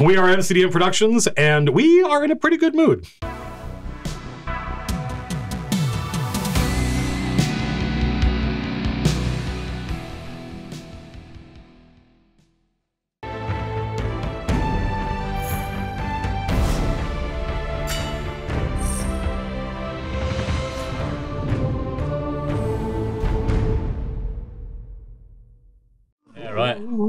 We are MCDM Productions, and we are in a pretty good mood.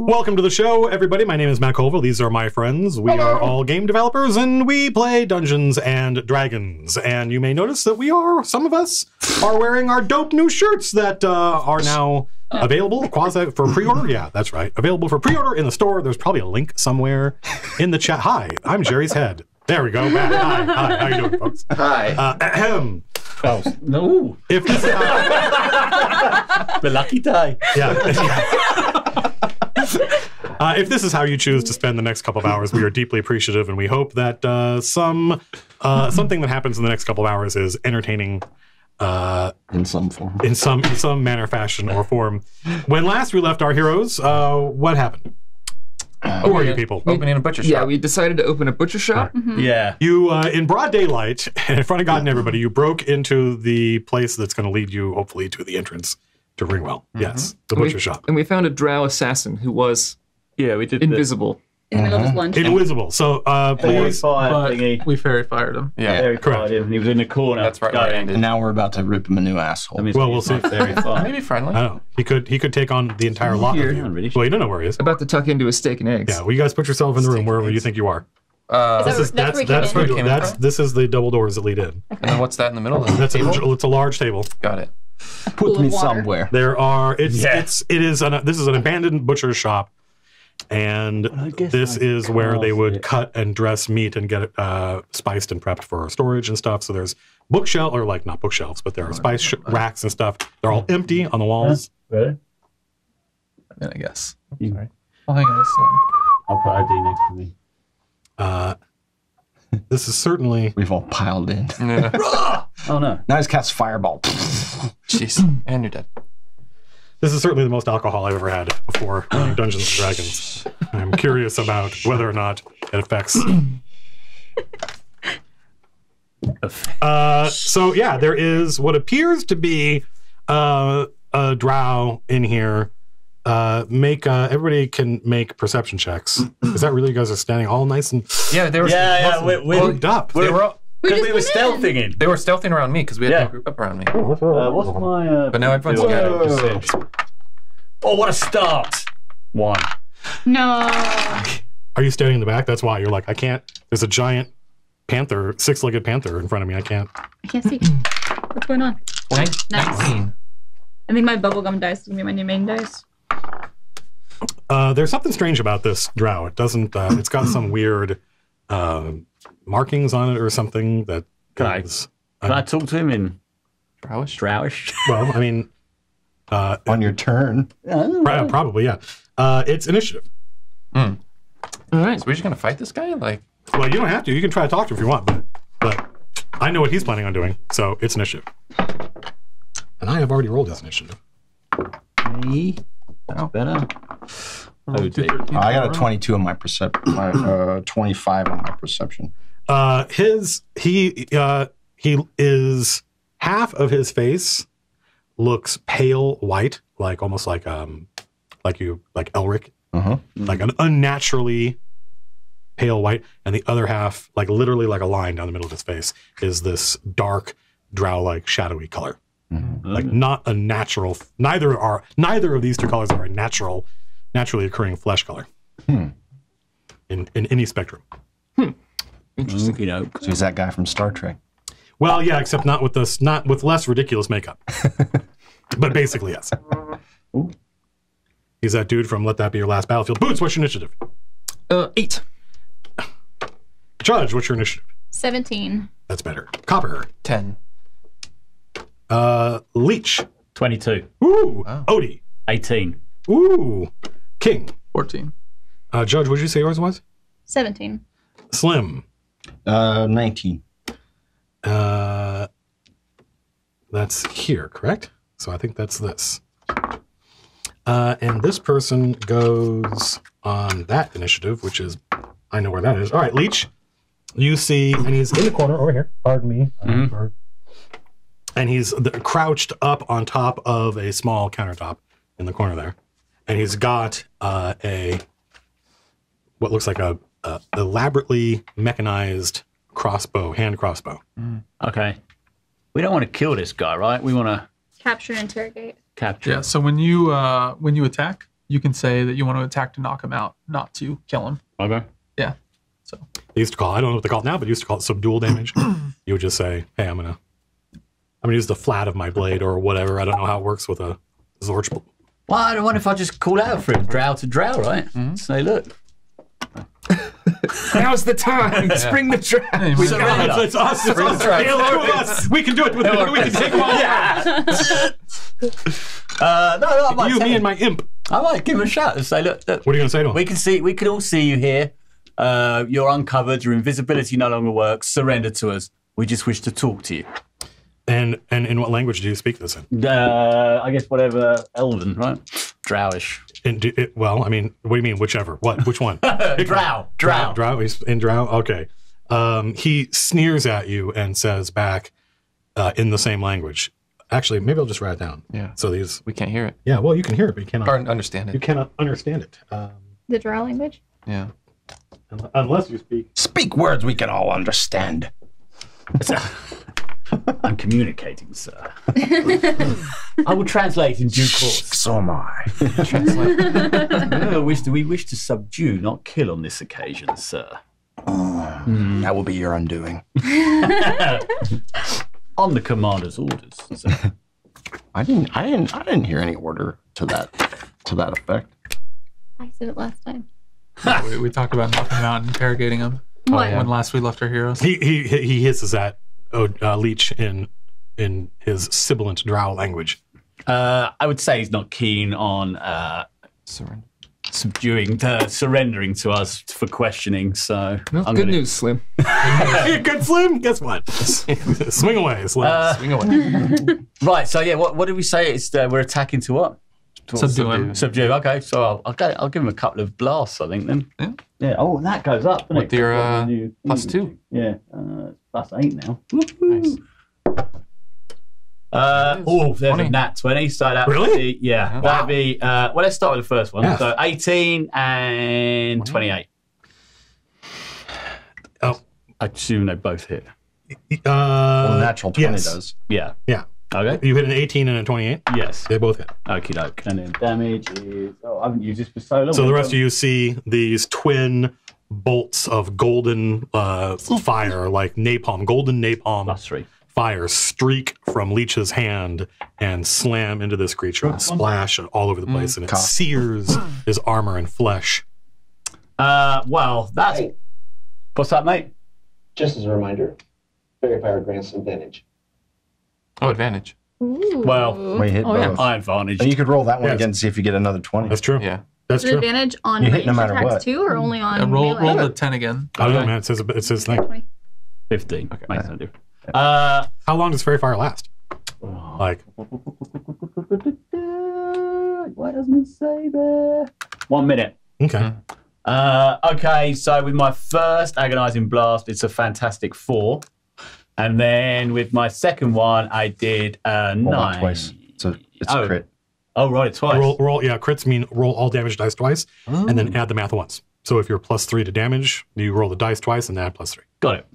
Welcome to the show, everybody. My name is Matt Colville. These are my friends. We are all game developers and we play Dungeons and Dragons. And you may notice that we are, some of us, are wearing our dope new shirts that uh, are now available quasi for pre-order. Yeah, that's right. Available for pre-order in the store. There's probably a link somewhere in the chat. Hi, I'm Jerry's head. There we go. Matt, hi, hi. How are you doing, folks? Hi. Uh, ahem. Oh, no. If this, uh, The lucky day. yeah. Uh, if this is how you choose to spend the next couple of hours, we are deeply appreciative, and we hope that uh, some uh, something that happens in the next couple of hours is entertaining uh, In some form. in some in some manner, fashion, or form. When last we left our heroes, uh, what happened? Who are you people? Opening a butcher shop. Yeah, we decided to open a butcher shop. Yeah. You, uh, in broad daylight, and in front of God and everybody, you broke into the place that's going to lead you, hopefully, to the entrance to Ringwell. Yes, the And we- butcher shop. And we found a drow assassin who was Yeah, we did the invisible. in the middle of his lunch. Invisible. So, uh, please. fire we fairy fired him. yeah, Fairy Correct. fired him, and he was in the corner. that's right. where I And now we're about to rip him a new asshole. That means Well, we'll see. Fairy. Maybe friendly. I don't know. He could he could take on the entire lot Here. of you. Really. Well, you don't know where he is. About to tuck into a steak and eggs. Yeah, well, you guys put yourself in the room wherever you think you are. Uh, Is that- This is that's that's where he that's came in. the- Where he came that's this is the double doors that lead in. and then what's that in the middle? That's a, table? it's a large table. Got it. Put me somewhere. There are it's Yeah. it's it is an this is an abandoned butcher shop, and this I is where they would it. cut and dress meat and get it uh, spiced and prepped for storage and stuff. So there's bookshelf or like not bookshelves, but there are spice sh- racks and stuff. They're all empty on the walls. Really? I mean, I guess. You- Sorry. Oh, hang on. This one. I'll put ID next to me. Uh, this is certainly We've all piled in. Yeah. Oh, no. Now he's cast fireball. Jeez. And you're dead. This is certainly the most alcohol I've ever had before playing Dungeons and Dragons. I'm curious about whether or not it affects. Uh, so yeah, there is what appears to be uh, a drow in here. Uh, make uh, everybody can make perception checks. Is that really you guys are standing all nice and Yeah, they were. Yeah, yeah. We, we, hooked up? They were. Because We we, just were went stealthing in. They were stealthing around me because we had Yeah. to group up around me. Uh, what's my. Uh, But now everyone's Whoa. scattered. Just said- Oh, what a start! One. No. Are you standing in the back? That's why you're like I can't. There's a giant panther, six-legged panther in front of me. I can't. I can't see. What's going on? Nin- Nice. 19. I think my bubblegum dice is gonna be my new main dice. Uh, there's something strange about this drow. It doesn't. Uh, it's got some weird uh, markings on it or something that Can I- is- Can I talk to him in Drowish. Drowish? well, I mean, uh, On your turn. pro- probably yeah. Uh, it's initiative. All right. So we're just gonna fight this guy? Like, Well, you don't have to. You can try to talk to him if you want, but but I know what he's planning on doing, so it's initiative. And I have already rolled his initiative. Me? That's better. Oh, dear. I got a 22 on my perception. Uh, 25 on my perception. Uh, his he uh, he is half of his face looks pale white, like almost like um like you like Elric, Uh huh. like an unnaturally pale white, and the other half, like literally like a line down the middle of his face, is this dark drow like shadowy color. Like not a natural. Neither are neither of these two colors are a natural, naturally occurring flesh color. Hmm. In in any spectrum. Okie doke. So he's that guy from Star Trek. Well, yeah, except not with this, not with less ridiculous makeup. but basically, yes. Ooh. He's that dude from Let That Be Your Last Battlefield. Boots, what's your initiative? Uh, eight. Judge, what's your initiative? Seventeen. That's better. Copper. 10. Uh, Leech. 22. Ooh. Wow. Odie. 18. Ooh. King. 14. Uh, Judge, what did you say yours was? Seventeen. Slim. Uh, 19. Uh, that's here, correct? So I think that's this. Uh, and this person goes on that initiative, which is I know where that is. All right, Leech. You see, and he's in the corner over here. Pardon me. uh, for- and he's the, crouched up on top of a small countertop in the corner there, and he's got uh, a what looks like a, a elaborately mechanized crossbow, hand crossbow. Mm, okay. We don't want to kill this guy, right? We want to Capture and interrogate. capture. Yeah. So when you uh, when you attack, you can say that you want to attack to knock him out, not to kill him. Okay. Yeah. So They used to call I don't know what they call it now, but they used to call it subdual damage. you would just say, "Hey, I'm gonna, I'm gonna use the flat of my blade or whatever. I don't know how it works with a Zorch. bl- Well, I don't wonder if I just call out for him, drow to drow, right? Mm-hmm. Say, look. Now's the time. Spring the trap. Hey, we- Surrender. It's us. It's us. The two of us. We can do it. With, we can take them all. Uh, no, no, I might, You, me, and my imp. I might give him a shout and say, look, look What are you gonna say to him? we can see, we can all see you here. Uh, you're uncovered. Your invisibility no longer works. Surrender to us. We just wish to talk to you. And and in what language do you speak this in? Uh, I guess whatever Elven, right? Drowish. In, do, it, well, I mean, what do you mean? Whichever. What? Which one? drow. Drow. Drow. He's in drow. Okay. Um, he sneers at you and says back uh, in the same language. Actually, maybe I'll just write it down. Yeah. So these. We can't hear it Yeah. Well, you can hear it, but you cannot. or understand it. You cannot understand it um, The drow language? Yeah. unless you speak. Speak words we can all understand. I'm communicating, sir. I will translate in due course. So am I. Uh, wish we wish to subdue, not kill on this occasion, sir. That will be your undoing. On the commander's orders. sir. I didn't. I didn't. I didn't hear any order to that to that effect. I said it last time. we, we talked about knocking him out and interrogating him What? when last we left our heroes. He he he hisses at oh, uh, Leech in in his sibilant drow language. Uh, I would say he's not keen on uh, Surrender. subduing, uh, surrendering to us for questioning. So Well, I'm good gonna- news, Slim. Good Slim. Guess what? Swing away, Slim. Uh, Swing away. Right. So yeah, what, what did we say? It's uh, we're attacking to what? Subdue him. Subdue. Okay. So I'll I'll, go, I'll give him a couple of blasts. I think then. Yeah. Yeah. Oh, and that goes up. With it? your, uh, new- plus two. Yeah. Plus eight now. Woohoo. Uh, oh, there's 20. a nat 20. So that Really? would be, yeah, that'd be, uh, well, let's start with the first one. Yeah. So 18 and 28. oh, I assume they both hit. uh, Well, natural twenty yes. does. Yeah. Yeah. Okay. You hit an 18 and a 28. Yes. They both hit. Okie doke. And then damage is, oh, I haven't used this for so long. So the rest of you see these twin bolts of golden uh, fire, like napalm, golden napalm Plus three. fire, streak from Leech's hand and slam into this creature and splash all over the place, and it Cough. sears his armor and flesh. Uh, well, that's, Hey. what's that, mate? Just as a reminder, Fairy Fire grants advantage. Oh, advantage. Ooh. Well, We hit Oh, yeah. both. I advantage. And you could roll that one Yes. again to see if you get another twenty. That's true. Yeah. That's Is it true. advantage on You hit ranged no matter attacks what. too, or only on Yeah, roll melee? roll the ten again. I don't know, man. It says it says thing. 20. 15. Makes no difference. Uh, How long does fairy fire last? Like why doesn't it say there? One minute. okay, Uh, okay, so with my first agonizing blast, it's a fantastic four. And then with my second one, I did a Roll nine. that twice. So it's Oh. a crit. Oh, right, twice. roll roll. Yeah, crits mean roll all damage dice twice, and then add the math once. So if you're plus three to damage, you roll the dice twice and add plus three. Got it.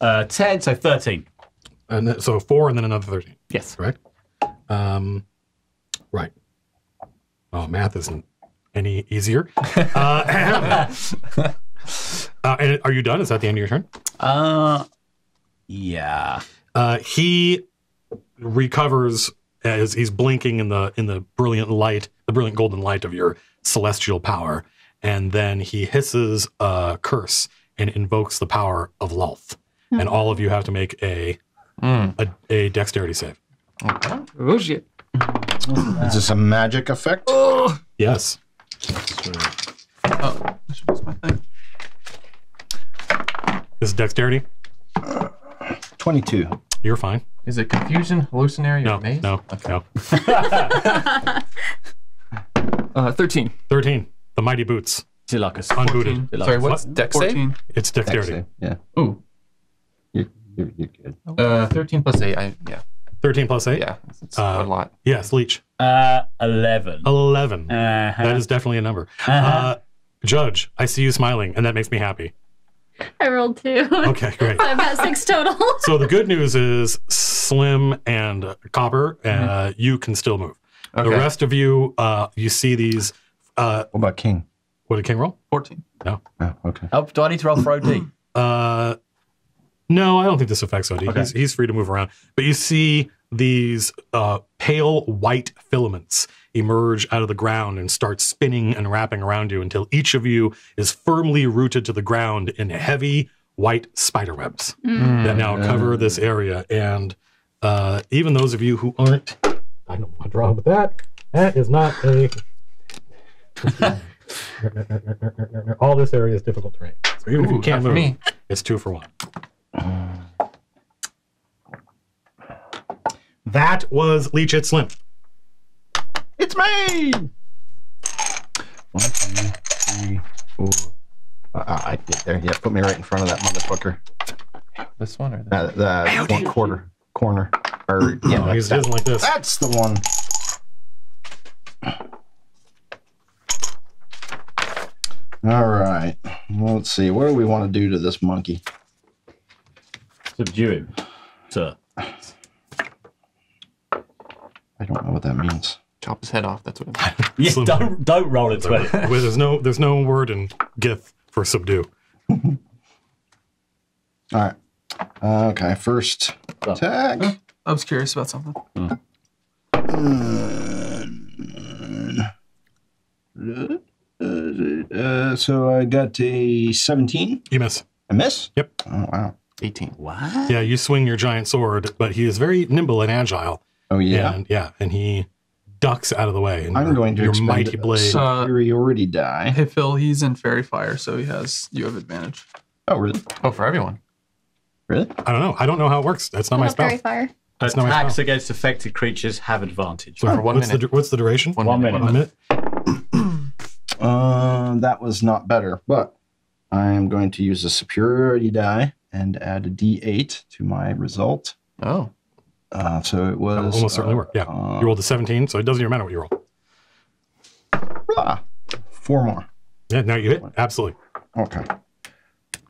Uh, 10, so 13. And then, so four and then another thirteen. Yes. Correct. Um, right. Oh, math isn't any easier. uh, uh, and are you done? Is that the end of your turn? Uh, yeah. Uh, he recovers as he's blinking in the in the brilliant light, the brilliant golden light of your celestial power, and then he hisses a curse and invokes the power of Lolth. And all of you have to make a Mm. a, a dexterity save. Okay. Oh shit. Is this a magic effect? Yes. Oh, I my thing. This is dexterity. Twenty-two. You're fine. Is it confusion, hallucinatory, No, or maze? no, Okay. no. Uh, Thirteen. 13. The mighty boots Is it like Unbooted. 14. Sorry, what's What? Dex save? 14. It's Dex dexterity. save. Yeah. Ooh, You, you're, you're good. uh, 13 plus 8. I, yeah, 13 plus 8? yeah. It's, it's Uh, a lot. Yes, Leech. Uh, 11. 11. Uh-huh. That is definitely a number. Uh-huh. Uh, Judge, I see you smiling, and that makes me happy. I rolled two. Okay, great. so I've got six total. So the good news is Slim and Copper, uh, you can still move. Okay. The rest of you, uh, you see these. Uh, What about King? what did King roll? 14. No. Oh, okay. Oh, do I need to roll for OD? Uh, no, I don't think this affects OD. Okay. He's, he's free to move around. But you see these uh, pale white filaments emerge out of the ground and start spinning and wrapping around you until each of you is firmly rooted to the ground in heavy white spider webs that now cover this area. And uh, even those of you who aren't, I don't want to draw with that. That is not a. All this area is difficult terrain. So even if you can't for move, me. it's two for one. That was Leech It Slim. It's me! One, two, three, four. Uh, uh, I get there. Yeah, put me right in front of that motherfucker. This one or that? That, that one quarter corner. Or yeah, that's, he's that- doing like this. that's the one. All right. Well, let's see. What do we want to do to this monkey? Subdue him. Sir. I don't know what that means. Chop his head off. That's what. Yeah, Slim- don't don't roll it 20. Well, there's no there's no word in GIF for subdue. All right. Okay. First attack. I was curious about something. Uh, so I got a 17. You miss. I miss? Yep. Oh, wow. 18. What? Yeah, you swing your giant sword, but he is very nimble and agile. Oh, yeah. And yeah, and he ducks out of the way. And I'm your- going to your expend mighty a blade. Uh, superiority die. Hey Phil, he's in fairy fire, so he has you have advantage. Oh, really? Oh, for everyone. Really? I don't know. I don't know how it works. That's not my Not spell. Fairy fire. That's not my Attacks spell. against affected creatures have advantage. So For one what's minute. the what's the duration? One, One minute. One minute. Uh, that was not better, but I am going to use a superiority die and add a d8 to my result. Oh. Uh, so it That was will almost certainly uh, work. Yeah, uh, you rolled a 17, so it doesn't even matter what you roll. ah, four more. Yeah, now you hit. Absolutely. Okay.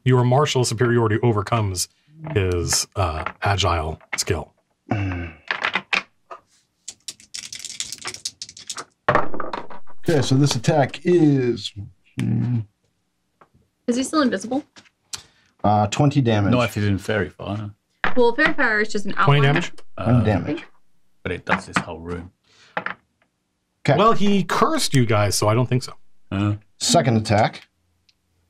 Your martial superiority overcomes his uh, agile skill. Okay, so this attack is mm, Is he still invisible? uh, 20 damage. No, if he's in fairy fire, no. Well, fairy fire is just an outline. 20 damage? One Uh, damage. But it does this whole room. Okay. Well, he cursed you guys, so I don't think so. Uh, Second attack.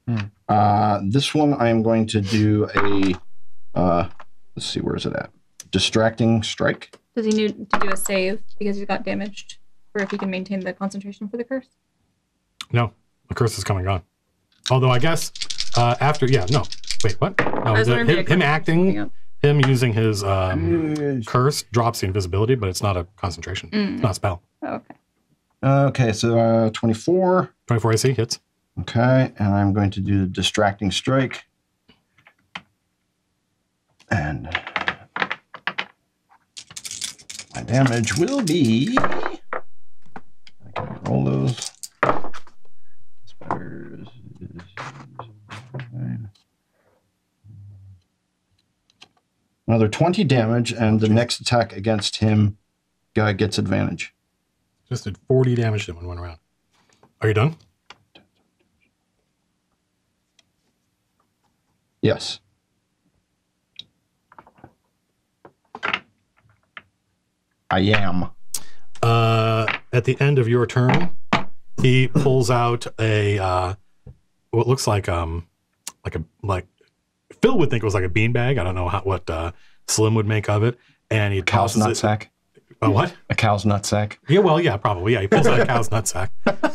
Hmm. Uh, this one I am going to do a. Uh, let's see, where is it at? Distracting strike. Does he need to do a save because he got damaged? Or if he can maintain the concentration for the curse? No, the curse is coming on. Although I guess uh, after, yeah, no. Wait, what? No, the- him, him acting, him using his um, curse drops the invisibility, but it's not a concentration. It's Mm. not a spell. Oh, okay. Okay, so uh, 24. 24 AC hits. Okay, and I'm going to do the distracting strike. And my damage will be. I can roll those. Another 20 damage, and the next attack against him guy gets advantage. Just did 40 damage to him in one round. Are you done? Yes. I am. Uh, at the end of your turn, he pulls out a uh, what looks like um like a like Phil would think it was like a beanbag. I don't know how what uh, Slim would make of it, and he Cow's tosses it. nutsack. A what? A cow's nut sack. Yeah, well, yeah, probably. Yeah, he pulls out a cow's nutsack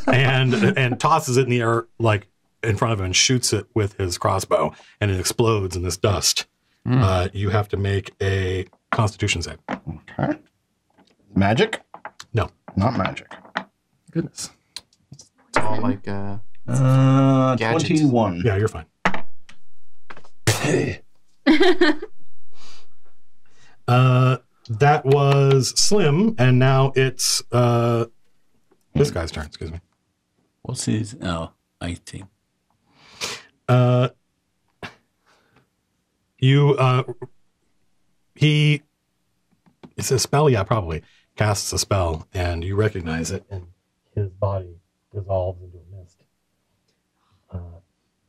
and and tosses it in the air like in front of him and shoots it with his crossbow, and it explodes in this dust. Uh, you have to make a Constitution save. Okay. Magic? No. Not magic. Goodness. It's all like uh, Uh, Gadgets. 21. Yeah, you're fine. Uh, that was Slim, and now it's uh, this guy's turn. Excuse me. What's his? Oh, 18. Uh, you uh, he it's a spell. Yeah, probably casts a spell, and you recognize it, and his body dissolves into a mist, uh,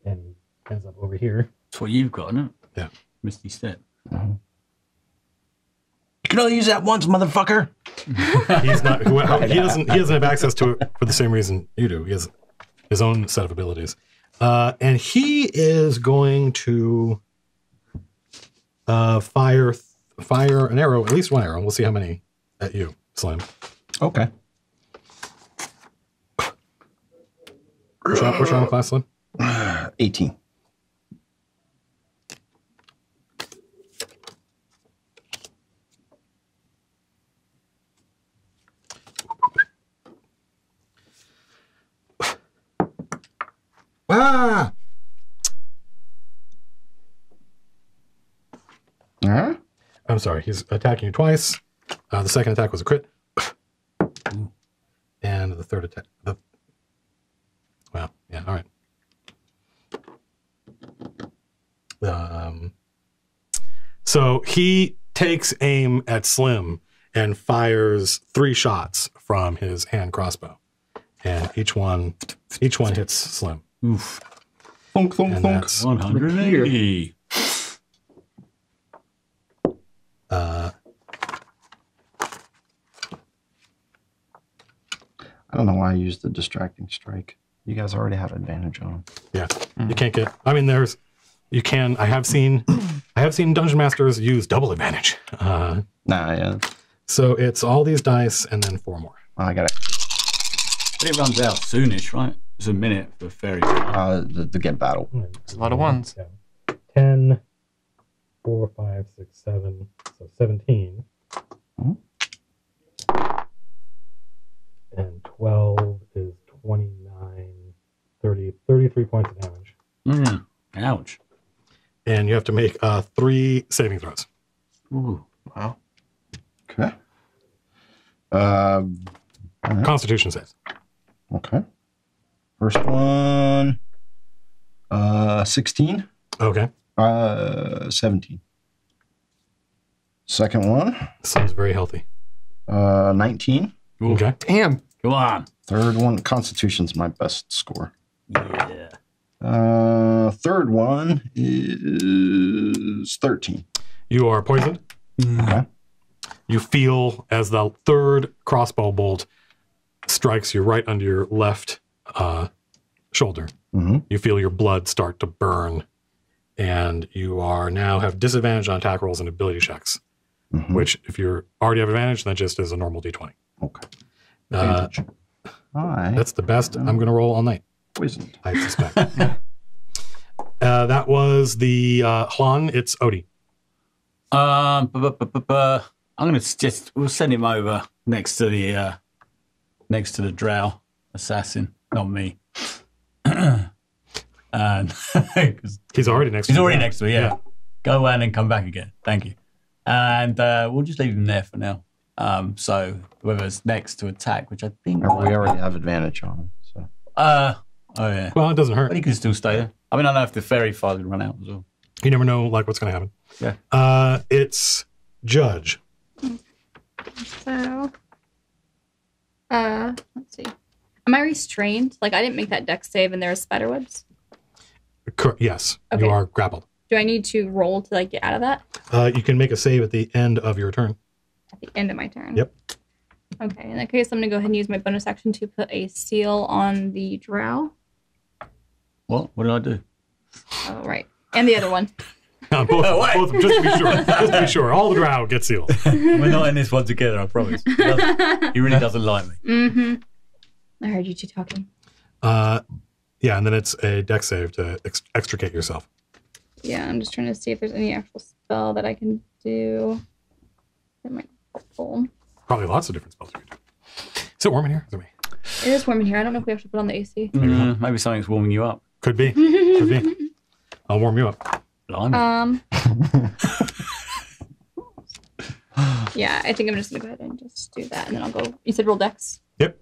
and he ends up over here. That's what you've got, isn't it? Yeah. Misty Step. You can only use that once, motherfucker. He's not. He doesn't. He doesn't have access to it for the same reason you do. He has his own set of abilities, uh, and he is going to uh, fire fire an arrow, at least one arrow. We'll see how many at you, Slim. Okay. What's your, what's your armor class, Slim? 18. Ah! Huh? I'm sorry. He's attacking you twice. Uh, the second attack was a crit, and the third attack. The, well, yeah. All right. Um, so he takes aim at Slim and fires three shots from his hand crossbow, and each one, each one hits Slim. Oof. Thunk, thunk, And thunk. that's 180. uh, I don't know why I used the distracting strike. You guys already have advantage on them. Yeah, mm. you can't get. I mean, there's. You can. I have seen. I have seen dungeon masters use double advantage. Uh, nah, yeah. So it's all these dice and then four more. Oh, I got it. But it runs out soonish, right? It's a minute for fairy. Uh, the, the get battle. Hmm. It's a lot of ones. Yeah. Ten, four, five, six, seven, so seventeen. Mm -hmm. 12 is 29, 30, 33 points of damage. Mm, ouch. And you have to make uh, three saving throws. Ooh, wow. Okay. Um, right. Constitution saves. Okay. First one, uh, 16. Okay. Uh, 17. Second one. Sounds very healthy. Uh, 19. Ooh. Okay. Damn. Come on. Third one, Constitution's my best score. Yeah. Uh, third one is 13. You are poisoned. Okay. You feel as the third crossbow bolt strikes you right under your left uh, shoulder. Mm-hmm. You feel your blood start to burn, and you are now have disadvantage on attack rolls and ability checks. Mhm. Which, if you already have advantage, that just is a normal d20. Okay. Uh, I that's the best I'm going to roll all night. poisoned. I suspect. uh, that was the uh, Hlan. It's Odie. Um, bu- bu- bu- bu- bu- I'm gonna just we'll send him over next to the uh, next to the Drow assassin, not me. and 'cause He's already next. he's to you. already next to me. Yeah. go away and come back again. Thank you. And uh, we'll just leave him there for now. Um, so whoever's next to attack, which I think We already have advantage on. So uh oh yeah, Well, it doesn't hurt. but he can still stay there. I mean, I don't know if the fairy fire would run out as well. You never know, like what's going to happen. Yeah. Uh, it's Judge. So, uh, let's see. Am I restrained? Like I didn't make that Dex save, and there are spider webs. Cor- yes, Okay. you are grappled. Do I need to roll to like get out of that Uh, you can make a save at the end of your turn. At the end of my turn? Yep. Okay. In that case, I'm gonna go ahead and use my bonus action to put a seal on the drow. Well, What did I do? Oh, right. And the other one. Uh, both, Oh, wait. both, just to be sure. Just to be sure. All the drow get sealed. We're not in this one together. I promise. He, doesn't- he really doesn't like me. Mm-hmm. I heard you two talking. Uh, yeah, and then it's a Dex save to ex- extricate yourself. Yeah, I'm just trying to see if there's any actual spell that I can do. That might be helpful. Probably lots of different spells you can do. Is it warm in here? Is it me? It is warm in here. I don't know if we have to put on the AC. Mm, maybe something's warming you up. Could be. Could be. I'll warm you up. Blimey. Um. yeah, I think I'm just gonna go ahead and just do that, and then I'll go. You said roll dex. Yep.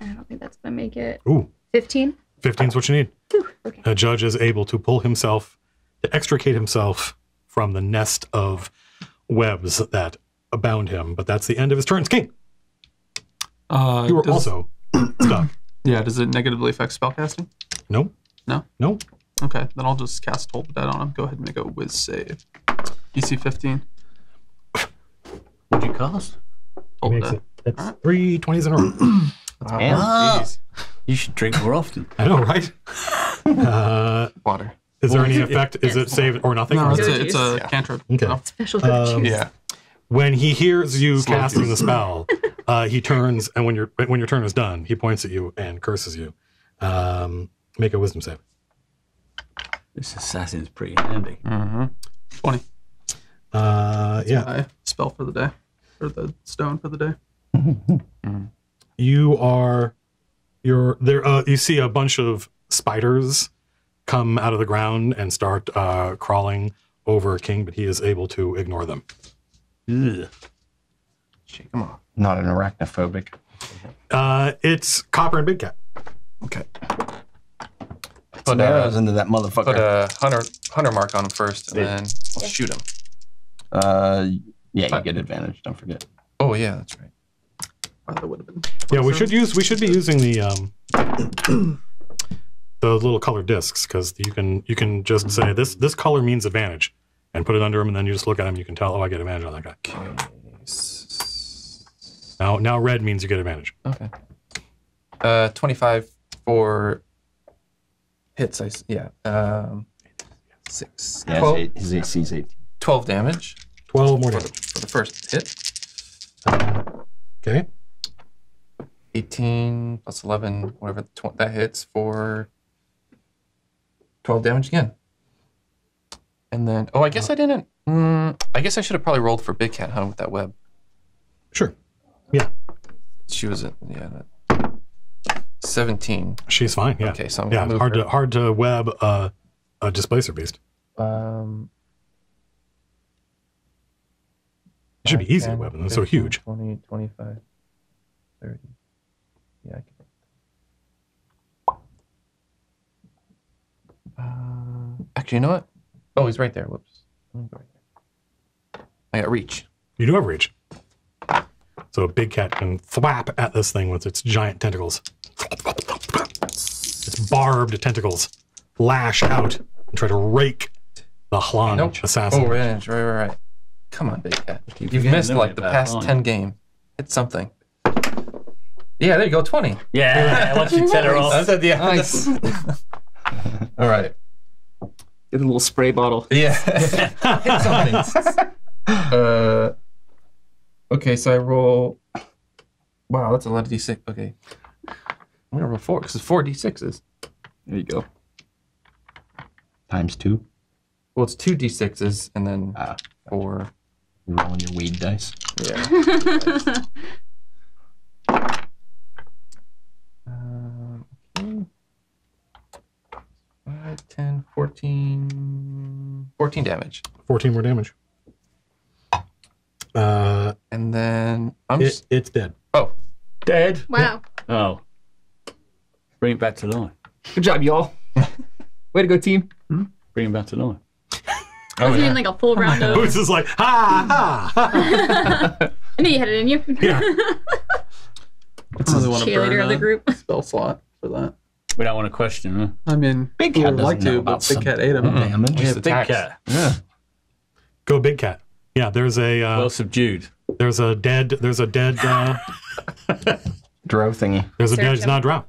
I don't think that's gonna make it. Ooh, Fifteen. 15 is what you need. Okay. A judge is able to pull himself, to extricate himself from the nest of webs that bound him. But that's the end of his turn. It's king. Uh, You were does- also stuck. Yeah, does it negatively affect spellcasting? No. No? No. Okay, then I'll just cast Toll Dead on him. Go ahead and make a whiz save. DC 15. What'd you cast? Toll Makes Dead. it. That's three 20s in a row. And Ah, you should drink more often. I know, right? Uh, Water. Is there any effect? Is it save or nothing? No, Or it's a, it's a Yeah. cantrip. Okay. No. Special Um. Yeah. when he hears you Slow casting juice. the spell, uh, he turns and when your when your turn is done, he points at you and curses you. Um, make a wisdom save. This assassin's pretty handy. Mm-hmm. 20. Uh, yeah, I spell for the day. Or the stone for the day. you are you're there. Uh, you see a bunch of spiders come out of the ground and start uh, crawling over King, but he is able to ignore them. Ugh. Shake them off. not an arachnophobic. Uh, it's Copper and Big Cat. Okay. Put Put arrows a, into that motherfucker. put a hunter hunter mark on him first, and then we'll shoot him. uh, yeah, you get advantage. Don't forget. Oh yeah, that's right. Oh, that would have been. Yeah, we should use we should be using the um the little color discs because you can you can just say this this color means advantage and put it under him and then you just look at him you can tell oh I get advantage on that guy. Okay. Now now red means you get advantage. Okay. Uh, twenty-five for hits. I s- yeah. Um, six. Yeah, 12, his, his AC is 18. 12 damage Twelve more damage. for the first hit. Okay. 18 plus 11, whatever tw- that hits for 12 damage again. And then, oh, I guess I didn't. Mm, I guess I should have probably rolled for Big Cat huh, with that web. Sure. Yeah, She was, at, yeah, that 17. she's fine. Yeah. Okay, so I'm yeah, gonna move hard her. to hard to web uh, a displacer beast. Um, It should be 5, easy to web them. They're so huge. 20, 25, 30. Yeah, I can. Uh, actually, you know what? Oh, he's right there. Whoops. Let me go right there. I got reach. You do have reach. So a big cat can thwap at this thing with its giant tentacles. Its barbed tentacles lash out and try to rake the Hlan Nope. assassin. Oh, right, right, right, right. Come on, big cat. You've forgetting, missed like the past flying? 10 games. Hit something. Yeah, there you go, 20. Yeah, once you set her off. That's the end. Nice. All right. Get a little spray bottle. Yeah. Hit something. uh, okay, so I roll. Wow, that's a lot of d6. Okay. I'm going to roll four because it's four d6s. There you go. Times two. Well, it's two d6s and then Ah, four. you're rolling your weed dice. Yeah. Um, okay. 5, 10, 14, 14 damage. 14 more damage. Uh, And then I'm it, just. it's dead. Oh, Dead. Wow. Oh. Bring it back to life. Good job, y'all. Way to go, team. Bring it back to life. I was doing like a full round of. Boots is like, ha, ha, ha. I knew you had it in you. Yeah. I don't really want to burn Cheerleader of the a group. spell slot for that. We don't want to question, huh? I mean, Big cat would like doesn't know to, but about Big Cat ate him. Damage. Yeah, big attacks. cat. Yeah. Go big cat. Yeah, there's a uh, Well subdued. there's a dead there's a dead uh, Drow thingy. there's a Search dead he's him. not drow.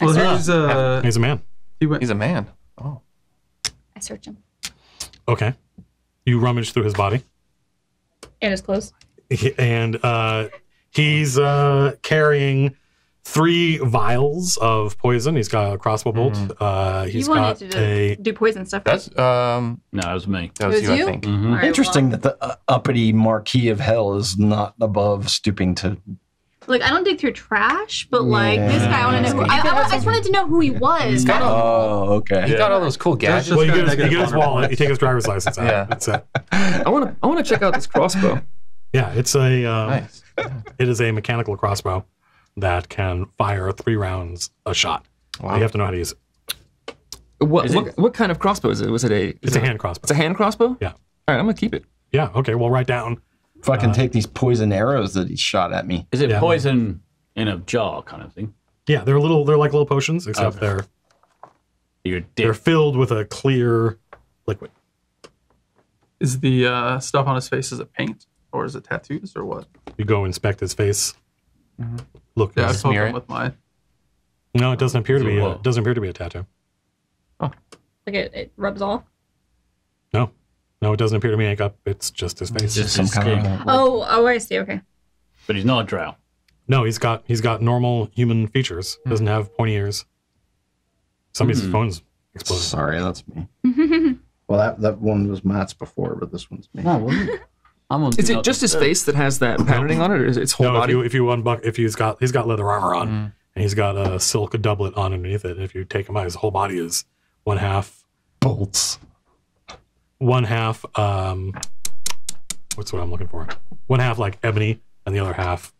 Well, here's uh, He's a man. he went. he's a man. Oh. I search him. Okay. You rummage through his body. And his clothes. He- and uh, he's uh, carrying three vials of poison. He's got a crossbow bolt. Uh, he's you got wanted to a. do poison stuff. That's um. No, it was me. That was, was you, you? I think. Mhm. All right, Interesting well, that the uh, uppity Marquis of Hell is not above stooping to. Like I don't dig through trash, but like this guy, I want to know. Who, I, I, I just wanted to know who he was. He's got all. Oh, okay. He's got all those cool gadgets. Well, you get, his, you get his wallet. You take his driver's license out. Yeah. That's it. I want to. I want to check out this crossbow. Yeah, it's a. Uh, Nice. It is a mechanical crossbow that can fire three rounds a shot. Wow. You have to know how to use it. What, Is it- what what kind of crossbow is it? Was it a? is It's a hand crossbow. It's a hand crossbow. Yeah. All right, I'm gonna keep it. Yeah. Okay. Well, write down. Fucking Uh, take these poison arrows that he shot at me. Is it Yeah. poison in a jar kind of thing? Yeah, they're a little. They're like little potions, except Okay. they're You're a they're filled with a clear liquid. Is the uh, stuff on his face is it paint or is it tattoos or what? You go inspect his face. Look. Yeah, I it's- poke smear it? with my. no, it doesn't appear to be. A, it doesn't appear to be a tattoo. Oh, like it, it rubs off. No, no, it doesn't appear to be makeup. It's just his face. Just Some kind of. like- Oh, oh, I see. Okay. But he's not a drow. No, he's got he's got normal human features. Doesn't have pointy ears. Somebody's Hmm. phone's exploded. Sorry, that's me. Well, that, that one was Matt's before, but this one's me. I'm on. Is it just his face that has that patterning on it, or is it its whole No, if body? you if you unbuck if he's got he's got leather armor on Mm. and he's got a silk doublet on underneath it. And if you take him out, his whole body is one half Bolts. one half um what's what I'm looking for? One half like ebony and the other half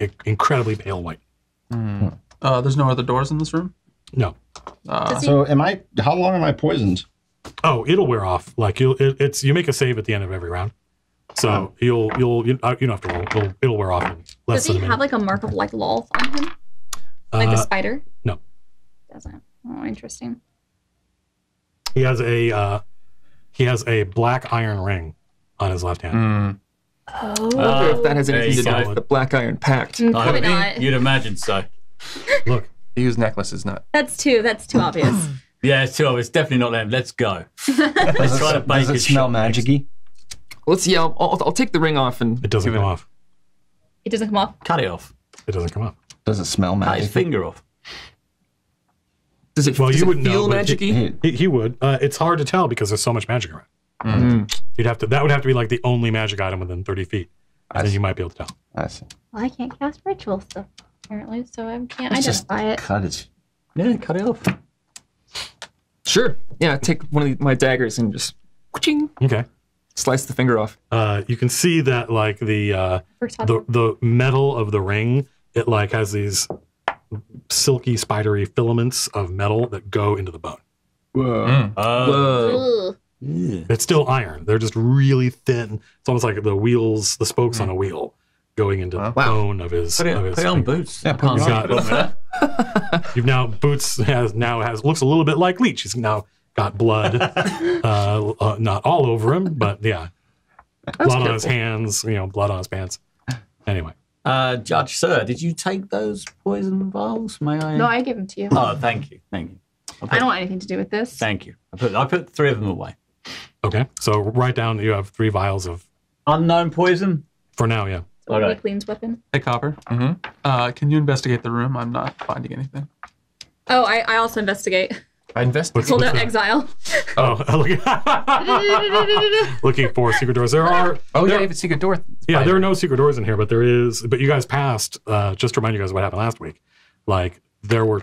i- incredibly pale white. Uh, there's no other doors in this room. No. Uh, he- So, am I? How long am I poisoned? Oh, it'll wear off. Like you'll it, it's you make a save at the end of every round. So Oh. you'll you'll you, uh, don't have to roll. It'll, it'll wear off in less Does he than have like a mark of like Lolth on him, like the Uh, spider? no. Doesn't. Oh, interesting. he has a uh, he has a black iron ring on his left hand. Mm. Oh. I wonder if that has there anything to do with the Black Iron Pact. Mm, I Probably mean, not. You'd imagine so. Look, He used necklaces, not. That's too. That's too obvious. Yeah, it's too. It's definitely not them. Let's go. Let's try to does bake it a smell shot next. Magicy? Let's yeah. I'll, I'll, I'll take the ring off and it doesn't Give it come a- off. it doesn't come off. Cut it off. It doesn't come off. Does it smell Cut his magicy? finger off. does it, Well, does you it wouldn't feel know, but he- magic-y? He, he would. Uh, it's hard to tell because there's so much magic around. Mm. You'd have to. That would have to be like the only magic item within 30 feet, I and then see. you might be able to tell. I see. Well, I can't cast ritual stuff apparently, so I can't Let's just identify it. cut it. Yeah, cut it off. Sure. Yeah. Take one of the, my daggers and just ching, Okay. Slice the finger off. Uh, you can see that like the uh, the the metal of the ring. It like has these silky, spidery filaments of metal that go into the bone. Whoa. Mm. Uh, Whoa. Ugh. yeah. It's still iron. They're just really thin. It's almost like the wheels, the spokes on a wheel, going into the bone of his. Put, it, of his put it on boots. Yeah, put can't it on. a problem with. You've now Boots has now has looks a little bit like Leech. He's now got blood, uh, uh, not all over him, but yeah, blood on his hands. You know, blood on his pants. Anyway, Uh, Judge, sir, did you take those poison vials? May I? No, I give them to you. Oh, thank you, thank you. I, put, I don't want anything to do with this. Thank you. I put I put three of them away. okay. So write down that you have three vials of Unknown poison. for now. Yeah. So Okay. Weakling's weapon. hey, Copper. Mm-hmm. Uh, can you investigate the room? I'm not finding anything. Oh, I, I also investigate. I invested. Hold What's out exile. Oh, looking for secret doors. There are. Oh, yeah, there- you have a secret door. Yeah, there are no secret doors in here, but there is. But you guys passed. Uh, just to remind you guys what happened last week. Like there were,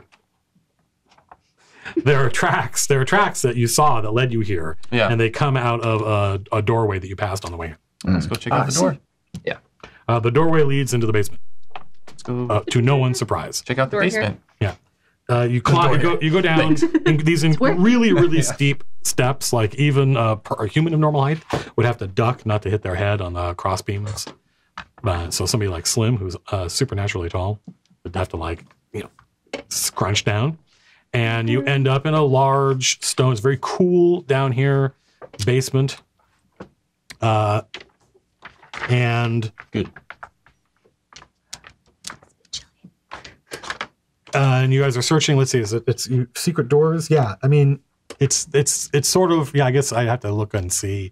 there are tracks. There are tracks that you saw that led you here, Yeah. and they come out of a, a doorway that you passed on the way. in. Let's go check out the see. door. Uh, the doorway leads into the basement. Let's go Uh, to no one's surprise. check out the Door here. basement. Uh, you climb, you go, you go down in these in Where- really, really steep steps. Like even uh, a human of normal height would have to duck not to hit their head on the cross beams. Uh, so somebody like Slim, who's uh, supernaturally tall, would have to like you know scrunch down, and you end up in a large stone. It's very cool down here, basement. Uh, and Good. Uh, and you guys are searching. Let's see, is it it's you, secret doors? Yeah, I mean, it's it's it's sort of yeah. I guess I have to look and see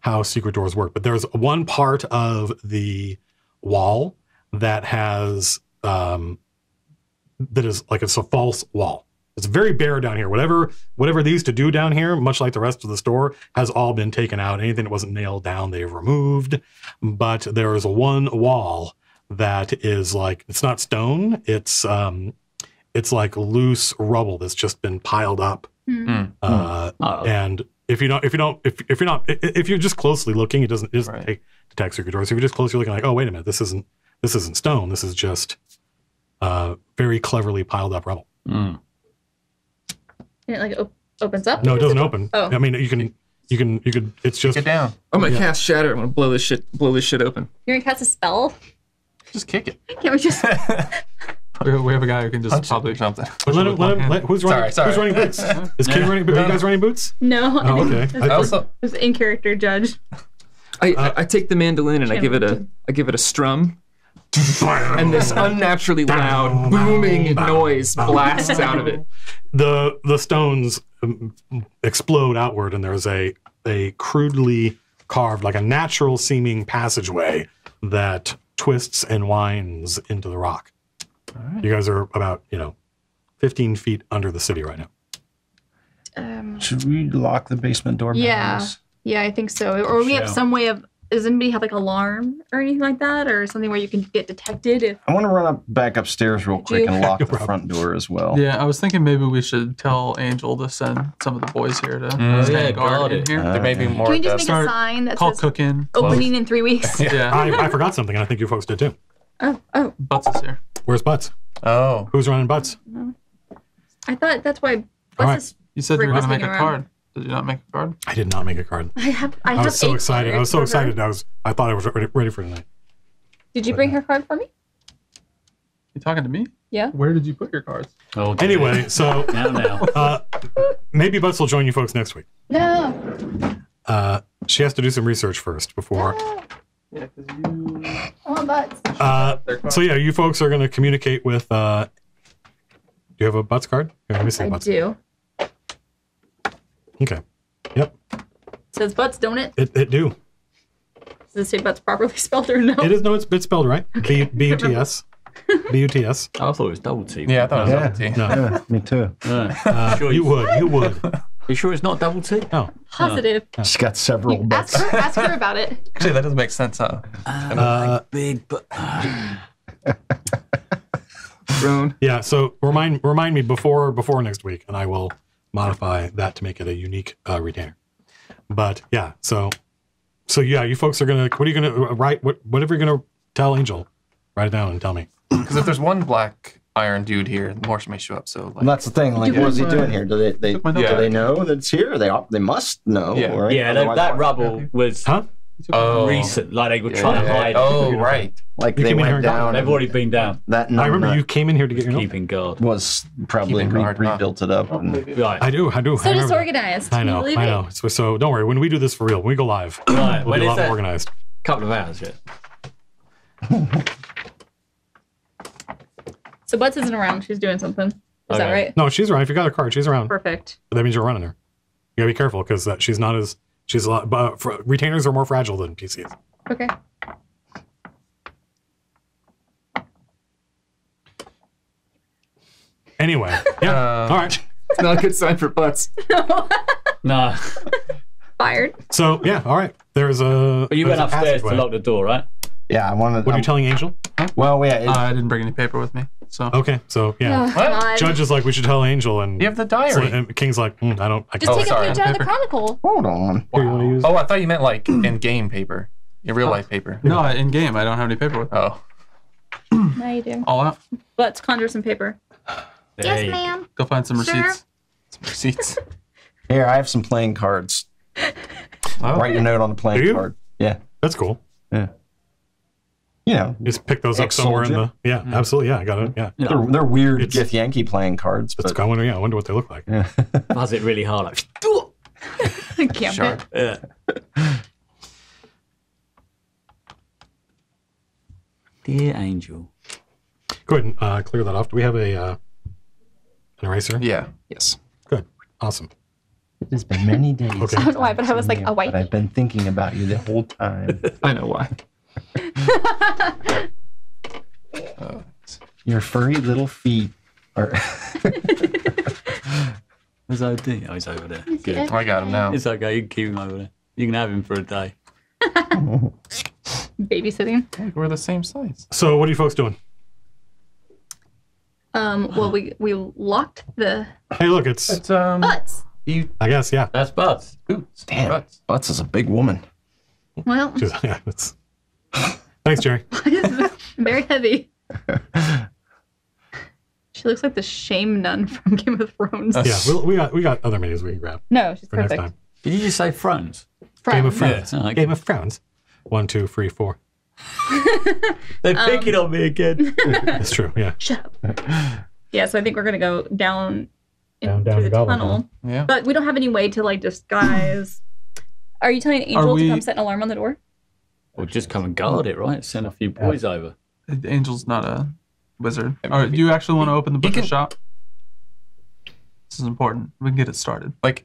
how secret doors work. But there's one part of the wall that has um, that is like it's a false wall. It's very bare down here. Whatever whatever they used to do down here, much like the rest of the store, has all been taken out. Anything that wasn't nailed down, they've removed. But there is one wall that is like it's not stone. It's um, it's like loose rubble that's just been piled up. Hmm. Uh, Oh, and if you don't, if you don't, if, if you're not, i- if you're just closely looking, it doesn't, it doesn't Right. take detect secret doors. If you're just closely looking, like, oh wait a minute, this isn't this isn't stone. This is just uh, very cleverly piled up rubble. mm. And it like op- opens up. No, it doesn't open. Oh. I mean, you can, you can, you could. It's just Get down. I'm gonna Yeah. cast shatter. I'm gonna blow this shit blow this shit open. You're gonna cast a spell? Just kick it. Can't we just? We we have a guy who can just Punch it probably or something. But let him, let him, let, who's running? Sorry, Who's running boots? Is King running? Are you guys running boots? No. Oh, okay. It I- I also was in character judge. I, Uh, I, I take the mandolin and I give it a I give it a strum, and this unnaturally loud booming noise blasts out of it. the the stones um, explode outward and there's a a crudely carved like a natural seeming passageway that twists and winds into the rock you guys are about you know 15 feet under the city right now Um, Should we lock the basement door? Yeah. behind us? yeah, I think so. Or we have Sure. some way of. Does anybody have like alarm or anything like that, or something where you can get detected if? I want to run up back upstairs real quick and lock the front door as well. Yeah, I was thinking maybe we should tell Angel to send some of the boys here to Mm. stand Yeah, guard guard in it. here. Uh, there may be more. Can we just of make that. a Start- sign that Call says cooking. opening in three weeks? Yeah, I, I forgot something and i think you folks did too Oh, oh, Butts is here. Where's butts Oh, who's running butts I thought that's why. All What's right. this? You said you were going to Rick make a card. Did you not make a card? i did not make a card I have. I, i, have was so excited i was so excited i was i thought i was ready, ready for tonight Did you bring her card for me? You talking to me? Yeah. Where did you put your cards? Oh, dear. anyway so now, now. uh, maybe butts will join you folks next week No. uh, she has to do some research first before Yeah, because you. I butts. Uh, so yeah, you folks are going to communicate with. Uh, do you have a butts card? Here, let me see I butts. do. Okay. Yep. says butts, don't it? It, it do. Does it say butts properly spelled or no? It is no. It's, it's spelled right. B B U T S. B U T S. I thought it was double T. yeah, I thought it was Yeah. double T. No. Yeah, me too. Yeah. Uh, Sure you you- would. You would. you sure it's not double T? No. Positive. She's got several You butts. ask her. Ask her about it. Actually, that doesn't make sense, huh? Uh, Big, but Drone. yeah. So remind remind me before before next week, and I will modify that to make it a unique uh, retainer. But yeah. So so yeah, you folks are gonna. What are you gonna write? What whatever you're gonna tell Angel, write it down and tell me. Because if there's one black iron dude here, the more may show up. So like, And that's the thing. Like, what is he doing here? Do they they Took my do they know that it's here? They they must know, Yeah. right? yeah, that, Otherwise, that why- rubble was Huh? oh, recent. Like they were trying to yeah. hide. Oh, right. Like You they came in here went and got down. They've and already been down, that I number remember you came in here to get your note. keeping guard. was probably Keeping re- guard, huh? rebuilt it up. Oh, and, Right. I do. I do. So I remember. disorganized. I Can you know, believe I it? know. So, so don't worry. When we do this for real, when we go live, Right. we'll When be a is lot more that? organized. couple of hours yet. So Butts isn't around. She's doing something. Is that right? No, she's around. If you got her card, she's around. Perfect. That means you're running her. You gotta be careful because uh, she's not as she's a lot. But for, retainers are more fragile than PCs. Okay. Anyway, yeah. Uh, All right. It's not a good sign for butts. No, nah. Fired. So yeah. All right. There's a. but you there's went upstairs to lock the door, right? Yeah, I wanted. To. What are you telling Angel? well, yeah, it, Uh, I didn't bring any paper with me, so Okay. So yeah. Oh, What? God. Judge is like we should tell Angel, and, You have the so- diary. and King's like "Hmm, I don't. I Just can't. Oh, take sorry. a page out of the Paper. chronicle. hold on. Here, you wanna use- Oh, I thought you meant like in game paper, in real life paper. no, in game I don't have any paper with. me. Oh, Now you do. All out. Let's conjure some paper. There you- ma'am. Go find some Sure. receipts. receipts. Here, I have some playing cards. Oh. Write your note on the Do playing you? card. Yeah, That's cool. yeah. You know, Just pick those up somewhere in the. Yeah, Mm-hmm. absolutely. Yeah, I got it. Yeah. they're, they're weird It's- Githyanki playing cards, That's but I wonder. Yeah, I wonder what they look like. yeah. Buzz it really hard. Like, Can't Sharp. fit. yeah. Dear Angel. Go ahead and uh, clear that off. Do we have a uh, an eraser? Yeah. yes. Good. Awesome. It has been many days. Okay. I don't know why, but I was like, Yeah, a white. I've been thinking about you the whole time. I know why. Oh, Your furry little feet. Or- Where's OD? Oh, he's over there. Good. I got him now. It's okay. You can keep him over there. You can have him for a day. Babysitting. Hey, we're the same size. So what are you folks doing? Um. Well, we we locked the Hey, look, it's It's um. butts. You I guess yeah. That's Buzz. boots. Damn, Butts. Butts is a big woman. Well, Just- yeah, it's Thanks, Jerry. very heavy. She looks like the shame nun from Game of Thrones. Uh, Yeah, we, we got we got other menus we can grab no, she's for next perfect. time. Did you just say Thrones? Game of Friends. Thrones. Yeah, I Game of Thrones. One, two, three, four. They're Um, picking on me again. That's true. Yeah. Shut up. Yeah, so I think we're gonna go down, in, Down- down through the the, goblin tunnel, Yeah. but we don't have any way to like disguise. Are you telling Angel we- to come set an alarm on the door? Or just come and guard it, right? Send a few boys over. Angel's not a wizard. All right, do you actually want to open the butcher can- shop? This is important. We can get it started. Like,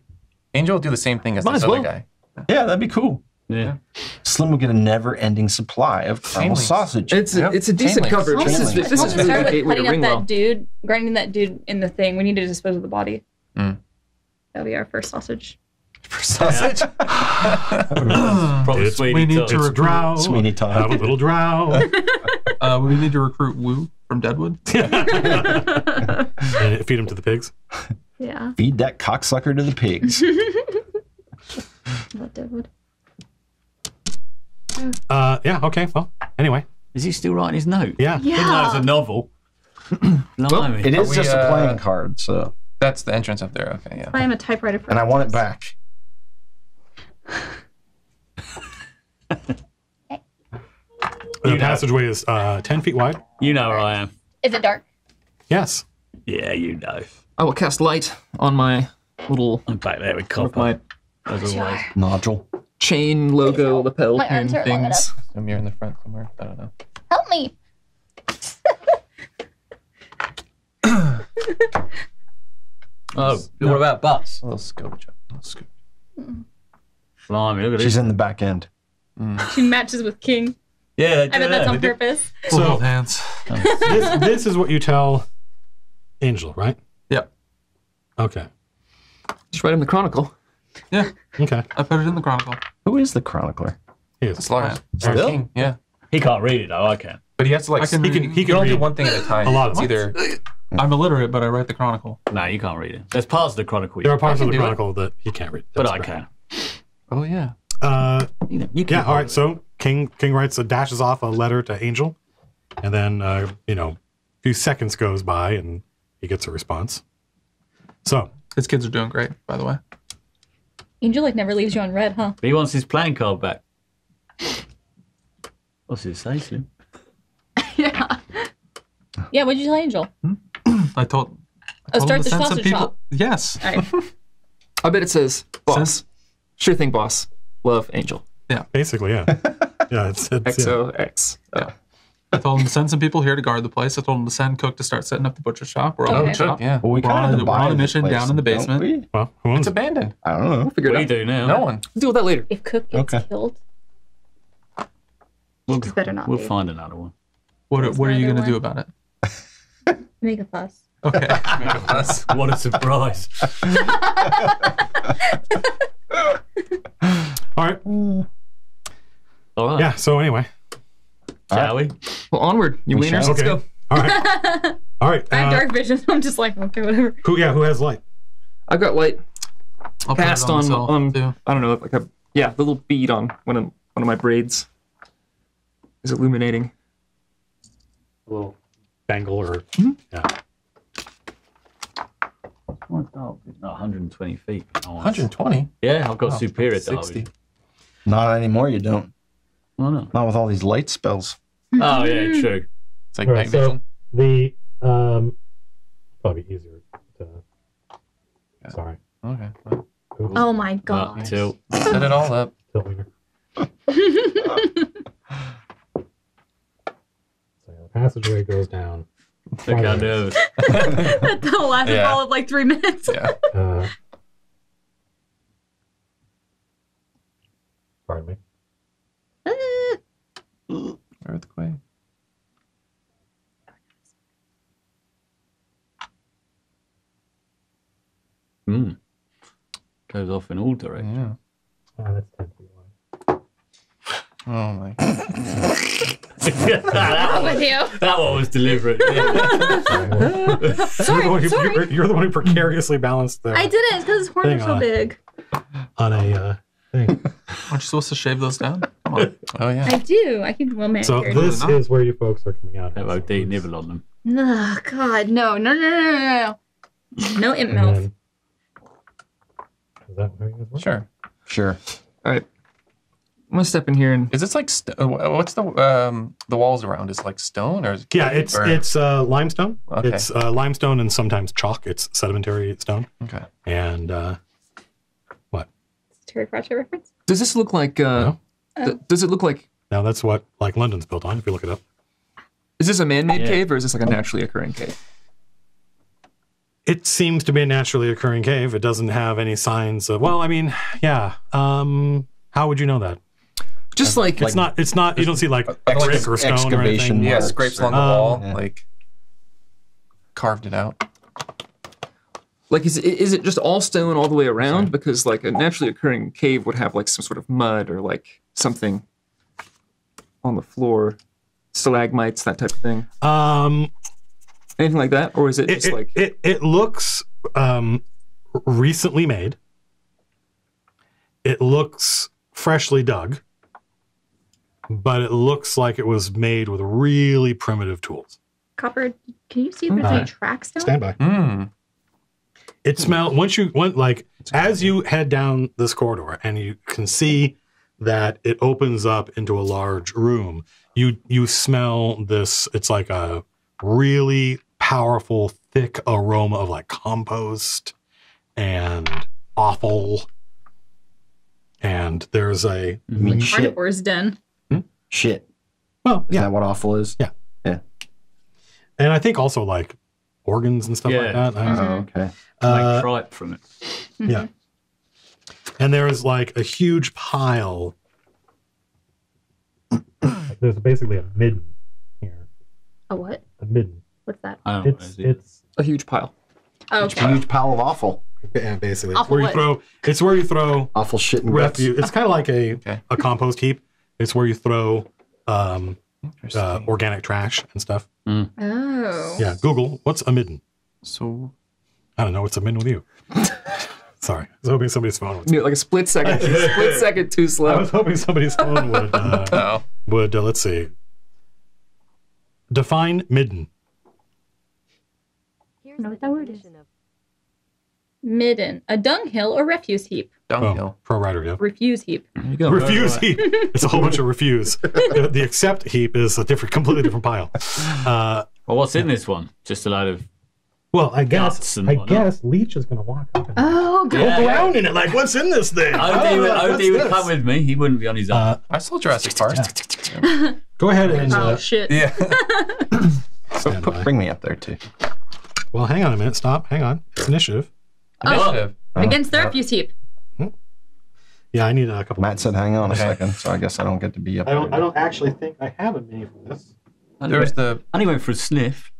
Angel will do the same thing as Might this as other guy. Yeah, that'd be cool. Yeah. Slim will get a never-ending supply of caramel Chainlinks. sausage. It's Yep. it's a decent cover. This is Chain this is really start the with gateway to cutting up that Ringwell. dude, grinding that dude in the thing, we need to dispose of the body. Mm. That'll be our first sausage. For sausage. Probably It's- Sweeney we need Todd. to It's recruit- drow. Sweeney Have a little drow. Uh, we need to recruit Wu from Deadwood. and feed him to the pigs. Yeah, Feed that cocksucker to the pigs. love Deadwood. Uh, yeah. Okay. Well. Anyway. Is he still writing his note? Yeah. Didn't know it was a novel. Blimey. It is we, just a uh, playing card, so That's the entrance up there. Okay, yeah. I am a typewriter. For and I want it back. The passageway is uh, ten feet wide. You know where I am. Is it dark? Yes. Yeah, you know. I will cast light on my little I'm back there with one copper. my As always. Nodule. chain logo lapel My pin arms aren't long things. A mirror in the front somewhere. I don't know. Help me! Oh, what about butts? A little scope job. A little scope. Blimey, look at She's this. in the back end. Mm. She matches with King. Yeah, they I do bet that's that. on They do- purpose. We'll So- hands. this, this is what you tell Angel, right? Yep. Okay. Just write in the chronicle. Yeah, Okay. I put it in the chronicle. Who is the chronicler? He is. It's large. Still? King, yeah. He can't read it though. I can. But he has to like. I can He read. can. He you can can only do read. one thing at a time. A lot of It's them. either. I'm illiterate, but I write the chronicle. No, you can't read it. There's parts of the chronicle, you There are parts of the do it. chronicle that he can't read. but That's I correct. can. Oh yeah. Uh, You know, you can. yeah. All right. So King King writes a dashes off a letter to Angel, and then uh, you know, a few seconds goes by and he gets a response. So His kids are doing great, by the way. Angel like never leaves you on red, huh? But he wants his playing card back. What's it say, Slim? yeah. Yeah. What'd you tell Angel? I told. I told him start to the send some sausage people- shop. Yes. All right. I bet it says boss. Says- Sure thing, boss. Love, Angel. Yeah. Basically, yeah, yeah. It's, it's yeah. XOX. Oh. Yeah. I told him to send some people here to guard the place. I told him to send Cook to start setting up the butcher shop. We're all Okay. shop. Yeah. Well, we We're on kind a- we're on a mission down in the basement. Well, who owns It's it? abandoned. I don't know. We'll Figure it We out. do now. No one. We'll Deal with that later. If Cook gets Okay. killed, We'll, This better not we'll be. find another one. What, That's what are you going to do about it? make a fuss. Okay. Make a fuss. what a surprise. All right. All right. Yeah. So anyway. Shall we? Well, onward, you We wieners. shall. Let's Okay. go. All right. All right. I have Uh, dark vision, so I'm just like, okay, whatever. who? Yeah. Who has light? I've got light I'll put it cast on myself, on. too. I don't know, like a yeah, the little bead on one of one of my braids is illuminating. A little bangle or yeah. Oh, 120 feet. Oh, 120. Yeah, I've got Wow, superior 60. Derby. Not anymore. You don't. Oh, no. Not with all these light spells. Oh, yeah, true. It's like All night right, so vision. the um, probably easier to. Sorry. Okay. well, Oops, Oh my Uh, god. tilt. Set it all up. tilt meter. So yeah, the passageway goes down. The that last yeah. all of like three minutes. yeah. Uh, pardon me. Uh, Earthquake. Hmm. Goes off in all directions. Yeah. Oh, that's tempting. Oh my. God. that, with you. that one was deliberate. you're, the one who, sorry. You're, you're the one who precariously balanced the, I didn't because his horns Hang are so on. big. on a uh, thing. Aren't you supposed to shave those down? Come on. Oh yeah. I do. I can well man. So this not. is where you folks are coming out. of. Have OD nibble on them. Oh God, no, no, no, no, no, no. No imp And milk. then- Is that where you guys were? Sure. Sure. All right. I'm gonna step in here and Is this like st- uh, what's the um the walls around? Is it like stone or is it Yeah, it's or- it's uh, limestone. Okay. It's uh, limestone and sometimes chalk. It's sedimentary stone. okay. And uh, what? Terry Pratchett reference. does this look like? Uh, No. th- does it look like? now that's what like London's built on. If you look it up, Is this a man-made Yeah. cave or is this like a naturally occurring cave? it seems to be a naturally occurring cave. It doesn't have any signs of. Well, I mean, yeah. Um, how would you know that? Just like, It's not. It's not. You don't see like like brick or stone or excavation anything. Yeah, marks scrapes or- along the Um, wall, yeah. like carved it out. like is it, is it just all stone all the way around? Because like a naturally occurring cave would have like some sort of mud or like something on the floor, stalagmites, that type of thing. Um, Anything like that, or is it it, just it, like? it, it looks um, recently made. It looks freshly dug, but it looks like it was made with really primitive tools. Copper, can you see if there's Uh, any tracks down? Stand by. Hmm. It smell once you went like as you head down this corridor and you can see that it opens up into a large room. You you smell this. It's like a really powerful, thick aroma of like compost and offal. And there's a You mean shit? Carnivore's den. Shit. well, Is yeah, that what awful is? Yeah. Yeah. And I think also like organs and stuff like Yeah. that. I- Oh, okay. like Uh, tripe from it. Yeah. And there's like a huge pile. There's basically a midden here. A what? A midden. What's that? I. It's it is. A huge pile. Oh, It's okay. a huge pile of awful. yeah, basically it's Awful where you throw it's where you throw Awful shit and guts. refuse. It's kind of like a Okay. a compost heap. It's where you throw um, uh, organic trash and stuff. Oh. Yeah, Google what's a midden. so I don't know what's a midden with you. Sorry, I was hoping somebody's phone would. Yeah, like a split second, split second too slow. I was hoping somebody's phone would uh, oh would uh, let's see. Define midden. Here's know the what that word is. Definition of Midden, a dunghill or refuse heap. Oh, dunghill. pro rider, yeah. Refuse heap. There you go. refuse heap. It's a whole bunch of refuse. the, the accept heap is a different, completely different pile. Uh, Well, what's in this one? Just a lot of. well, I Guts guess and I whatnot. guess Leech is going to walk up and Oh, God. Yeah. poke around in it. Like, what's in this thing? OD Oh, would, what's OD would come with me. He wouldn't be on his own. Uh, I saw Jurassic Park. go ahead and Oh, uh, shit. yeah. stand Put, bring me up there too. Well, hang on a minute. Stop. Hang on. It's Initiative. Initiative. Oh, Against the refuse heap. Yeah, I need a couple. Matt said, "Hang on a Okay. second, so I guess I don't get to be up I don't. there. I don't actually think I have a mini for this. I only There's went- the I only went for a sniff.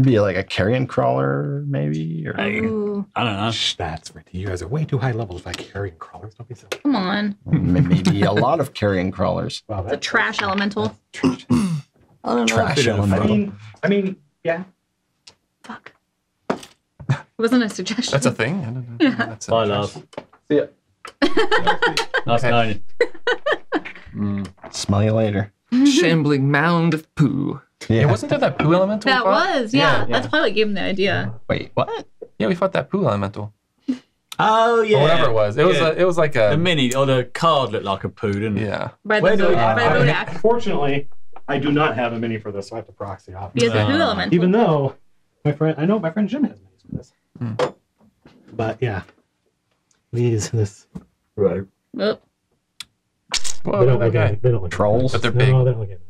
Be like a carrion crawler, maybe, or Ooh, I don't know. Shh, that's right. You guys are way too high levels by carrying crawlers. Don't be silly. come on. m- maybe a lot of carrion crawlers. Wow, It's a trash elemental. I don't know. Trash Bit of elemental. mean, I mean, yeah. Fuck. It wasn't a suggestion. that's a thing. I don't know. That's a Bye, love. See ya. Nice Okay. knowing you. Smell you later. Shambling mound of poo. Yeah. Yeah, wasn't there that poo elemental? we that fought? was, yeah. Yeah, That's probably what gave him the idea. Wait, what? Yeah, we fought that poo elemental. Oh yeah. Or whatever it was. It was Yeah. a, it was like the a mini or the card looked like a poo, didn't it? yeah. By Where the, do we- Zod- by I- the Zodiac. Fortunately, I do not have a mini for this, so I have to proxy off. He has a Uh, poo elemental. Even though my friend, I know my friend Jim has minis for this. Hmm. But yeah, these this Right. Oop. Whoa, they don't look guy. any- they don't look Trolls? But they're no, big. No, they don't look any-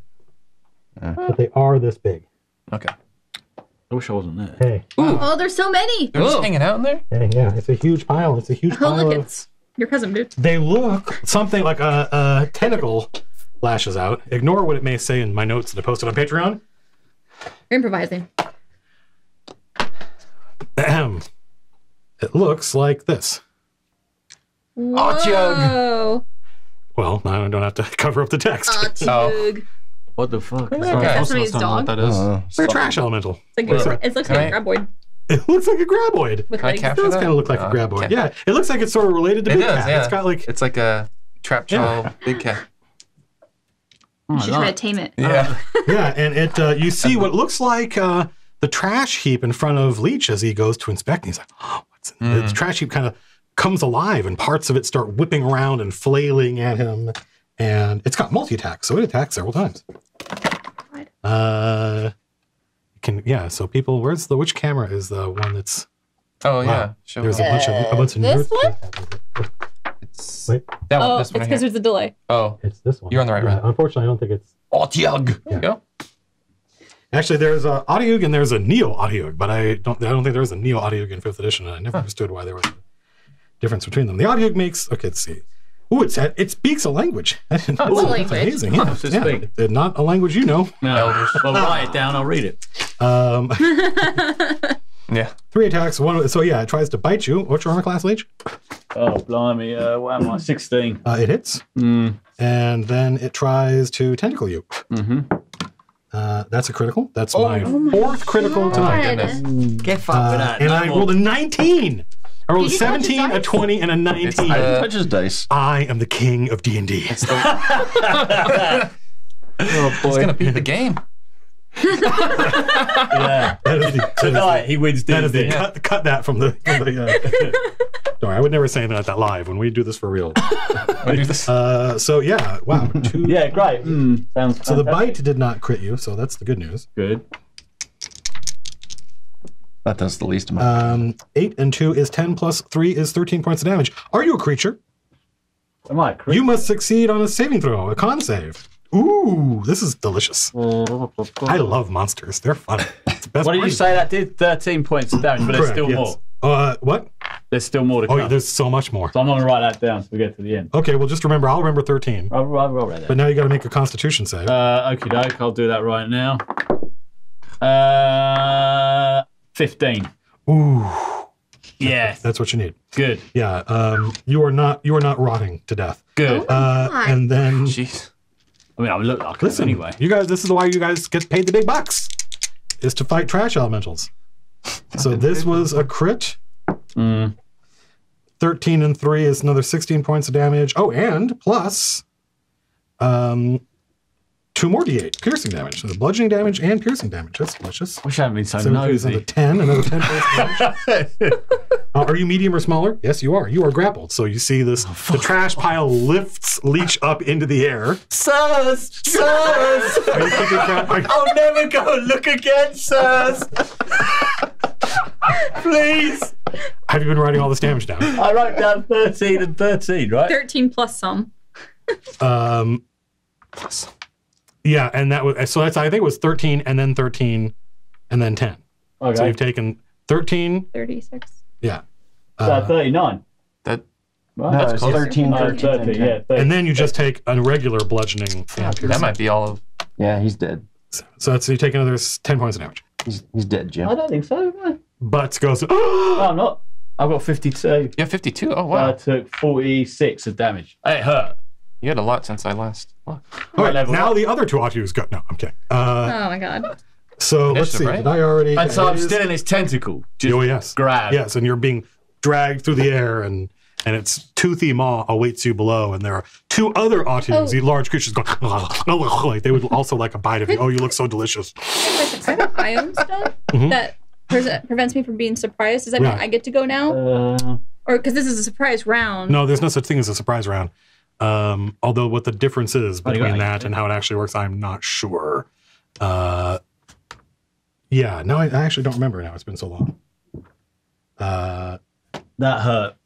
Yeah. But they are this big. Okay. I wish I wasn't there. Hey, oh, oh, there's so many. They're just hanging out in there. hey, yeah, it's a huge pile. It's a huge Oh, pile look, of. it's your cousin, dude. They look something like a, a tentacle lashes out. Ignore what it may say in my notes that I posted on Patreon. You're improvising. Ahem. it looks like this. Whoa. Well, now I don't have to cover up the text. Otyugh. What the fuck? Okay. That's Most somebody's us what dog. that is. Uh, It's like a trash elemental. It's like Well, it looks like a I- graboid It looks like a graboid. with Can I legs. It capture does that? kind of look like Uh, a graboid. cat. Yeah, it looks like it's sort of related to It Big does, Cat. yeah. It's got like It's like a trap child, big cat. Oh, You I should try to tame it. Yeah. yeah, and it uh, you see what looks like uh, the trash heap in front of Leech as he goes to inspect. And he's like, "Oh, what's in Hmm. the trash heap?" Kind of comes alive, and parts of it start whipping around and flailing at him. And it's got multi attack, so it attacks several times. Uh, you can yeah. So people, where's the which camera is the one that's? Oh, yeah. Wow. Show There's a bunch of a bunch of this nerds- It's Wait. that one. Oh, this it's one right because here. there's a delay. Oh, It's this one. You're on the right Yeah, one. Unfortunately, I don't think it's. Otyugh. there you go. Actually, there's a Otyugh and there's a Neo Otyugh, but I don't. I don't think there's a Neo Otyugh in fifth edition, and I never understood why there was a difference between them. The Otyugh makes. Okay, let's see. Ooh, it's it speaks a language. That's a language. amazing. Yeah, What's it yeah. Not a language you know. No. Well, write it down. I'll read it. Um, Yeah. three attacks. One. So yeah, it tries to bite you. What's your armor class, Leech? Oh, blimey. Uh, what am I? 16. Uh, it hits, Mm. and then it tries to tentacle you. Mm-hmm. Uh, that's a critical. That's Oh, my Oh my fourth critical tonight. goodness. Get fucked Uh, and I rolled a 19. I rolled a Did you touch his 17, a 20, and a 19. It's, uh, Touch his dice. I am the king of D&D. it's, the, oh, it's gonna beat the game. Yeah. The, Tonight, he wins that is the D&D. cut, cut that from the. From the uh, sorry, I would never say that that live when we do this for real. I do this. Uh, so yeah, wow. Two, Yeah, great. Mm, sounds So the bite did not crit you, so that's the good news. Good. That does the least amount. Um, eight and two is ten plus three is thirteen points of damage. Are you a creature? Am I a creep? You must succeed on a saving throw, a con save. Ooh, this is delicious. I love monsters. They're fun. It's the best What did you part. say that did? 13 points of damage, but there's Correct, still yes. more. Uh, what? There's still more to Oh, come. yeah, there's so much more. so I'm not going to write that down so we get to the end. Okay, well, just remember, I'll remember 13. I'll, I'll, I'll write that. But now you got to make a constitution save. Uh, okie doke, I'll do that right now. Uh, 15. Ooh, Yeah, that's what you need. good, Yeah, um, you are not you are not rotting to death. good. Uh, God. and then Jeez. I mean, I would look like listen, anyway. you guys, this is why you guys get paid the big bucks, is to fight trash elementals. So this was a crit. Mm. 13 and 3 is another 16 points of damage. Oh, and plus um, two more d8 piercing damage. So the bludgeoning damage and piercing damage. That's delicious. Wish I hadn't been so, another nosy. 10, another 10 points of damage. are you medium or smaller? Yes, you are. You are grappled. So you see this the trash pile lifts Leech up into the air. Sirs! Sirs! Are you keeping track? Are- I'll never go and look again, sirs! Please! Have you been writing all this damage down? I wrote down 13 and 13, right? 13 plus some. Um, plus. yeah, and that was so that's I think it was 13 and then 13 and then 10. Okay. So you've taken 13, 36. yeah. So Uh, 39. That Right? No, it's close. 13, Oh, 13, 30, 10. yeah. 30. and then you just take a regular bludgeoning and that might be all of. Yeah, he's dead. So that's you take another 10 points of damage. He's, he's dead, Jim. I don't think so. am I? But goes, No, I'm not. I've got 52. Yeah, 52. Oh wow. I took 46 of damage. It hurt. You had a lot since I last. looked. All right, level now up. the other two Otyughs go. No, I'm kidding. Uh, Oh my god. so let's see. Right? Did I already? And so I'm is- still in its tentacle. Just Oh yes. grab. Yes, and you're being dragged through the air, and and its toothy maw awaits you below, and there are two other Otyughs, Oh. these large creatures, going like they would also like a bite of you. Oh, you look so delicious. I have an ioun stone Mhm. that pre- prevents me from being surprised. Does that mean Right. I get to go now? Uh, Or because this is a surprise round? No, there's no such thing as a surprise round. Um, although what the difference is you got between it. that and how it actually works, I'm not sure. Uh, yeah, no, I, I actually don't remember now. It's been so long. Uh, that hurt.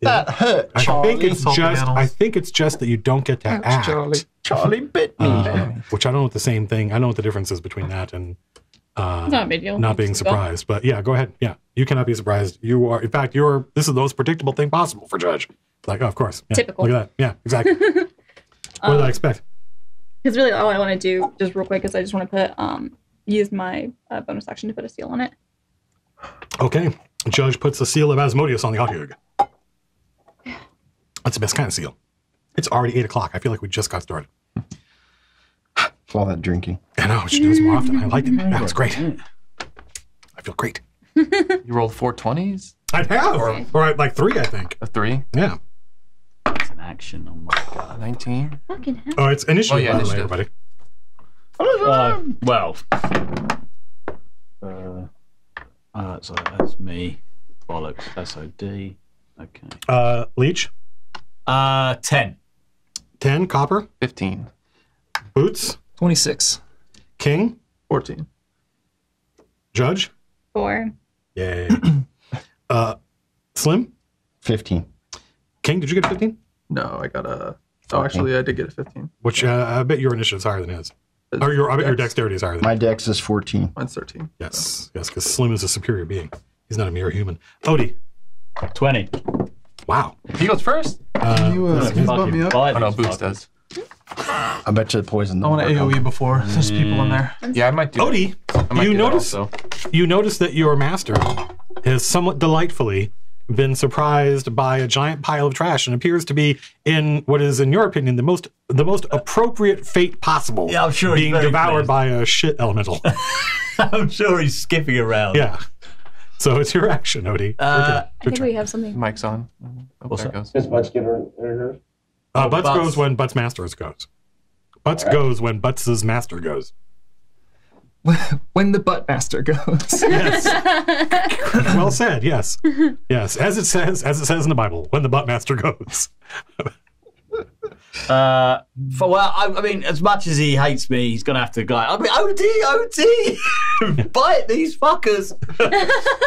That hurt, I Charlie. think it's Salty just. animals. I think it's just that you don't get to act. Charlie. Charlie bit me. Um, which I don't know what the same thing. I don't know what the difference is between that and uh, not a big deal. not being Just go. surprised. But yeah, go ahead. Yeah, you cannot be surprised. You are, in fact, you're. This is the most predictable thing possible for Judge. Like, oh, of course. Yeah, Typical. Look at that. Yeah, exactly. what did I expect? Because really, all I want to do, just real quick, is I just want to put um use my uh, bonus action to put a seal on it. Okay. Judge puts the seal of Asmodeus on the Otyugh. That's the best kind of seal. It's already 8 o'clock. I feel like we just got started. It's all that drinking. I know. We should do this more often. I like it. That was great. I feel great. You rolled four twenties? I have. Or, or like three, I think. A three? Yeah. It's an action. Oh my god. Nineteen? Fucking hell. Oh, it's initiative, Oh, yeah, by the way, initiative. everybody. Uh, well. Uh, uh, so that's me. Bollocks. SOD. Okay. Uh, Leech, Uh, 10. 10. Copper, Fifteen. Boots, 26. King, 14. Judge. Four. Yay. uh, Slim, 15. King, did you get a 15? No, I got a. Oh, actually, I did get a 15. Which uh, I bet your initiative's higher than his. Or your, I bet your dexterity is higher than My dex is 14. Mine's 13. Yes, yes, because Slim is a superior being. He's not a mere human. Odie, 20. wow. He goes first? Uh, You, uh, that's you amazing. bump me up. bite Oh no, these Boots does. I bet you the poison. I want to AoE before. There's people in there. Yeah, I might do Odie, I might you do notice also. you notice that your master has somewhat delightfully been surprised by a giant pile of trash and appears to be in what is, in your opinion, the most the most appropriate fate possible. Yeah, I'm sure he's being very devoured pleased. by a shit elemental. I'm sure he's skipping around. yeah. So it's your action, Odie. Uh, I think we have something. Mike's on. Oh, What's there it goes. Does Butch get her? her- Uh, Butts, Butts. goes when Butts Masters goes. Butts goes when Butts's master goes. When the butt master goes. Well said. Yes, yes. As it says, as it says in the Bible, when the butt master goes. Uh, for, well, I, I mean, as much as he hates me, he's gonna have to go. I mean, OD, OD, bite these fuckers.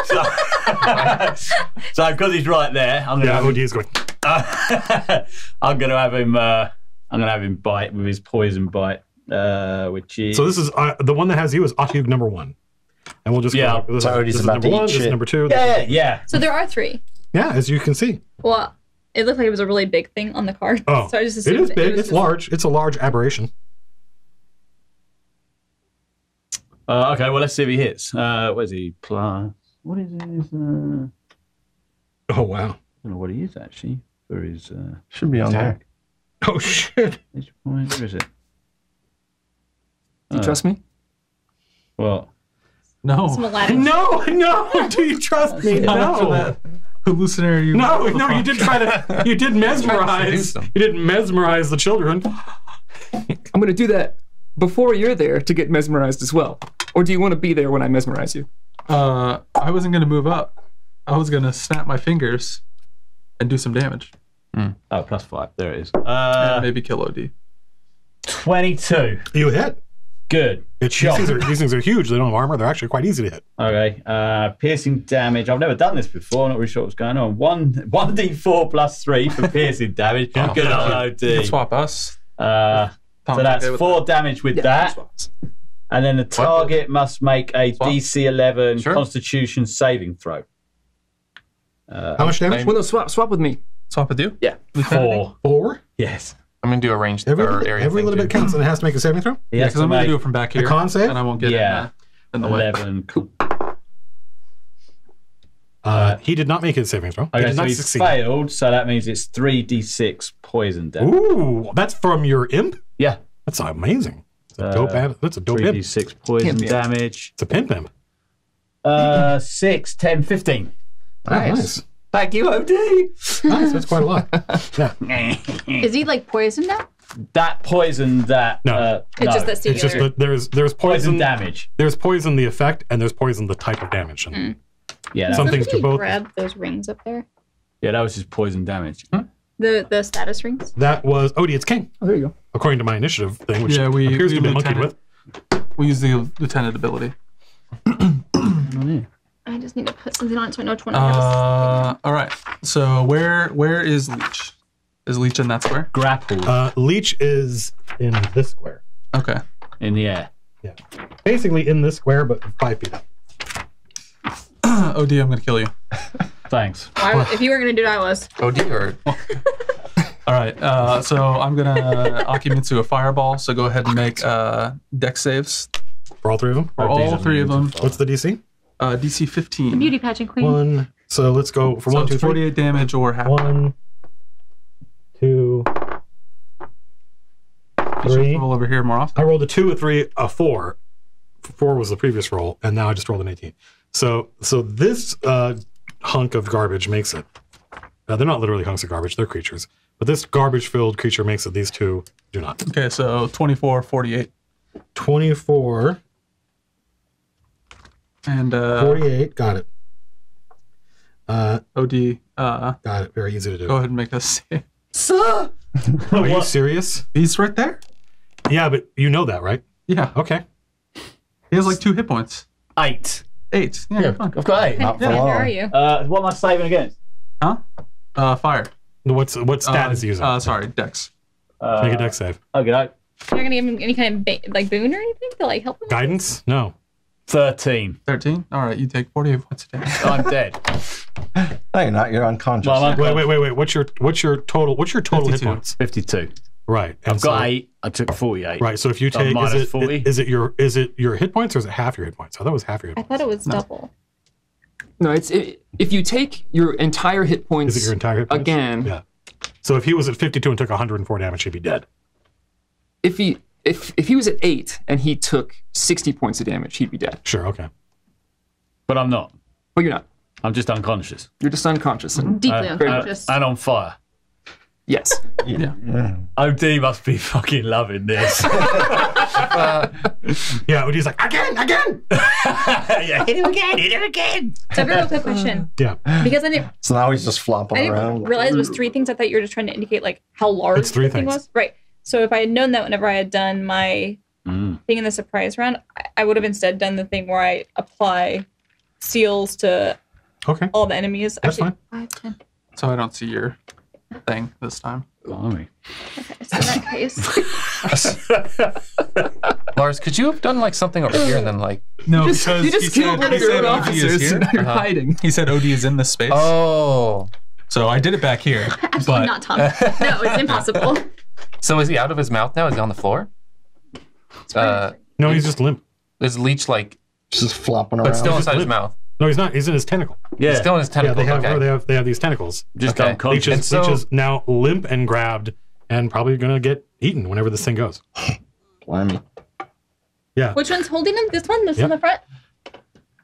so, so because he's right there, I'm gonna Yeah, have OD him, is going. I'm gonna have him. Uh, I'm gonna have him bite with his poison bite, uh, which is So this is uh, the one that has you is Otyugh number one, and we'll just Yeah. Go, this, So is, this is number to eat one. This is number two. yeah, yeah. So there are three. Yeah, as you can see. Well, it looked like it was a really big thing on the card. Oh, so I just assumed is that big. was it's just- large. It's a large aberration. Uh, okay, well, let's see if he hits. Uh, where's he? Plus, what is his? Uh, Oh wow. I don't know what he is actually. For his uh, Should be on there. Attack. Oh shit. his point. Where is it? Do you Uh, trust me? Well, No. No, no. Do you trust me? Not No. that hallucinatory. You No, no. You did try to. You did mesmerize. You didn't mesmerize the children. I'm going to do that before you're there to get mesmerized as well. Or do you want to be there when I mesmerize you? Uh, I wasn't gonna move up. I was gonna snap my fingers and do some damage. oh, plus five. There it is. and Uh, maybe kill OD. twenty-two. You hit. Good. It's, these, things are, these things are huge. They don't have armor. They're actually quite easy to hit. Okay. Uh, piercing damage. I've never done this before. Not really sure what's going on. One one d four plus three for piercing damage. Yeah. Good old You can swap us. Uh, so that's okay with four damage with that, and then the target must make a Swap. DC eleven Sure. Constitution saving throw. How much damage? Well, no, swap, swap with me. Swap with you. Yeah. Four. Four. Yes. I'm gonna do a ranged Every, or little- area every thing, little too. bit counts, and it has to make a saving throw. Yeah, has because to I'm gonna do it from back here. con save? and I won't get Yeah. in, the, in the way. eleven. Cool. Uh, he did not make his saving throw. he Okay, did so not he's succeed. failed. So that means it's three d six poison damage. Ooh, that's from your imp. Yeah. That's amazing. That's a Uh, dope. ad- that's a dope Three imp. d six poison Can't damage. It's a pimp imp. Uh, six, ten, fifteen. Oh, nice. Thank you, OD. Nice. That's quite a lot. Yeah. Is he like poisoned now? That poison that. No. Uh, It's no. just that It's just singular. that there's there's poison poison. damage. There's poison the effect, and there's poison the type of damage. And Hmm. Yeah, that, Some things Somebody do both. grab those rings up there. yeah, that was his poison damage. The the status rings. That was Odie. It's king, Oh, there you go. according to my initiative thing, which Yeah, we- appears we to be monkeyed lieutenant. with. We use the lieutenant ability. I just need to put something on it so I know which one. I Uh, all right. So where where is Leech? Is Leech in that square? Grapple Uh, Leech is in this square. Okay. in the air. Yeah, basically in this square, but five feet up. OD, I'm gonna kill you. Thanks. I- if you were gonna do it, I was. OD or All right. Uh, so I'm gonna Akimitsu a fireball. So go ahead and make uh, Dex saves For all three of them. for all three of them. What's the DC? Uh, DC The 15. beauty pageant queen. One. So let's go for So one, it's two, three. 48 damage or half. One, two, three. roll over here more often. I rolled a two, a three, a four. Four was the previous roll, and now I just rolled an eighteen. So, so this uh, hunk of garbage makes it. Uh, they're not literally hunks of garbage; they're creatures. But this garbage-filled creature makes it. These two do not. Okay, so 24, 48. Twenty-four, And uh, 48. Got it. Uh, OD, uh, got it. Very easy to do. go ahead and make us save. Sir! Are you serious? He's right there. Yeah, but you know that, right? Yeah, Okay. he has like two hit points. Eight. Eight. Yeah, Yeah, you're. I've got eight. Not for Where long. are you? Uh, what am I saving against? Huh? Uh, fire. What's what stat uh, is he using? Uh, sorry, Dex. Uh, Make a Dex save. Okay, no. You're not gonna give him any kind of ba- like boon or anything to like help him? Guidance? No. 13. 13. All right, you take 48 points of damage. I'm dead. No, you're not. You're unconscious. Well, I'm Wait, wait, wait, wait. What's your what's your total? What's your total hit 52. points? 52. Right. and I've got so- eight. I took 48. Right. So if you So take, is it, 40? is it your is it your hit points or is it half your hit points? I thought it was half your hit I points. thought it was double. No, it's it, if you take your entire hit points Is it your entire hit points? again. Yeah. So if he was at 52 and took 104 damage, he'd be dead. If he if if he was at eight and he took sixty points of damage, he'd be dead. Sure. Okay. But I'm not. But you're not. I'm just unconscious. You're just unconscious. And Deeply Uh, unconscious. uh, and on fire. yes, Yeah. OD must be fucking loving this. Yeah. He's like again, again. yeah, hit him again, hit him again. so I have a real quick question. Yeah. Because I didn't So now he's just flopping I didn't around. realize it was three things. I thought you were just trying to indicate like how large It's three the thing things. was. Right. So if I had known that whenever I had done my Mm. thing in the surprise round, I, I would have instead done the thing where I apply seals to Okay. all the enemies. That's Actually, five, ten. So I don't see your thing this time. Blimey. Okay, so in that case, Lars, could you have done like something over here and then like? No, you just, you just killed one of your own OD officers. here. and now you're Uh-huh. hiding. He said OD is in this space. Oh, So I did it back here. absolutely But not Tom. No, it's impossible. So is he out of his mouth now? Is he on the floor? Uh, No, he's just limp. is Leech like, just flopping around. but still inside his mouth? No, he's not. He's in his tentacle. Yeah, He's still in his tentacle. Yeah. They have. okay. They have. They have these tentacles. just Okay. Leech is, so- Leech is now limp and grabbed and probably gonna get eaten whenever this thing goes. Blimey. Yeah. Which one's holding him? This one? This Yep. in the front?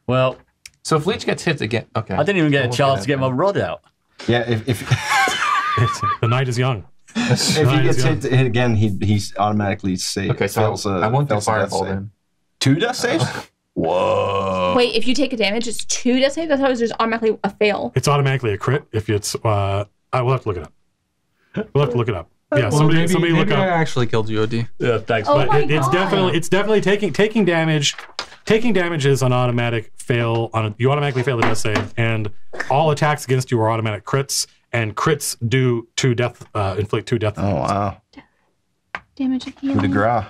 Well, So if Leech gets hit again, okay. I didn't even get I'll a chance to get my rod out. Yeah, if if, the night is young. If he Right, gets hit, hit again, he he's automatically safe. Okay, so fails a- I won't do fails a death fireball save. then. Two death saves? Whoa. Wait, if you take a damage, it's two death saves? I thought it was just automatically a fail. It's automatically a crit if it's. Uh, I will have to look it up. We'll have to look it up. Yeah. well, somebody. maybe, somebody look maybe I up. actually killed you, OD. Yeah, thanks. Oh mate. my It- it's God. definitely. It's definitely taking taking damage. Taking damage is an automatic fail. On a, you automatically fail the death save, and all attacks against you are automatic crits. And crits do two death. Uh, inflict two death. Oh wow. Damage and Coup de healing. grace.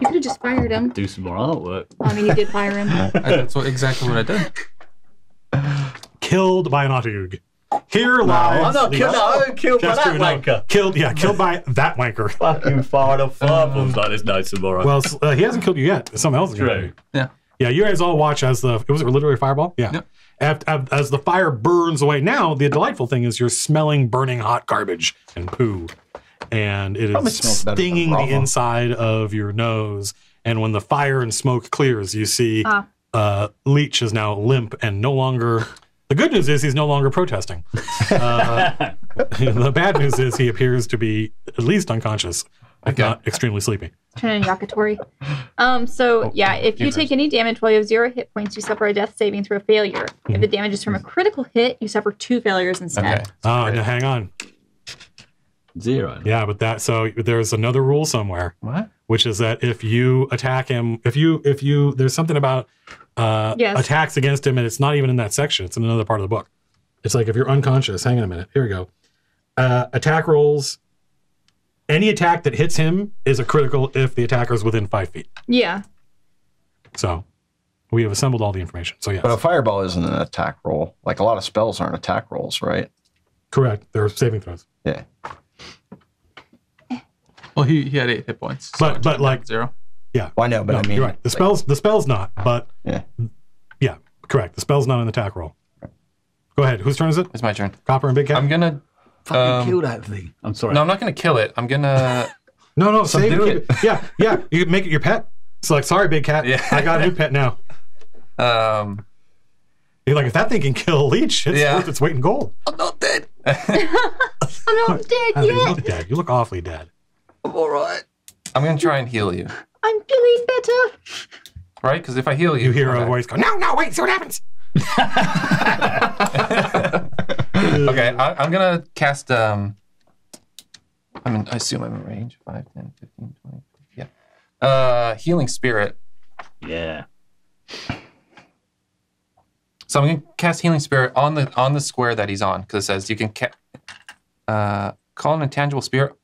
You could have just fired him. Do some more artwork. I mean, you did fire him. I, that's what, exactly what I did. Killed by an Otyugh. Here lies. I'm not the- killed. No, killed by that true, no. wanker. Killed. Yeah. Killed by that wanker. Fucking fired off fireballs like there's no tomorrow. Well, s- uh, he hasn't killed you yet. Something else is gonna True. kill you. Yeah. Yeah, you guys all watch as the was it literally a fireball? Yeah. Yep. As, as- as the fire burns away. Now the delightful thing is you're smelling burning hot garbage and poo, and it Probably is smells better than stinging the inside of your nose. And when the fire and smoke clears, you see Ah. uh, Leech is now limp and no longer. The good news is he's no longer protesting. Uh, the bad news is he appears to be at least unconscious, if Okay. not extremely sleepy. Turn in Yakitori. Um, so yeah, if you you take any damage while you have zero hit points, you suffer a death saving through a failure. If the damage is from a critical hit, you suffer two failures instead. Okay. Oh, now hang on. Zero. Yeah, but that so there's another rule somewhere, What? which is that if you attack him, if you if you there's something about uh Yes. attacks against him, and it's not even in that section. It's in another part of the book. It's like if you're unconscious. Hang on a minute. Here we go. Uh, attack rolls. Any attack that hits him is a critical if the attacker is within five feet. Yeah. So we have assembled all the information. So yes, But a fireball isn't an attack roll. Like a lot of spells aren't attack rolls, right? correct. They're saving throws. Yeah. Well, he, he had eight hit points. so But- but, like- zero. Yeah. Well, I know, but No, I mean, you're right. The spell's the spell's not, but Yeah. yeah, correct. The spell's not an attack roll. Go ahead. Whose turn is it? It's my turn. Copper and Big Cat. I'm gonna. Fucking Um, kill that thing. I'm sorry. No, I'm not gonna kill it. I'm gonna. no, no, save Subdue it. Yeah, yeah. You can make it your pet. It's like, sorry, Big Cat. Yeah. I got a new pet now. Um. You're like, if that thing can kill a leech, it's Yeah. worth its weight in gold. I'm not dead. I'm not dead Ah, you yet. look dead. You look awfully dead. I'm all right. I'm gonna try and heal you, I'm feeling better. right? Because if I heal you, You hear a voice go, no, no, wait, see what happens. okay, I, I'm gonna cast. Um, I mean, I assume I'm in range. 5, 10, 15, 20. Yeah. Uh, healing spirit. Yeah. So I'm gonna cast healing spirit on the on the square that he's on because it says you can ca- uh, call an intangible spirit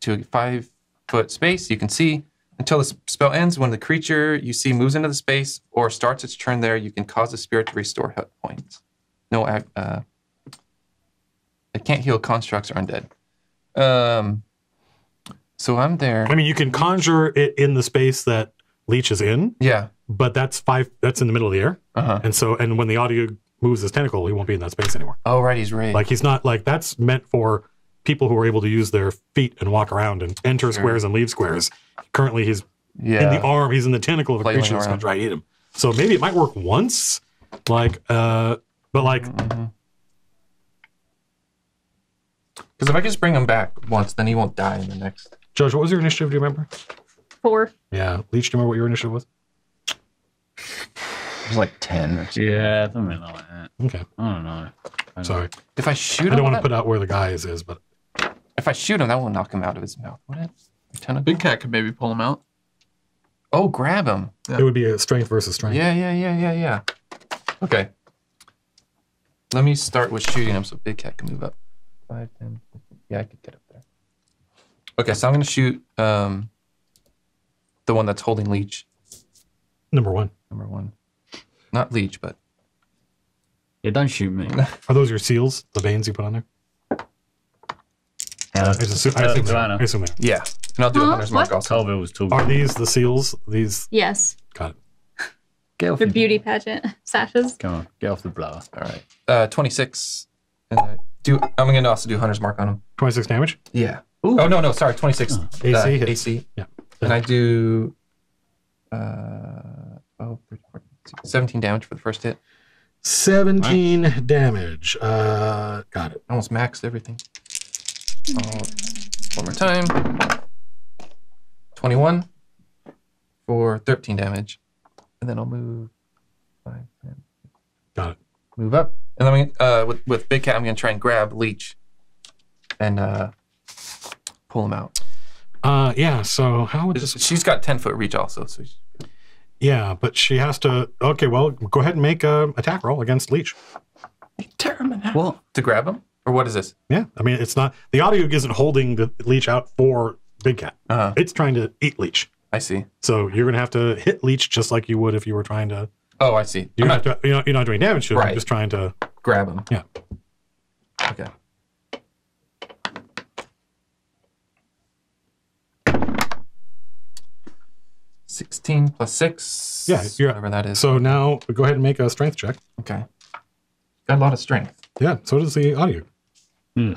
to a five foot space you can see until the spell ends. When the creature you see moves into the space or starts its turn there, you can cause the spirit to restore hit points. No, ac- uh, it can't heal constructs or undead. Um, so I'm there. I mean, you can conjure it in the space that leech is in, Yeah. but that's five. That's in the middle of the air, Uh huh. and so and when the Otyugh moves his tentacle, he won't be in that space anymore. Oh right, he's right. Like he's not like that's meant for people who are able to use their feet and walk around and enter Sure. squares and leave squares. Currently, he's yeah. in the arm. He's in the tentacle of a creature that's going to try to eat him. So maybe it might work once, like, uh, but like, Because if I just bring him back once, then he won't die in the next. Judge, what was your initiative? Do you remember? Four. Yeah, Leech, do you remember what your initiative was? it was like 10 or something. Yeah, something like that. Okay, I don't know. I sorry. If I shoot him, I don't want to put out where the guy is, is but If I shoot him, that will knock him out of his mouth. Would it? Tentacle? Big cat could maybe pull him out. Oh, grab him. Yeah. it would be a strength versus strength. Yeah, yeah, yeah, yeah, yeah. Okay. Let me start with shooting him so Big Cat can move up. 5, 10, 15. Yeah, I could get up there. Okay, so I'm going to shoot um, the one that's holding Leech, Number one. number one. Not Leech, but. Yeah, don't shoot me. Are those your seals? The veins you put on there? Yeah, I just assume, I Uh, assume, they are. Joanna. I assume they. Yeah. And I'll do a Huh? hunter's mark What? also. Colville was talking. Are these the seals? These Yes. got it. Get off For the- beauty pageant sashes. Come on, get off the blower. All right. Uh, 26. And I do, I'm going to also do hunter's mark on him. Twenty six damage. Yeah. Oh, no, no, sorry. 26. AC uh, hits. AC. Yeah. And I do uh, oh, 13, 14, 16, 17 damage for the first hit. Seventeen damage. Uh, got it. Almost maxed everything. Oh, one more time. 21 for 13 damage. And then I'll move 5, 10, Got it. move up. And then I'm uh, with, with Big Cat, I'm going to try and grab Leech and uh, pull him out. Uh, yeah. So how would this? She's got 10 foot reach also. So she's- Yeah, but she has to. Okay, well, go ahead and make a attack roll against Leech. What? to grab him? Or what is this? Yeah, I mean, it's not the Otyugh isn't holding the Leech out for Big Cat. Uh-huh. It's trying to eat Leech. I see. So you're gonna have to hit Leech just like you would if you were trying to. Oh, I see. You're I'm not. not You're not, you're not doing damage to it. You're Right. just trying to. grab him. Yeah. Okay. Sixteen plus six. Yeah, you're- whatever that is. So now go ahead and make a strength check. okay. Got a lot of strength. Yeah. So does the Otyugh. Hmm.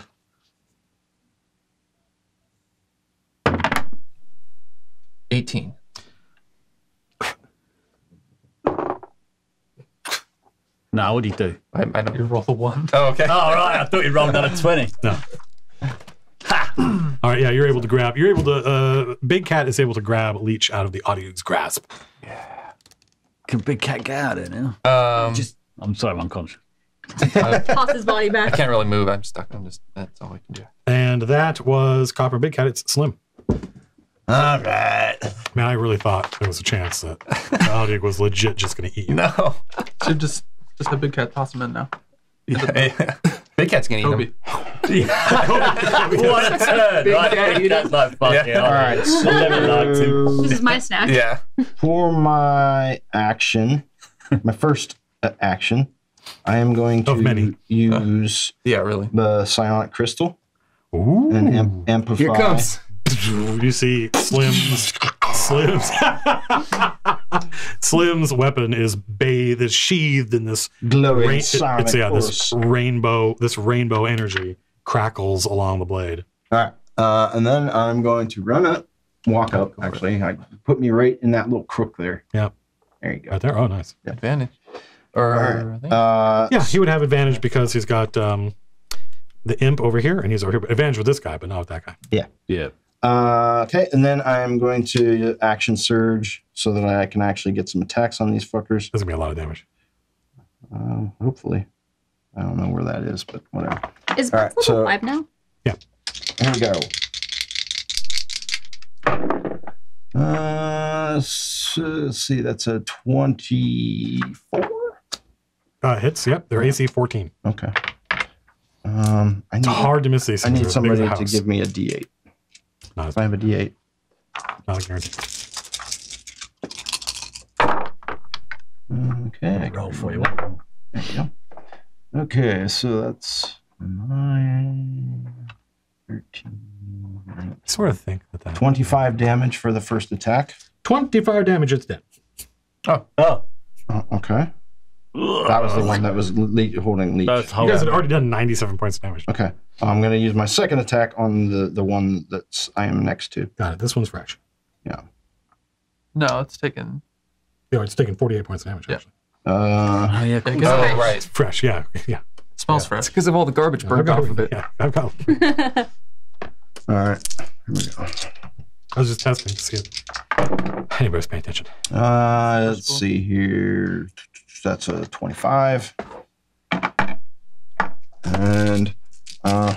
Eighteen. No, what do you do? I, I don't. You roll a one. Oh, okay. Oh, right. I thought you rolled out a 20. No. All right. Yeah, you're able to grab. You're able to. Uh, Big Cat is able to grab Leech out of the Otyugh's grasp. Yeah. Can Big Cat get out of there now? Um, Just, I'm sorry, I'm unconscious. Toss his body I back. can't really move. I'm stuck. I'm just. That's all I can do. And that was Copper Big Cat. It's Slim. All right. Man, I really thought there was a chance that the Otyugh was legit just going to eat you. No. Should just just have big cat toss him in now. Yeah. Big cat's gonna eat Toby. him. what a turn! Right? Cat eater. That's like fucking Yeah. all right. I never liked him. This is my snack. Yeah. For my action, my first uh, action, I am going Of to many. use Yeah. Really. the psionic crystal Ooh. and am- amplify. Here it comes. You see Slim's Slim's Slim's weapon is bathed, is sheathed in this Glowing rain, sonic it's, yeah, this rainbow, this rainbow energy crackles along the blade. All right. Uh, and then I'm going to run up, walk up, actually. I put me right in that little crook there. Yep. There you go. Right there. Oh, nice. Advantage. Or All right. Uh, Yeah, he would have advantage because he's got um, the imp over here, and he's over here. But advantage with this guy, but not with that guy. Yeah. Yeah. Uh, okay, and then I'm going to action surge so that I can actually get some attacks on these fuckers. There's gonna be a lot of damage. Um, hopefully, I don't know where that is, but whatever. Is All right, Boots level so- five now? Yeah. Here we go. Uh, s- let's see, that's a twenty-four. Uh, hits. Yep, they're AC 14. Okay. Um, I It's hard to miss these. I need They're as big as somebody to house. give me a D8. Not, If I have a D8. not a guarantee. Okay. I Roll for you. roll. There you go. Okay, so that's nine, 13, I sort of think that that 25 damage for the first attack. 25 damage. It's dead. Oh, Oh, okay. That was the one that was le- holding leech. that's You guys had already done 97 points of damage. Okay. I'm going to use my second attack on the, the one that's I am next to. Got it. This one's fresh. Yeah. No, it's taken. Yeah, it's taking 48 points of damage. Yeah. Actually, Uh, Oh, yeah. Yeah, Oh, it right. fresh. Yeah, yeah. smells fresh. because of all the garbage I've burned got off of it. Yeah, I've got. all right. Here we go. I was just testing to see if anybody's paying attention. Uh, let's see here. That's a 25. And uh,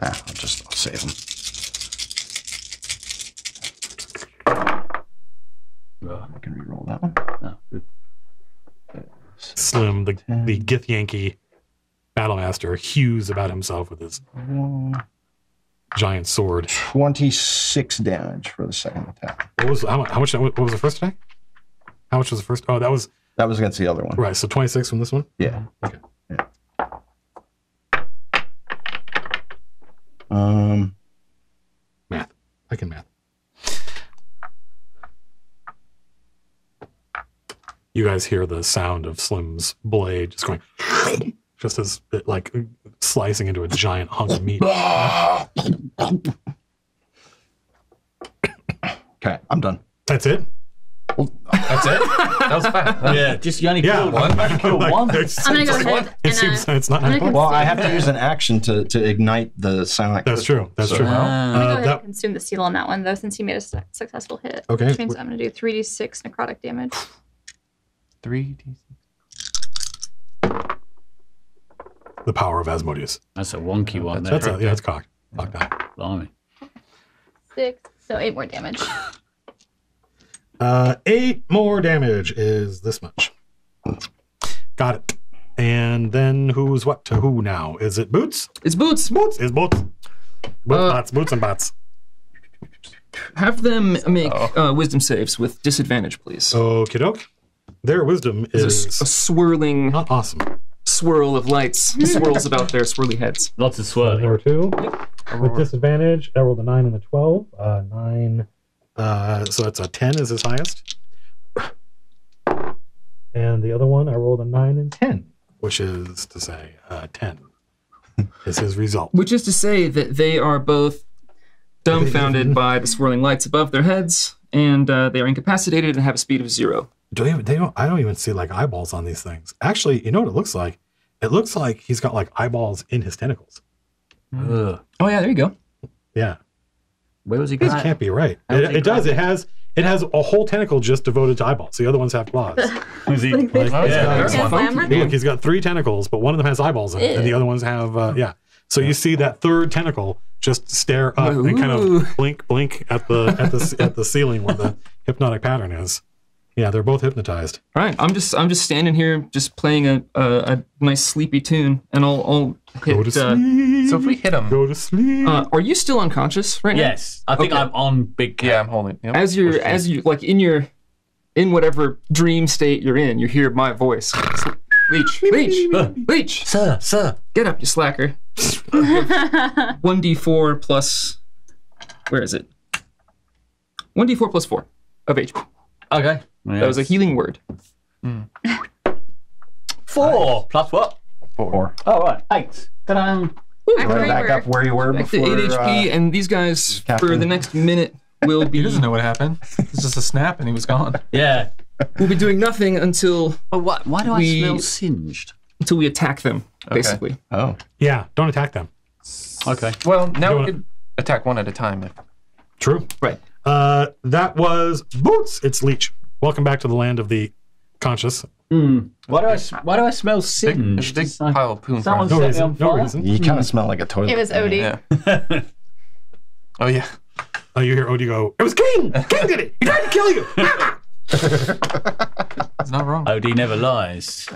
ah, I'll just I'll save them. Right. I can re-roll that one. Oh, good. Slim, the the Githyanki battlemaster, hews about himself with his giant sword. 26 damage for the second attack. What was how much? How much? What was the first attack? How much was the first? Oh, that was That was against the other one. right. So 26 from this one. Yeah. Okay. Yeah. Um. Math. I can math. You guys hear the sound of Slim's blade just going, just as it like slicing into a giant hunk of meat. Okay, I'm done. That's it. That's it? That was fast. Yeah, just you only Yeah. killed one. You killed one. It's- I'm gonna go it's- ahead It seems uh, it's not. I'm gonna. Well, I have to use an action to, to ignite the silent. That's crystal. true. That's So- true. I'm gonna go Uh, ahead that- and consume the seal on that one though, since he made a su- successful hit. Okay. Which means I'm gonna do 3d6 necrotic damage. Three D. the power of Asmodeus. That's a wonky one. There. That's a, yeah, it's cocked. Lock that. Blimey. Six. So eight more damage. Uh, eight more damage is this much. Got it. And then who's what to who now? Is it Boots? It's boots. Boots is Boots. Boots, Uh, bots, boots and bots. Have them make uh, wisdom saves with disadvantage, please. Okie doke. Their wisdom is a, is s- a swirling not awesome. Swirl of lights swirls about their swirly heads. Lots of swirling. Number two. With disadvantage, I rolled a nine and a twelve. Uh, nine. Uh, so that's a ten is his highest. And the other one, I rolled a nine and ten, which is to say, uh, ten is his result. Which is to say that they are both dumbfounded by the swirling lights above their heads, and uh, they are incapacitated and have a speed of zero. Do they, they don't. I don't even see like eyeballs on these things. Actually, you know what it looks like? It looks like he's got like eyeballs in his tentacles. Ugh. Oh yeah, there you go. Yeah, Where was he this can't be right. It, it does. It has. It has a whole tentacle just devoted to eyeballs. The other ones have claws. Was he? Like this. like- Yeah, Can't that's slam her? Look, he's got three tentacles, but one of them has eyeballs in it, and the other ones have uh, yeah. So you see that third tentacle just stare up and kind of blink, blink at the at the at the ceiling where the hypnotic pattern is. Yeah, they're both hypnotized. All right, I'm just I'm just standing here, just playing a a, a nice sleepy tune, and I'll, I'll Go hit. to Uh, sleep. So if we hit him, Go to sleep. uh, are you still unconscious right now? Yes, I think Okay. I'm on big. Cat. yeah, I'm holding. Yep. As you're as you like in your in whatever dream state you're in, you hear my voice. Leech, leech, leech. Sir, sir. Get up, you slacker. 1d4 plus. Where is it? 1d4 plus 4 of HP. Okay. That was a healing word. four plus what? Four. Oh right, eight. Ta-da. Actually, Back up where you were Back to 8 HP, uh, and these guys, for the next minute, will be. He doesn't know what happened. It's just a snap and he was gone. Yeah. We'll be doing nothing until Oh, why, why do I We- smell singed? until we attack them, basically. oh, Yeah, don't attack them. Okay. Well, now we wanna- could attack one at a time. If, True. Right. Uh, that was Boots. It's Leech. Welcome back to the land of the conscious. Hmm. Why do I s- why do I smell big, singed? a big pile of poo in Someone No set me on reason. No reason. you kind of smell like a toilet. It was Odie. Yeah. oh yeah. Uh, you hear Odie go, It was King! King did it! He tried to kill you! It's not wrong. Odie never lies.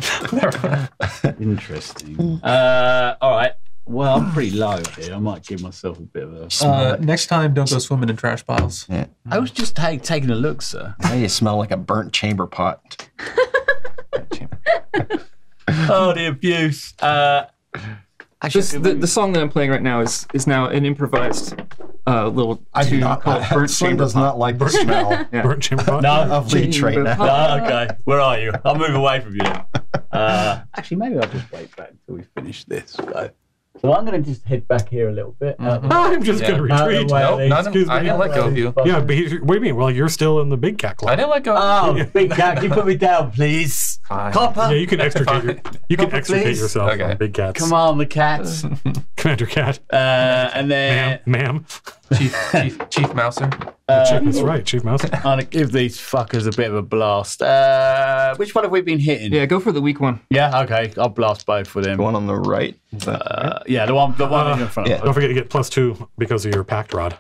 Interesting. Uh, all right. Well, I'm pretty low here. I might give myself a bit of a. Uh, next time, don't go swimming in trash piles. Yeah. I was just ta- taking a look, sir. Now you smell like a burnt chamber pot. Oh, the abuse. Uh, actually, This, the, the song that I'm playing right now is is now an improvised uh, little I do tune not. called Burnt Slim Chamber does not like the smell Yeah. Burnt chamber pot? no, of leech right Chamber now. pot. no, okay. Where are you? I'll move away from you. Then. Uh, actually, maybe I'll just wait back until we finish this. So, so I'm going to just head back here a little bit. out the- I'm just Yeah. going to Out of the retreat. way. No, Well, none of, excuse I me. didn't let go of you. Yeah, but he, what do you mean? Well, you're still in the big cat club. I didn't let go. Oh, big cat, can you put me down, please? Fine. Copper. Yeah, you can extricate your, you can extricate please. yourself Okay. from big cats. Come on, the cats. Commander Cat. Uh, and then Ma'am, ma'am. Chief, Chief, Chief Mouser. Chief, that's right, Chief Mouse. I'm gonna give these fuckers a bit of a blast. Uh, which one have we been hitting? Yeah, go for the weak one. Yeah, okay. I'll blast both of them. The one on the right. Is that Uh, yeah, the one, the one in front yeah. of Don't forget to get plus two because of your pact rod.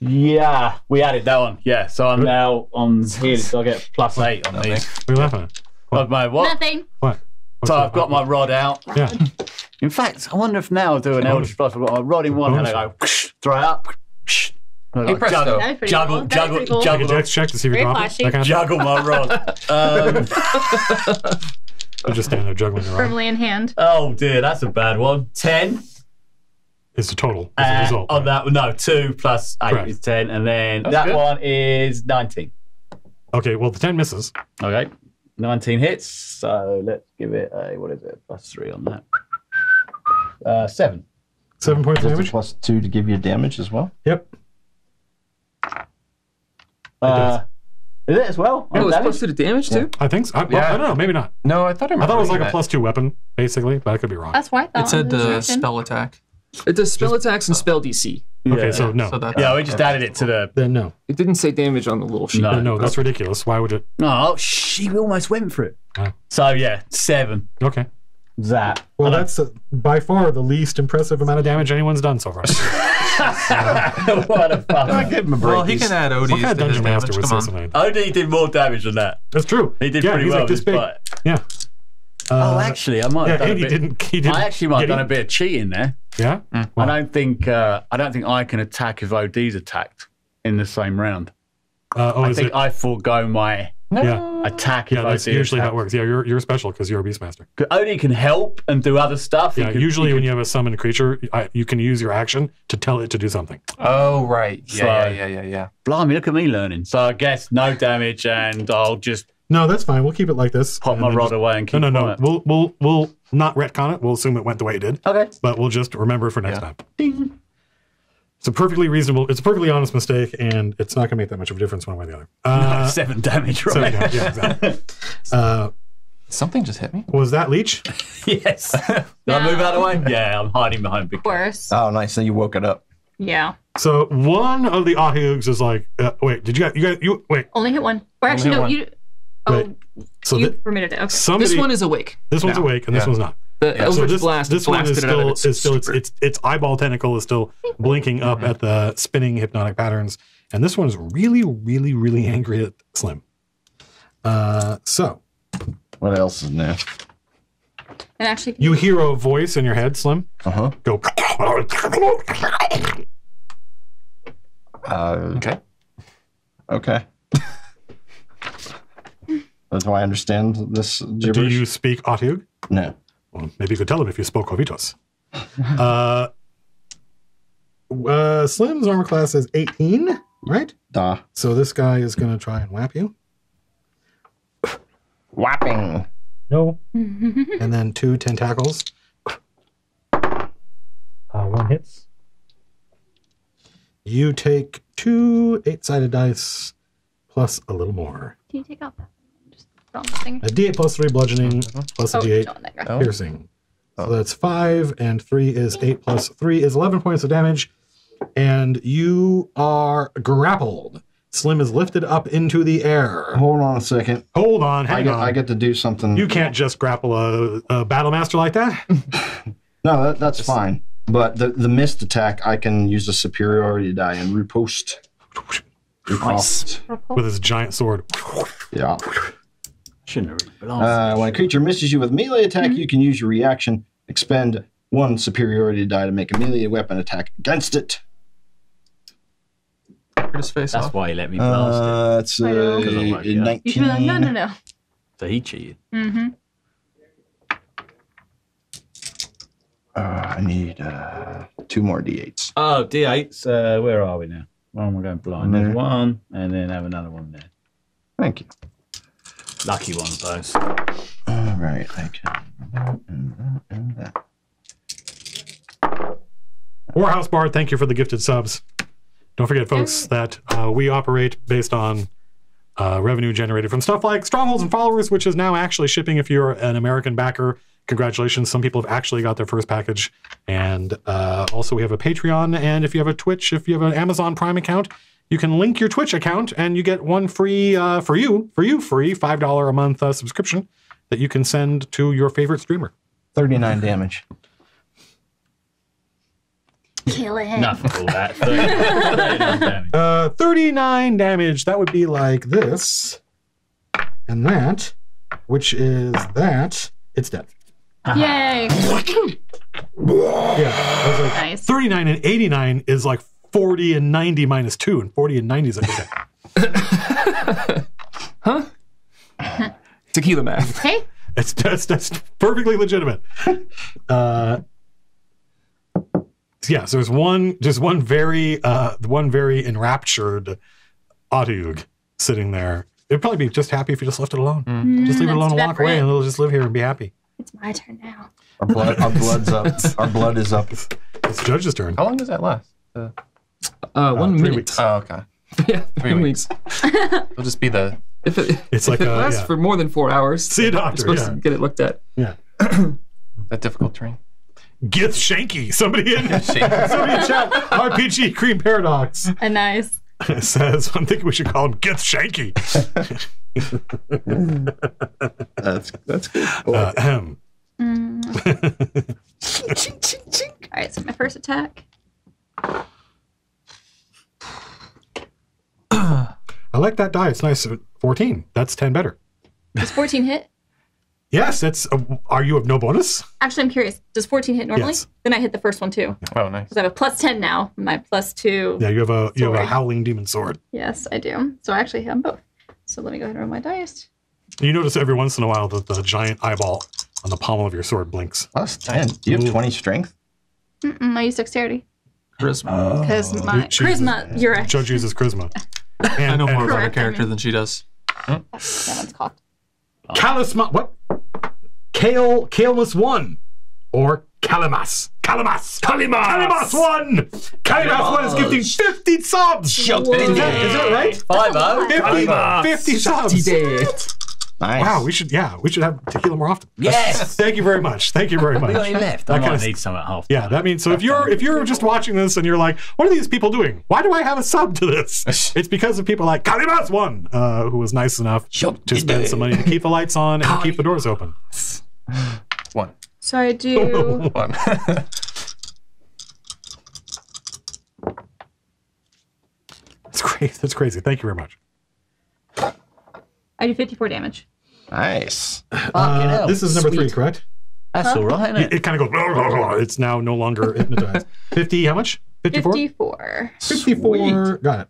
Yeah, we added that one. Yeah, so I'm now on here, so I get plus eight on these. What are you laughing at? Oh, my, what? Nothing. What? What's So? I've got my rod out. Yeah. In fact, I wonder if now I'll do an Eldritch Blast. I've got rod in one hand, I go, throw it up. And I Hey, presto. juggle, That'd pretty juggle, cool. That'd juggle, pretty cool. Take juggle, dex check to see if you Very drop flashy. it. That kind of juggle my rod. Um, You're just standing there juggling your rod. Firmly in hand. oh dear, that's a bad one. Ten. Is the total. Is the Uh, result. on that, no, two plus eight Correct. is ten, and then That's that good. one is nineteen. Okay, well, the 10 misses. Okay, nineteen hits. So let's give it a what is it? Plus three on that. Uh, seven. Seven points of Does it damage. plus two to give you damage as well? Yep. Uh, is it as well? Oh, On it's damage? plus two to damage too. I think so. I, well, Yeah. I don't know. Maybe not. No, I thought I I remember. thought it was like reading a plus two weapon, basically, but I could be wrong. That's why I thought. It said was uh, written. spell attack. It does spell attacks and spell DC. Okay, Yeah. so no. So that, Yeah, we just added it to the. then no. It didn't say damage on the little sheet. No. Then no, that's ridiculous. Why would it? Oh, she almost went for it. Oh. So yeah, seven. Okay. That. Well, that's uh, by far the least impressive amount of damage anyone's done so far. what a fuck. Give him a break. Well, he can add what Odie's kind of to his dungeon master damage. would Come say on. something? Odie did more damage than that. That's true. He did yeah, pretty he's well. like this with big. his fight. Yeah. oh, Uh, actually, I might yeah, have done and a he bit. didn't. He didn't. I actually might have done a bit of cheating there. Yeah. I don't think. Uh, I don't think I can attack if Odie's attacked in the same round. Uh, oh, I is think it? I forego my yeah. attack if Yeah, that's Odie usually how it works. Yeah, you're you're special because you're a beastmaster. 'Cause OD can help and do other stuff. He Yeah, could- usually he when could- you have a summoned creature, I, you can use your action to tell it to do something. Oh right. Yeah, So- yeah, yeah, yeah, yeah. Blimey, look at me learning. So I guess no damage, and I'll just No, that's fine. We'll keep it like this. pop and my then rod just- away and keep No, no, no. quiet. We'll we'll we'll not retcon it. We'll assume it went the way it did, Okay. but we'll just remember it for next Yeah. time. It's a perfectly reasonable. It's a perfectly honest mistake, and it's not going to make that much of a difference one way or the other. Uh, Seven damage, so, right? yeah, yeah, exactly. Uh, Something just hit me. was that leech? yes. Did I move out of the way? Yeah, I'm hiding behind big. Worse. Oh, nice. So you woke it up. Yeah. So one of the Otyughs is like, uh, wait, did you guys, you guys, you wait? Only hit one. Or actually, hit no, one. you. Oh, Wait. So you thi- permitted it. Okay. somebody, This one is awake. this one's now. awake, and this Yeah. one's not. The So Eldritch this, Blast this one is blasted it out still, of its is still its, its its eyeball tentacle is still blinking up at the spinning hypnotic patterns, and this one's really, really, really angry at Slim. Uh, so What else is new? And actually, you hear a voice in your head, Slim. Uh huh. Go. Uh, Okay. okay. That's why I understand this gibberish. Do you speak Otyugh? No. Well, maybe you could tell him if you spoke Covitos. uh, uh, Slim's armor class is 18, right? Da. So this guy is going to try and whap you. Whapping. No. and then two tentacles. Uh, one hits. You take two eight sided dice plus a little more. Can you take out that? Just throw on the thing. A d8 plus three bludgeoning mm-hmm. plus a Oh, d8 no, that. Oh. piercing. So oh. that's five, and three is eight plus three is 11 points of damage. And you are grappled. Slim is lifted up into the air. Hold on a second. Hold on, I hang get, on. I get to do something. you can't just grapple a, a battle master like that. No, that, that's fine. But the, the missed attack, I can use a superiority die and repost. Riposte. with his giant sword. Yeah. Shouldn't have really blasted. Uh, when a creature misses you with melee attack, you can use your reaction, expend one superiority die to make a melee weapon attack against it. His face That's off. why he let me blast it. Uh, it's I know. uh, 'Cause I'm like, yeah. 19. You should be like, no, no, no. So he cheated. Mm-hmm. Uh, I need uh, two more d8s. Oh, D8s. Uh, where are we now? Where am I going blind? There. There's one, and then have another one there. Thank you. Lucky ones, those. All right, I can. And that. Warhouse Bard, thank you for the gifted subs. Don't forget, folks, that uh, we operate based on uh, revenue generated from stuff like Strongholds and Followers, which is now actually shipping if you're an American backer. Congratulations. Some people have actually got their first package. And uh, also, we have a Patreon. And if you have a Twitch, if you have an Amazon Prime account, you can link your Twitch account and you get one free, uh, for you, for you, free $5 a month uh, subscription that you can send to your favorite streamer. 39 damage. Kill it. Enough of all that. 39 damage. Uh, 39 damage. That would be like this. And that, which is that. It's dead. Yay. Yeah. Like, nice. 39 and 89 is like 40 and 90 minus 2, and 40 and 90 is like, okay. Huh? Tequila math. Hey, It's, that's, that's perfectly legitimate. Uh, yeah, so there's one, just one very, uh, one very enraptured Otyugh sitting there. It'd probably be just happy if you just left it alone. Just leave it Mm, alone and walk away, and it'll just live here and be happy. it's my turn now. Our blood, our blood's up. Our blood is up. It's Judge's turn. How long does that last? Uh, Uh, one three minute. weeks. oh, okay. yeah, Three three weeks. weeks. It'll just be the If it, It's like it a- lasts yeah. for more than four hours, See a you're doctor. supposed Yeah. to get it looked at. Yeah. that difficult terrain. Gith Shanky. Somebody in, Shake. somebody in chat. RPG Cream Paradox A nice. It says, I'm thinking we should call him Gith Shanky. That's that's good. Uh, ahem. All right, so my first attack. I like that die. It's nice. 14. That's 10 better. Does 14 hit? Yes, it's. Uh, are you of no bonus? Actually, I'm curious. Does 14 hit normally? Yes. Then I hit the first one too. Oh, nice. Because I have a plus 10 now. My plus two. Yeah, you have a you have a howling demon sword. Yes, I do. So I actually have both. So let me go ahead and roll my dice. You notice every once in a while that the giant eyeball on the pommel of your sword blinks. Plus 10. Do you have 20 strength? Mm-mm, I use dexterity. Charisma. Because my charisma, you're right. Judge uses charisma. And, I know more about her character than she does. That one's cocked. Calisma. What? Kale Kalemas one, or Calamas. Calamas. Calimas. Calimas one. Calimas one is gifting fifty subs. Shut Is that, is that right? Five oh. 50, 50 subs. Dead. Nice. Wow, we should yeah, we should have tequila more often. Yes. Thank you very much. Thank you very much. We got any left? That I kind might of need some at half. yeah, that means so if you're if you're just watching this and you're like, what are these people doing? Why do I have a sub to this? It's because of people like Kalimas one, uh, who was nice enough Shut to spend some money to keep the lights on and keep the doors open. One. So I do. One. That's crazy. That's crazy. Thank you very much. I do 54 damage. Nice. Uh, this is number three, correct? That's all right, isn't It, it? kind of goes. It's now no longer hypnotized. Fifty. How much? Fifty-four. 54. 54. Got it.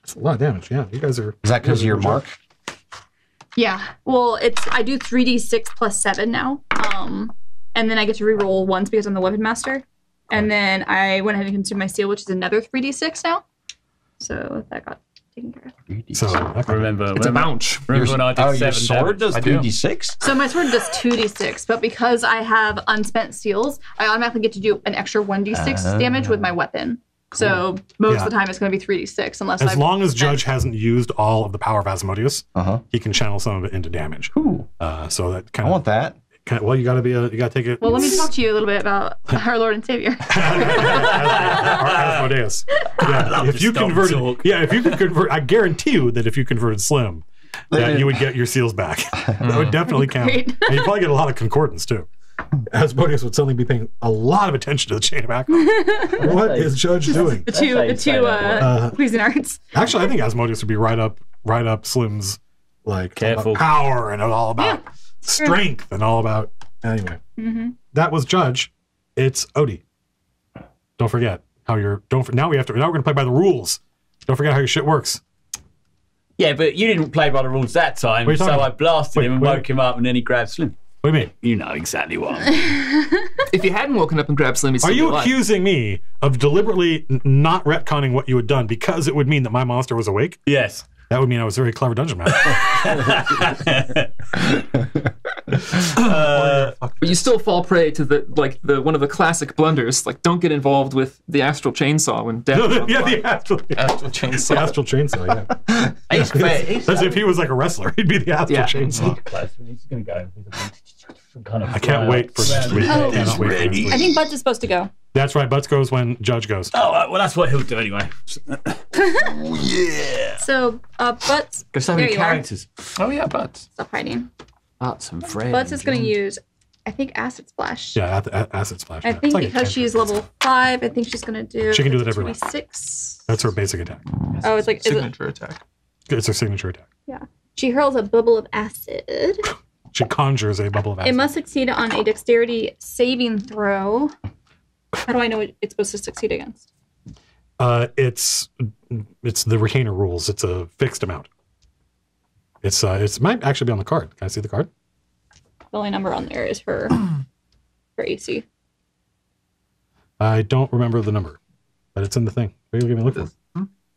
That's a lot of damage. Yeah, you guys are. Is that because of your mark? Yeah. Well, it's I do three d six plus seven now. Um, and then I get to reroll once because I'm the weapon master. And then I went ahead and consumed my seal, which is another three d six now. So that got taken care of. So okay. Remember, It's a remember, bounce. remember when I did Oh, your sword damage? does I do. 3d6? So my sword does two d six, but because I have unspent seals, I automatically get to do an extra one d six damage with my weapon. So most Yeah. of the time it's going to be three d six, unless As I long as Judge hasn't used all of the power of Asmodeus, Uh-huh. he can channel some of it into damage. Cool. Uh, so that I kind of, want that. Kind of well, you got to be a, you got to take it. Well, let me talk to you a little bit about our Lord and Savior. Asmodeus. Yeah, if you stop and converted, talk. yeah, if you could convert, I guarantee you that if you converted Slim, that you would get your seals back. that would definitely count. Great. And you'd probably get a lot of concordance too. Asmodeus would suddenly be paying a lot of attention to the chain of Acheron. what is Judge doing? The two, the two uh, Uh, pleasing arts. Actually, I think Asmodeus would be right up, right up Slim's like it's all about Careful. power and all about strength and all about. Anyway, Mm-hmm. that was Judge. It's Odie. Don't forget how your don't. for- Now we have to. Now we're gonna play by the rules. Don't forget how your shit works. Yeah, but you didn't play by the rules that time, What are you so talking I blasted Wait, him and wait. woke him up, and then he grabbed Slim. What do you mean? You know exactly what. If you hadn't woken up and grabbed Slim, he'd Are you alive. accusing me of deliberately not retconning what you had done because it would mean that my monster was awake? yes. That would mean I was a very clever dungeon master. Uh, But you still fall prey to the like the one of the classic blunders. Like, don't get involved with the astral chainsaw when death. is yeah, the line. the astral, Astral the chainsaw. astral chainsaw. Yeah, he's fair. As if he was like a wrestler. He'd be the astral Yeah. chainsaw. He's going to go. Kind of I can't wait for next week. I cannot wait for next week. I think Butts is supposed to go. That's right. Butts goes when Judge goes. Oh, uh, well, that's what he'll do anyway. Yeah. So, uh, Butts, There's so There many you are. characters. Oh yeah, butts. stop hiding. Butts and Fred. Butts is going to use, I think, Acid Splash. Yeah, a- a- acid splash. I yeah. think It's like a because cantrip. she's level five, I think she's going to do. She can do that every round. Six. That's her basic attack. Oh, it's like is it, Signature attack. It's her signature attack. Yeah. She hurls a bubble of acid. She conjures a bubble of acid. It must succeed on a dexterity saving throw. How do I know it's supposed to succeed against? Uh, it's it's the retainer rules. It's a fixed amount. It's uh, it might actually be on the card. Can I see the card? The only number on there is her her AC. I don't remember the number, but it's in the thing. What are you gonna look for?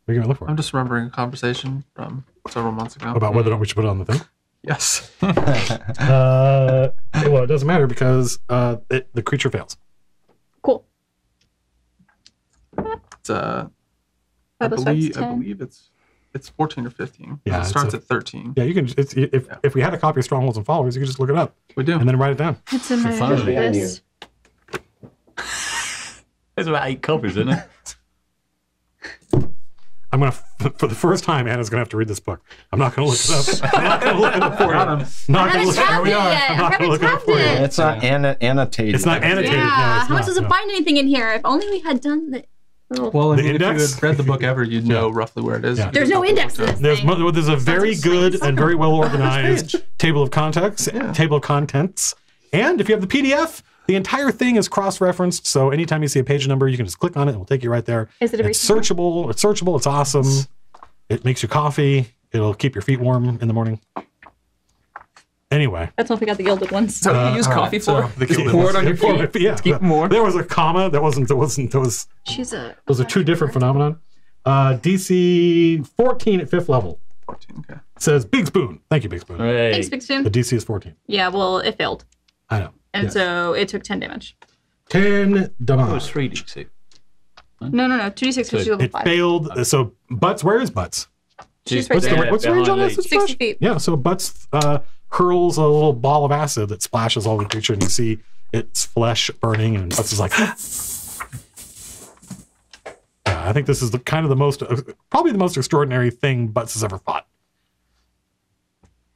What are you gonna look for? I'm just remembering a conversation from several months ago. About whether or not we should put it on the thing. Yes. Uh, well, it doesn't matter because uh, it, the creature fails. Cool. It's, uh, I Five plus five is believe, I believe it's it's 14 or 15. Yeah, it starts a- at 13. Yeah, you can. It's, if Yeah. if we had a copy of Strongholds and Followers, you could just look it up We do. and then write it down. It's in my fun. Behind you. this. There's about eight copies, isn't it? I'm gonna for the first time. Anna's gonna have to read this book. I'm not gonna look it up. I'm not gonna look it up for you. Got him. Not I gonna haven't look, tapped here we it are. yet. I'm not gonna look it up tapped for you. it. It's not anno- annotated. It's not annotated. Yeah. No, it's How am I not, supposed to no. find anything in here? If only we had done the. Well, I The mean, if you index? had read the book ever, you'd know roughly where it is. Yeah. There's no index to this. There's thing. mo- there's a very Sounds good like and very well organized table of contents, Yeah. table of contents, and if you have the PDF, the entire thing is cross-referenced. So anytime you see a page number, you can just click on it and it will take you right there. Is it a It's recent searchable. It's searchable. It's awesome. It makes you coffee. It'll keep your feet warm in the morning. Anyway, That's when we got the gilded ones. So what do you use coffee right, so for? the Just gilded pour ones. it on your Yeah, feet. Yeah, keep 'em warm. There was a comma. That wasn't. That wasn't. That was. She's a. Those are two different phenomenon. Uh, DC 14 at fifth level 14. Okay. says Big Spoon. Thank you, Big Spoon. Hey. Thanks, Big Spoon. The DC is 14. Yeah, well, it failed. I know. And Yes. so it took 10 damage. 10 damage. It was 3d6. No, no, no. 2d6 because she's level It 5. failed. So Butts, where is Butts? She's right What's the, there. what's the range on behind this? Lee. 60 feet. Yeah, so Butts uh, hurls a little ball of acid that splashes all the creature, and you see its flesh burning, and Butts is like. yeah, I think this is the kind of the most, uh, probably the most extraordinary thing Butts has ever fought.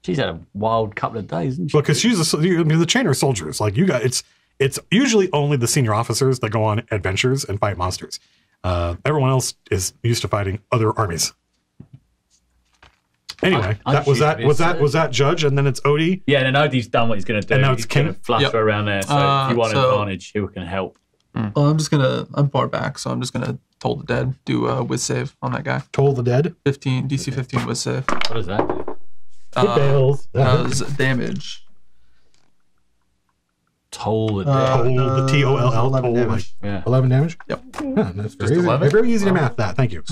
She's had a wild couple of days, isn't she? because she's a, so- I mean, the chain are soldiers. Like you got, it's it's usually only the senior officers that go on adventures and fight monsters. Uh, everyone else is used to fighting other armies. Anyway, I- I that was that was that uh, was that judge, and then it's Odie. Yeah, and I know he's done what he's going to do. And now it's he's going to King? fluster Yep. around there. So Uh, if you want so- advantage, who can help? Well, I'm just gonna. I'm far back, so I'm just gonna toll the dead. Do a whiz save on that guy. Toll the dead. 15 DC 15 whiz save. What is that? It fails. does damage. Toll the Uh, day. Toll, the T O L L. 11 toll, damage. Yeah. 11 damage? Yep. Yeah, that's very, easy, 11? very easy to math that. Thank you.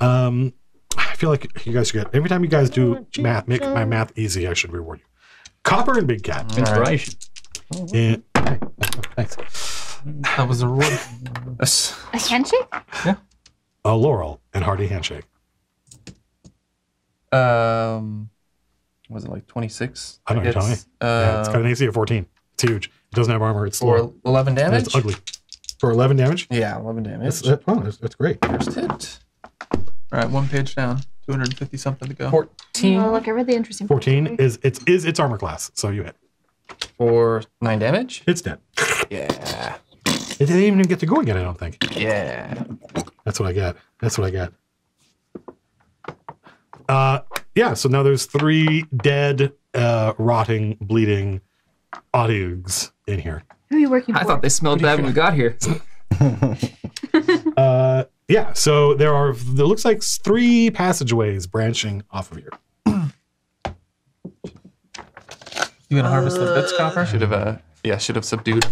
Um, I feel like you guys should get, every time you guys do math, make my math easy, I should reward you. Copper and Big Cat. Inspiration. Yeah. Okay. Thanks. That was a roll. Yes. A handshake? Yeah. A Laurel and Hardy Handshake. Um, was it like 26? I don't know, tell me. Uh, yeah, it's got an AC of 14. It's huge. It doesn't have armor. It's slow. for 11 And damage? It's ugly. For 11 damage? Yeah, 11 damage. That's, that, oh, that's, that's great. First hit. All right, one page down. 250 something to go. 14 Oh, look, I read the interesting. 14 is it's is its armor class, so you hit. for 9 damage. It's dead. Yeah. It didn't even get to go again, I don't think. Yeah. That's what I get. That's what I get. Uh, yeah. So now there's three dead, uh, rotting, bleeding Otyughs in here. Who are you working for? I thought they smelled bad when we got here. Uh, yeah. So there are. There looks like three passageways branching off of here. You gonna harvest the bits, Copper? Should have, uh, yeah, should have subdued.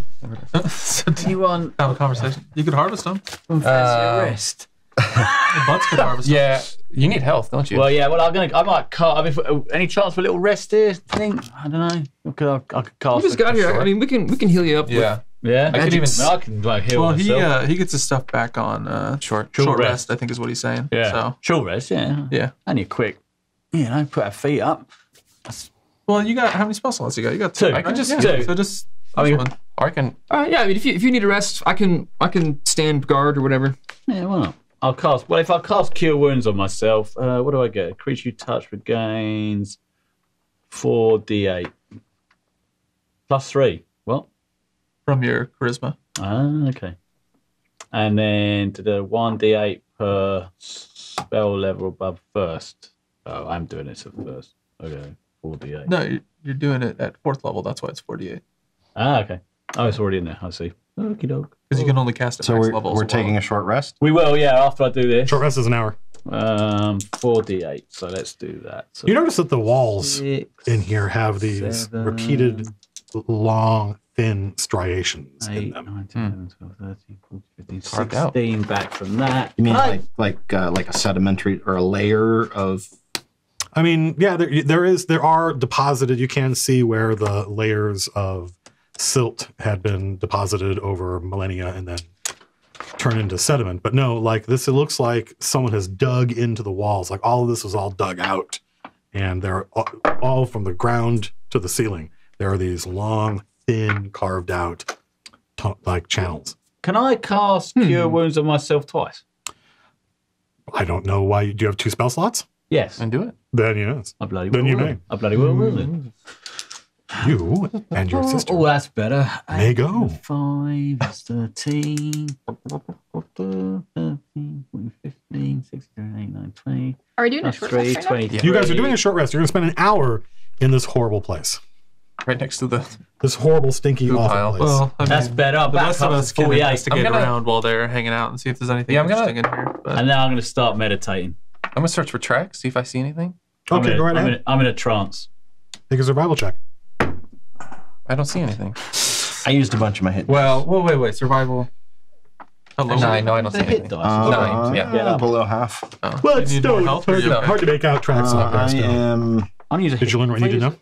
so do You want have a conversation. You could harvest them. fancy Uh, rest? The butts could harvest them. Yeah, you need health, don't you? Well, yeah. Well, I'm gonna. I might cast. I mean, for, uh, any chance for a little rest here? I think. I don't know. I could, I, I could cast. We just a- got here. I mean, we can we can heal you up. with- yeah. Yeah. I could even- I can like heal Well, he uh, he gets his stuff back on uh, Short. short, Short rest. rest. I think is what he's saying. yeah. So Short rest. Yeah. yeah. Only a quick. You know, put our feet up. Well, you got how many spell slots you got? You got two. Two. right? I can just yeah. do- So just I mean- one. I can. All right. Yeah. I mean, if you if you need a rest, I can I can stand guard or whatever. Yeah. Why not? I'll cast. Well, if I cast Cure Wounds on myself, uh, what do I get? Creature you touch regains four d8 plus three. Well, from your charisma. Ah, okay. And then to the one d8 per spell level above first. Oh, I'm doing this at first. Okay, four d8. No, you're, doing it at fourth level. That's why it's 48. Ah, okay. Oh, it's already in there. I see. Okie doke. Because you can only cast at So max we're, level. we're taking a short rest. We will, yeah. After I do this, Short rest is an hour. um, four d8. So let's do that. So You notice that the walls six, in here have these seven, repeated, long, thin striations in them. nine, 10, 12, 13, 14, 15, 16 back from that. You mean Hi. like like uh, like a sedimentary or a layer of? I mean, yeah, there, there is, there are deposited. You can see where the layers of silt had been deposited over millennia and then turned into sediment. But no, like this, it looks like someone has dug into the walls. Like all of this was all dug out, and they're all, all from the ground to the ceiling. There are these long, thin, carved out, t- like channels. Can I cast hmm. Cure Wounds on myself twice? I don't know why. You, do you have two spell slots? Yes. And do it. Then yes, I bloody well Then you will. may. I bloody well will. then. You and your sister. Oh, that's better. May go. Five is 13. 13, 15, 16, 18, 19, 20. Are we doing a short 3, rest right now? 23. You guys are doing a short rest. You're going to spend an hour in this horrible place. Right next to the. This horrible, stinky, Poop awful pile. place. Well, I mean, That's better. I'm the back rest of up us to can 48. investigate I'm gonna- around while they're hanging out and see if there's anything Yeah, I'm gonna- interesting in here. But And now I'm going to start meditating. I'm gonna search for tracks, see if I see anything. I'm okay, in a- go right I'm ahead. In a, I'm in a trance. Make a survival check. I don't see anything. I used a bunch of my hit. well, whoa, wait, wait, survival. Hello. Nine. No, I don't see The hit anything. dice. Nine, yeah. Yeah. below half. Oh, Well, it's need more still health, hard, or to, hard to make out tracks Uh, up. I still. am I'm going a Did hit. you learn what you need to know?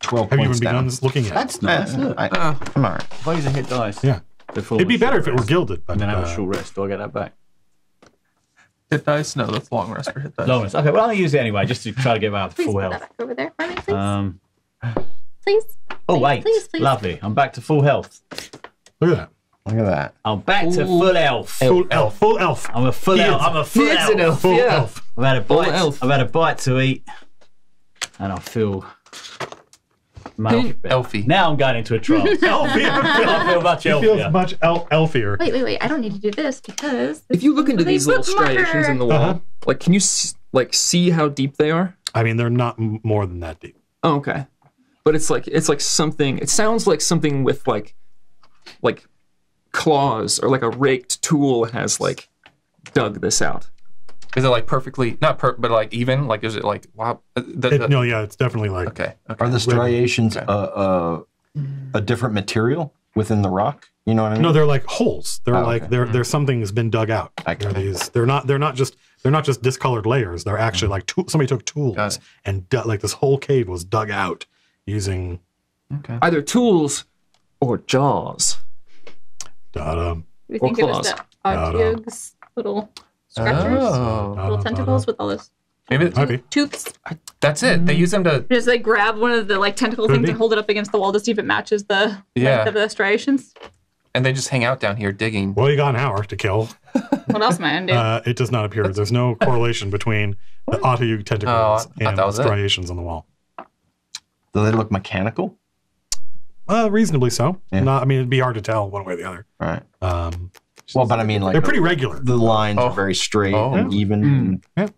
twelve Have you even points down. begun looking at? That's nice. look. I, Uh, I'm all right. If I use a hit dice. Yeah. before It'd be better short if it were gilded, but And then have uh, a short rest. Do I get that back? hit dice? No, that's long rest for hit dice. Long rest. Okay, well, I'll use it anyway just to try to get out to full health. back over there for me, please. Um, please. oh, Please, wait. please, please. Lovely. I'm back to full health. look at that. Look at that. I'm back to full health. Full elf. Full elf. I'm a full He elf. I'm a full He elf. elf, Full yeah. elf. I've had a Full bite. elf. I've had a bite to eat, and I feel much better. Elfie. Now I'm going into a trance. Elfie. I feel much He feels healthier. much el- elfier. Wait, wait, wait. I don't need to do this because. If you look into They these little put marker. striations in the wall, Uh-huh. like, can you s- like see how deep they are? I mean, they're not m- more than that deep. Oh, okay. But it's like it's like something. It sounds like something with like, like, claws or like a raked tool has like dug this out. Is it like perfectly not per, but like even? Like is it like wow? uh, The, It, no, yeah, it's definitely like Okay. Okay. Are the striations Okay. uh, uh, a different material within the rock? You know what I mean? no, they're like holes. They're Oh, like okay. they're there's something has been dug out. I They're these. They're not. They're not just. They're not just discolored layers. They're actually like tool, somebody took tools and du- like this whole cave was dug out using. Okay. Either tools or jaws. Da-da, Do we Or think it was the Otyugh's little scratchers? Oh, little tentacles with all those maybe it's- Might be. tooths. that's it. They use them to. Just like grab one of the like tentacle Could things be. and hold it up against the wall to see if it matches the Yeah. length of the striations. and they just hang out down here digging. Well, you got an hour to kill. What else am I gonna? Uh, it does not appear. There's no correlation between the Otyugh tentacles Oh, and the was it. striations on the wall. Do they look mechanical? Uh, reasonably so. Yeah. Not. I mean, it'd be hard to tell one way or the other. Right. Um, Well, but I mean, like they're pretty regular. the lines Oh. are very straight Oh. and even. Yeah.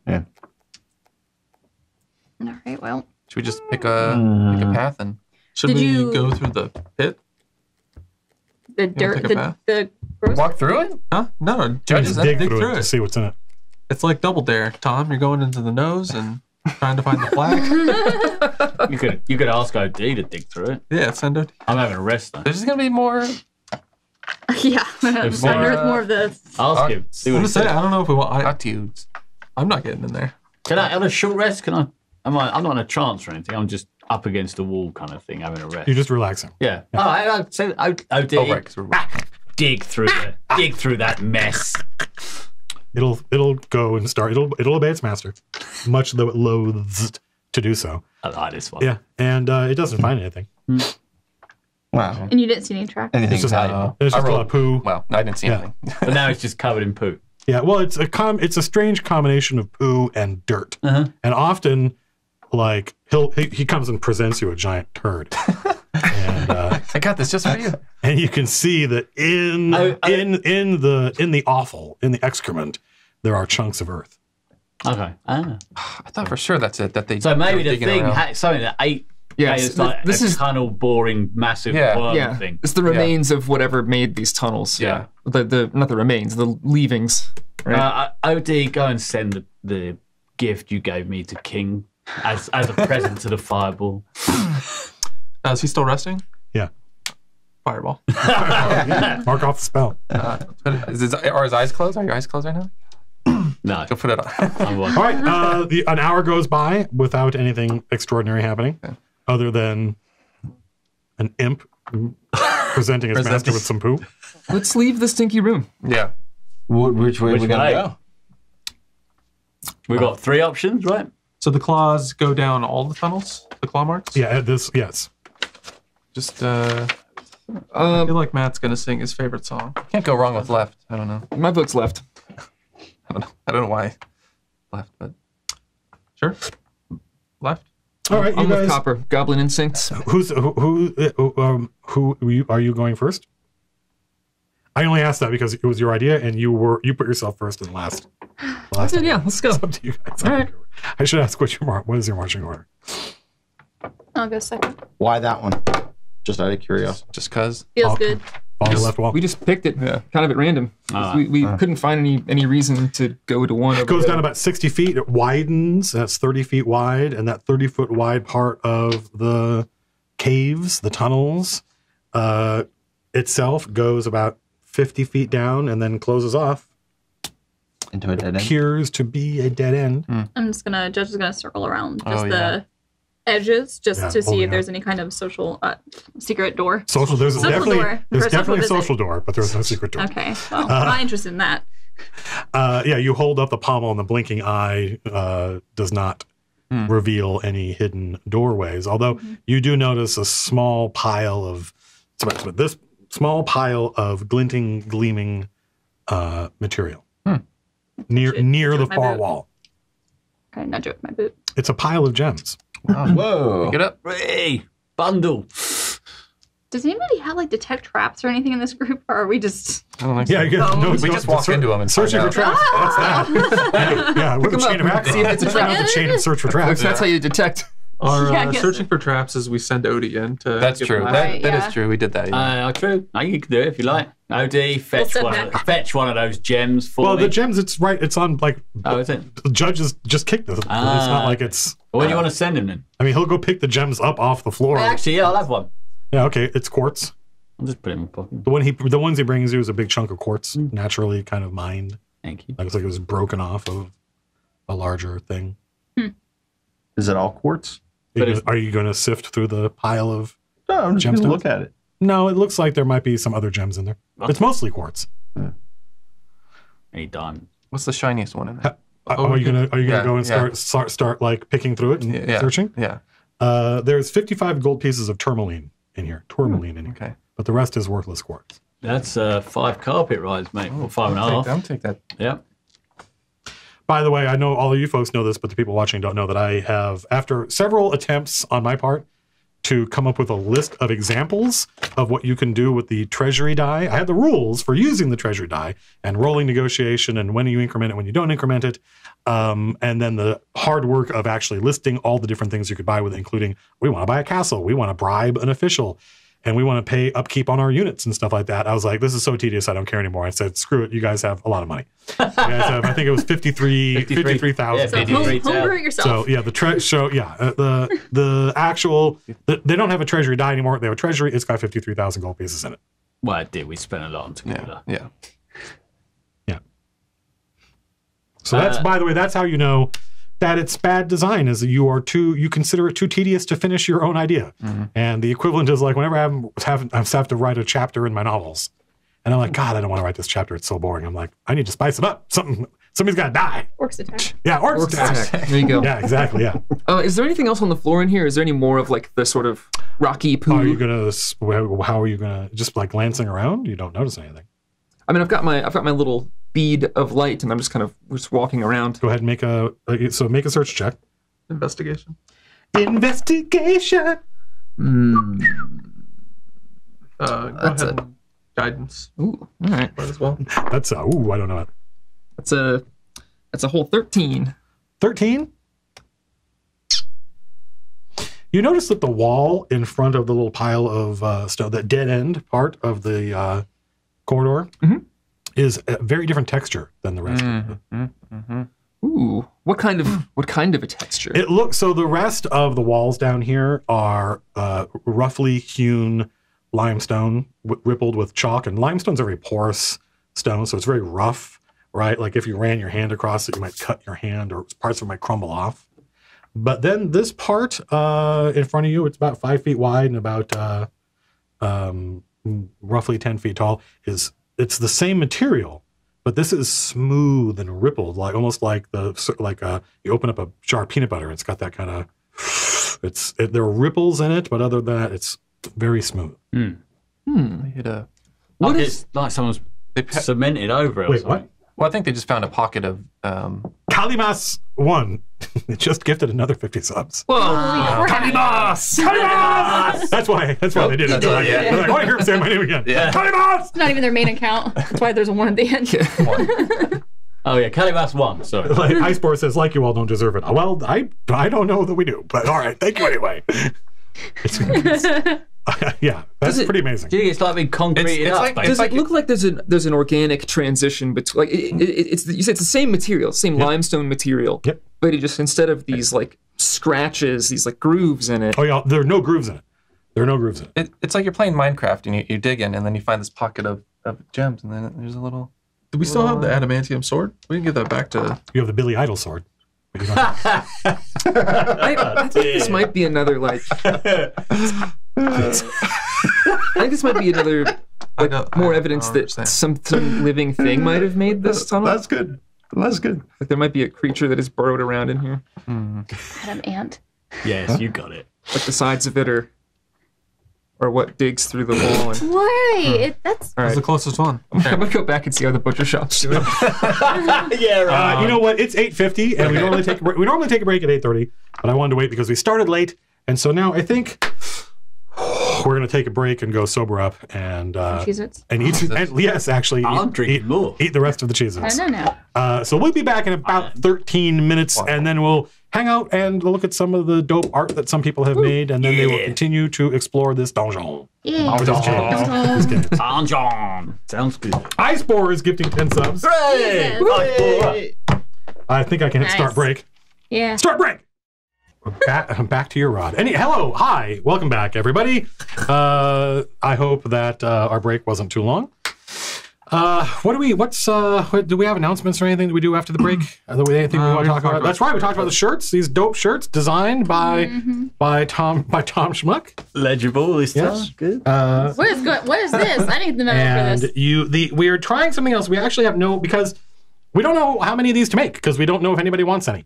all right. Well, Should we just pick a Mm. pick a path and? Should Did we you- go through the pit? the dirt, take the, bath? the gross. Walk through it? Huh? No, no. Judges just Just dig, dig through, through it to it. see what's in it. It's like double dare, Tom. You're going into the nose and trying to find the flag. You could you could ask Odie to dig through it. yeah, send it. I'm having a rest though. There's just gonna be more. yeah, There's unearth more, more of the. Ask him. See I'm what gonna say, says. I don't know if we want. I, Otyughs. I'm not getting in there. Can I on a short rest? Can I? Am I? I'm not in a trance or anything. I'm just up against the wall kind of thing, having a rest. You're just relaxing. yeah. Oh, I, I, so O- Odie. Oh, right, 'cause we're- dig through the, dig through that mess. It'll it'll go and start. It'll it'll obey its master, much though it loathes to do so. I like this one. Yeah, and uh, it doesn't find anything. Wow. And you didn't see any tracks. Anything It's just, valuable. there's I just a lot rolled- of poo. Well, I didn't see Yeah. anything. But now it's just covered in poo. Yeah, well, it's a com. It's a strange combination of poo and dirt, Uh-huh. and often, like he'll he, he comes and presents you a giant turd, and uh, I got this just for you. and you can see that in I- I- in in the in the offal in the excrement there are chunks of earth. Okay. Ah. I thought for sure that's it. That they. So maybe they're the thing around. had something that ate. Yeah, it's it's- like this a is- tunnel boring massive Yeah. worm yeah, thing. it's the remains of whatever made these tunnels. Yeah. the the not the remains, the leavings. Right. Uh, Odie, go and send the, the gift you gave me to King as as a present to the fireball. Uh, is he still resting? Yeah. Fireball. Mark off the spell. Uh, is his, are his eyes closed? Are your eyes closed right now? No, Go put it on. I'm one. All right, uh, the, an hour goes by without anything extraordinary happening, other than an imp presenting his Presenting- master with some poo. Let's leave the stinky room. yeah. Wh- which way Which we gonna way? go? We've got three options, right? So the claws go down all the tunnels. The claw marks. Yeah, this yes. Just uh, I Um, feel like Matt's gonna sing his favorite song. Can't go wrong with left. I don't know. my vote's left. I don't know. I don't know why left, but Sure. Left. All right, you I'm with guys. Copper. Goblin instincts. Who's who? Who, uh, um, who are you, are you going first? I only asked that because it was your idea, and you were you put yourself first and last. Last Yeah, let's go. It's up to you guys. All right. I should ask what your mar- what is your marching order? I'll go second. Why that one? Just out of curiosity. just cause. Feels Oh. good. Follow the left wall. We just picked it kind of at random. Ah, we we couldn't find any any reason to go to one. It goes the down about 60 feet. It widens. That's 30 feet wide. And that 30 foot wide part of the caves, the tunnels, uh, itself goes about 50 feet down and then closes off. Into a dead end. Appears to be a dead end. I'm just gonna. Judge is gonna circle around just Oh, the yeah. Edges, just Yeah, to see if there's any kind of social uh, secret door. Social, there's Social definitely, door there's for a definitely a social social door, but there's no secret door. Okay. Well, I'm not interested in that. Uh, yeah, you hold up the pommel, and the blinking eye uh, does not Hmm. reveal any hidden doorways. Although you do notice a small pile of it's about, it's about this small pile of glinting, gleaming uh, material near near the far boot. wall. Okay, nudge it with my boot. It's a pile of gems. Whoa. Get up. Hey, bundle. Does anybody have like detect traps or anything in this group, or are we just? I don't know. Yeah, you get, no, We no, just walk into them and searching for find traps. Ah! That's that. yeah, with a them chain up of action. see if it's a trap. With a chain of search for traps. That's how you detect. Our Yeah, uh, guess searching for traps is we send Odie in to. That's true. the That, last- Right, that is yeah. true. We did that. yeah. Uh, true. No, you can do it if you like. Odie, fetch one. Of, fetch one of those gems for Well, me. the gems, it's right. It's on like oh, is it? the judges just kicked this. it's Ah. not like it's. Well, when do you want to send him then? I mean, he'll go pick the gems up off the floor. Actually, yeah, I'll have one. Yeah, okay. It's quartz. I'll just put it in my pocket. The one he, the ones he brings you is a big chunk of quartz, Hmm. naturally kind of mined. Thank you. Like it's like it was broken off of a larger thing. Is it all quartz? Are you, But gonna, are you going to sift through the pile of? No, I'm just Gemstones? gonna look at it. No, it looks like there might be some other gems in there. It's mostly quartz. Any diamond. What's the shiniest one in there? Uh, Oh, are you gonna are you gonna yeah, go and yeah. start, start start like picking through it and Yeah. searching? Yeah. Uh, there's 55 gold pieces of tourmaline in here. Tourmaline in here, Okay. but the rest is worthless quartz. That's uh, five carpet rides, mate. Or five and a I'll half. take, I'll take that. Yeah. By the way, I know all of you folks know this, but the people watching don't know that I have, after several attempts on my part to come up with a list of examples of what you can do with the treasury die, I had the rules for using the treasury die and rolling negotiation and when you increment it, when you don't increment it, um, and then the hard work of actually listing all the different things you could buy with it, including we want to buy a castle, we want to bribe an official. And we want to pay upkeep on our units and stuff like that. I was like, this is so tedious. I don't care anymore. I said, screw it. You guys have a lot of money. You guys have, I think it was 53, 53. 53,000. Yeah, So home, homebrew it yourself. So yeah, the tre- so yeah, uh, the the actual the, they don't have a treasury die anymore. They have a treasury. It's got fifty three thousand gold pieces in it. Well, it did. We spent a lot on together. Yeah. tequila. Yeah. So that's Uh, by the way, that's how you know that it's bad design. Is that you are too you consider it too tedious to finish your own idea. And the equivalent is like whenever I have, have I have to write a chapter in my novels, and I'm like, God, I don't want to write this chapter. It's so boring. I'm like, I need to spice it up. Something somebody's got to die. Orcs attack. Yeah, or Orcs attack. There you go. Yeah, exactly. Yeah. Uh, is there anything else on the floor in here? Is there any more of like the sort of rocky poo? Are you gonna? How are you gonna? Just like glancing around, you don't notice anything. I mean, I've got my I've got my little bead of light, and I'm just kind of just walking around. Go ahead and make a uh, so make a search check. Investigation. Investigation. Hmm. Uh, go That's ahead a- guidance Ooh, all right. might as well. That's a ooh, I don't know. That's a that's a whole thirteen. Thirteen. You notice that the wall in front of the little pile of uh, stone, that dead end part of the uh, corridor, Mhm. is a very different texture than the rest. Mm-hmm. Mm-hmm. Ooh, what kind of what kind of a texture? It looks so. The rest of the walls down here are uh, roughly hewn limestone, w- rippled with chalk, and limestone's a very porous stone, so it's very rough. Right, like if you ran your hand across it, you might cut your hand, or parts of it might crumble off. But then this part uh, in front of you, it's about five feet wide and about uh, um, roughly ten feet tall. Is it's the same material, but this is smooth and rippled, like almost like the like uh, you open up a jar of peanut butter. It's got that kind of it's it, there are ripples in it, but other than that, it's very smooth. Mm. Hmm. They hit a. What like is it's like someone's They pa- cemented over it. or Wait, something. what? Well, I think they just found a pocket of. Um, Kalimas one. it just gifted another fifty subs. Whoa! Kalimas! Kalimas! That's why. That's why they did it. They're yeah. they're like, I hear him say my name again. Yeah. Kalimas! It's not even their main account. That's why there's a one at the end. Oh yeah, Calibas one. Sorry. Like Icebore says, like you all don't deserve it. Well, I I don't know that we do, but all right, thank you anyway. It's, it's- yeah, that's Does it- pretty amazing. Do you think it's like being concreted it's up? like- Does like it look like there's an there's an organic transition between like it, it, it's the, you say it's the same material, same limestone material. Yep. But it just instead of these like scratches, these like grooves in it. Oh yeah, there are no grooves in it. There are no grooves in it. it, it's like you're playing Minecraft and you, you dig in and then you find this pocket of, of gems and then there's a little. Do we still have the adamantium sword? We can give that back to. You have the Billy Idol sword. but you don't have- I, I think this might be another like. I think this might be another I don't- more I evidence that some some living thing might have made this tunnel. That's good. That's good. Like there might be a creature that is burrowed around in here. Adam Ant. yes, you got it. Like the sides of it are, are what digs through the wall. And, Why? It, that's all That's the closest one. I'm gonna go back and see how the butcher shop's doing. yeah, right. Uh, you know what? It's eight fifty, and we normally take a break- we normally take a break at eight thirty, but I wanted to wait because we started late, and so now I think we're gonna take a break and go sober up and uh, Cheez-Its. and eat. And yes, actually, I'm eat, drinking eat, more. eat the rest of the I cheeses. don't know. Uh, so we'll be back in about thirteen minutes, and then we'll hang out and look at some of the dope art that some people have made, and then they will continue to explore this donjon. Yeah. Or this cave. This cave. Donjon. Sounds good. Ice Icebore is gifting 10 subs. Jesus. I think I can hit Nice. start break. Yeah. Start break. Back, back to your rod. Any hello, hi, welcome back, everybody. Uh, I hope that uh, our break wasn't too long. Uh, what do we? What's uh? What, do we have announcements or anything that we do after the break? Uh, do we anything we Uh, want to talk about? about That's right. We talked about the shirts. These dope shirts designed by by Tom by Tom Schmuck. Legible this Yes. time. Good. Uh, What is good? What is this? I need the memo for and this. you the we're trying something else. We actually have no because we don't know how many of these to make because we don't know if anybody wants any.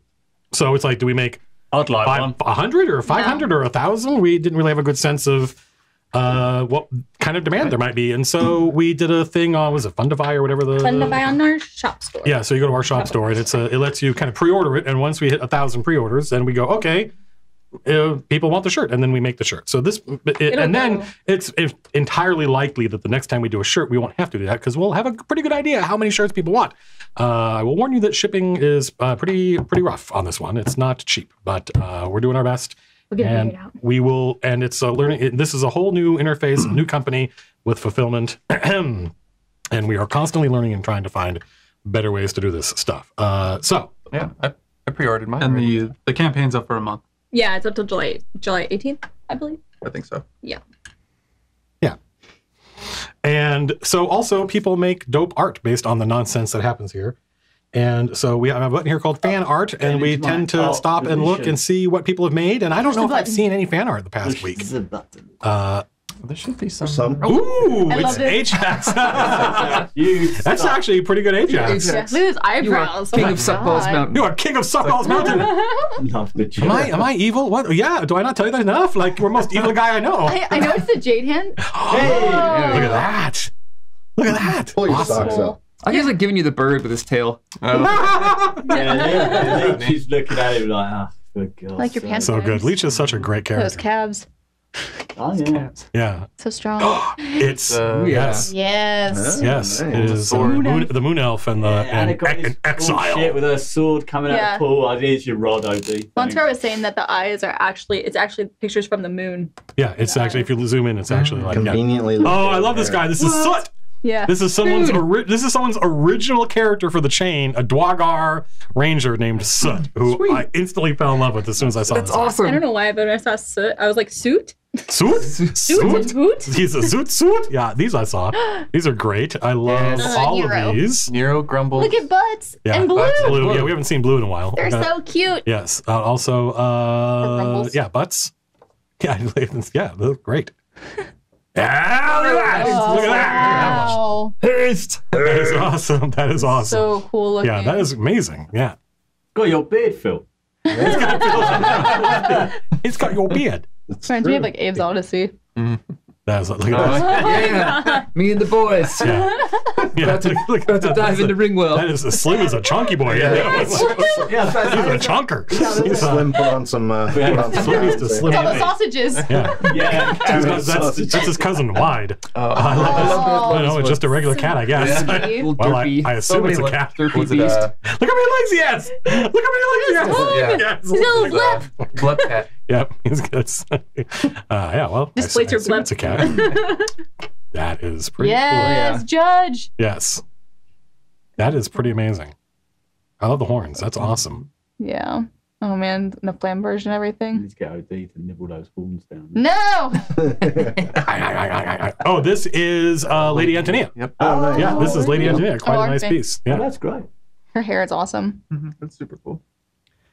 So it's like, do we make I'd like five, one. a hundred or five hundred or a thousand? We didn't really have a good sense of uh, what kind of demand there might be, and so we did a thing on was it Fundify or whatever the Fun to buy on our shop store. yeah. So you go to our shop store and it's a it lets you kind of pre-order it, and once we hit a thousand pre-orders, then we go okay. Uh, people want the shirt, and then we make the shirt. So this, it, and then go. it's, it's entirely likely that the next time we do a shirt, we won't have to do that because we'll have a pretty good idea how many shirts people want. Uh, I will warn you that shipping is uh, pretty pretty rough on this one. It's not cheap, but uh, we're doing our best. We'll get it and figured out. we will, and it's a learning. It, this is a whole new interface, new company with fulfillment, and we are constantly learning and trying to find better ways to do this stuff. Uh, so Yeah, I, I pre-ordered mine. And already. the the campaign's up for a month. Yeah, it's up till July July 18th, I believe. I think so. Yeah. Yeah. And so also people make dope art based on the nonsense that happens here. And so we have a button here called fan art, and we tend to art stop and look position. and see what people have made. And I don't know if I've seen any fan art the past week. Push the button. Uh, there should be some. Some. ooh, I it's it. Ajax. That's stop. actually a pretty good Ajax. Yeah. Ajax. Look at his You eyebrows. are king Oh of my Suckballs Mountain. You are king of Suckballs Mountain. Am I am I evil? What? Yeah. Do I not tell you that enough? Like we're most evil guy I know. I, I know it's the jade hand. Hey! Look at that. Look at that. Pull your Awesome. socks up. I guess like giving you the bird with his tail. Yeah, Leech is looking at him like, ah, for God's Like your sake. pants. So good. Leech is such a great character. Those calves. Oh, yeah. Yeah. So strong. It's Uh, yes. yes. Yes, nice. it is uh, Moon moon, the moon elf and the and and, and this exile. shit with her sword coming out of the pool. I here's your rod, Odie. Monster was saying that the eyes are actually it's actually pictures from the moon. Yeah, it's actually if you zoom in, it's actually like yeah. Conveniently. Oh, I love this guy. This is Soot. Yeah. This is someone's ori- this is someone's original character for the chain, a Duergar ranger named Soot, who I instantly fell in love with as soon as I saw That's this. I don't know why, but when I saw soot, I was like suit, Soot? suit, and hoot. He's a Soot Soot? Yeah, these I saw. These are great. I love Yes. all Nero. of these. Nero grumbled. Look at butts Yeah, and blue. Butts, blue. Yeah, we haven't seen blue in a while. They're Uh, so cute. Yes. Uh, also, uh, yeah, butts. Yeah, yeah, they look great. Yeah, look at that! Oh, look at that! Wow. That is awesome. That is awesome. So cool looking. yeah, that is amazing. Yeah, Got your beard, Phil. it's got your beard. Reminds me of like Abe's Oddysee. That is, look at Oh that. Yeah. Me and the boys. Yeah, yeah. About to, look, look about to that. dive That's into a- Ringwell. That is as slim as a chunky boy. Yeah, Yeah, He's a chunker. He's Slim put on some. Uh, put on some Slim needs to pounds slim All the sausages. Yeah, Yeah. that's, that's, that's his cousin Wide. Oh, I love this. Oh. I know it's just a regular cat, I guess. Sweetie. Well, I. I assume it's a cat. look- Derpy was it uh, Look how many legs he has! Look how many legs he has! Yeah. Yes. He's got a little blip. Blood cat? Yep, he's good. uh, yeah, well, I Displays assume- your I assume it's a cat. that is pretty Yes, Judge. cool. Yes. That is pretty amazing. I love the horns. That's awesome. Yeah. Oh man, the flam version, and everything. Let's get Odie to nibble those horns down. No. oh, this is uh, Lady Antonia. Yep. Oh, nice. Yeah, this is Lady Antonia. Quite Oh, a nice okay. piece. Oh, Yeah. that's great. Her hair is awesome. That's super cool.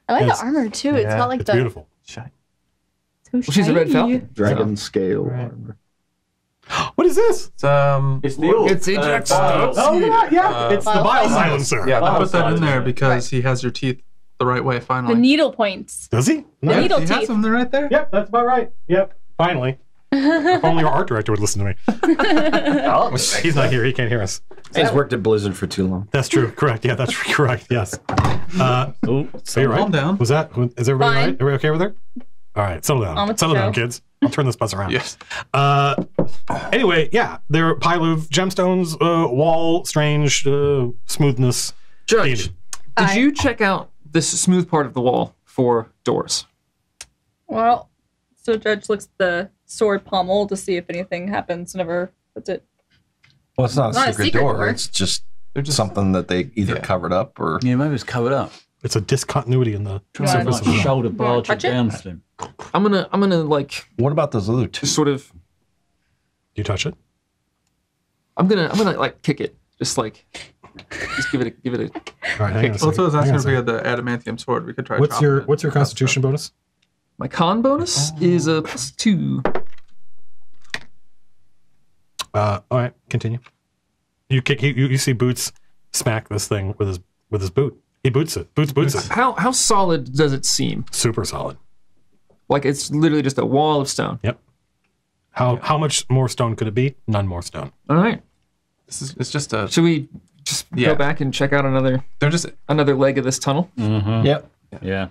I like Yes. the armor too. It's Yeah, got like It's the beautiful. Shine. So she's a red falcon. Dragon scale armor. What is this? It's um. It's the orc. It's Ajax. Uh, Oh, yeah, yeah. Uh, it's the Bio bio silencer. silencer. Yeah, I put that in there because he has your teeth the right way. Finally. The needle points. Does he? The Nice. needle he has teeth. them. They're right there. Yep, that's about right. Yep, finally. if only our art director would listen to me. He's not here. He can't hear us. He's worked at Blizzard for too long. That's true. Correct. Yeah, that's correct. Yes. Uh, Oh, are you right? Calm down. Was that? Is everybody Fine. right? Everybody okay with her? All right, settle down. On with settle down, kids. I'll turn this bus around. Yes. Uh, anyway, yeah, they're a pile of gemstones, uh, wall, strange uh, smoothness. Judge, did I- you check out this smooth part of the wall for doors. Well, so Judge looks at the sword pommel to see if anything happens. Never puts it. Well, it's not a Not a secret, secret door. door. It's just, They're just something that they either Yeah. covered up or. Yeah, maybe it's covered up. It's a discontinuity in the You surface of the shoulder barge it touch it? down, Slim. I'm gonna I'm gonna like What about those other two? sort of Do You touch it? I'm gonna I'm gonna like kick it. Just like just give it a give it a All right, hang on a Also, I was second. Hang asking on a if we second. had the adamantium sword. We could try. What's chopping your it. What's your constitution bonus? my con bonus is a plus two. Uh, all right, continue. You kick. You, you you see Boots smack this thing with his with his boot. He boots it. Boots boots it. How how solid does it seem? Super solid. Like it's literally just a wall of stone. Yep. How how much more stone could it be? None more stone. All right. this is it's just a Should we just Yeah. go back and check out another they're just another leg of this tunnel? Mm-hmm. Yep. Yeah.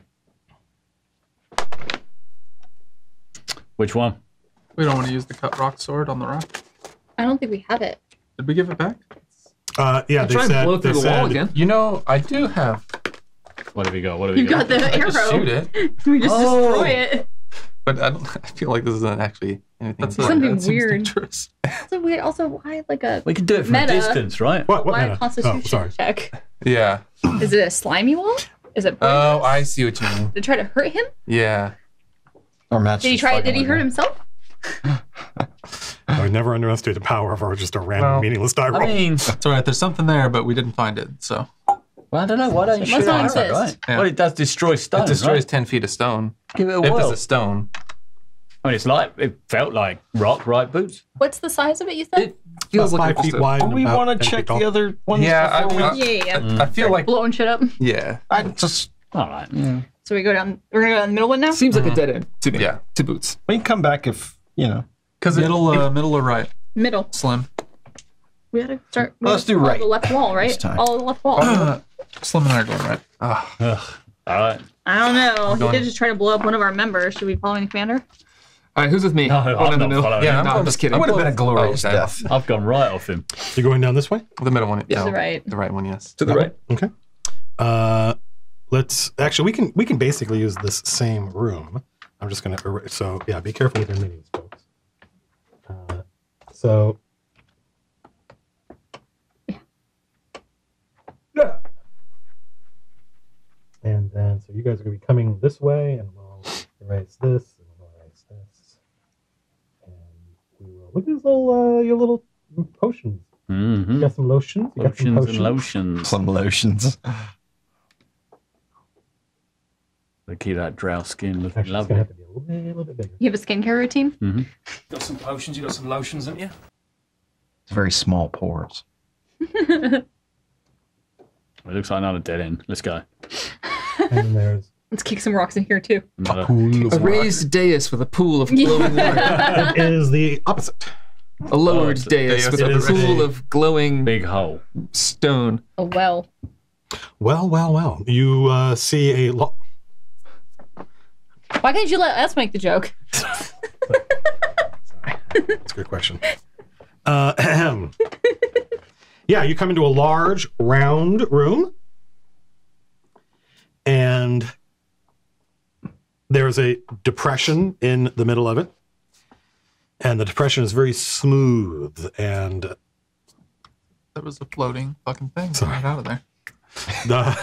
Which one? We don't want to use the cut rock sword on the rock. I don't think we have it. Did we give it back? Uh, yeah, I'll they try and said blow they through the wall said again. you know I do have What have we got? What have we You got the I arrow. just shoot it, We just Oh. destroy it. But I don't. I feel like this isn't actually anything. That's good. Something that seems weird. dangerous. So weird. Also, why like a We can do it from Meta. a distance, right? what? What? why meta? a constitution Oh, sorry. check? yeah. Is it a slimy wall? Is it? Oh. I see what you mean. to try to hurt him? Yeah. Or match. Did he try? Did he hurt it. himself? I would never underestimate the power of our just a random Well, meaningless die roll. I mean, It's all right. There's something there, but we didn't find it. So well, I don't know. Why don't you Must shoot not it? exist. Right? Yeah. Well, it does destroy stone. It destroys right? ten feet of stone. Give it a If whirl. there's a stone. I mean, it's like it felt like rock, right? Boots. What's the size of it? You said? It feels About like five just feet wide. Do and we about want 10 to feet check tall. the other ones Yeah, I, before we? I, yeah, yeah. I feel like blowing shit up. yeah. I just All right. So we go down. We're gonna go down the middle one now. seems like a dead end to me. Yeah. To boots. we can come back if you know. Because middle, uh, middle or right, Middle. Slim. We had to start. we Let's do follow right The left wall, right? this time. All the left wall. Slim and I are going right. Ugh. All right. I don't know. He did just try to blow up one of our members. Should we follow the commander? All right, who's with me? No, I'm in the not middle. following. Yeah, him. I'm No, I'm just kidding. It would have been a glorious Oh, death. I've gone right off him. You're going down this way. the middle one. To no, the right. The right one, yes. To the right. Okay. Uh, let's actually we can we can basically use this same room. I'm just gonna er- so yeah. Be careful with your minis, folks. Uh, so. Yeah. And then so you guys are gonna be coming this way, and we'll erase this, and we'll erase this, and we will look at this little uh, your little potions. Mm-hmm. got some lotions. You got some Potions potions. and lotions. Some lotions. They keep that drow skin looking Actually, it's lovely. gonna have to be a little bit, a little bit bigger. You have a skincare routine? Got some potions. You got some lotions, haven't you? It's very small pores. It looks like another dead end. Let's go. And there's Let's kick some rocks in here too. Another. A raised dais with a pool of glowing water. It is the opposite. A lowered it's a dais dais. with It a is pool a- of glowing Big hole. stone. oh well. Well, well, well. You uh, see a lot. Why can't you let us make the joke? That's a good question. Uh, ahem. Yeah, you come into a large, round room, and there's a depression in the middle of it, and the depression is very smooth and That was a floating fucking thing. Sorry. Right out of there. the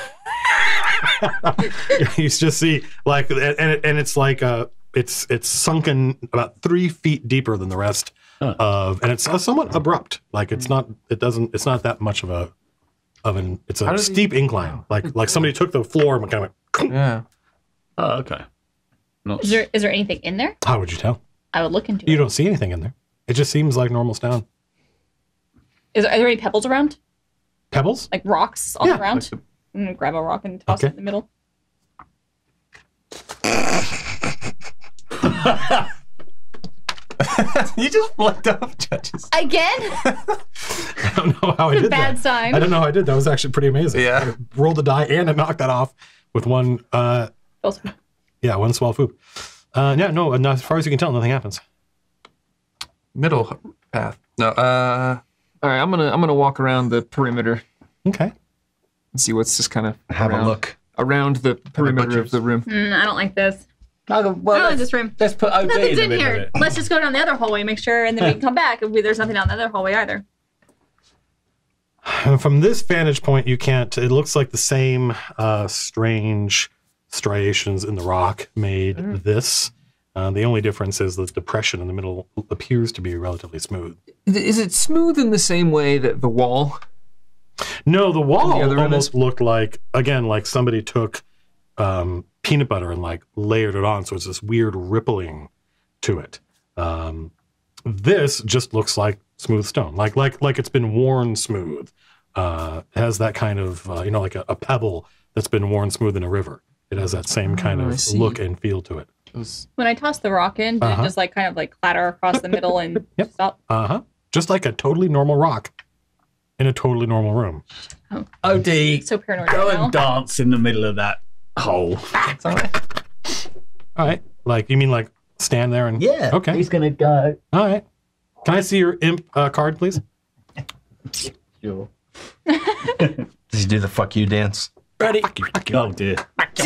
you just see like and it, and it's like uh it's it's sunken about three feet deeper than the rest Huh. of and it's uh, somewhat abrupt like it's not it doesn't it's not that much of a of an it's a does he- steep incline like like somebody took the floor and kind of went, Yeah. Oh, okay. Not Is there is there anything in there? how would you tell I would look into you it. don't see anything in there it just seems like normal stone Is there, are there any pebbles around? pebbles Like rocks on Yeah. the ground? I'm gonna grab a rock and toss Okay. it in the middle. you just flicked off judges. Again? i don't know how i did Bad that sign. i don't know how i did that was actually pretty amazing Yeah. I rolled the die and i knocked that off with one uh Feels- Yeah, one swell foop. Uh, yeah, no, uh, as far as you can tell, nothing happens. Middle path. No. Uh. All right, I'm gonna I'm gonna walk around the perimeter Okay. and see what's just kind of Have around. a look. around the perimeter of the room. Mm, I don't like this. No, I don't like well, this room. let's put OD in Nothing's the in middle of here. it. Let's just go down the other hallway, make sure, and then we can come back. If we- there's nothing down the other hallway either. And from this vantage point, you can't. It looks like the same uh, strange striations in the rock made this. Uh, the only difference is the depression in the middle appears to be relatively smooth. Is it smooth in the same way that the wall? No, the wall the almost looked like again like somebody took um, peanut butter and like layered it on, so it's this weird rippling to it. Um, this just looks like smooth stone, like like like it's been worn smooth. Uh, it has that kind of uh, you know like a, a pebble that's been worn smooth in a river. It has that same kind Oh, of look and feel to it. It was When I toss the rock in, did Uh-huh. it just like kind of like clatter across the middle and Yep. stop? Uh huh. Just like a totally normal rock in a totally normal room. Oh, Odie, So paranoid go right now. and dance in the middle of that hole. all right. All right. Like you mean like stand there and Yeah. Okay. He's gonna go. All right. Can I see your imp uh, card, please? Sure. Does he do the fuck you dance? Ready? Oh dear.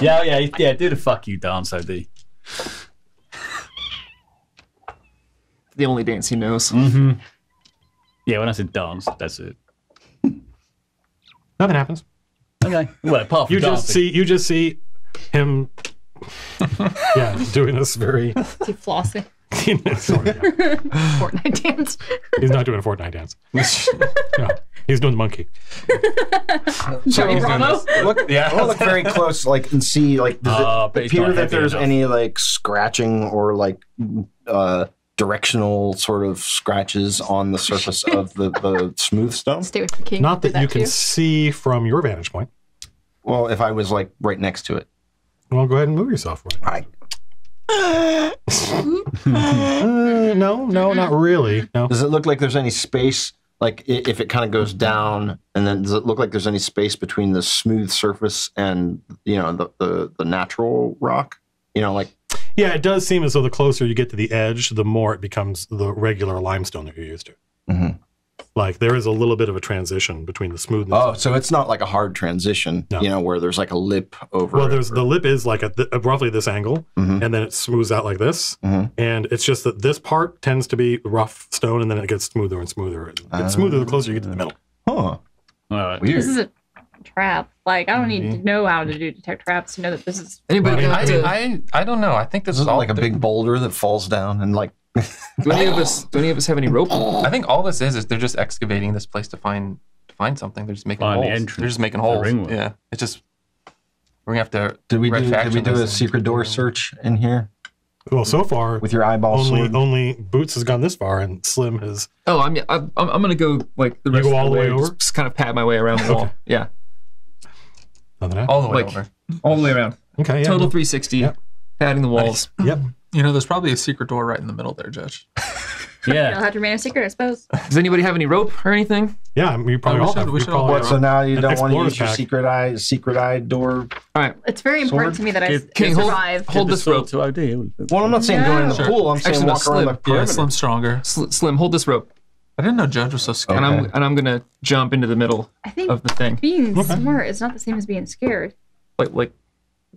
Yeah, yeah, yeah. Do the fuck you dance, Odie. The only dance he knows. Mm-hmm. Yeah, when I said dance, that's it. Nothing happens. Okay. Well, apart from You just dancing. see you just see him yeah, doing this very Is he flossing? sort of, yeah. Fortnite dance. He's not doing a Fortnite dance. no, he's doing the monkey. So Joey Bravo. look, yeah, I look very close, like, and see, like, does Ah, it he's appear not that heavy there's enough. any like scratching or like uh, directional sort of scratches on the surface of the, the smooth stone? Stay with the king. Not Did that you can see from your vantage point. Well, if I was like right next to it, Well, go ahead and move yourself. I Uh, no, no, not really. No. Does it look like there's any space? Like if it kind of goes down, and then does it look like there's any space between the smooth surface and you know the the, the natural rock? You know, like Yeah, it does seem as though the closer you get to the edge, the more it becomes the regular limestone that you're used to. Mhm. Like there is a little bit of a transition between the smoothness. oh, so it's not like a hard transition. No. You know, where there's like a lip over. Well, it there's or- the lip is like at the, roughly this angle, Mhm. and then it smooths out like this, Mhm. and it's just that this part tends to be rough stone, and then it gets smoother and smoother. And It's smoother the closer you get to the middle. Huh. All right. Weird. This is a trap. Like I don't need to know how to do detect traps to know that this is. Anybody Well, got I, I I don't know. I think this This is is all like a big boulder that falls down and like. do any of us do any of us have any rope? I think all this is is they're just excavating this place to find to find something. They're just making Find the holes. entrance They're just making to the holes. Yeah, it's just we're gonna have to. Did we do? Did we do a secret door search in here Well, so far with your eyeball only sword? only Boots has gone this far, and Slim has. Oh, I'm I'm I'm, I'm gonna go like the You go of all the way just- over? Just, kind of pat my way around the wall. Okay. Yeah, Nothing all the way Like- over. all the way around. Okay, yeah. Total 360. Yep. Patting the walls. Yep. You know, there's probably a secret door right in the middle there, Judge. yeah. It'll have to remain a secret, I suppose. Does anybody have any rope or anything? Yeah, we probably we all should- have. we We should all What? So now you don't want to explorer's use your secret eye, secret eye door. All right. It's very important Sword? to me that I Give- s- King, hold, survive. hold this rope. to Odie. Well, I'm not saying go in the No. pool. I'm saying Actually, no, walk around the slip. Yeah, perimeter. Slim's stronger. Sl- Slim, hold this rope, I didn't know Judge was so scared. and I'm and I'm gonna jump into the middle I think of the thing, being Okay. smart is not the same as being scared. like like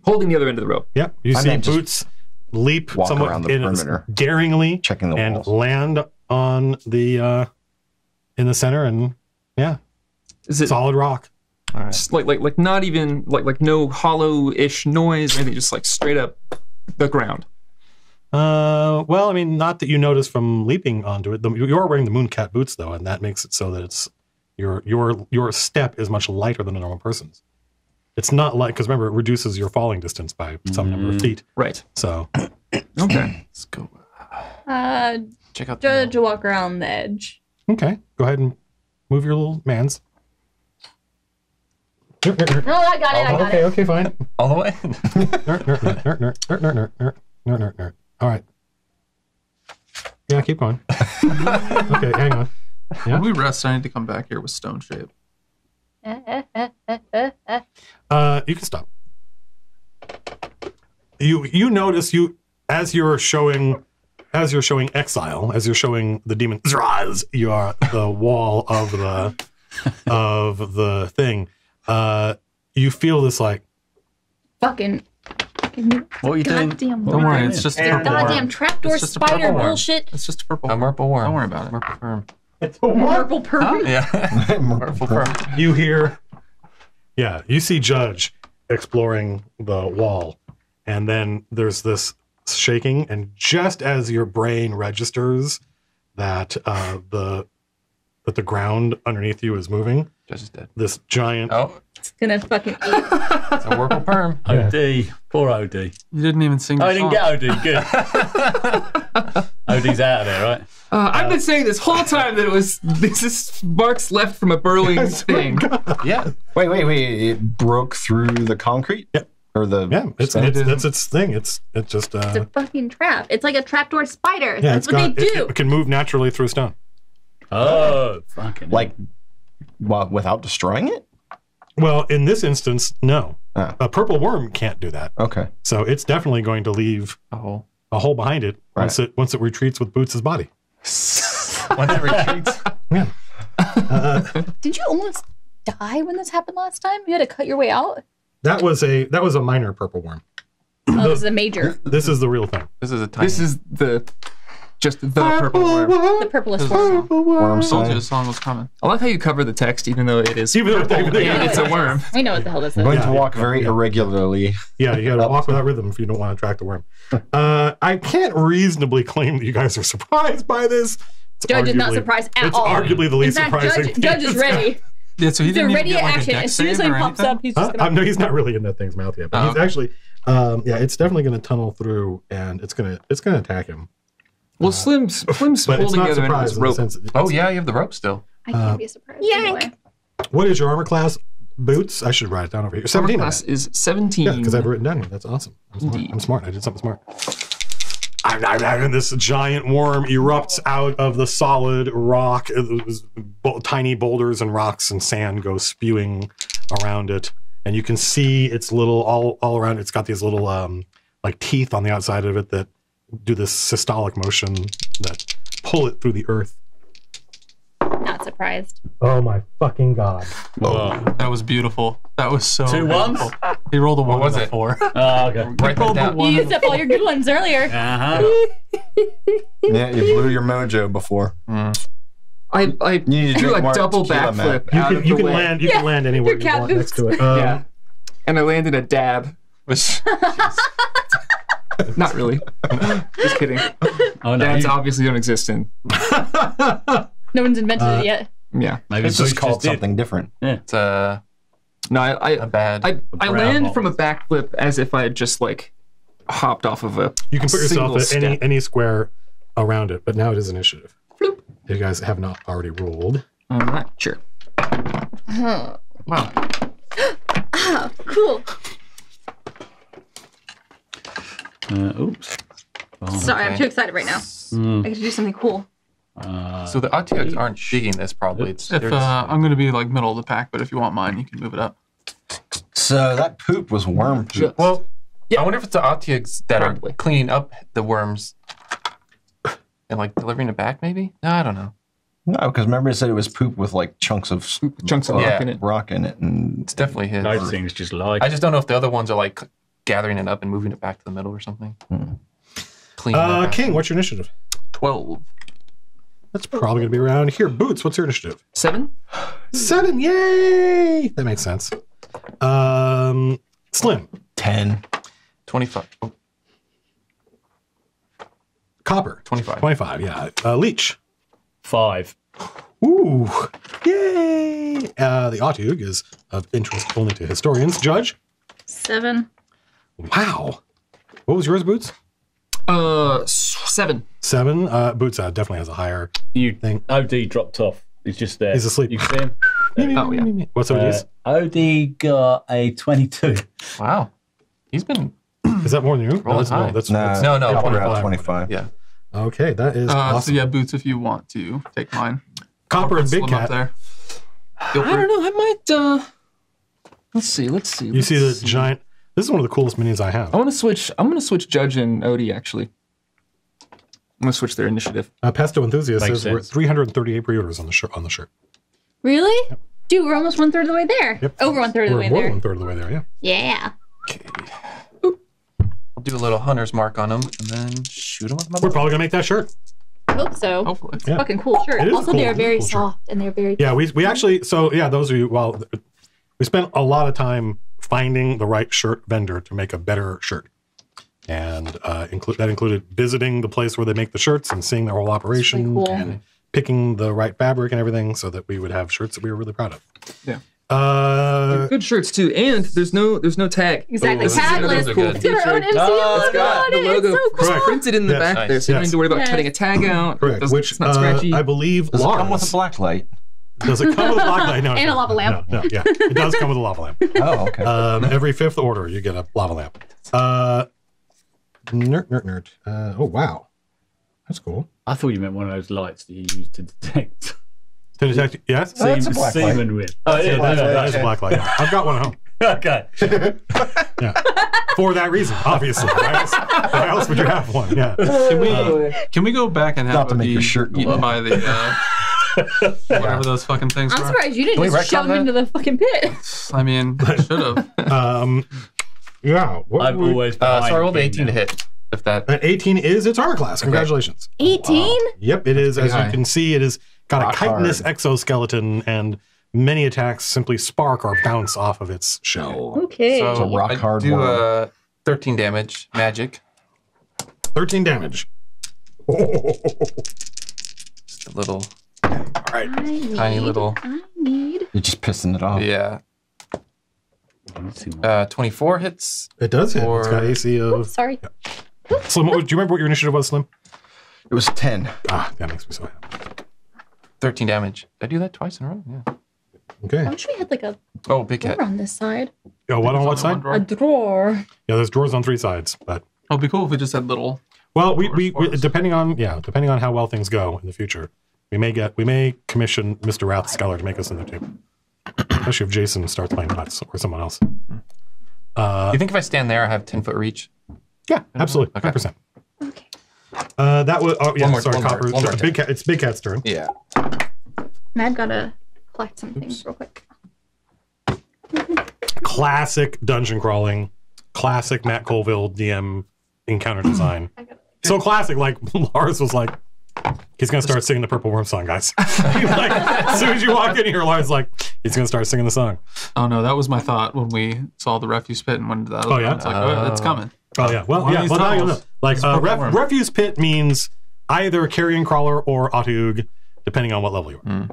holding the other end of the rope. Yep. You I see meant just Boots leap walk somewhat around the in perimeter. daringly Checking the and walls. land on the uh in the center and yeah, Is it solid rock. just like like like not even like like no hollow-ish noise or anything? Just like straight up the ground. Uh, well, I mean, not that you notice from leaping onto it. The, you are wearing the mooncat boots though, and that makes it so that it's your your your step is much lighter than a normal person's. It's not like because remember it reduces your falling distance by some number of feet. Right. So Okay. Let's go. Uh, Check out the. Judge will walk around the edge. okay, go ahead and move your little man's. No, I got it. I got okay, it. okay, fine. All the way. All right. Yeah, keep going. okay, hang on. Yeah. When we rest, I need to come back here with stone shape. Uh, you can stop. You you notice you as you're showing as you're showing exile, as you're showing the demon Zraz, you are the wall of the of the thing. Uh, you feel this like fucking fucking What are you doing? Goddamn. Don't worry, it's just a purple worm. trapdoor It's just a spider purple worm. bullshit. It's just a purple. A Merple worm. Don't worry about it. Merple worm. It's a worm. Purple perm. Yeah. Merple worm. you hear yeah you see judge exploring the wall and then there's this shaking and just as your brain registers that uh, the that the ground underneath you is moving Judge is dead. this giant Oh, It's gonna fucking eat. it's a Merple perm. Odie. Poor Odie. You didn't even sing. Oh, I didn't song. get Odie. Good. Odie's out of there, right? Uh, I've been saying this whole time that it was this is marks left from a burrowing thing. Yeah. Wait, wait, wait! It broke through the concrete. Yep. Or the yeah it's, cement? it's that's its thing it's it's just uh It's a fucking trap. It's like a trapdoor spider. yeah That's what got they it- do. it, can move naturally through stone Oh, fucking. like well, without destroying it. Well in this instance no Ah. a purple worm can't do that Okay. so it's definitely going to leave A hole. a hole behind it once it once it retreats with boots' body Once it retreats. yeah Did you almost die when this happened last time? You had to cut your way out. That was a that was a minor purple worm. Oh, this is a major. This is the real thing. This is a tiny. This is the just the purple worm. The purplest worm. Worm I told you the song was coming. I like how you cover the text, even though it is Even though purple they- and it's a worm. We know what the hell this is. I'm going Yeah. to walk very irregularly. Yeah, you got to walk without rhythm if you don't want to attract the worm. Uh, I can't reasonably claim that you guys are surprised by this. It's Judge is not arguably- surprised at it's all. arguably the In least fact, surprising. Judge, thing Judge is that's ready. Yeah, so he They're didn't even ready get like a action. deck As soon as save something or pops anything? up, he's Huh? just Uh, gonna. no, he's not really in that thing's mouth yet, but Oh, he's okay. actually, um, yeah, it's definitely going to tunnel through, and it's gonna it's going to attack him. Well, Slim's Slim's But it's holding not the other end of in the rope. sense. Oh yeah, you have the rope still. I can't be surprised. Yank. What is your armor class? Boots. I should write it down over here. Armor Seventeen. class is 17. Yeah, because I have written down here. That's awesome. I'm smart. Indeed. I'm smart. I did something smart. And this giant worm erupts out of the solid rock. It was bo- Tiny boulders and rocks and sand go spewing around it, and you can see its little all all around. It's got these little um, like teeth on the outside of it that do this systolic motion that pull it through the earth. Not surprised. Oh my fucking god! Whoa. That was beautiful. That was so. Two ones? beautiful. He rolled a one was and a it? four. Oh, okay. Write that down. You used up all your good ones earlier. Uh huh. Yeah, you blew your mojo before. I, I You need to do drink a more double tequila, Matt. backflip You out can of you the can way. land you Yeah, can land anywhere your you cat want next to it. Um, Yeah. And I landed a dab. Which Not really. Just kidding. Oh no. Dabs you- obviously don't exist in. No one's invented Uh, it yet. Yeah. Maybe It's just Boots called did. something different. Yeah, it's a, No, I a I, bad. I, I brown land from a backflip as if I had just like hopped off of a. You can put yourself single at any step. any square around it, but now it is initiative. Floop. You guys have not already rolled. All right, sure. Huh. wow. Ah, cool. Uh, oops. Oh, Sorry, I'm too excited right now. mm, I get to do something cool. uh, So the RTX aren't digging this probably. It's If uh, I'm going to be like middle of the pack, but if you want mine, you can move it up. So that poop was worm poop. well, Yeah. I wonder if it's the RTX that Probably. are cleaning up the worms and like delivering it back. Maybe no, I don't know. No, because remember it said it was poop with like chunks of s- Chunks of rock Yeah. in it. rock in it, and It's definitely his. those things just like. I just don't know if the other ones are like gathering it up and moving it back to the middle or something. Cleaning it Uh. King, what's your initiative? twelve. That's probably going to be around here. Boots, what's your initiative? Seven? Seven. Yay! That makes sense. Um, Slim, ten. 25. Oh, Copper, 25. twenty-five. Yeah. Uh, Leech. Five. Ooh, yay! Uh, the Otyugh is of interest only to historians. Judge. Seven. Wow. What was yours, Boots? Uh, seven. Seven. Uh, Boots uh, definitely has a higher You thing. Odie dropped off. He's just there. He's asleep. You can see him. Oh, yeah. What's Uh, Odie's? Odie got a 22. Wow. He's been. Is that more than you? Rolling that's, no, that's, Nah, that's No, no, Copper had 25. 25. Yeah. Okay, that is Uh, awesome. So yeah, boots. If you want to take mine, Copper and Big up Cat. there. I don't know. I might. uh Let's see. Let's see. You see the giant. This is one of the coolest minis I have. I want to switch. I'm going to switch Judge and Odie. Actually, I'm going to switch their initiative. Uh, Pesto Enthusiast Makes says we're at 338 pre-orders on the shirt. On the shirt. Really? Dude, we're almost one third of the way there. Yep. Over one third of the We're way more than there. one third of the way there. Yeah. Yeah. Okay. I'll do a little hunter's mark on him and then shoot him with my We're probably gonna make that shirt. I hope so. Hopefully. Yeah. Fucking cool shirt. It is Also, cool- they're very cool shirt. soft and they're very. Yeah, we we actually so yeah, those of you well we spent a lot of time finding the right shirt vendor to make a better shirt. And uh include that included visiting the place where they make the shirts and seeing their whole operation cool. and picking the right fabric and everything so that we would have shirts that we were really proud of. Yeah. Uh Good shirts too, and there's no there's no tag. Exactly. Ooh, those are- Tagless. those are good. It's got our own MCU Oh, logo it's got on The logo It's so cool. Correct. printed in the Yes. back there, so you don't Yes. need to worry about Yes. cutting a tag out. correct, which it's not uh, scratchy. I believe Does it come with a black light? Does it come with a black light? No, it And a lava lamp. No, no, yeah, it does come with a lava lamp. Oh, okay. Um, every fifth order, you get a lava lamp. Uh, nerd, nerd, nerd. Uh, oh wow, that's cool. I thought you meant one of those lights that you use to detect To detect, yes, Oh, that's a semen, light. with. Oh, yeah, Yeah, no, that is- no, that is a black light. yeah. I've got one at home. Okay. Yeah, for that reason, obviously. Why else, why else would you have one? Yeah. Can we can we go back and have Not to make be your shirt eaten glow. by the uh, whatever those fucking things are. I'm are? surprised you didn't we just shove retcon him that? into the fucking pit. I mean, I should have. Um, yeah. What I'm would- always Uh, behind so I rolled you 18 to now. hit. If that. An 18 is its armor class. Congratulations. 18? Yep, it is. As pretty you can see, it has got Rock a chitinous hard. exoskeleton, and many attacks simply spark or bounce off of its shell. Okay. So It's a rock I hard do worm. uh, 13 damage, magic. 13 damage. Just a little, All right. I need, tiny little. I need. You're just pissing it off. Yeah. Uh, 24 hits. It does hit. it's got Or- AC of. Oops, sorry. Slim, what, do you remember what your initiative was, Slim? It was 10. Ah, that makes me so happy. 13 damage. Did I do that twice in a row? Yeah. Okay. I wish we had like a Oh, big door hit. on this side. Oh, what on what side? drawer. A drawer. Yeah, there's drawers on three sides, but It'd be cool if we just had little. well, we, we, we depending on yeah, depending on how well things go in the future, we may get we may commission Mr. Rathskeller to make us in there too. Especially if Jason starts playing nuts or someone else. Uh, you think if I stand there, I have 10 foot reach? yeah, absolutely, Okay. hundred percent. Okay. Uh, that was oh yeah, One more- sorry, one more- Copper. one more sorry, big cat. It's Big Cat's turn. Yeah. Matt gotta collect some things real quick. Classic dungeon crawling, classic Matt Colville DM encounter design. I gotta. So classic, like Lars was like, he's gonna start singing the Purple Worm song, guys. like, as soon as you walk in here, Lars like, he's gonna start singing the song. Oh no, that was my thought when we saw the refuse pit and went into that. Oh, yeah? It's like, oh, it's coming. Oh yeah, well One of yeah, these well now you'll know. tunnels Like is uh, Purple ref- Worm. refuse pit means either carrion crawler or Otyugh, depending on what level you are. Hmm.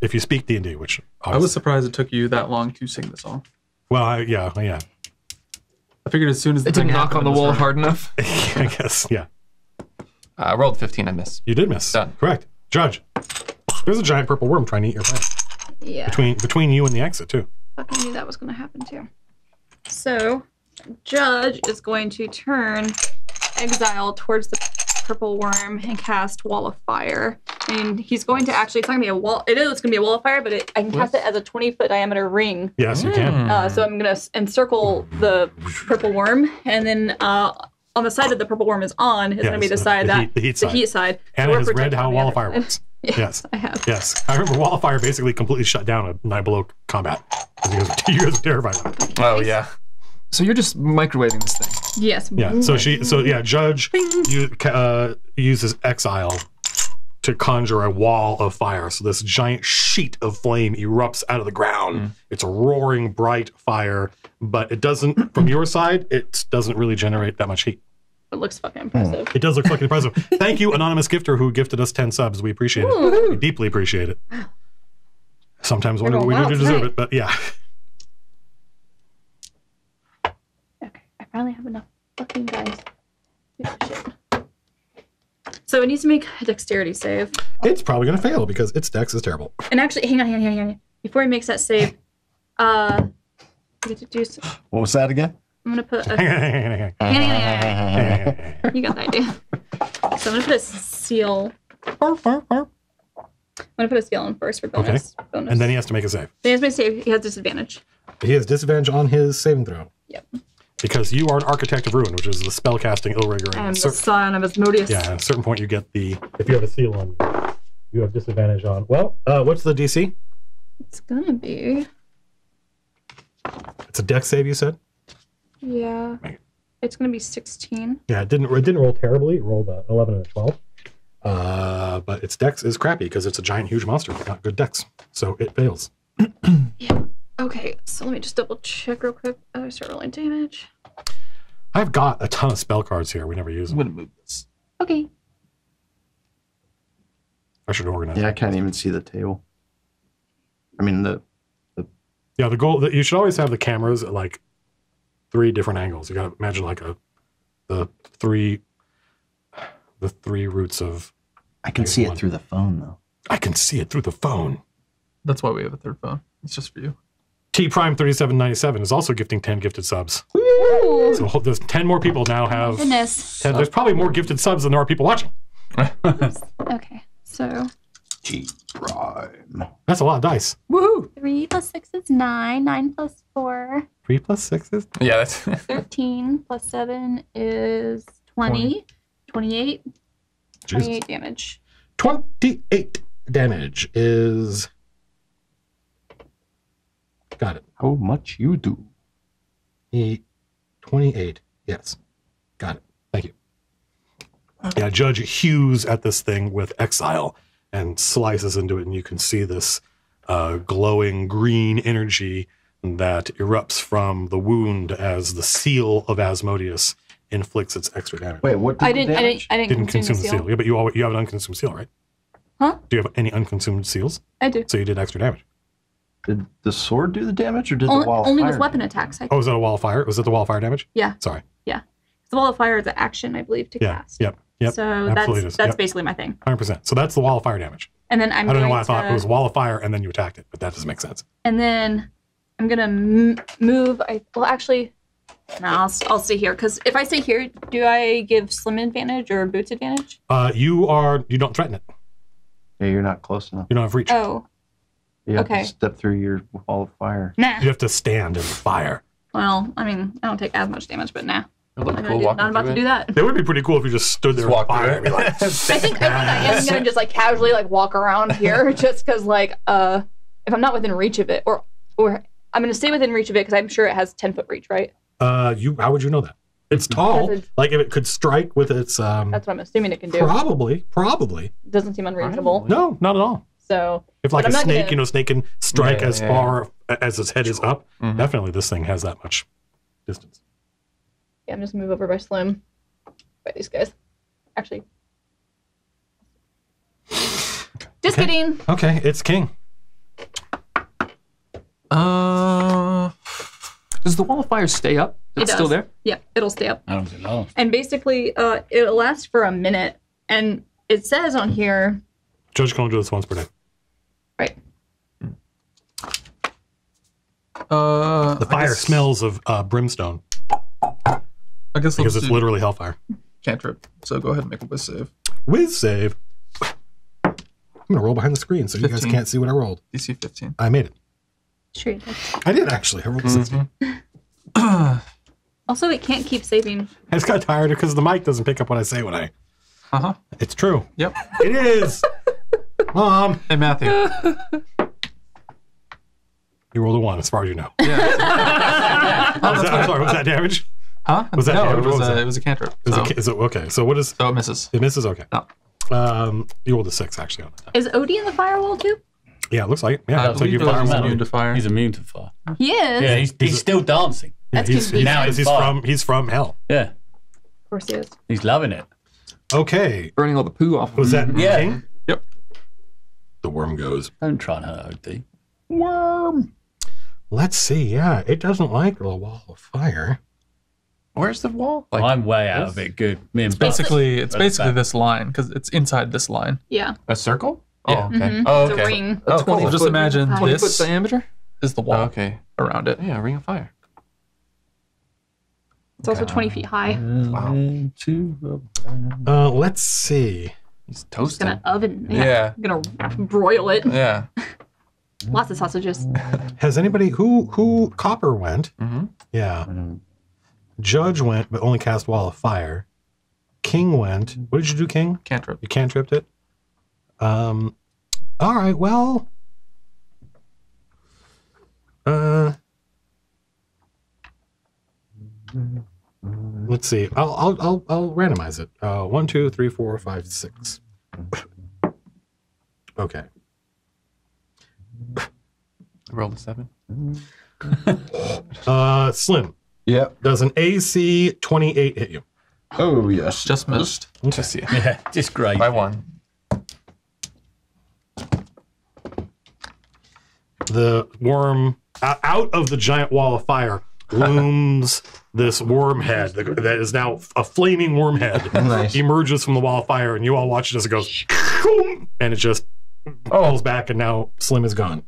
If you speak D and D, which I was surprised it took you that long to sing the song. well, I, yeah, yeah, I figured as soon as the It didn't knock on happened the in this wall hard enough. I guess yeah. I rolled 15. I missed. You did miss. Done. Correct, Judge. There's a giant purple worm trying to eat your friend Yeah. between between you and the exit too. fucking knew that was going to happen too. So, Judge is going to turn Exile towards the purple worm and cast Wall of Fire. And he's going to actually, it's not going to be a wall, it is going to be a wall of fire, but it, I can cast it as a 20 foot diameter ring. Yes, you can. Uh, so I'm going to encircle the purple worm. And then uh, on the side that the purple worm is on, is going to be the side the that heat- the heat side. side. Anna we're has read protected how on the Wall of Fire works. Yes, Yes. I have. Yes, I remember Wall of Fire basically completely shut down a night below combat. You guys, you guys were terrified. of it. Oh, yeah. So you're just microwaving this thing. Yes. Yeah. So she. So yeah. Judge you, uh, uses exile to conjure a wall of fire. So this giant sheet of flame erupts out of the ground. Mm. It's a roaring bright fire, but it doesn't. From your side, it doesn't really generate that much heat. It looks fucking impressive. It does look fucking impressive. Thank you, anonymous gifter, who gifted us ten subs. We appreciate it. We deeply appreciate it. Sometimes wonder what we do to deserve tonight. it, but yeah. Okay, I finally have enough fucking guys. Shit. So it needs to make a dexterity save. It's probably gonna fail because its dex is terrible. And actually, hang on, hang on, hang on. Before he makes that save, uh, I get to do. Some, What was that again? I'm gonna put. A, hang on, hang on, hang on, hang on, hang hang on, hang on. You got the idea. So I'm gonna put a seal. on. I'm gonna put a seal in first for bonus. bonus. And then he has to make a save. Then he has to make a save. He has disadvantage. He has disadvantage on his saving throw. Yep. Because you are an architect of ruin, which is the spellcasting illrigger. I'm And the son of Asmodeus. yeah, at a certain point you get the if you have a seal on you, you have disadvantage on. Well, uh, what's the DC? It's gonna be. It's a deck save, you said? Yeah. It's gonna be 16. Yeah, it didn't. It didn't roll terribly. It rolled a 11 and a 12. Uh, but its dex is crappy because it's a giant, huge monster. Not good dex, so it fails. Okay, so let me just double check real quick. Oh, I start rolling damage. I've got a ton of spell cards here. We never use them. I'm them. gonna move this. Okay. I should organize. Yeah, I can't even see the table. I mean the the Yeah, the goal that you should always have the cameras at like three different angles. You got to imagine like a the three the three roots of. I can see one. it through the phone though. I can see it through the phone. That's why we have a third phone. It's just for you. T Prime thirty seven ninety seven is also gifting ten gifted subs. Ooh, So ho- there's ten more people now have. goodness. 10, there's probably more gifted subs than there are people watching. Okay, so T Prime. That's a lot of dice. Woohoo! three plus six is nine. Nine plus four. Three plus six is Yeah, that's 13 plus 7 is 20. 28. Jesus. 28 damage. 28 damage is. Got it. How much you do? E 28. Yes. Got it. Thank you. Yeah, Judge hews at this thing with exile and slices into it, and you can see this uh, glowing green energy that erupts from the wound as the seal of Asmodeus inflicts its extra damage. Wait, what did I the didn't, I didn't, damage? I didn't, Didn't consume, consume the the seal. seal. Yeah, but you always, you have an unconsumed seal, right? Huh? Do you have any unconsumed seals? I do. So you did extra damage. Did the sword do the damage or did Only, the wall of only fire with weapon attacks. I Oh, was that a wall of fire? Was it the wall of fire damage? Yeah. Sorry. Yeah, the wall of fire is an action, I believe, to Yeah. cast. Yep. Yep. So absolutely that's that's Yep. basically my thing. 100%. So that's the wall of fire damage. And then I'm I don't know going why I thought it was wall of fire and then you attacked it, but that doesn't make sense. and then I'm gonna m- move. I well actually, no, I'll, s- I'll stay here because if I stay here, do I give Slim advantage or Boots advantage? Uh, you are you don't threaten it. Yeah, you're not close enough. You don't have reach. Oh, You have Okay. to step through your wall of fire. nah. You have to stand in the fire. Well, I mean, I don't take as much damage, but nah. It I'm looked not, cool gonna do, walking not about to through do it. that. It would be pretty cool if you just stood there Just in walk fire through and be like, I think I think I am gonna just like casually like walk around here just because like uh if I'm not within reach of it or or I'm gonna stay within reach of it because I'm sure it has ten foot reach, right? uh, you how would you know that? It's tall. Because it's- Like if it could strike with its um That's what I'm assuming it can do. probably, probably. Doesn't seem unreasonable. No, not at all. So If like But a I'm not snake, gonna- you know, snake can strike Yeah, as yeah, far as its head is up. Mhm. Definitely this thing has that much distance. yeah, I'm just gonna move over by Slim. By these guys. Actually. Just Okay. kidding. Okay, it's king. Uh, does the wall of fire stay up? It It's still there. Yeah, it'll stay up. How long does it last? And basically, uh, it'll last for a minute. And it says on here, Judge can only do this once per day. Right? Uh, The fire guess- smells of uh, brimstone I guess because it's do literally hellfire. cantrip. So go ahead and make a whiz save. Whiz save. I'm gonna roll behind the screen so you guys can't see what I rolled. DC 15. I made it. Sure. I did actually. I rolled a 16. Also, it can't keep saving. I just got tired because the mic doesn't pick up what I say when I. Uh huh. It's true. Yep. It is. Mom, Hey Matthew. you rolled a one, as far as you know. Yeah. Was that, I'm sorry. Was that damage? Huh? Was that no? damage? It was, was a, that? it was a cantrip. Is So, it, is it okay? So what is? so it misses. It misses. Okay. No. Um, you rolled a six actually on that. Is Odie in the firewall too? Yeah, it looks like it. Yeah. I looks like you Odie's fire Doesn't immune to fire. He's immune to fire. He is. Yeah, he's, he's still dancing. Yeah, That's he's, he's. Now he's he's from he's from hell. Yeah, Of course he is. he's loving it. Okay. Burning all the poo off. Of Was him. that Yeah. king? Yep. The worm goes. Don't try and hurt Odie. Worm. Let's see. Yeah, it doesn't like the wall of fire. Where's the wall? Like, I'm way out of it. Good. Me and Buck. Basically, it's At basically back. this line because it's inside this line. Yeah. a circle? Yeah. Oh, okay. Mhm. Oh, It's okay. a ring. Oh, A 20 cool. Just foot- imagine 20 this foot diameter. is the Oh, wall okay. around it. Yeah, ring of fire. It's also 20 feet high. Wow. Two, Uh, let's see. He's Just toasting. gonna oven. Yeah. Gonna broil it. Yeah. Lots of sausages. Has anybody who who Copper went? hmm Yeah. Judge went, but only cast wall of fire. King went. What did you do, King? Cantrip. You cantripped it. Um. All right. Well, Uh, let's see. I'll I'll I'll, I'll randomize it. Uh, one, two, three, four, five, six. Okay. Roll a seven. Uh, Slim. Yep. Does an AC 28 hit you? Oh yes. Just missed. Just yeah. Yeah, just great. By one. The worm o- out of the giant wall of fire looms this worm head that that is now a flaming worm head Nice. emerges from the wall of fire and you all watch it as it goes and it just falls back and now slim is gone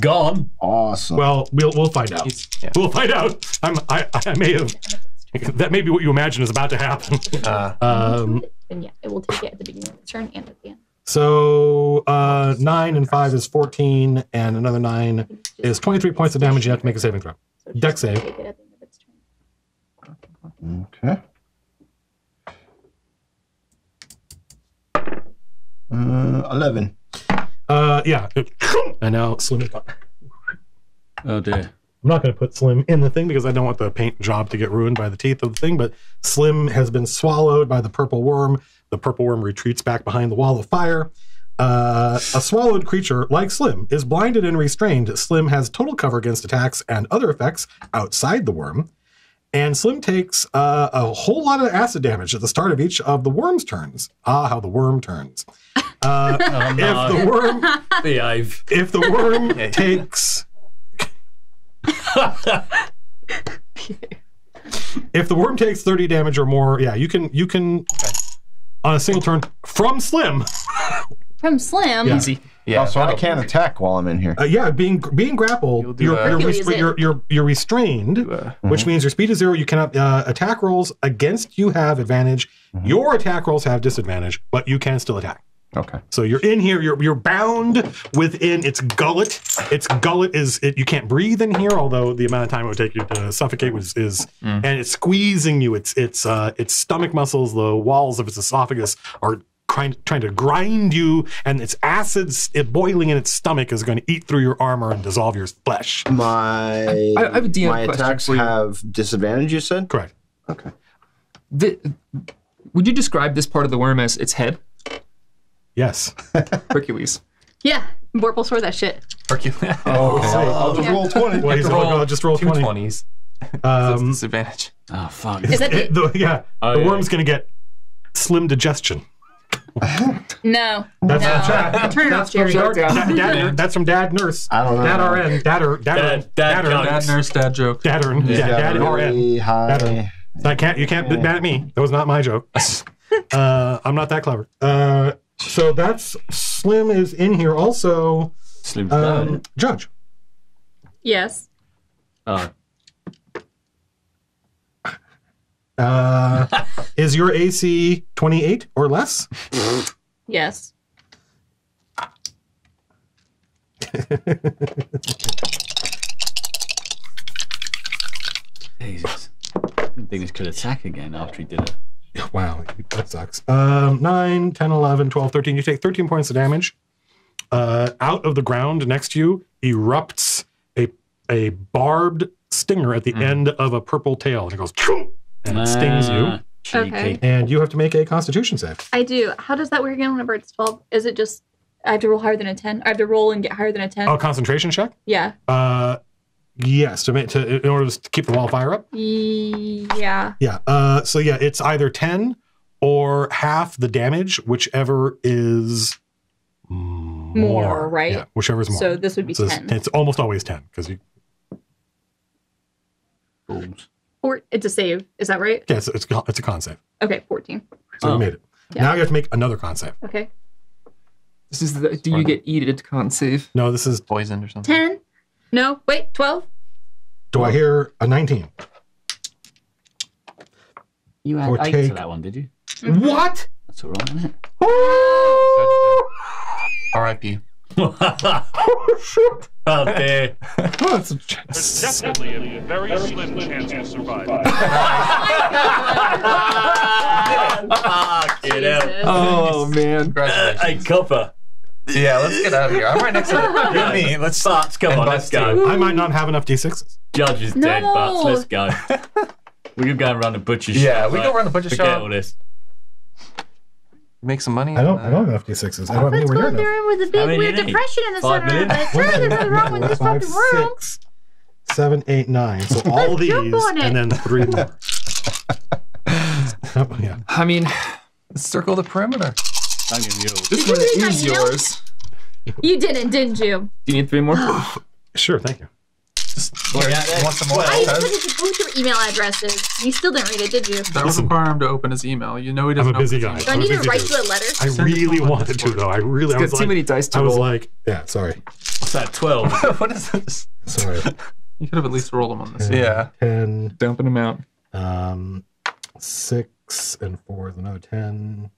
Gone. Awesome. well we'll we'll find out yeah. we'll find out i'm i, I may have that may be what you imagine is about to happen Uh, um And yeah, it will take it at the beginning of the turn and at the end. so uh nine and five is 14 and another nine is 23 points of damage you have to make a saving throw So just Dex save. Take it at the end of its turn. Okay. Uh, Eleven. uh yeah and now slim is gone Oh dear. I'm not going to put Slim in the thing because I don't want the paint job to get ruined by the teeth of the thing. But Slim has been swallowed by the purple worm. The purple worm retreats back behind the wall of fire. Uh, a swallowed creature like Slim is blinded and restrained. Slim has total cover against attacks and other effects outside the worm. And Slim takes uh, a whole lot of acid damage at the start of each of the worm's turns. Ah, how the worm turns. Uh, Oh, If no. the worm, Behave. if the worm takes if the worm takes 30 damage or more, yeah, you can you can on a single turn from Slim. From Slim, Yeah. Easy. yeah. Oh, so I can't attack while I'm in here. Uh, yeah, being being grappled, You'll do you're a- you're, You'll res- use it. you're, you're you're restrained, uh, which means your speed is zero. You cannot uh, attack rolls against you have advantage. Your attack rolls have disadvantage, but you can still attack. Okay. So you're in here. You're you're bound within its gullet. Its gullet is it, you can't breathe in here. Although the amount of time it would take you to suffocate was is and it's squeezing you. It's it's uh its stomach muscles, the walls of its esophagus are trying trying to grind you, and its acids it boiling in its stomach is going to eat through your armor and dissolve your flesh. My I- I have a DM my question attacks for you. have disadvantage. You said. Correct. Okay. The, would you describe this part of the worm as its head? Yes. Hercules. yeah, Borp will store that shit. Hercules. Oh, I'll, I'll just Yeah. roll twenty. Well, he's roll like, oh, just roll two twenty. 20s. Um, disadvantage. Oh fuck. Is that it- the, the, yeah, Oh, the yeah. worm's going to get slim digestion. No? That's no. from Chad. Turn it off, Jerry. Shut down. Dad, dad, that's from Dad Nurse. I don't know. Dad RN. Dadder. Dadder. Dad- dad Dadder. jokes. Dad nurse dad joke. Daddern. Yeah, Got Dad RN. really high. I can't. You can't be mad at me. That was not my joke. Uh, I'm not that clever. Uh, so that's Slim is in here also. Slim Um, Judge. Yes. Oh, Uh, is your AC 28 or less? Yes. Jesus. Didn't think this could attack again after he did it. Wow, that sucks. Um, 9, 10, 11, 12, 13. You take 13 points of damage. Uh, out of the ground next to you erupts a, a barbed stinger at the end of a purple tail. And it goes, "Choo!" And it stings you. Okay. And you have to make a constitution save. I do. How does that work again whenever it's 12? Is it just I have to roll higher than a 10? I have to roll and get higher than a 10? Oh, concentration check? Yeah. Uh, yes, to make to in order to keep the wall of fire up. Yeah. Yeah. Uh, so yeah, it's either ten or half the damage, whichever is more. right? Yeah, whichever is more. So this would be So 10. it's almost always ten because you. Balls. Or it's a save. Is that right? Yeah, it's, it's it's a con save. Okay, 14. So Oh. you made it. Yeah. Now you have to make another con save. Okay. This is the. Do you get eated con save? No, this is. Poisoned or something. 10? No, wait, 12? Do I hear a nineteen? You had Or eight take- to that one, did you? Mm-hmm. What? That's all right, isn't it? R.I.P. Oh shit! Oh dear. Oh, that's There's definitely a very slim chance you'll survive. Fucking hell. Jesus. Oh man. Congratulations. hey, copper. Yeah, let's get out of here. I'm right next to you and me. Let's Butts, come on, let's Butts go. I might not have enough d6s. Judge is dead, No. Butts. Let's go. we can go around the butcher shop. Yeah, we right? go around the butcher Forget shop. all this. Make some money. I don't. I don't have enough d6s. I don't have Let's anywhere go near in the enough. room with a big many weird do you need? depression in the Five center of million? it. Sure, there's nothing wrong with this Five, fucking room. six, seven, eight, nine. So all Let's these, jump on it. and then three more. Oh, yeah. I mean, circle the perimeter. Don't give me yours. this one is yours. You didn't, didn't you? Do you need three more? Sure. Thank you. Well, yeah, You want some more? I even Tez? put it to both your email addresses. You still didn't read it, did you? That would require him to open his email. You know he doesn't. I'm a busy open guy. Do I email. need to write dude. you a letter? I Send really to him on wanted to, though. I really. I got was too like, many dice to I was roll. like, yeah. Sorry. What's that? 12. what is this? Sorry. You could have at least rolled them on this. Yeah. Ten. Dumping them out. Um, six and four is another ten.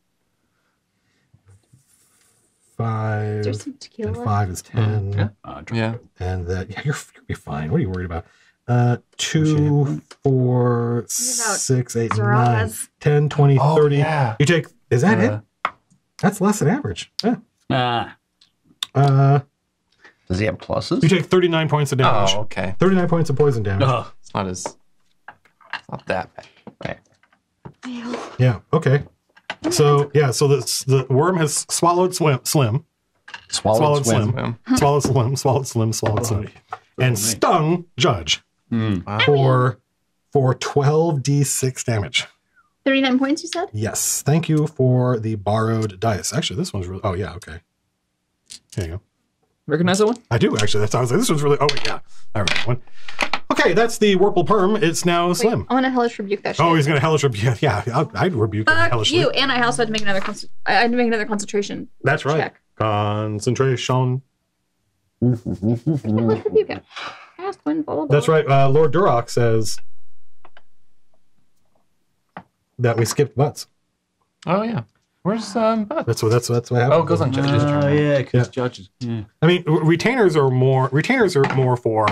Five There's some and five is ten, yeah. Ah, Yeah. and that yeah, you're you'll be fine. What are you worried about? Uh, two, four, six, eight, nine, Zeros. 10, 20, Oh, 30. yeah. You take. Is that Uh, it? That's less than average. Yeah. Ah, Uh, Does he have pluses? you take thirty-nine points of damage. Oh, okay. Thirty-nine points of poison damage. oh, It's not as. It's not that bad. Ew. Yeah. Okay. So yeah. So the the worm has swallowed swim, slim, Swallowed, Swallowed swim. slim. Swallowed slim, swallowed slim, swallowed slim, and stung judge Hmm. for for twelve d six damage. 39 points, you said? Yes. Thank you for the borrowed dice. Actually, this one's really. Oh yeah. Okay. There you go. Recognize that one? I do actually. That sounds like this one's really. Oh wait, yeah. I remember that one. Okay, that's the Whirple Perm. It's now Wait, slim. I want to hellish rebuke that shit. Oh, he's gonna hellish rebuke. Yeah, yeah I'd, I'd rebuke him Fuck hellishly. you. And I also had to make another const- I had to make another concentration. That's right. Check. Concentration. Hellish rebuke it. Cast wind, blah, blah, blah. That's right. Uh, Lord Duroc says that we skipped butts. Oh, yeah. Where's um? Bud? That's what. That's what that's what happened. Oh, it goes on judge's Oh, yeah, because Yeah. judges. Yeah. I mean, retainers are more. Retainers are more for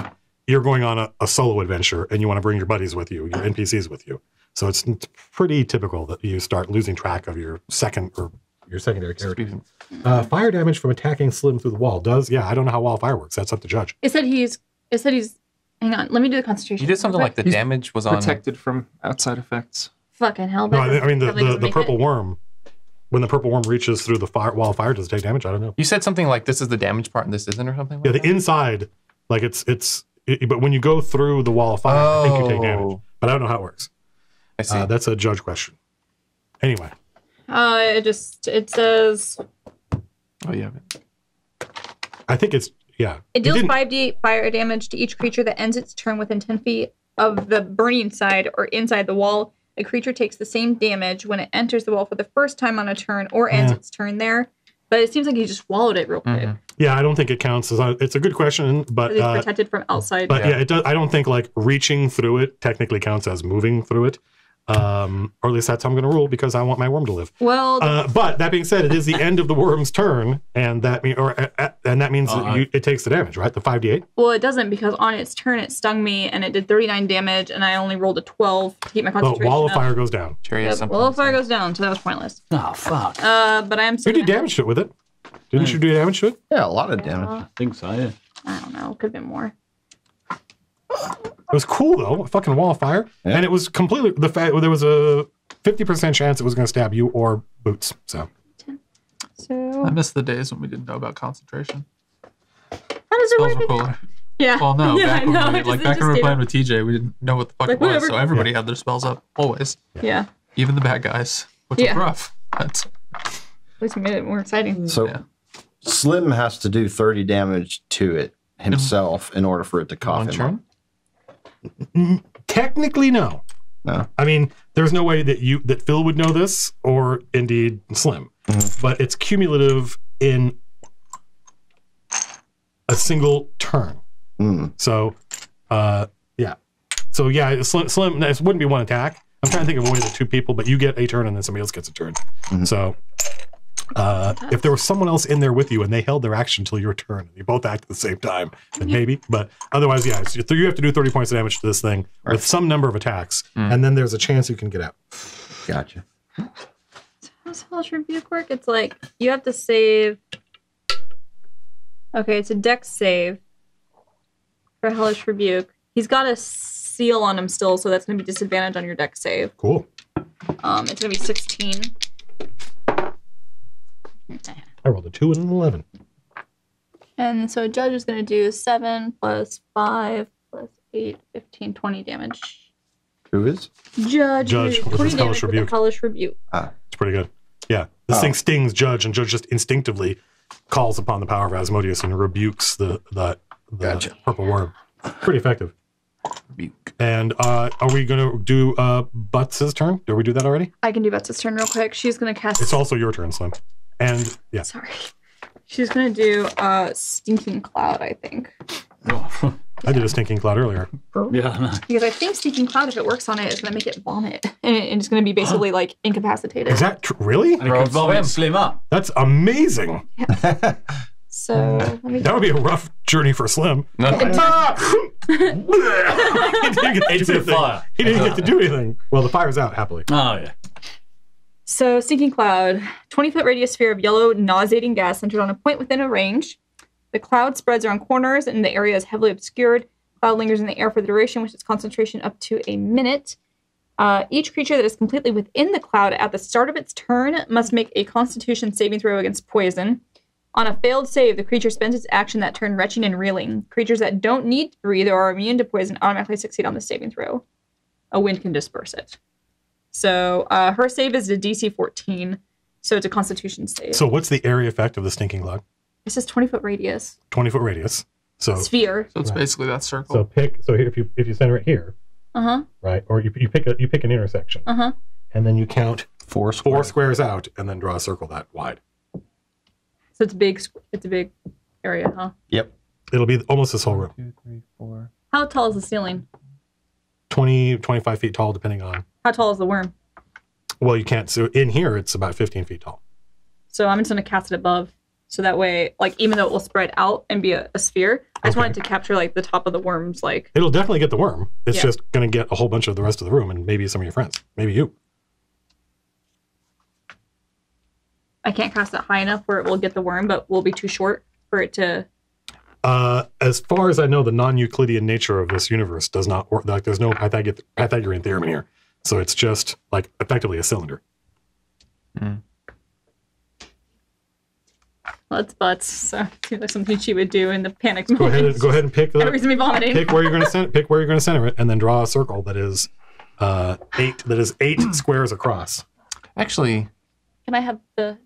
you're going on a, a solo adventure and you want to bring your buddies with you, your NPCs with you. So it's n- pretty typical that you start losing track of your second or your secondary character. Uh, fire damage from attacking Slim through the wall does. Yeah, I don't know how wildfire works. That's up to judge. It said he's. It said he's. Hang on. Let me do the concentration. You did something like the He's damage was on. Protected from outside effects. Fucking hell. No, I, I mean the, the, the purple it. worm. When the purple worm reaches through the fire, wall of fire, does it take damage? I don't know. You said something like this is the damage part and this isn't, or something. Like Yeah, the that? inside, like it's it's. It, but when you go through the wall of fire, I think you take damage. Oh. But I don't know how it works. I see. Uh, that's a judge question. Anyway, Uh, it just. It says. oh yeah. I think it's yeah. It deals 5d fire damage to each creature that ends its turn within 10 feet of the burning side or inside the wall. A creature takes the same damage when it enters the wall for the first time on a turn or ends Yeah. its turn there. But it seems like he just swallowed it real quick. Mhm. Yeah, I don't think it counts. As, it's a good question, but Because he's uh, protected from outside. but Yeah. yeah. it does. I don't think like reaching through it technically counts as moving through it. Um, or at least that's how I'm going to rule because I want my worm to live. well, Uh, but that being said, it is the end of the worm's turn, and that mean or uh, uh, and that means Uh, that you, it takes the damage, right? The five d eight. well, it doesn't because on its turn it stung me and it did 39 damage and I only rolled a 12 to keep my The concentration wall of up. fire goes down. Jerry Yep, wall of fire goes down, so that was pointless. Oh, fuck. Uh, but I am You did damage to it with it, didn't you? Do damage to it? Yeah, a lot of damage. Uh, I think so, yeah. I don't know. Could have been more. It was cool though, a fucking wall of fire, Yeah. and it was completely the fact there was a fifty percent chance it was going to stab you or boots. So So I miss the days when we didn't know about concentration. how does it Those work? were cooler. Yeah. Well, no, yeah, back I when know. we, it like back when we were playing with TJ, we didn't know what the fuck Like, it was, whatever. so everybody had their spells up always, stayed- Yeah. even the bad guys, which Yeah. was rough. That's At least it made it more exciting. So Yeah. Slim has to do 30 damage to it himself in order for it to cough One him turn? up. Technically, no. No. I mean, there's no way that you that Phil would know this, or indeed Slim. But it's cumulative in a single turn. Mm. So, uh, yeah. So yeah, Slim, Slim. This wouldn't be one attack. I'm trying to think of a way that two people, but you get a turn and then somebody else gets a turn. So, uh, if there was someone else in there with you and they held their action until your turn, and you both act at the same time, then maybe. But otherwise, yeah, so you have to do 30 points of damage to this thing with some number of attacks, and then there's a chance you can get out. Gotcha. So How's Hellish Rebuke work? It's like you have to save Okay, it's a dex save for Hellish Rebuke. He's got a seal on him still, so that's going to be disadvantage on your dex save. Cool. Um, it's going to be 16. I rolled a two and an eleven. And so Judge is going to do 7 plus 5 plus 8, 15, 20 damage. Who is? Judge, Judge, with 20 his damage Hellish with the Rebuke. Hellish Rebuke. It's pretty good. Yeah. This Oh. thing stings Judge, and Judge just instinctively calls upon the power of Asmodeus and rebukes the the, the Gotcha. purple worm. Pretty effective. Rebuke. And uh, are we going to do uh, Butts' turn? Did we do that already? I can do Bets's turn real quick. She's going to cast. It's also your turn, Slim. And yeah, Sorry. She's going to do uh, Stinking Cloud, I think. Oh. I did a stinking cloud earlier. yeah, I. Because I think Stinking Cloud, if it works on it, is going to make it vomit. And it's going to be basically like incapacitated. Is that tr- really? And it can vomit slim up. That's amazing. So let me That would be a rough journey for Slim. No, he didn't get to do anything. He didn't get to do anything. Well, the fire's out happily. Oh, yeah. So, Stinking Cloud, 20 foot radius sphere of yellow, nauseating gas centered on a point within a range. The cloud spreads around corners and the area is heavily obscured. Cloud lingers in the air for the duration, with its concentration up to a minute. Uh, each creature that is completely within the cloud at the start of its turn must make a constitution saving throw against poison. On a failed save, the creature spends its action that turn retching and reeling. Creatures that don't need to breathe or are immune to poison automatically succeed on the saving throw. A wind can disperse it. So uh, her save is a DC 14, so it's a Constitution save. So, what's the area effect of the stinking cloud? it says 20 foot radius 20 foot radius. So, sphere. So it's Right. basically that circle. so pick. So if you if you center it here, Uh huh. right, or you, you pick a you pick an intersection, Uh huh. and then you count Four four squares. squares out, and then draw a circle that wide. So it's a big. It's a big area, huh? Yep. It'll be almost this whole room, two, three, four. How tall is the ceiling? 20, 25 feet tall, depending on. How tall is the worm? Well, you can't. So in here, it's about 15 feet tall. So I'm just gonna cast it above, so that way, like even though it will spread out and be a, a sphere, I just Okay. wanted to capture like the top of the worm's like. It'll definitely get the worm. It's Yeah. just going to get a whole bunch of the rest of the room, and maybe some of your friends, maybe you. I can't cast it high enough where it will get the worm, but will be too short for it to. Uh, as far as I know, the non-Euclidean nature of this universe does not work. Like, there's no Pythag- Pythagorean theorem in here, so it's just like effectively a cylinder. Well, it's butts, so seems like something she would do in the panic Go moment. ahead, and, go ahead and pick And the, reason me vomiting. pick where you're going to center. Pick where you're going to center it, and then draw a circle that is uh, eight. That is eight squares across. Actually, Can I have the?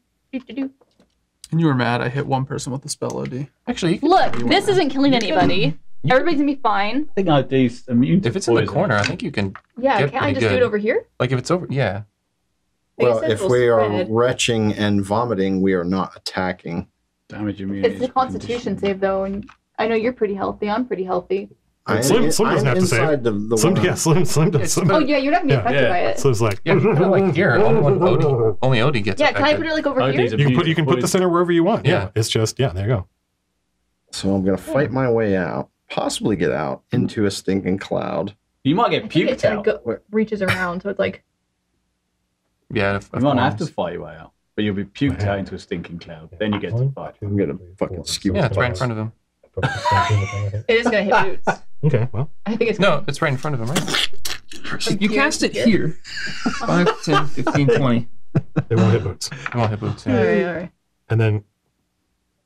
And you were mad I hit one person with the spell Odie. actually, you can, Look, this isn't killing anybody. Everybody's gonna be fine. I think Odie's immune to if it's in the poison. corner, I think you can. Yeah, Get can't I pretty just do it over here? Like if it's over, yeah. I Well, guess if it'll we are spread. retching and vomiting, we are not attacking. Damage immunity. It's the Constitution save though, and I know you're pretty healthy. I'm pretty healthy. I am, Slim- Slim doesn't am have to save. inside the, the Slim, yeah, Slim, Slim, does. It's Slim, Oh yeah, you're not gonna be affected Yeah. by it. Slim's like, Yeah, put it like here. Only Odie, only Odie gets Yeah, can I put it like over Oh, here? these you can put you can put the center wherever you want. Yeah, Yeah. it's just yeah. There you go. So I'm going to fight my way out, possibly get out into a stinking cloud. You might get think it puked uh, out. go, reaches around, so it's like Yeah, if, You if might have to fight your way out, but you'll be puked out into a stinking cloud. Then you get to fight. I'm going to fucking skew Yeah, it's right in front of him. It is gonna hit boots. Okay, well, I think it's No, it's right in front of him, right? You cast it here. 5, 10, 15, 20. they won't hit boots. It won't hit boots. All Yeah. right, all right. And then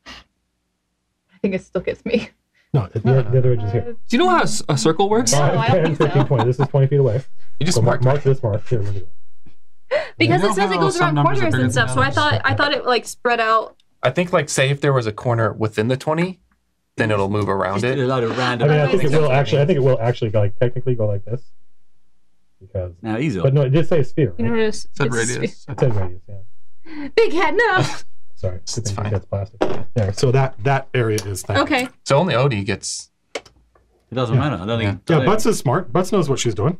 I think it still gets me. no, the, the other edge is here. Uh, do you know how a s- a circle works? No, I don't think 15, so. 20. This is 20 feet away. You just So mark, marked. mark this mark. Here, let me do it. Because You it says it how goes some around numbers are corners bigger and stuff, so I others? thought I thought it like spread out. I think like say if there was a corner within the twenty, then it'll move around Just did a it. load of I mean, I think it will actually. I think it will actually like technically go like this. Because, Now he's but no, it did say sphere. You know, Right? it's, Said it's- radius. It said radius. Yeah. Big head, no. Sorry, It's I fine. That's plastic. There. So that that area is. That. okay. So only Odie gets. It doesn't matter. I don't think. Yeah, Butts is smart. Butts knows what she's doing.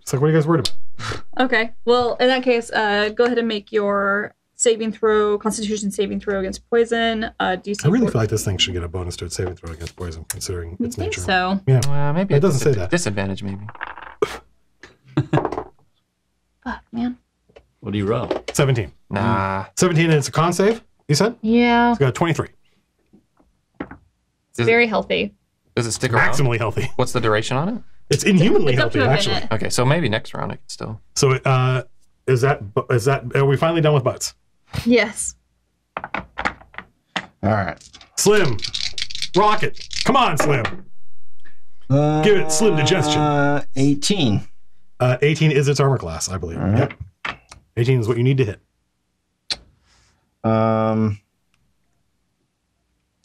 It's like, what are you guys worried about? Okay. Well, in that case, uh, go ahead and make your saving throw, Constitution saving throw against poison. Uh, DC. I really four- feel like this thing should get a bonus to its saving throw against poison, considering I its think nature. so. Yeah. Uh, maybe It a doesn't say that. Disadvantage, maybe. Fuck, man. What do you roll? 17. Nah. 17 and it's a con save, you said? Yeah. It's got a 23. Does, Very healthy. does it stick around? Maximally healthy. What's the duration on it? It's inhumanly It's healthy, actually. minute. Okay, so maybe next round I can still. So, uh, is that is that? Are we finally done with butts? Yes. All right. Slim, rocket, come on, Slim. Uh, Give it slim digestion. Uh, 18. Uh, 18 is its armor class, I believe. right. Yep. 18 is what you need to hit. Um,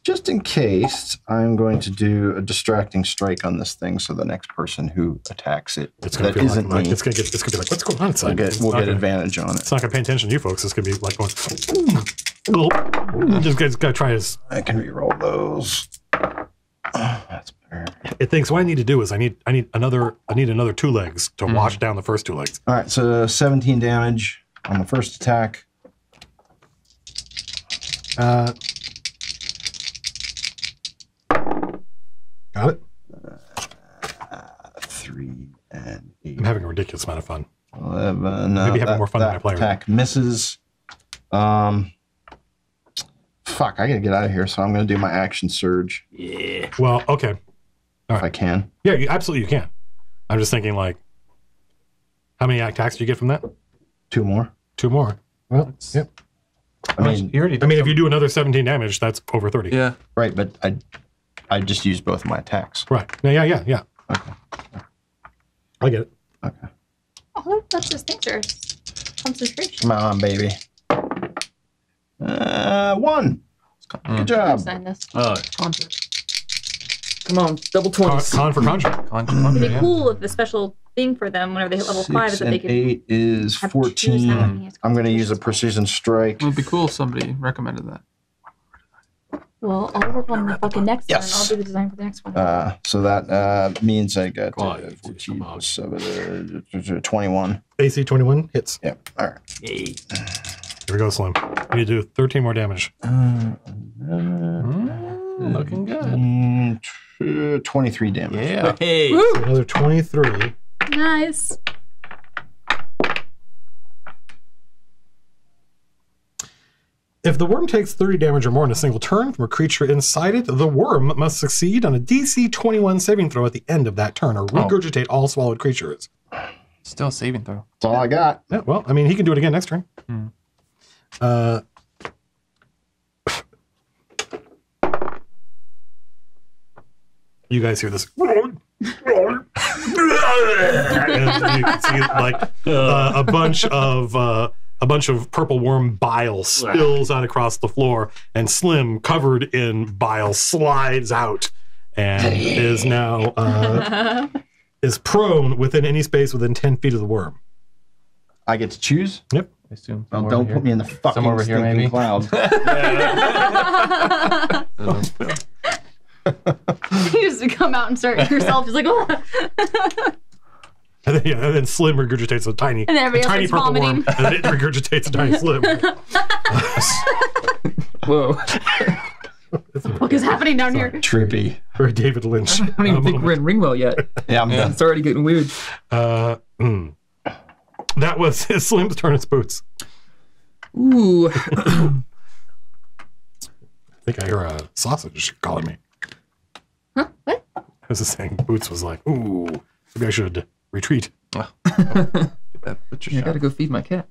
just in case, I'm going to do a distracting strike on this thing, so the next person who attacks it It's gonna that feel isn't like, me it's gonna get it's gonna be like what's going on inside? will get, not get gonna- advantage on it. It's not gonna pay attention to you folks. It's gonna be like going. Just gotta, gotta try his. I can re-roll those. That's better. It thinks what I need to do is I need I need another I need another two legs to wash down the first two legs. All right, so 17 damage on the first attack. Uh, got it. Three and eight. I'm having a ridiculous amount of fun. 11. No, Maybe having that, more fun than that my player. attack misses. Um, fuck, I gotta get out of here, so I'm gonna do my action surge Yeah. Well, okay, if I can. yeah, you, absolutely you can. I'm just thinking like, how many attacks do you get from that? Two more. Two more. Well, yep. I mean, you already. I mean, if you do another 17 damage, that's over 30. yeah. right, but I, I just used both my attacks. Right. Yeah, yeah, yeah, yeah. Okay. I get it. Okay. Oh, that's just things are concentration. Come on, baby. Uh, one. Good job. Sign this. Oh, Come on, double Con, twenties. con for conjure. Con- con- It'd be yeah. cool if the special thing for them whenever they hit level five is Six that they and could eight is have to choose how 14. many is I'm going to use a precision strike. It would be cool if somebody recommended that. Well, I'll work on the fucking next Yes. one. I'll do the design for the next one. Uh, so that uh, means I got uh, Five, 14 come on. plus seven, uh, 21. AC 21 hits. Yep. All right. Here we go, Slim. You need to do 13 more damage. Looking good. Mm, t- 23 damage. Yeah. hey. Another 23. nice. If the worm takes 30 damage or more in a single turn from a creature inside it, the worm must succeed on a DC 21 saving throw at the end of that turn or regurgitate all swallowed creatures. Still a saving throw. That's all I got. Yeah, well, I mean, he can do it again next turn. Uh, you guys hear this? and you can see like uh, a bunch of uh, a bunch of purple worm bile spills out across the floor, and Slim, covered in bile, slides out and is now uh, is prone within any space within ten feet of the worm. I get to choose? Yep. I assume. Well, don't over put me in the fucking Somewhere over here, stinking maybe. cloud. you just come out and start yourself. Just like, oh. And then, yeah, and then Slim regurgitates a tiny, And a tiny starts purple worm, and then it regurgitates a tiny Slim. Whoa. what is happening down here? Trippy. Or David Lynch. I don't even think we're in Ringwell yet. Yeah, I'm done. It's already getting weird. Uh, mm. That was Slim's turn its boots. Ooh. I think I hear a sausage calling me. Huh? What? I was just saying, Boots was like, ooh, maybe I should retreat. That butcher I gotta go feed my cat.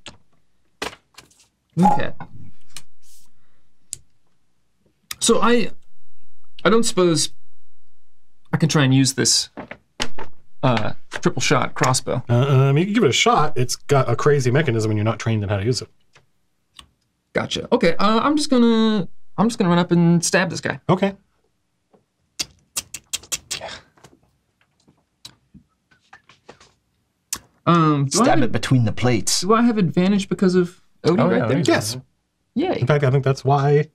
Moon cat. So I, I don't suppose I can try and use this uh, triple shot crossbow. Uh, um, you can give it a shot. It's got a crazy mechanism, and you're not trained in how to use it. Gotcha. Okay, uh, I'm just gonna, I'm just gonna run up and stab this guy. Okay. Um, do I, Stab have, it between the plates. do I have advantage because of Odie Oh, right yeah, there? there's- Yes. Yay! In fact, I think that's why.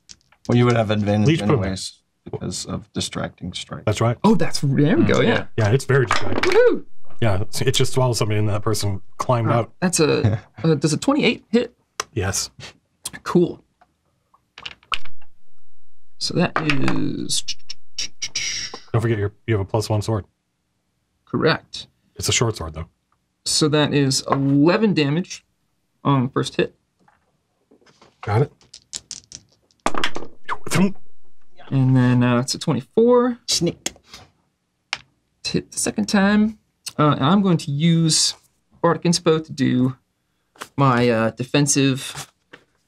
Well, you would have advantage Leech put 'em anyways because of distracting strike. That's right. Oh, that's there we go. Yeah. Yeah, it's very distracting. Woohoo! Yeah, it just swallows somebody, and that person climbed out. That's a. Uh, does a 28 hit? Yes. Cool. So that is Don't forget your you have a plus one sword. correct. It's a short sword, though. So that is 11 damage on the first hit. Got it. And then uh, it's a 24. Sneak. hit the second time. Uh, and I'm going to use Bardic Inspo to do my uh, defensive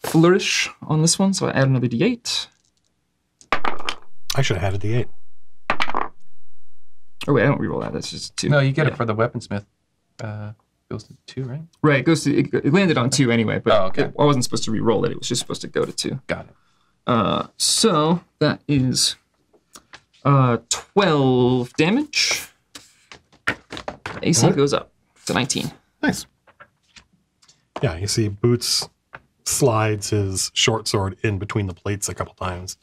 flourish on this one. So I add another d8. I should have had a D8. Oh wait, I don't reroll that. That's just two. No, you get Yeah. it for the weaponsmith. Uh, goes to two, right? Right, it goes to it, it landed on two anyway, but Oh, okay. it- I wasn't supposed to re-roll it. It was just supposed to go to two. Got it. Uh, so that is uh 12 damage. AC Alright. goes up to 19. Nice. Yeah, you see Boots slides his short sword in between the plates a couple times,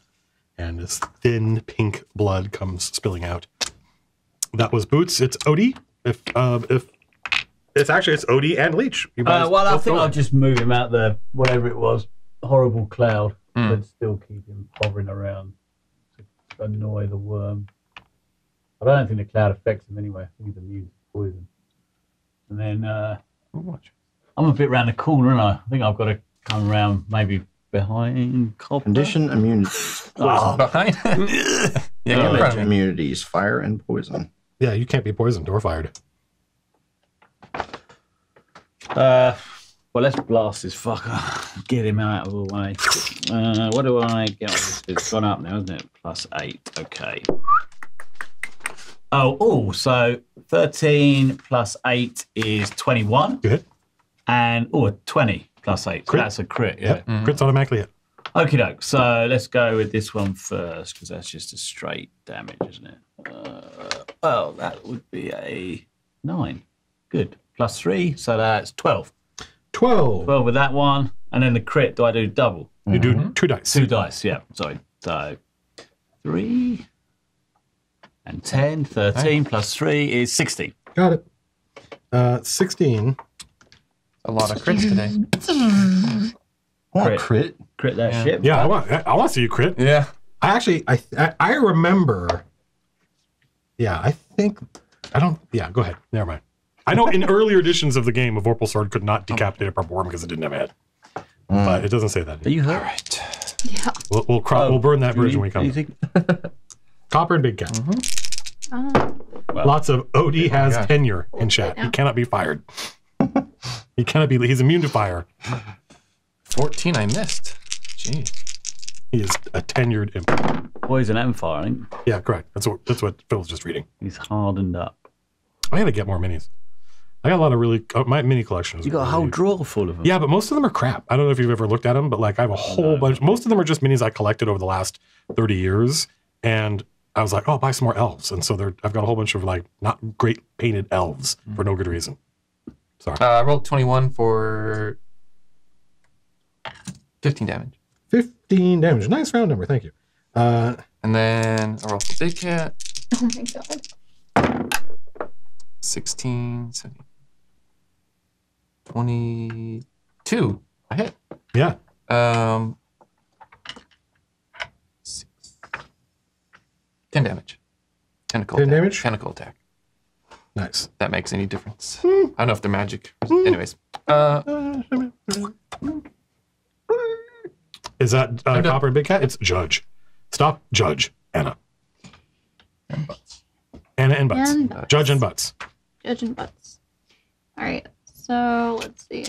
and his thin pink blood comes spilling out. That was Boots. It's Odie. If uh, if it's actually it's Odie and Leech. You guys Uh, well, I both think go I'll on. just move him out the whatever it was, horrible cloud, Mm. but still keep him hovering around to annoy the worm. But I don't think the cloud affects him anyway. I think he's immune to poison. And then uh, Ooh, watch. I'm a bit round the corner, and I? I think I've got to come around maybe behind Copper. Condition immunity. Oh, Behind. yeah, get in Damage front of me. immunities, fire and poison. Yeah, you can't be poisoned or fired. Uh, well, let's blast this fucker. Get him out of the way. Uh, what do I get? It's gone up now, isn't it? Plus eight. Okay. Oh, oh, so 13 plus 8 is 21. Good. And, oh, 20 plus 8. So Crit. that's a crit, yeah. Yep. Crits automatically hit. Okie doke. So let's go with this one first because that's just a straight damage, isn't it? Uh, well, that would be a 9. Good. Plus 3. So that's 12. 12. 12 with that one. And then the crit, do I do double? You do two dice. Two dice, yeah. Sorry. So 3 and 10. 13 plus 3 is 16. Got it. Uh, 16. A lot of crits today. Oh, Crit. crit. Crit that Yeah. shit. Yeah, I want, I want to see you crit. Yeah. I actually, I, I, I remember. Yeah, I think I don't. Yeah, go ahead. Never mind. I know in earlier editions of the game, a Vorpal sword could not decapitate a purple worm because it didn't have a head. But it doesn't say that. Are you hurt? Right. Yeah. We'll we'll, cro- we'll burn that Do bridge you- when we do you come. think- Copper and Big Cat. Ah. Well, Lots of Odie has gosh. tenure in chat. He cannot be fired. he cannot be. He's immune to fire. 14 I missed. Gee. He is a tenured imp. poison and fire. I think Yeah, correct. That's what that's what Phil was just reading. he's hardened up. I gotta get more minis. I got a lot of really uh, my mini collections. You got a are whole drawer full of them. Yeah, but most of them are crap. I don't know if you've ever looked at them, but like I have a whole bunch. Most of them are just minis I collected over the last thirty years, and I was like, oh, I'll buy some more elves, and so they're, I've got a whole bunch of like not great painted elves for no good reason. Sorry, Uh, I rolled 21 for 15 damage. fifteen damage. Nice round number. Thank you. Uh, And then I rolled for Big Cat. Oh my god. 16, 17, 22. I hit. yeah, Um, six, 10 damage. Tentacle 10 attack. damage? Tentacle attack. nice. If that makes any difference. I don't know if they're magic. Anyways. Uh, Is that uh, Copper and Big Cat? It's Judge. Stop, Judge Anna. and butts. Anna and Butts. And butts. Judge and Butts. Judge and butts. All right. So let's see.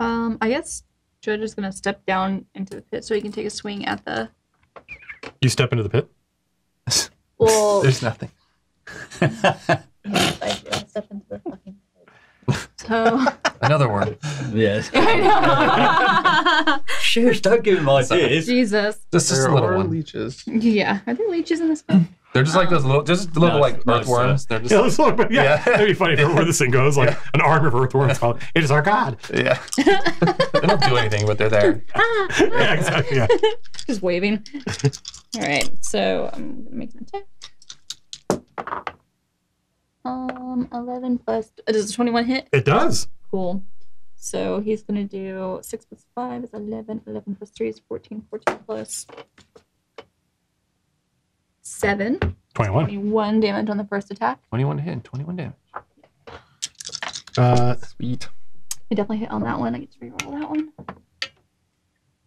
Um, I guess Judge is gonna step down into the pit so he can take a swing at the. You step into the pit. Well, There's nothing. I feel step into the fucking pit. So Another one. Yes. I know. Shush, don't give him ideas. Jesus. Just, just a There little are one. leeches. Yeah. Are there leeches in this pit? They're just like those little, just the little No, like no, earthworms. They're just Yeah, let's yeah, Yeah. that'd be funny for where this thing goes. Like Yeah. an army of earthworms. Called, it is our god. yeah. they don't do anything, but they're there. yeah, exactly. Yeah. Just waving. All right. So I'm gonna make an attack. Um, 11 plus. uh, Does a 21 hit? It does. Cool. So he's gonna do six plus five is 11. 11 plus three is 14. 14 plus seven. 21. 21 damage on the first attack. 21 to hit, 21 damage. Uh, Sweet. I definitely hit on that one. I get to reroll that one.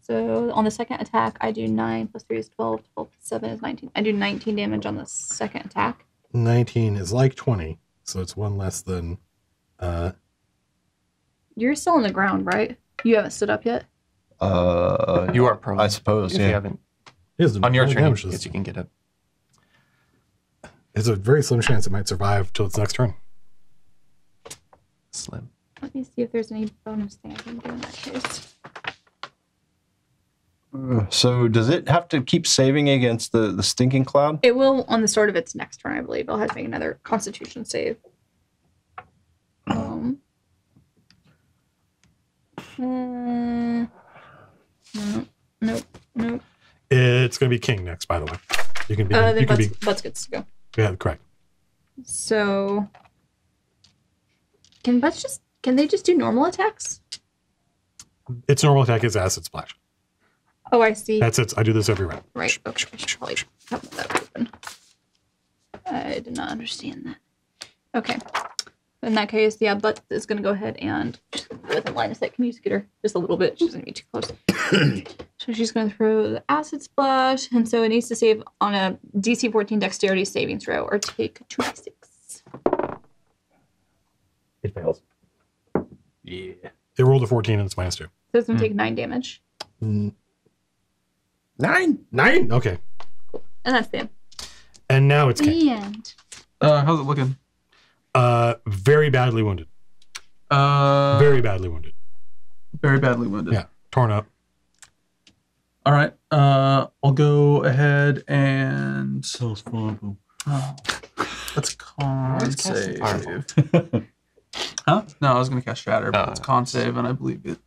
So on the second attack, I do 9 plus 3 is 12. 12 plus 7 is 19. I do 19 damage on the second attack. 19 is like 20, so it's one less than. Uh, You're still on the ground, right? You haven't stood up yet? Uh, You are prone. I suppose. if you Yeah. haven't. is On your only turn, damage yes, you can get up. It's a very slim chance it might survive till its next turn. Slim. Let me see if there's any bonus thing I can do in that case. So does it have to keep saving against the the stinking cloud? It will on the start of its next turn, I believe. It'll have to make another constitution save. Um. uh, no, nope, nope. It's going to be king next, by the way. You can be. Uh, you can Butts, be. Butts gets to go. Yeah, correct. So, can Butts just can they just do normal attacks? Its normal attack is acid splash. Oh, I see. That's it. I do this every round. right. Okay, I should probably have that open. I did not understand that. Okay. In that case, yeah, but is going to go ahead and with a line of sight. Can you get her just a little bit? She's going to be too close. so she's going to throw the acid splash, and so it needs to save on a DC 14 Dexterity saving throw or take 2d6. It fails. Yeah. It rolled a 14 and it's minus two. So it's going to take nine damage, Mm, Nine. Nine. Okay. and that's the end. And now it's king. The end. Uh, how's it looking? Uh, very badly wounded. Uh, Very badly wounded. very badly wounded. Yeah. Torn up. All right. Uh, I'll go ahead and So horrible. oh, that's con Always save. Huh? No, I was gonna cast shatter, but Oh. it's con save, and I believe it.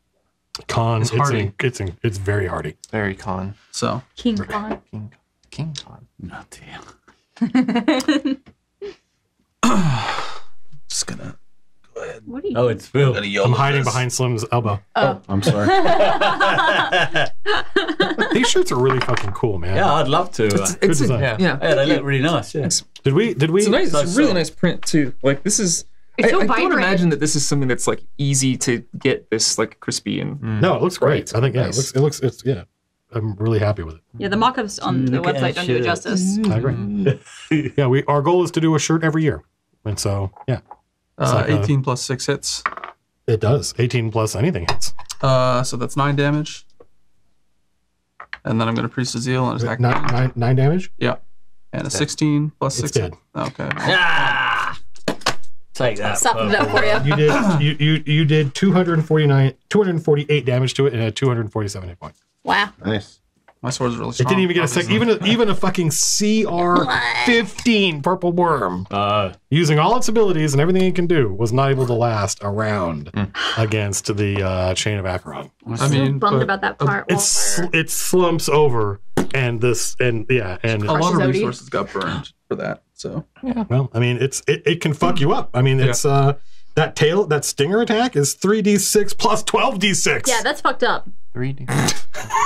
Con. It's It's hardy. in, it's in, it's very hardy. Very con. So King Kong. King, King con. No dear. just gonna go ahead. what are you? Oh, it's Phil. I'm hiding behind Slim's elbow. Oh. oh I'm sorry. These shirts are really fucking cool, man. Yeah, I'd love to. It's, it's a, design. yeah, Yeah. yeah, they look really nice. Yeah. It's, Did we? Did we? it's a nice, So it's a really nice print too. Like this is. It's I, so I don't vibrant. imagine that this is something that's like easy to get this like crispy and mm. No, it looks great. Right. I think yeah, Nice. it looks. It looks. It's yeah. I'm really happy with it. Yeah, the mock-ups on mm, the Look at website don't do it shirt. justice. Mm. I agree. yeah, we. Our goal is to do a shirt every year, and so yeah, It's Uh, like a- 18 plus six hits. it does. 18 plus anything hits. Uh, so that's nine damage. And then I'm gonna priest a zeal and attack. Nine, nine, nine damage. Yeah. And a 16 plus It's six. dead. Okay. Ah! Take that. Softened up for you. You did. you, you you did 249, 248 damage to it, and a 247 hit points. Wow. nice. My sword's really strong. It didn't even get a sec. obviously. Even a, even a fucking CR 15 purple worm Uh, using all its abilities and everything it can do was not able to last a round against the uh, chain of Acheron. I mean, bummed about that part. It sl- it slumps over, and this and yeah, and a lot of resources got burned for that. So yeah, well, I mean, it's it, it can fuck you up. I mean, it's uh that tail that stinger attack is three d six plus twelve d six. yeah, that's fucked up. Three D.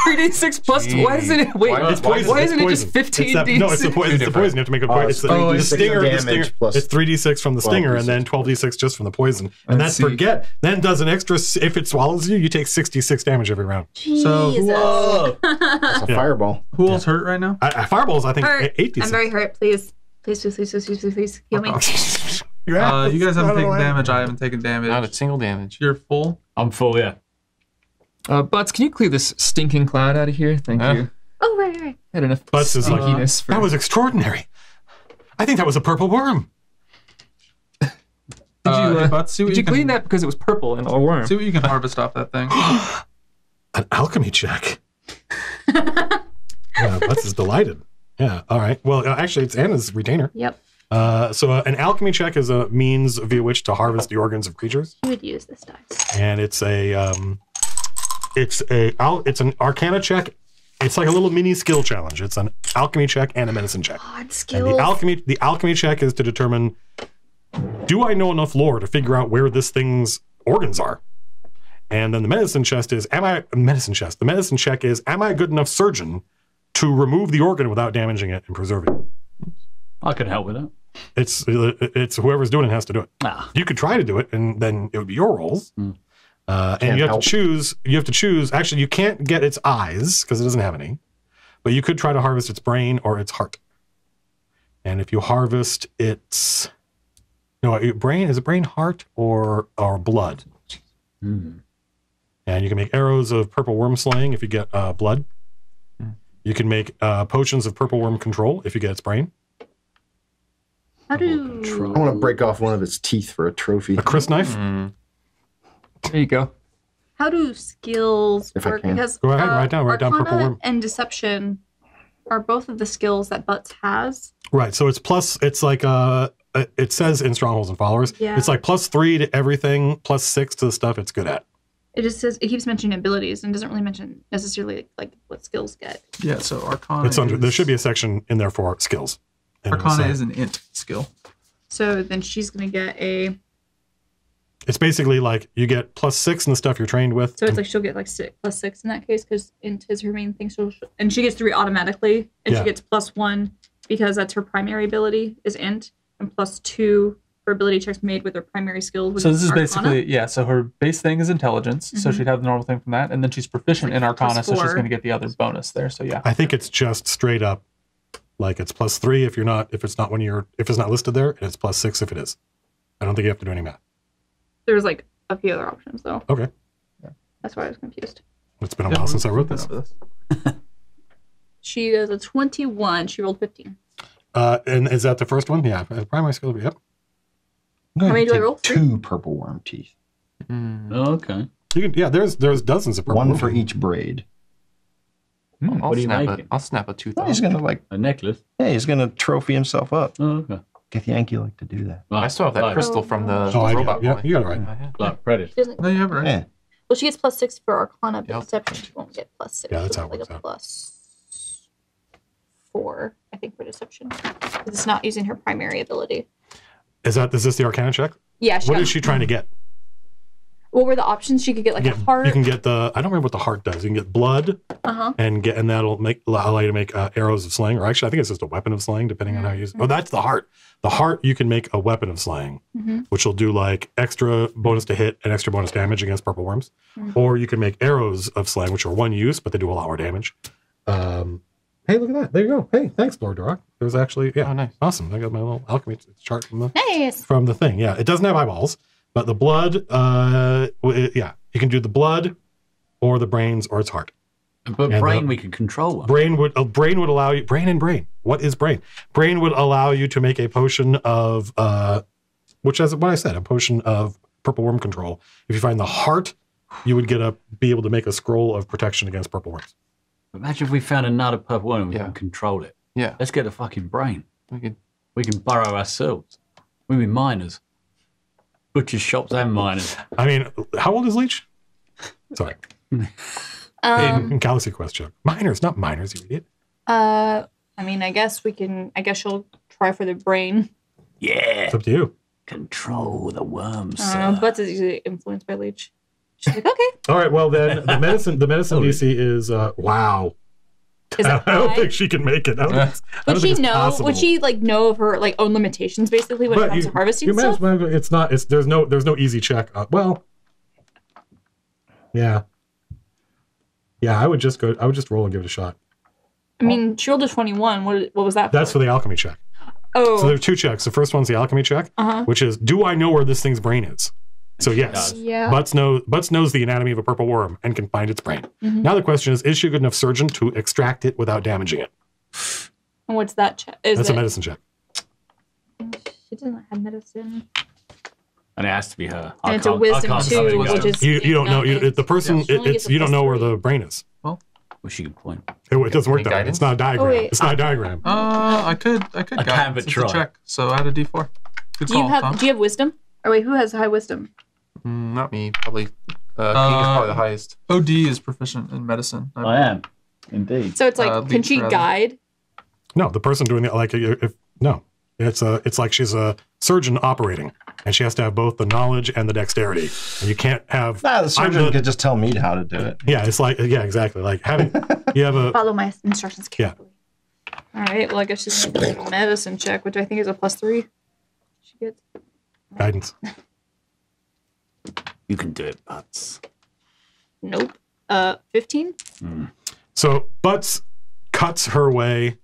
3d6 plus. Why isn't it? Wait, Why- why, It's poison. isn't it's it just poison. 15 It's that- No, it's the, poison. it's the poison. You have to make a point. Oh, it's the, it's the 3d6 stinger. The damage stinger. plus It's three d six from the stinger, and then 12d6. twelve d six just from the poison. And I that's see. forget. Then does an extra. If it swallows you, you take sixty six damage every round. So- Jesus. whoa. It's a Yeah. fireball. who else hurt right now? I, I fireballs. I think hurt. eight d I'm very hurt. Please. Please, please, please, please, please, please, please. Heal me. Uh, you guys haven't taken damage. I haven't taken damage. Not a single damage. You're full. I'm full, yeah. Uh, Butts, can you clear this stinking cloud out of here? Thank Uh. you. Oh, right, right, right. Had enough Butts is like, stinkiness for That was extraordinary. I think that was a purple worm. Did Uh, you, hey, uh, Butts, see what Did you can- clean that because it was purple and a worm? See what you can harvest off that thing. An alchemy check. yeah, Butts is delighted. Yeah. All right. Well, uh, actually, it's Anna's retainer. Yep. Uh, so uh, an alchemy check is a means via which to harvest the organs of creatures, You would use this dice. and it's a um, it's a it's an Arcana check. It's like a little mini skill challenge. It's an alchemy check and a medicine check. God, And the alchemy the alchemy check is to determine do I know enough lore to figure out where this thing's organs are? And then the medicine chest is am I medicine chest? The medicine check is am I a good enough surgeon to remove the organ without damaging it and preserving it? I could help with that. It's it's whoever's doing it has to do it. Ah. You could try to do it and then it would be your rolls. Uh, and you have help. to choose. You have to choose. Actually, you can't get its eyes because it doesn't have any. But you could try to harvest its brain or its heart. And if you harvest its no brain, is it brain, heart, or or blood? Hmm. And you can make arrows of purple worm slaying if you get uh, blood. You can make uh, potions of purple worm control if you get its brain. How do I want to break off one of its teeth for a trophy. A crysknife. Mm. There you go. how do skills If I work? can. Because Go ahead, write down- write down Arcana purple worm. and deception are both of the skills that Butts has. Right. So it's plus. It's like uh, it says in strongholds and followers. Yeah. It's like plus three to everything, plus six to the stuff it's good at. It just says it keeps mentioning abilities and doesn't really mention necessarily like what skills get. Yeah, so Arcana. It's under. There should be a section in there for skills. And it's, Arcana uh, is an int skill. So then she's gonna get a. It's basically like you get plus six in the stuff you're trained with. So it's like she'll get like six plus six in that case because int is her main thing. So she'll- and she gets three automatically, and Yeah. she gets plus one because that's her primary ability is int, and plus two for ability checks made with her primary skills. So this is Arcana. basically yeah. So her base thing is intelligence, so Mhm. she'd have the normal thing from that, and then she's proficient Like in Arcana, so she's going to get the other bonus there. So yeah, I think it's just straight up, like it's plus three if you're not if it's not when you're if it's not listed there, and it's plus six if it is. I don't think you have to do any math. There's like a few other options though. Okay. That's why I was confused. It's been a while since I wrote this. She does a 21. She rolled 15. Uh, and is that the first one? Yeah, primary skill. Yep. I'm going How many do I take roll? Three? two purple worm teeth. Mm. Oh, okay. You can. Yeah, there's there's dozens of purple One worm for teeth. each braid. I'll, What are you snap a, making? I'll snap a tooth Oh, off. he's gonna like, A necklace. yeah, he's gonna trophy himself up. Oh, okay. Githyanki like to do that. I still have that like, crystal from the Oh, I do. robot. Yeah, you got it right. Yeah, yeah. Like Predator. She doesn't, No, you have it right. Yeah, well, she gets plus six for Arcana, but Yep. Deception she won't get plus six. Yeah, that's She'll how it get, works like out. a plus four, I think, for Deception. 'Cause It's not using her primary ability. Is that is this the Arcana check? Yeah. She What got- is she trying to get? What were the options? She could get like You a get- heart. You can get the. I don't remember what the heart does. You can get blood uh huh. and get, and that'll make allow you to make uh, arrows of slaying. Or actually, I think it's just a weapon of slaying, depending on how you use. it. Oh, that's the heart. The heart you can make a weapon of slaying, Mhm. which will do like extra bonus to hit and extra bonus damage against purple worms. Mhm. Or you can make arrows of slaying, which are one use, but they do a lot more damage. Um, hey, look at that! There you go. Hey, thanks, Lord Duroc. There's actually yeah, Oh, nice. awesome. I got my little alchemy chart from the Nice. from the thing. Yeah, it doesn't have eyeballs, but the blood, uh, it- yeah, you can do the blood, or the brains, or its heart. But And brain the- we can control. One. Brain would, a brain would allow you. Brain and brain. What is brain? Brain would allow you to make a potion of, uh, which is what I said, a potion of purple worm control. If you find the heart, you would get a be able to make a scroll of protection against purple worms. Imagine if we found another purple worm and we Yeah. can control it. Yeah. Let's get a fucking brain. We could, We can burrow ourselves. We be miners. Butchers shops and miners. I mean, how old is Leech? Sorry, Um. in Galaxy Quest joke. Miners, not miners, you idiot. Uh. I mean, I guess we can. I guess she'll try for the brain. Yeah. It's up to you. Control the worms. I don't know. sir. Butts is usually influenced by Leech. She's like, okay. All right. Well, then the medicine the medicine DC is uh, wow. Is I don't think she can make it. I don't think, I Would don't she think know? possible. Would she like know of her like own limitations basically when it comes you- to harvesting you stuff? as well- it's not. It's there's no there's no easy check. Uh, well, yeah, yeah. I would just go. I would just roll and give it a shot. I mean, she rolled a twenty-one. What what was that? That's for the alchemy check. oh, So there are two checks. The first one's the alchemy check, uh-huh. which is do I know where this thing's brain is? So yes, yeah. Butts knows Butts knows the anatomy of a purple worm and can find its brain. Mhm. Now the question is: Is she a good enough surgeon to extract it without damaging it? And what's that check? Is That's it? a medicine check. She doesn't have medicine. And it has to be her. And I it's a can't- I wisdom can't too, which is You, you don't know you, the person. She only It, gets it's a you don't plus know where the brain is. Well, she can point. It, it doesn't work that way. guidance? It's not a diagram. Oh, wait. It's not a diagram. Uh, I could, I could I guide can, but it's a try. check. So add a d4. Good Do you call, have? Tom. Do you have wisdom? Or wait, who has high wisdom? mm, not me. Probably. Uh, King is Uh, probably the highest. Odie is proficient in medicine. I- I am. Indeed. So it's like, Uh, can leech, she rather. guide? No, the person doing the like if no, it's a it's like she's a surgeon operating, and she has to have both the knowledge and the dexterity, and you can't have. Nah, the surgeon the- could just tell me how to do it. Yeah, it's like yeah, exactly. Like having you have a Follow my instructions Yeah. carefully. All right. Well, I guess she's gonna do a medicine check, which I think is a plus three. She gets. guidance. You can do it, Butts. Nope. Uh, 15? So Butts cuts her way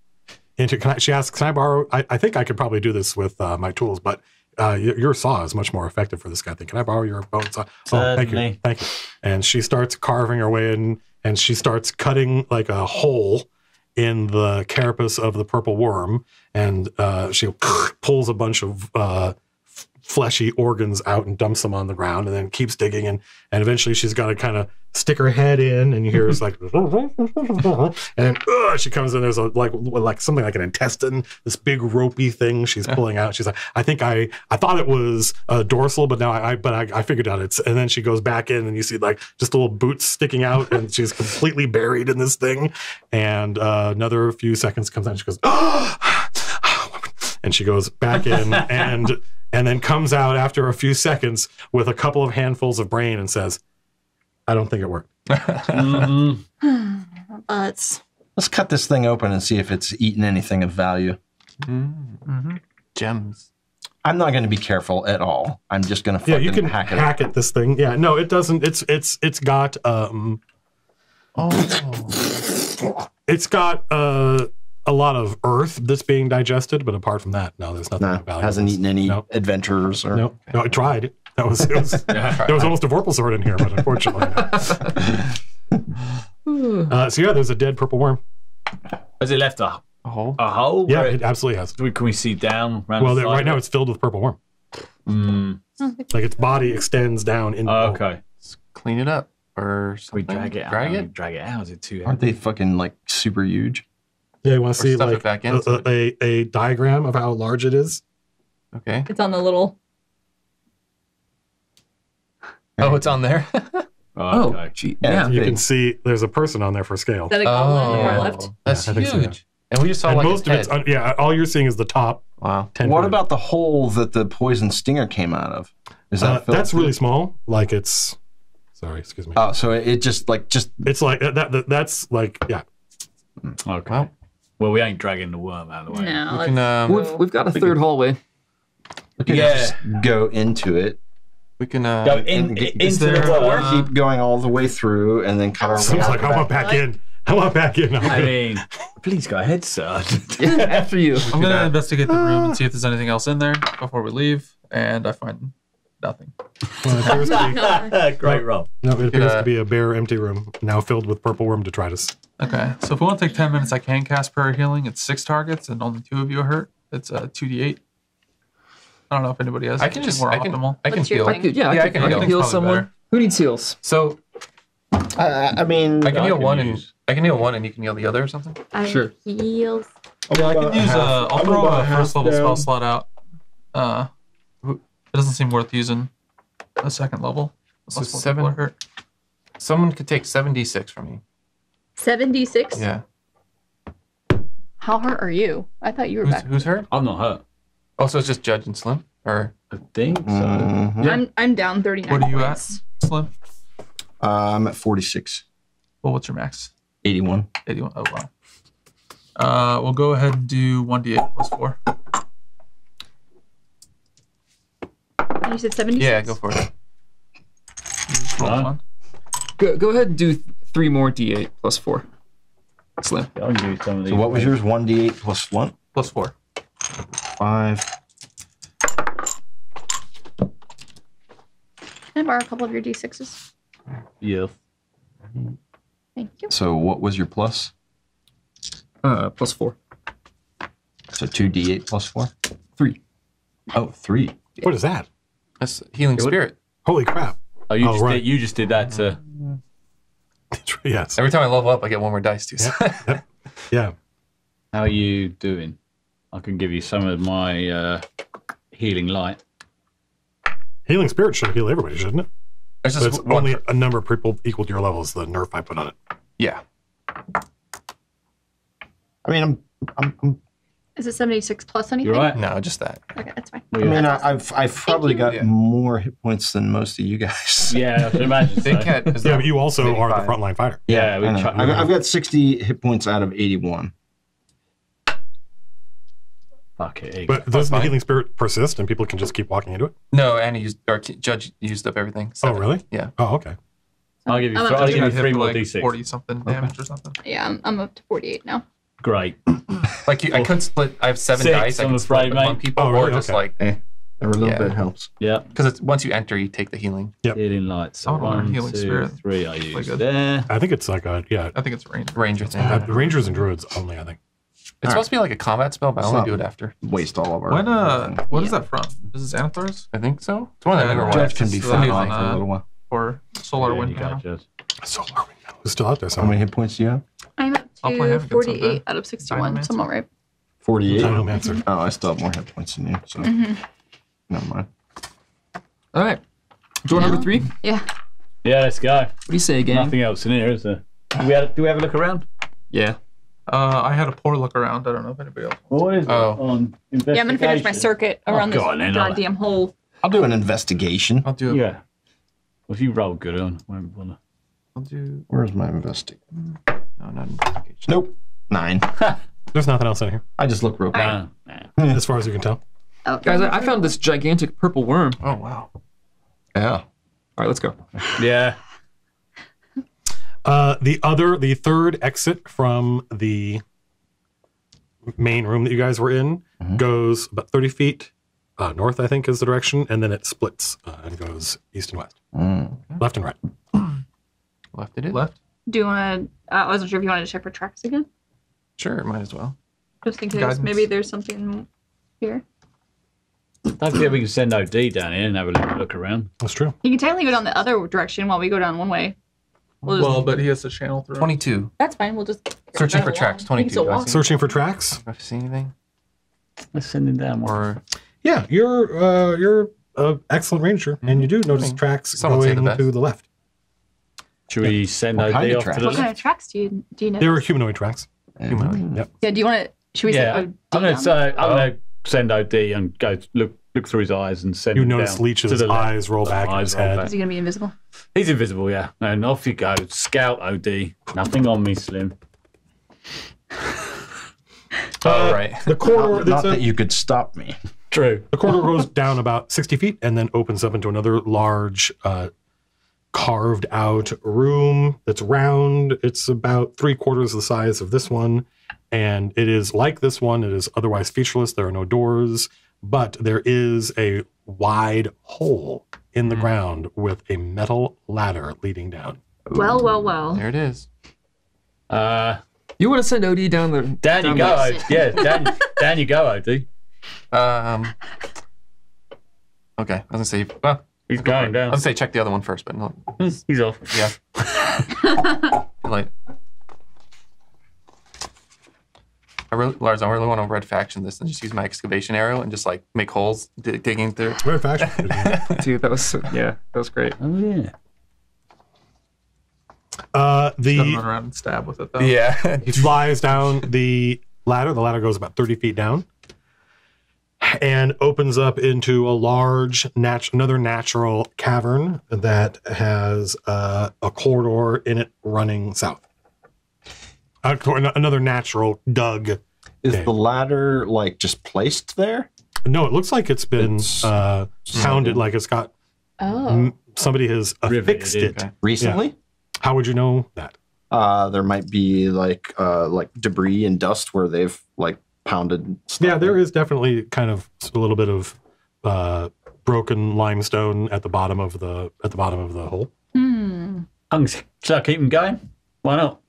into. Can I, she asks, "Can I borrow?" I, I think I could probably do this with uh, my tools, but uh, your saw is much more effective for this kind of thing. Can I borrow your bone saw? Oh, thank you, thank you. And she starts carving her way in, and she starts cutting like a hole in the carapace of the purple worm, and uh, she pulls a bunch of uh, fleshy organs out and dumps them on the ground, and then keeps digging, and and eventually she's got to kind of stick her head in, and you hear it's like, and then uh, she comes in. There's a like like something like an intestine, this big ropey thing she's pulling out. She's like, I think I I thought it was uh, dorsal, but now I, I but I, I figured out it's. And then she goes back in, and you see like just little boots sticking out, and she's completely buried in this thing. And uh, another few seconds comes out, and she goes, and she goes back in, and and then comes out after a few seconds with a couple of handfuls of brain, and says, I don't think it worked. Mm-hmm. Butts. Let's cut this thing open and see if it's eaten anything of value. Mm. Gems. I'm not going to be careful at all. I'm just going to Yeah, you can hack hack, it. it. This thing, yeah, no, it doesn't. It's it's it's got um, Oh. it's got uh a lot of earth that's being digested, but apart from that, no, there's nothing No, of value. hasn't eaten any Nope. adventurers or No, no, I tried. That was, it was there was almost a Vorpal sword in here, but unfortunately. no. uh, so yeah, there's a dead purple worm. Has it left a, A hole? a hole? Yeah, where it absolutely has. we- can we see down? Well, the right now it's filled with purple worm. Mm, Like its body extends down into. oh, the hole. okay. Clean it up. Or Can we drag it out? Drag Can we it? Drag it out. Is it too aren't heavy? they fucking like super huge? Yeah, you want to see like back a, into a, a, a diagram of how large it is? Okay. It's on the little. Oh, it's on there? Oh, Oh, okay. gee. Yeah, Yeah. You big. can see there's a person on there for scale. Is that a Oh. or left? That's Yeah, I think so, huge. And we just saw and like most of it's head. un- yeah. All you're seeing is the top wow. ten. What feet. about the hole that the poison stinger came out of? Is that Uh, filled? that's really small. Like it's. Sorry, excuse me. Oh, so it, it just like just it's like that, that. That's like yeah. Okay. Well, Well, we ain't dragging the worm out of the way. No. we can, um, we've, we've got a third hallway. we can Yeah. just go into it. we can, uh, Go in, And get- into is the there, worm. uh, Keep going all the way through and then cut our way Seems out like the I want back. back in. I want back in. I mean, please go ahead, sir. After you. I'm gonna uh, investigate the room and see if there's anything else in there before we leave, and I find nothing. Well, it appears to be- No. Great, Rob. no, it appears uh, to be a bare, empty room now filled with purple worm detritus. Okay, so if we want to take 10 minutes, I can cast prayer healing. It's six targets, and only two of you are hurt. It's a 2d8. I don't know if anybody has I can just, more I can, optimal. I can What's your heal. I could, yeah, I Yeah, I can I heal. heal someone. better. Who needs heals? So I, I mean, I can heal can one use- and I can heal one and you can heal the other or something. I Sure. heals. Yeah, I can use half- a. I'll throw a half first level down. spell slot out. Uh, it doesn't seem worth using a second level. So unless more people seven- hurt. Someone could take 7d6 from me. 76? Yeah. How hurt are you? I thought you were Who's, back. who's hurt? I'm not hurt. Oh, so it's just Judge and Slim? Or I think so. Mhm. I'm, I'm down 39 What are you points. at, Slim? Uh, I'm at 46, Well, what's your max? 81. 81. Oh, wow. Uh, we'll go ahead and do 1d8 plus 4. You said 76? yeah, go for it. Just roll Nine. one. Go, go ahead and do th- three more d8 plus four. Slim. I can do some of these. So what was yours? 1d8 plus 1? Plus 4. 5. Can I borrow a couple of your d6s? Yeah. Thank you. So what was your plus? Uh, plus four. So 2d8 plus 4? Three. Oh, 3. What is that? That's healing spirit. Holy crap! Oh, you Oh, just right. did. You just did that to. yes. Every time I level up, I get one more dice too. so- Yeah. How are you doing? I can give you some of my uh, healing light. Healing spirit should heal everybody, shouldn't it? There's But it's one. only per- a number of people equal to your level is the nerf I put on it. yeah. I mean, I'm, I'm, I'm Is it 76 plus anything? You're right? No, just that. Okay, that's fine. I mean, I, I've I've probably got Yeah. more hit points than most of you guys. Yeah, I can imagine. Big so. cat is Yeah, not but you also are the 85. frontline fighter. Yeah, we I know. try- I've, I've got 60 hit points out of 81. Fuck it. But does the fine. healing spirit persist and people can just keep walking into it? No, and he used our t- judge used up everything. Oh, really? Yeah. Oh, okay. I'll give you, I'm th- up I'll to give you hit three for more like d6. Forty something damage or something. Yeah, I'm, I'm up to 48 now. Great. Like you, I couldn't split. I have seven Six, dice. I I'm can split afraid, among mate. people, Oh, or really? just Okay. like Eh, every little Yeah. bit helps. Yeah. because it's once you enter, you take the healing. Healing lights. So I wanna learn one, healing two, spirit. three I use good. there. I think it's like a yeah. I think it's range. Ranger thing. Uh, Rangers and druids only. I think. It's supposed to be like a combat spell, but I It's only not- do it after. Waste all of our. When uh, what is Yeah. that from? Is this Xanathar's I think so. It's one of the Yeah, newer ones. Judge can be Just found on, on for a uh, little while. or Solar There Wind you go, Panel? Judge. Solar Wing. Who's still out there? How Somewhere. many hit points do you have? I'm up I'll play to him against some 48 out of 61, Dynamancer. so I'm all right. 48. Dinomancer. Oh, I still have more hit points than you, so Mm-hmm. never mind. All right. Door number three. What Yeah. Yeah, let's go. do you say, gang? Nothing else in here, is there? Do we have, do we have a look around? Yeah. Uh, I had a poor look around. I don't know if anybody else. What is Oh. it on investigation? Yeah, I'm going to finish my circuit around go this on then, I'll- goddamn hole. I'll do an investigation. I'll do. it. Yeah. Well, if you roll good on, won't bother. I'll do. Where's my investigation? No, not investigation. Nope. Nine. There's nothing else in here, I just look real quick. Nah, nah. as far as you can tell. Oh, Guys, I, I found this gigantic purple worm. Oh wow. Yeah. All right, let's go. Yeah. Uh, the other, the third exit from the main room that you guys were in goes about 30 feet uh, north, I think is the direction, and then it splits uh, and goes east and west, Mm. left and right. Left it is. Left. Do you want to? Uh, I wasn't sure if you wanted to check for tracks again, Sure, might as well. just in case. Guidance. Maybe there's something here. Don't forget we can send Odie down here and have a little look around. That's true. You can technically go down the other direction while we go down one way. We'll just- Well, but he has to channel through. Twenty-two. that's fine. We'll just Searching drive for along. tracks, We can 22, still I walk. see. Searching for tracks. Have you seen anything? Let's send him down. Or Or Yeah, you're uh, you're an excellent ranger, and you do notice tracks Some would say going the best. to the left. Should we send What Odie of off tracks? to the What kind left? of tracks do you do you know? They were humanoid tracks. humanoid. Mm. Yep. Yeah. Do you want to? Should we Yeah, say? I'm Oh, gonna down? say I'm gonna uh, send Odie and go look look through his eyes and send You him notice down Leech's to the left. eyes roll back in Eyes his roll head. back. Is he gonna be invisible? He's invisible, yeah. And off you go. Scout Odie. Nothing on me, Slim. Oh right. The corridor, Not that's a- that you could stop me. True. the corridor goes down about 60 feet and then opens up into another large, uh, carved out room that's round. It's about three quarters the size of this one. And it is like this one. It is otherwise featureless. There are no doors, but there is a wide hole in the ground with a metal ladder leading down. Well, well, well. There it is. Uh, You want to send Odie down the. down you go. the- Odie. Yeah, down, down you go, Odie. Um. Okay, I was gonna say. Well, He's going I was down. gonna say check the other one first, but no. He's he's off. Yeah. like. I really, Lars, I really want to red faction this and just use my excavation arrow and just like make holes d- digging through. Red faction. Dude, that was yeah, that was great. Oh yeah. uh, Gotta the run around and stab with it though. Yeah. He flies down the ladder. The ladder goes about 30 feet down and opens up into a large, nat- another natural cavern that has uh, a corridor in it running south. A cor- another natural dug. Is Okay. the ladder like just placed there? No, it looks like it's been It's- uh, pounded, like it's got Oh. m- somebody has Riveted affixed it. it. Okay. Recently? How would you know that? Uh, there might be like uh, like debris and dust where they've like pounded. Stuff Yeah, there is definitely kind of a little bit of uh, broken limestone at the bottom of the at the bottom of the hole. Hmm. Shall I keep him going? Why not?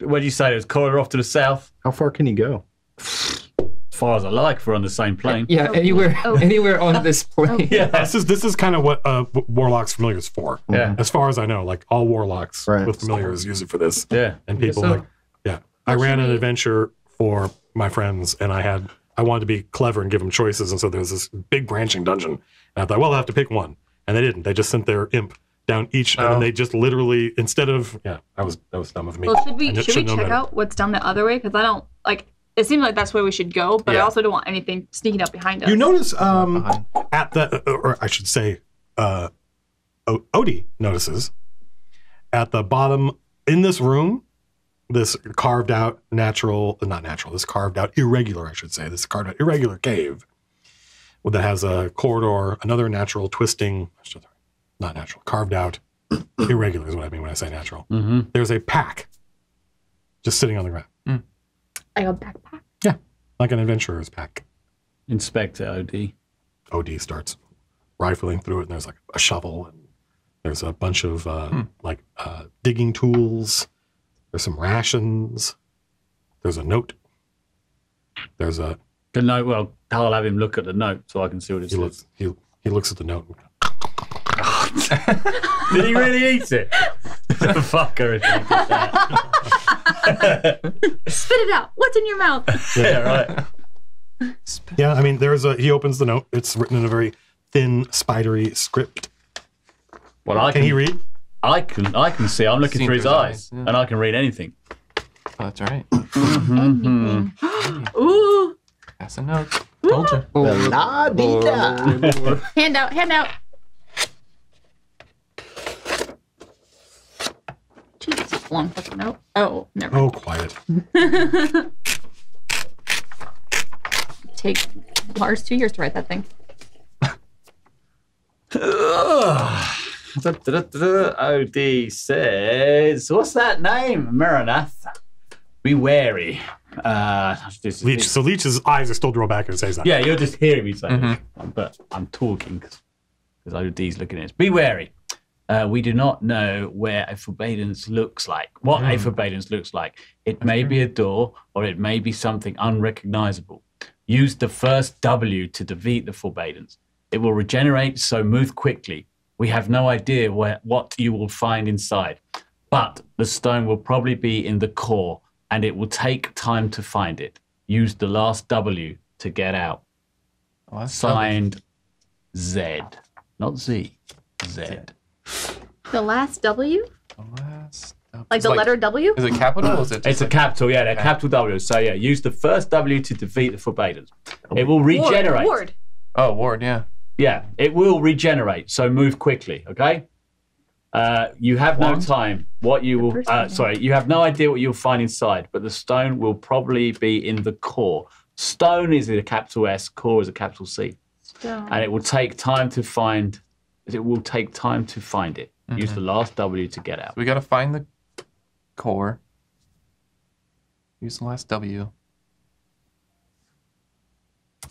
Where do you say it was corridor off to the south? How far can you go? As far as I like, if we're on the same plane. Yeah, Oh, anywhere, oh. anywhere on this plane. Yeah. This is this is kind of what uh, warlocks familiar is for. Yeah. As far as I know, like all warlocks Right. with familiars use it for this. Yeah. And people so. like, yeah. I ran an adventure for my friends, and I had I wanted to be clever and give them choices, and so there's this big branching dungeon, and I thought, well, I will have to pick one, and they didn't. They just sent their imp down each, and Oh. then they just literally instead of yeah, that was that was dumb of me. Well, should we kn- should we check better. out what's down the other way? Because I don't like. It seems like that's where we should go, but I also don't want anything sneaking up behind us. You notice um, Behind. at the, or I should say, uh, o- Odie notices at the bottom in this room, this carved out natural, not natural, this carved out irregular, I should say, this carved out irregular cave that has a corridor, another natural twisting, not natural, carved out irregular is what I mean when I say natural. Mm-hmm. There's a pack just sitting on the ground, I got backpack. Yeah, like an adventurer's pack. Inspect Odie. Odie starts rifling through it, and there's like a shovel, and there's a bunch of uh, like uh, digging tools. There's some rations. There's a note. There's a The note. Well, I'll have him look at the note so I can see what it he says. looks he he looks at the note. Did he really eat it? the Fucker. If he did that. Spit it out. What's in your mouth? yeah, right. Yeah, I mean, there's a he opens the note. It's written in a very thin, spidery script. Well, I Can can. he read? I can. I can see. I'm looking Seen through his through his eyes, eyes, yeah. and I can read anything. Oh, that's all right. Ooh. Pass a note. Told you. La-dee-da. Hand out, hand out. Jesus, long fucking note. Oh, never. Oh, quiet. Take Lars two years to write that thing. Odie says, "What's that name, Maranath? Be wary." Uh, this is- Leech. So Leech's eyes are still drawn back and says that. Yeah, you're just hearing me say it, but I'm talking because Odie's looking at us. Be wary. Uh, we do not know where a forbidance looks like, what a forbidance looks like. It may be a door or it may be something unrecognizable. Use the first W to defeat the forbidance. It will regenerate, so move quickly. We have no idea where, what you will find inside, but the stone will probably be in the core and it will take time to find it. Use the last W to get out. Oh, Signed Z. Not Z. Z. The last W? the last. Like the letter W? Is it capital? Or is it just It's a capital, yeah, they're capital W. So yeah, use the first W to defeat the forbidden. It oh. will regenerate. Ward. Oh, ward. Yeah. Yeah, it will regenerate. So move quickly, okay? Uh, you have no time. What you will, uh, sorry, you have no idea what you'll find inside, but the stone will probably be in the core. Stone is a capital S, core is a capital C, Stone. and it will take time to find. It will take time to find it. Use the last W to get out. We got to find the core. Use the last W.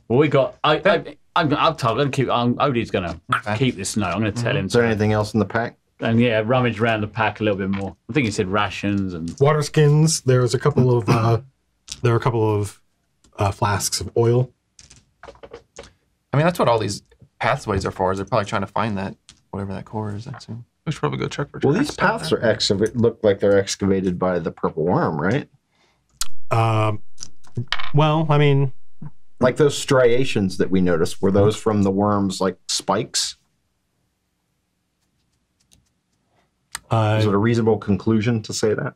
Well, we got. I, I, I'm, I'll tell. I'm gonna keep. I'm, Odie's gonna Okay. keep this note. I'm gonna tell him. Is there anything else in the pack? and yeah, rummage around the pack a little bit more. I think he said rations and Water skins. There's a couple of uh, there are a couple of uh, flasks of oil. I mean, that's what all these pathways are for. Is they're probably trying to find that whatever that core is. I assume. We should probably go check for Well, these paths are excavated. Look like they're excavated by the purple worm, right? Um, well, I mean, Like those striations that we noticed. Were those from the worm's like spikes? uh, Is it a reasonable conclusion to say that?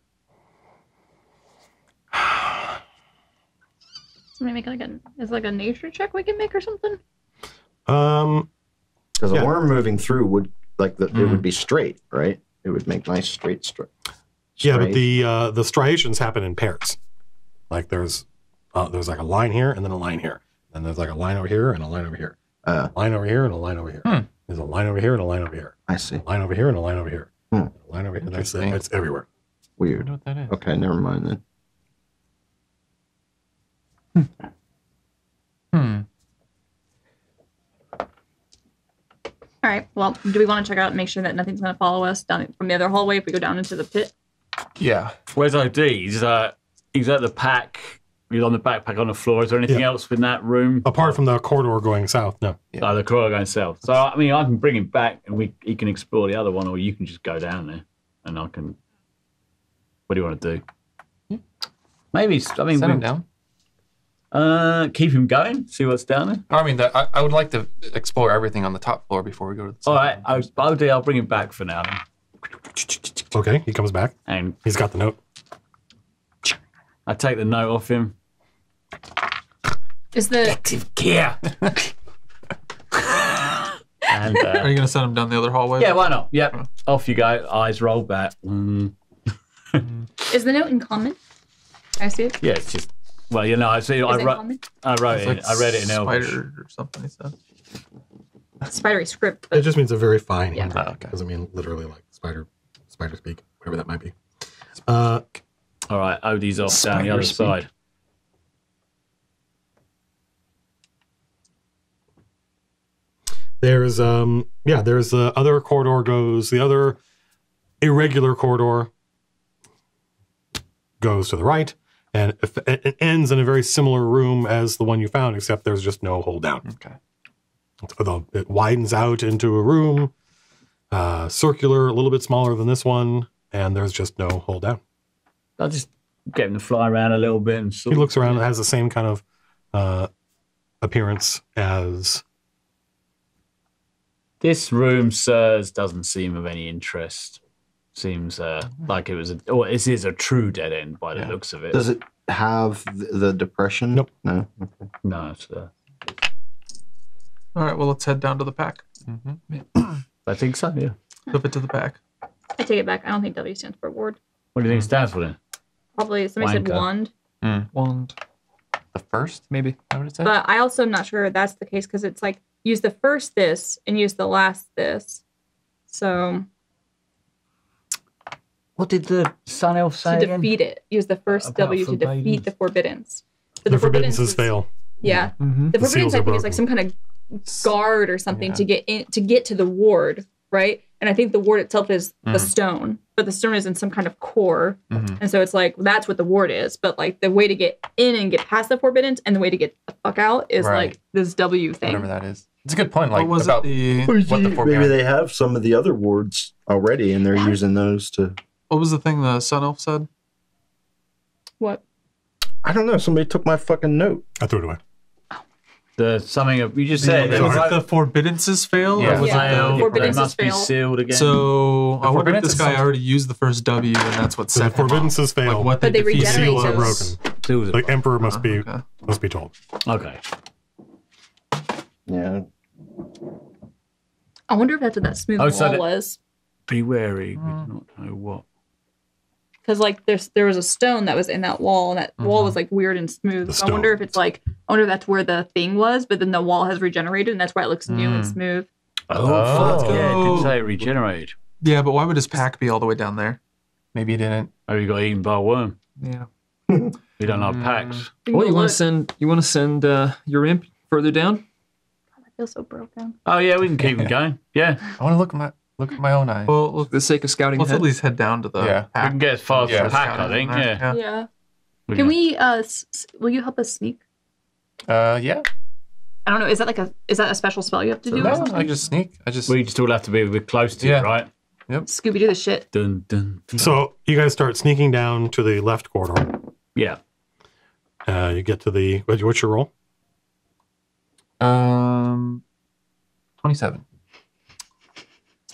Somebody make like a is like a nature check we can make or something? um, Because Yeah. a worm moving through would like the, it Mm. would be straight, right? It would make nice straight straight. yeah, but the uh, the striations happen in pairs. Like there's uh, there's like a line here and then a line here, and there's like a line over here and a line over here, Uh, a line over here and a line over here. Hmm. There's a line over here and a line over here, I see. a line over here and a line over here, Hmm. a line over here. That's it. Interesting. It's everywhere. I Weird. wonder what that is. Okay, never mind then. Hmm. All right. Well, do we want to check out and make sure that nothing's going to follow us down from the other hallway if we go down into the pit? Yeah. Where's Odie? He's uh he's at the pack. He's on the backpack on the floor. Is there anything Yeah. else in that room? Apart from the corridor going south, no. Yeah. Oh, the corridor going south. So I mean, I can bring him back, and we he can explore the other one, or you can just go down there, and I can. What do you want to do? Maybe I mean, Send him down. uh, keep him going. See what's down there. I mean, that, I, I would like to explore everything on the top floor before we go to the. All right, I'll, Odie, I'll bring him back for now. Okay, he comes back. And He's got the note. I take the note off him. Is the Active gear. and Are uh, you gonna send him down the other hallway? yeah, why not? Yep. Off you go. Eyes roll back. Mm. Is the note in common? Can I see it? Yeah, it's just. Well, you know, I see. I Is it wrote. common? I wrote It's it. like I read it in Elvish. spider or something. He said. Spidery script. It just means a very fine Yeah. handwriting. Oh, okay. Doesn't mean literally like spider, spider speak, whatever that might be. Uh, All right, Odie's off down the Spider other speak. side. There's um, yeah, there's the other corridor goes the other irregular corridor goes to the right, and it it ends in a very similar room as the one you found, except there's just no hold down. Okay. Although it widens out into a room, uh, circular, a little bit smaller than this one, and there's just no hold down. I'll just get him to fly around a little bit and He looks around and has the same kind of uh, appearance as This room, sirs, doesn't seem of any interest. Seems uh, like it was a. Or this is a true dead end by the Yeah. looks of it. Does it have the, the depression? Nope. No. Okay. No, it's, uh, All right. Well, let's head down to the pack. I think so. Yeah. Flip it to the pack. I take it back. I don't think W stands for ward. What do you think it stands for then? Probably somebody said Wanker. wand. Wand, The first? maybe. Is that what it said? But I also am not sure that's the case because it's like use the first this and use the last this. So What did the Sun Elf to say again? defeat it, use the first About W to defeat the forbiddance. So the forbiddances is- fail. Yeah, Mm-hmm. the The forbiddance seals I are think is like some kind of guard or something Yeah. to get in to get to the ward, right? And I think the ward itself is the Mhm. stone, but the stone is in some kind of core, Mhm. and so it's like that's what the ward is. But like the way to get in and get past the forbiddance, and the way to get the fuck out is Right. like this W thing. Whatever that is. It's a good point. Like what was about it? The what the Maybe they have some of the other wards already, and they're using those to. what was the thing the sun elf said? What? I don't know. Somebody took my fucking note. I threw it away. The something of, you just said was it was it the forbiddances fail? Yeah. Or was Yeah. it the, sealed. Forbidden They must be fail. sealed again. so I wonder if this guy sounds- already used the first W and that's what So set him forbiddances fail. Like what But they defeat. regenerate seals are broken. Seals are The emperor must be Okay. must be told. okay. Yeah. I wonder if that's what that smooth Oh, wall so that- was. Be wary. We Mm. do not know what. Because like there's there was a stone that was in that wall, and that wall Mm-hmm. was like weird and smooth. The So I wonder if it's like I wonder if that's where the thing was, but then the wall has regenerated, and that's why it looks new and Mm. smooth. Oh, Oh. fuck. Yeah, it go. did say it regenerated. Yeah, but why would his pack be all the way down there? Maybe you didn't. Maybe you got eaten by a worm. Yeah. We don't know Mm. packs. You Well, you want to send you want to send uh, your imp further down? God, I feel so broken. Oh yeah, we can keep him going. Yeah, I want to look at my look at my own eyes. Well, For let's, the sake of scouting let's ahead. at least head down to the Yeah. we pack. can get as far as Yeah. the pack. I Scouting think. there. Yeah. Yeah. We Can we? Uh, s- s- will you help us sneak? Uh, yeah. I don't know. Is that like a is that a special spell you have to do or No, something? I just sneak. I just. We just all have to be a bit close to Yeah. it, right? Yep. Scooby Doo the shit. Dun dun. dun. So you guys start sneaking down to the left corridor. Yeah. Uh, you get to the what- what's your roll? Um, twenty-seven.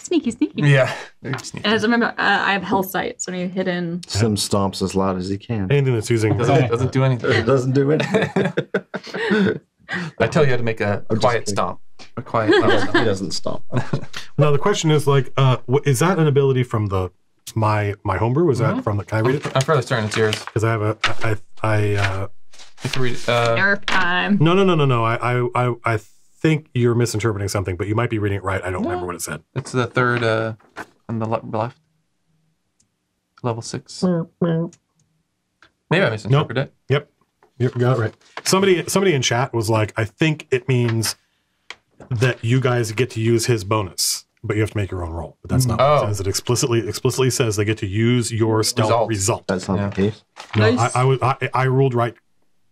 Sneaky, sneaky. Yeah. Sneaky. And as I remember, uh, I have hell sight, so I need hidden. Sim stomps as loud as he can. Anything that's using Doesn't, doesn't do anything. It doesn't do anything. I tell you how to make a I'm quiet stomp. A quiet. he doesn't- stomp. he doesn't stomp. Now the question is like, uh, is that an ability from the my my homebrew? Is that from the? Can I read it? I'm fairly certain it's yours. Because I have a I I uh, You can read it. Uh, Nerf time. no no no no no I I I I think you're misinterpreting something, but you might be reading it right. I don't remember what it said. it's the third uh, on the left. Level six. Maybe I misinterpreted it. Yep, yep, you got it right. Somebody somebody in chat was like, I think it means that you guys get to use his bonus, but you have to make your own roll. But that's not what Oh. it says. It explicitly explicitly says they get to use your stealth Result. result. That's not Yeah. the case. No, Nice. I, I was I, I ruled right.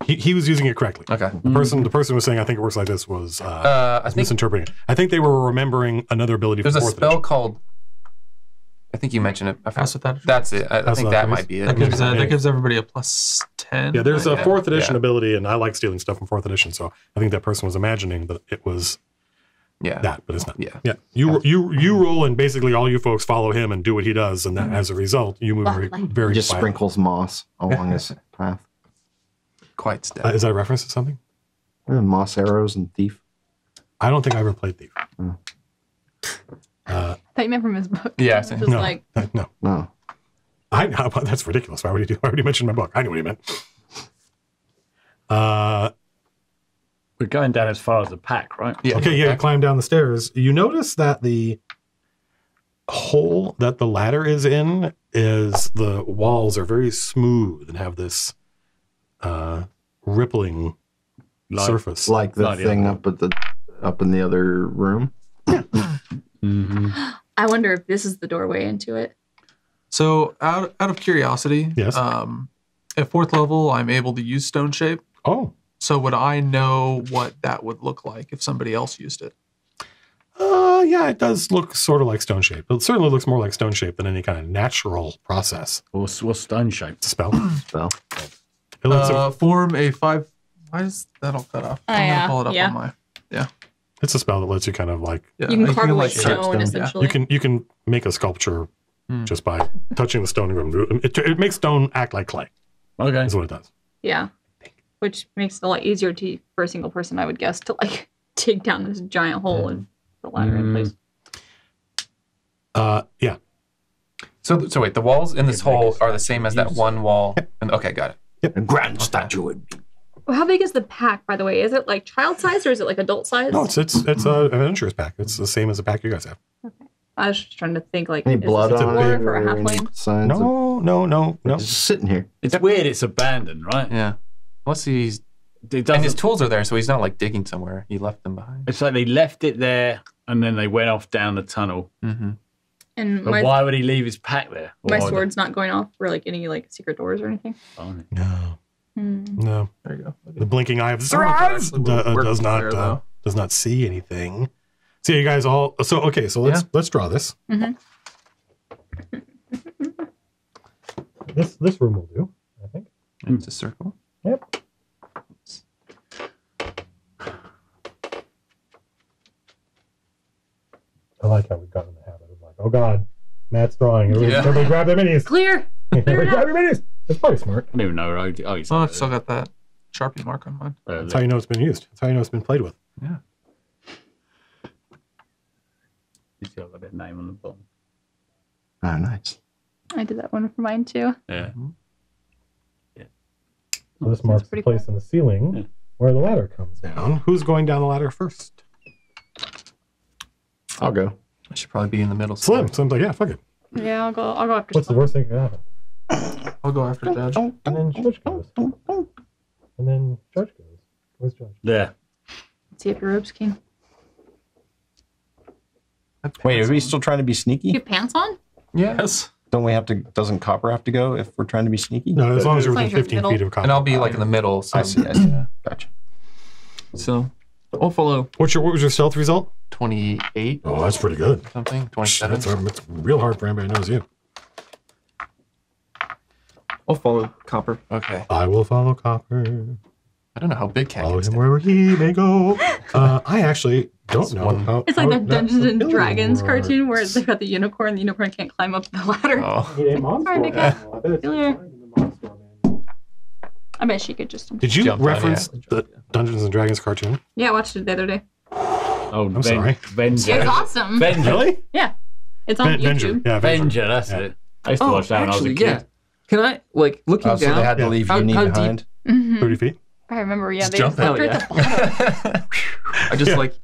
He, he was using it correctly. Okay. The person the person was saying I think it works like this was uh, Uh, I think misinterpreting it. I think they were remembering another ability there's from a spell edition. called. I think you mentioned it. I forgot. Pass without Trace. That's it. I, I think what that it might is. be That it. gives, uh, that gives everybody a plus 10. Yeah, there's a Yeah, fourth edition yeah. ability, and I like stealing stuff from fourth edition, so I think that person was imagining that it was Yeah. that, but it's not. Yeah. Yeah. You you you roll, and basically all you folks follow him and do what he does, and that Mm-hmm. as a result, you move very very He just quietly. sprinkles moss along his path. Quite steady. Uh, is that a reference to something? Uh, moss arrows and thief. I don't think I ever played Thief. Mm. Uh, I thought you meant from his book. Yeah, Just no, like no. No. I I know that's ridiculous. Why would he do? Why would he mention my book? I knew what he meant. Uh, We're going down as far as the pack, right? Yeah. okay, yeah. You climb down the stairs. You notice that the hole that the ladder is in is the walls are very smooth and have this uh, rippling Like- surface. Like the Not thing other up at the up in the other room. Mm-hmm. I wonder if this is the doorway into it. So out out of curiosity, Yes. Um, at fourth level, I'm able to use stone shape. oh, So would I know what that would look like if somebody else used it? uh, yeah. It does look sort of like stone shape. It certainly looks more like stone shape than any kind of natural process. What's, what's stone shape? It's a spell. Spell. It lets it- Uh, form a five. Why is that all cut off? Oh, I'm gonna yeah, pull it up yeah. on my. Yeah. It's a spell that lets you kind of like Yeah, You can carve like stone, stone, yeah. essentially. you can you can make a sculpture Hmm. just by touching the stone and it, it makes stone act like clay Okay. is what it does Yeah. Which makes it a lot easier to for a single person, I would guess, to like dig down this giant hole and put the ladder in Mm. place. uh yeah So, so wait, the walls in this hole are the same as that one wall. And, okay, got it. A grand statue would be. Well, how big is the pack, by the way? Is it like child size or is it like adult size? no it's it's it's a an adventurer's pack it's the same as the pack you guys have Okay. I was just trying to think like Any is blood this a on dwarf it? or a or any halfling? signs of- no no no no It's just sitting here. It's weird. It's abandoned, right? Yeah. Unless he's It and his tools are there, so he's not like digging somewhere. He left them behind. It's like they left it there and then they went off down the tunnel. Mm-hmm. And But my why would he leave his pack there? my Why would- sword's not going off for like any like secret doors or anything. No Hmm. no There you go. the blinking eye of I don't know if that Zeraz actually do- uh, does not there, uh, does not see anything so you guys all so okay so let's Yeah. let's draw this Mhm. this this room will do i think It's a circle. Yep. I like how we've gotten oh god, Matt's drawing. Everybody, Yeah. everybody grab their minis. Clear. everybody grab your minis. That's probably smart. I don't even know. where I- Oh, he's Oh, I've still got that sharpie mark on mine. uh, That's how you know it's been used. That's how you know it's been played with. he's still got that name on the bottom. Oh, nice. I did that one for mine too. Yeah. So this marks the pretty place in the ceiling Yeah. where the ladder comes down. Who's going down the ladder first? I'll go. I should probably be in the middle. Slim. Slim's like, yeah, fuck it. Yeah, I'll go. I'll go after. What's the Slim. worst thing that could happen? I'll go after Judge. And then Judge goes. And then Judge goes. Where's Judge? Yeah. See if your robe's king. Wait, are we still trying to be You sneaky? have pants on? Yes. Don't we have to? Doesn't Copper have to go if we're trying to be sneaky? No, as long as you're As long within as you're 15 middle. feet of copper. And I'll be like in the middle. So I see. I see. Gotcha. So I'll follow. What's your what was your stealth result? 28 Oh, that's pretty good. something. That's, 27. it's real hard for anybody who knows you. I'll follow Copper. Okay. I will follow Copper. I don't know how big cat Follow gets him down. wherever he may go. Uh, I actually don't It's know. one- how, It's like how that that Dungeons and Dragons works. cartoon where they got the unicorn. The unicorn can't climb up the ladder. Oh. Need a monster Sorry, Nick. manual. I bet it's Failure. I bet she could just. Did you Jumped on, reference yeah. the Dungeons and Dragons cartoon? Yeah, I watched it the other day. Oh, I'm sorry. Venger. It's awesome. Venger. Really? It's on Venger. YouTube. Yeah, Venger. Venger, that's Yeah. it. I used to Oh, watch that when I was a kid. yeah. Can I like looking Oh, so down? they had to Yeah. leave How- Uni how deep- behind. Mhm. 30 feet? I remember. Yeah, they jump just it. left her at the bottom. I just Yeah. like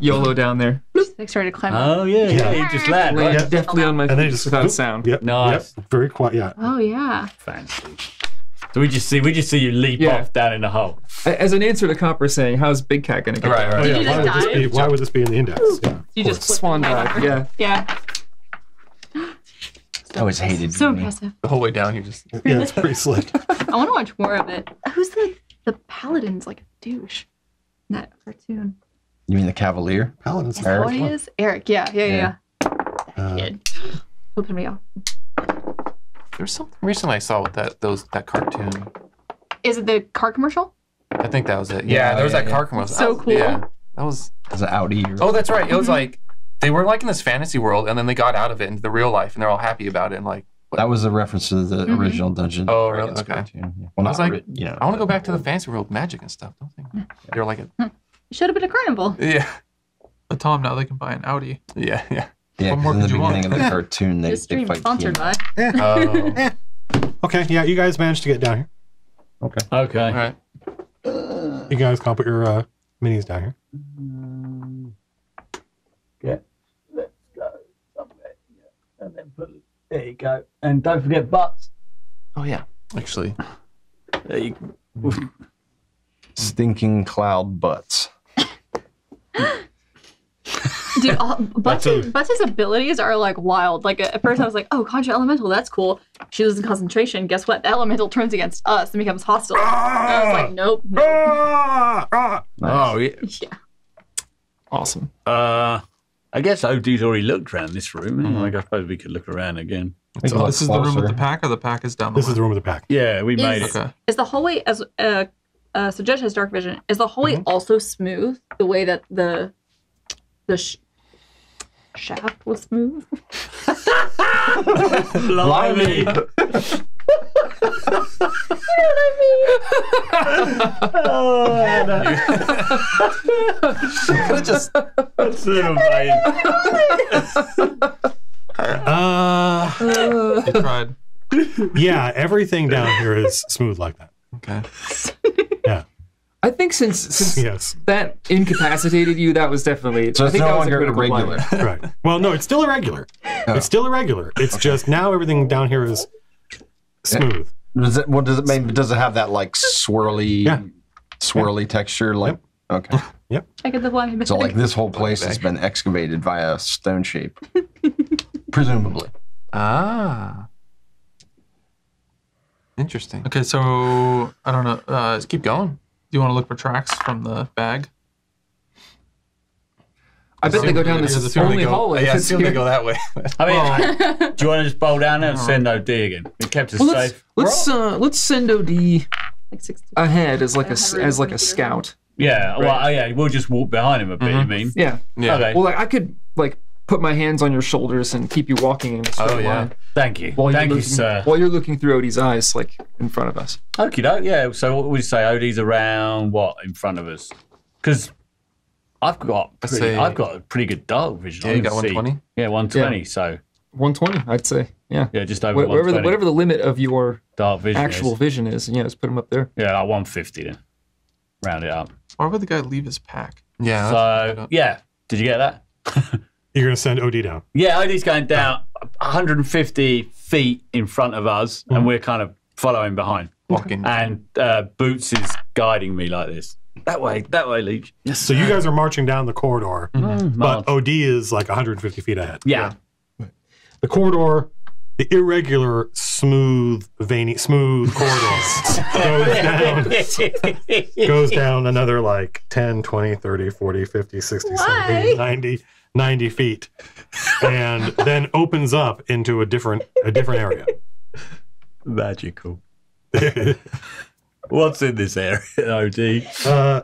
YOLO down there. They started climbing. up. Oh, yeah, yeah. You just land, Land right? definitely on my And feet then you just without whoop. sound. Yep. Nice. Yep. Very quiet. Yeah. Oh yeah. Fancy. So we just see we just see you leap Yeah. off down in the hole. As an answer to Copper saying, "How's Big Cat gonna get?" Right, down?" Oh, right. yeah. Why would, this be, why would this be in the index? Yeah. You just Swan dive. Yeah. Yeah. I always hated So impressive. The whole way down, you just. Yeah, it's pretty slick. I want to watch more of it. Who's the the paladin's like a douche? in That cartoon. You mean the Cavalier? Paladins. Is that what he Eric? is? Eric. Yeah. Yeah. Yeah. Uh, Kid. Flipping me off. There's something recently I saw with that those that cartoon. Is it the car commercial? I think that was it. Yeah, Yeah, there was yeah, that yeah. car commercial. So That was- cool. Yeah, that was. As an Audi. Or Oh, that's right. It was Mhm. like they were like in this fantasy world, and then they got out of it into the real life, and they're all happy about it. And like, that was a reference to the Mhm. original Dungeon. Oh, really? Dragons Okay. cartoon. Yeah. Well, I was not like, ri- you know, I want to go back to the fantasy world, magic and stuff. Don't think they're like, a, It should have been a carnival. yeah, But Tom, now they can buy an Audi. yeah, yeah. Yeah, What 'cause more in the could you want? beginning of the cartoon, they, This they stream fight sponsored Keenan. by. Oh, Okay, yeah, you guys managed to get down here. Okay. Okay. All right. You guys can put your uh, minis down here. Yeah. Let's go somewhere. Yeah. And then put. There you go. And don't forget butts. Oh yeah. Actually, There you go. Stinking cloud butts. Dude, all, Butts' Butts' abilities are like wild. Like at first I was like, oh, Conjure Elemental, that's cool. She loses concentration. Guess what? The elemental turns against us and becomes hostile. And I was like, nope. nope. Oh yeah. Yeah. Awesome. Uh, I guess Odie's already looked around this room. Like I suppose we could look around again. Make it So this is the room with the pack, or the pack is down the This is the room with the pack. Yeah, we made Is- it. Okay. Is the hallway as uh, uh so Judge has dark vision? Is the hallway also smooth the way that the the sh- shaft was smooth? Blimey. Could have just That's little mate. Uh, you tried. yeah, everything down here is smooth like that. Okay. I think since since Yes, that incapacitated you, that was definitely. So I think no that was a longer critical irregular. line. right. Well, no, it's still irregular. It's still irregular. It's just now everything down here is smooth. Does it? What does it mean? Does it have that like swirly, Yeah. swirly texture? Like okay, Yep. I get the one. so like this whole place has been excavated via stone shape, presumably. ah. Interesting. Okay, so I don't know. Uh, Let's keep going. Do you want to look for tracks from the bag? I bet they go down this feel only they go- hallway. Yeah, I that's assume they go that way. I mean, do you want to just bowl down there and send Odie again? It kept us Well, let's safe. let's uh, let's send Odie like ahead as like a Yeah, s- 120 as like a scout. Yeah, well, oh, yeah, we'll just walk behind him a bit. You mean? Yeah. Yeah. Okay. Well, like, I could like put my hands on your shoulders and keep you walking in a straight Oh, yeah. line Thank you. while Thank you're you, looking, sir. while you're looking through Odie's eyes, like in front of us. Okay, doke. Yeah. So what would you say? Odie's around what in front of us? Because I've got I'd pretty, say- I've got a pretty good dark vision. Yeah, you can got see. 120? Yeah, one twenty. So 120, I'd say. Yeah. yeah, just over Wh- Whatever the, whatever the limit of your dark vision actual is. vision is, yeah, let's put them up there. Yeah, like one fifty then. Round it up. Why would the guy leave his pack? Yeah. So yeah, did you get that? You're gonna send Odie down. Yeah, Odie's going down 150 feet in front of us, and we're kind of following behind. walking. And uh, Boots is guiding me like this. That way, that way, Leech. Yes. So you guys are marching down the corridor, Mm, but March. Odie is like 150 feet ahead. yeah. The corridor, the irregular, smooth, veiny, smooth corridor goes down. goes down another like 10, 20, 30, 40, 50, 60, Why? 70, 90, 90 feet. And then opens up into a different a different area. Magical. What's in this area, Odie? Uh,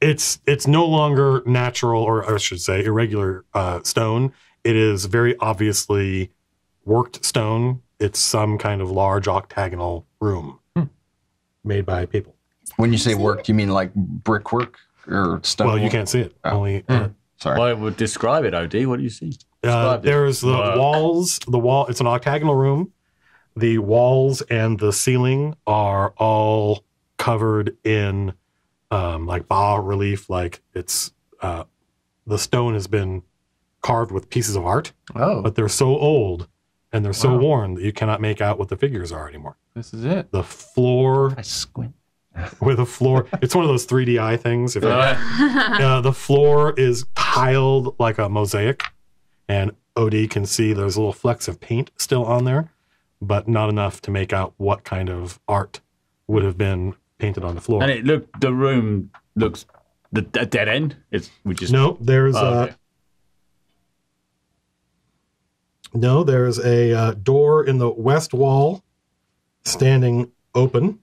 it's it's no longer natural, or I should say, irregular uh, stone. It is very obviously worked stone. It's some kind of large octagonal room made by people. When you say work, do you mean like brickwork or stone? Well, you can't see it. Oh. Only uh, Sorry. Well, it would describe it, Odie. What do you see? Uh, Describe it. there's the Wow. walls. The wall. It's an octagonal room. The walls and the ceiling are all covered in um, like bas relief. Like it's uh, the stone has been carved with pieces of art, Oh, but they're so old and they're so worn that you cannot make out what the figures are anymore. this is it. The floor I squint. with a floor. it's one of those 3D things. If you- uh, the floor is tiled like a mosaic, and Odie can see there's little flecks of paint still on there, but not enough to make out what kind of art would have been painted on the floor. And it look the room looks the a dead end. It's we just no, there's Oh, uh, okay. no, there's a uh, door in the west wall standing open.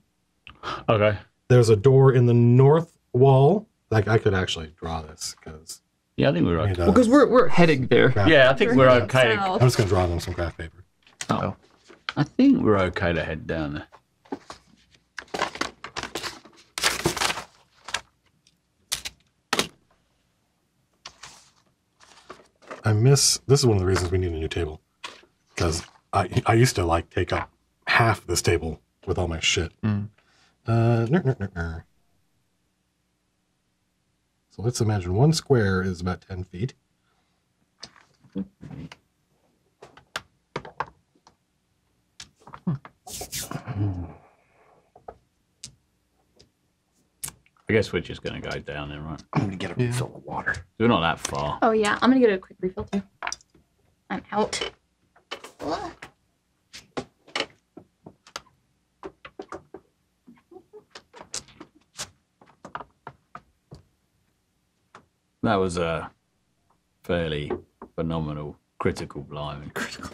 Okay. There's a door in the north wall. Like I could actually draw this because Yeah, I think we're okay. Well, because we're, we're heading there. Yeah, I think we're Turn okay. south. I'm just gonna draw them some craft paper. Oh, I think we're okay to head down there. I miss. This is one of the reasons we need a new table because I I used to like take up half this table with all my shit. Mm. Uh, ner, ner, ner, ner. So let's imagine one square is about ten feet. I guess we're just going to go down there, right? I'm gonna get a Yeah. refill of water. We're not that far. Oh yeah, I'm gonna get a quick refill too. I'm out. That was a fairly phenomenal critical blimey. Critical.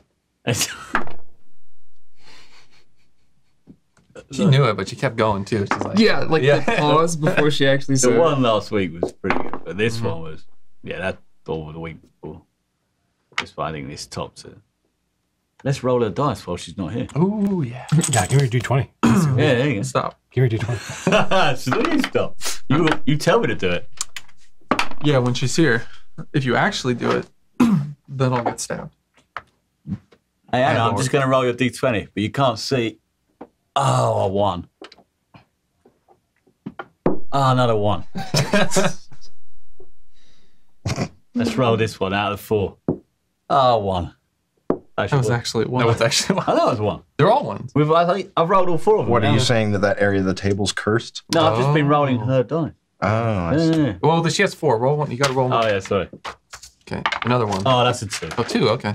She knew it, but she kept going too. She's like, Yeah, like Yeah. the pause before she actually said. the said. one last week was pretty good, but this Mm-hmm. one was, yeah, that all the week before. This, I think this tops it. Let's roll her dice while she's not here. Oh yeah." Yeah, give me a d twenty. Yeah, there you Stop. Give me a d twenty. go. so you stop. You you tell me to do it. Yeah, when she's here. If you actually do it, then I'll get stabbed. Hey, Anna, I'm just going to roll your d20, but you can't see. Oh, I won. Oh, ah, another one. Let's roll this one out of four. Oh, one. That was actually one. That was actually I know it was one. They're all ones. We've, I think I've rolled all four of them. What are now. you saying that that area of the table's cursed? No, I've just been rolling Oh. her dice. Oh, I see. Well, she has four. Roll one. You got to roll one. Oh, yeah, sorry. Okay, another one. Oh, that's a two. Oh, two. Okay.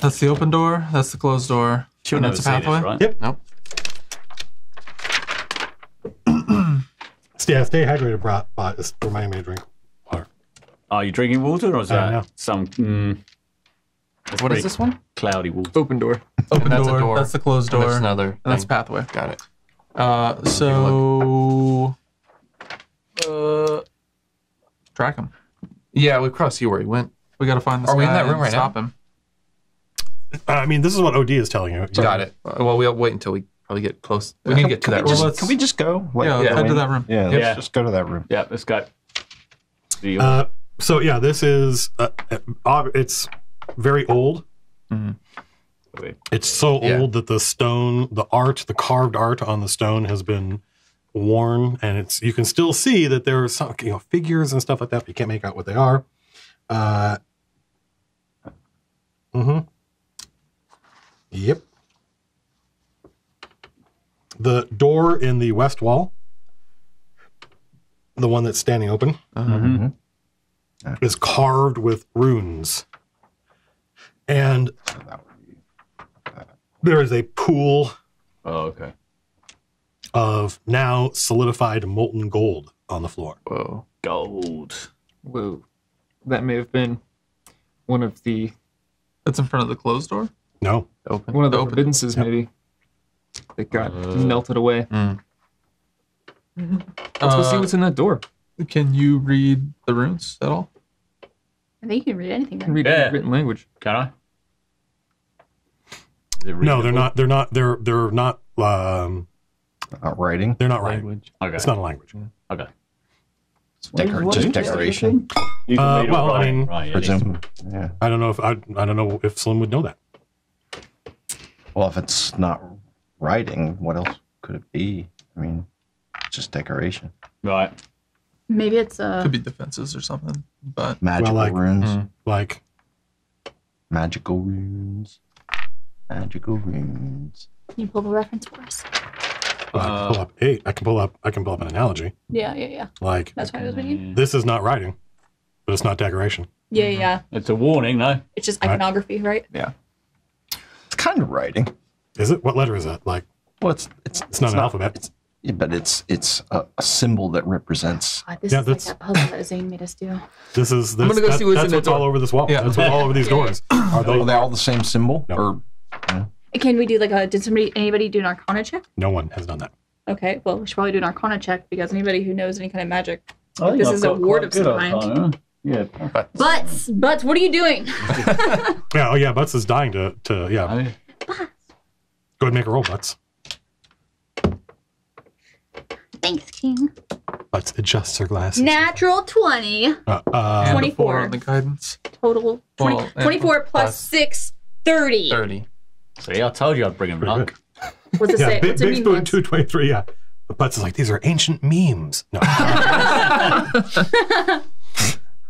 That's the open door. That's the closed door. She'll and never see a this, pathway. right? Yep. Nope. Yeah, stay hydrated, bot. Bot is reminding me to drink water. Are you drinking water or is I that know. some mm, that's What is pretty this one? cloudy water? Open door. Open that's a door, door. That's the closed And door. there's And another. that's thing. pathway. Got it. Uh, so uh, track him. Yeah, we crossed see where he went. We got to find this Are we in guy that room and right stop now? him. Uh, I mean, this is what Odie is telling you. Got it. Uh, well, we'll wait until we probably get close. We need to get to that room. let's- Can we just go? Like, Yeah, let's go head to that room. Yeah, let's Yeah. just go to that room. Yeah, let's go. Do Uh, so yeah, this is uh, uh, it's very old. Wait. It's so Yeah. old that the stone, the art, the carved art on the stone has been worn, and it's you can still see that there are some you know figures and stuff like that, but you can't make out what they are. Uh, mm-hmm. Yep. The door in the west wall, the one that's standing open, Mhm. is carved with runes. And there is a pool Oh, okay. Of now solidified molten gold on the floor. Whoa. Gold. Whoa. That may have been one of the That's in front of the closed door. No, Open. one of the Open. forbiddances maybe. That got Uh, melted away. Mm. Let's go see Uh, what's in that door. Can you read the runes at all? I think you can read anything. I can read Yeah. written language. Can I? Is no, they're not. They're not. They're they're not. Um, Not writing. they're not writing. Language. Okay. It's not a language. Okay. Decor- just decoration. You can Uh, read or well, I mean- right, yeah, Presume. Yeah. I don't know if I. I don't know if Slim would know that. Well, if it's not writing, what else could it be? I mean, it's just decoration. Right. Maybe it's a. Could be defenses or something. But Magical like- runes. Mm. Like Magical runes. Magical runes. Can you pull the reference for us? Oh, I can pull up eight. I can pull up. I can pull up an analogy. Yeah, yeah, yeah. Like That's what I was reading. Mm. this is not writing, but it's not decoration. Yeah, yeah, yeah. Mm-hmm. It's a warning, no? It's just Right. iconography, right? Yeah. It's kind of writing. Is it? What letter is that? Like Well, it's it's, it's not an alphabet. It's, yeah, but it's it's a, a symbol that represents. God, this Yeah, is like that's- that puzzle that Zane made us do. This is. This, gonna go that- see what's that's in the what's all over this wall. Yeah. That's what's all over these doors. Are Are they all the same symbol? No. Or Can we do like a? Did somebody, anybody do an Arcana check? No one has done that. Okay, well, we should probably do an Arcana check because anybody who knows any kind of magic. I think This I've is a got ward quite of some good kind. arcana. Yeah. Butts, butts, what are you doing? Yeah. Oh yeah. Butts is dying to. To yeah. I- Go ahead and make a roll, Butts. Thanks, King. Butts adjusts her glasses. Natural 20 Uh, uh, And a 24. four on the guidance. total. 20, Well, and 24 plus plus 6, 30. 30. See, I told you I'd bring him Pretty luck. What's it yeah, say? big, What's it big mean? spoon 223, yeah. But Butts is like, these are ancient memes. No.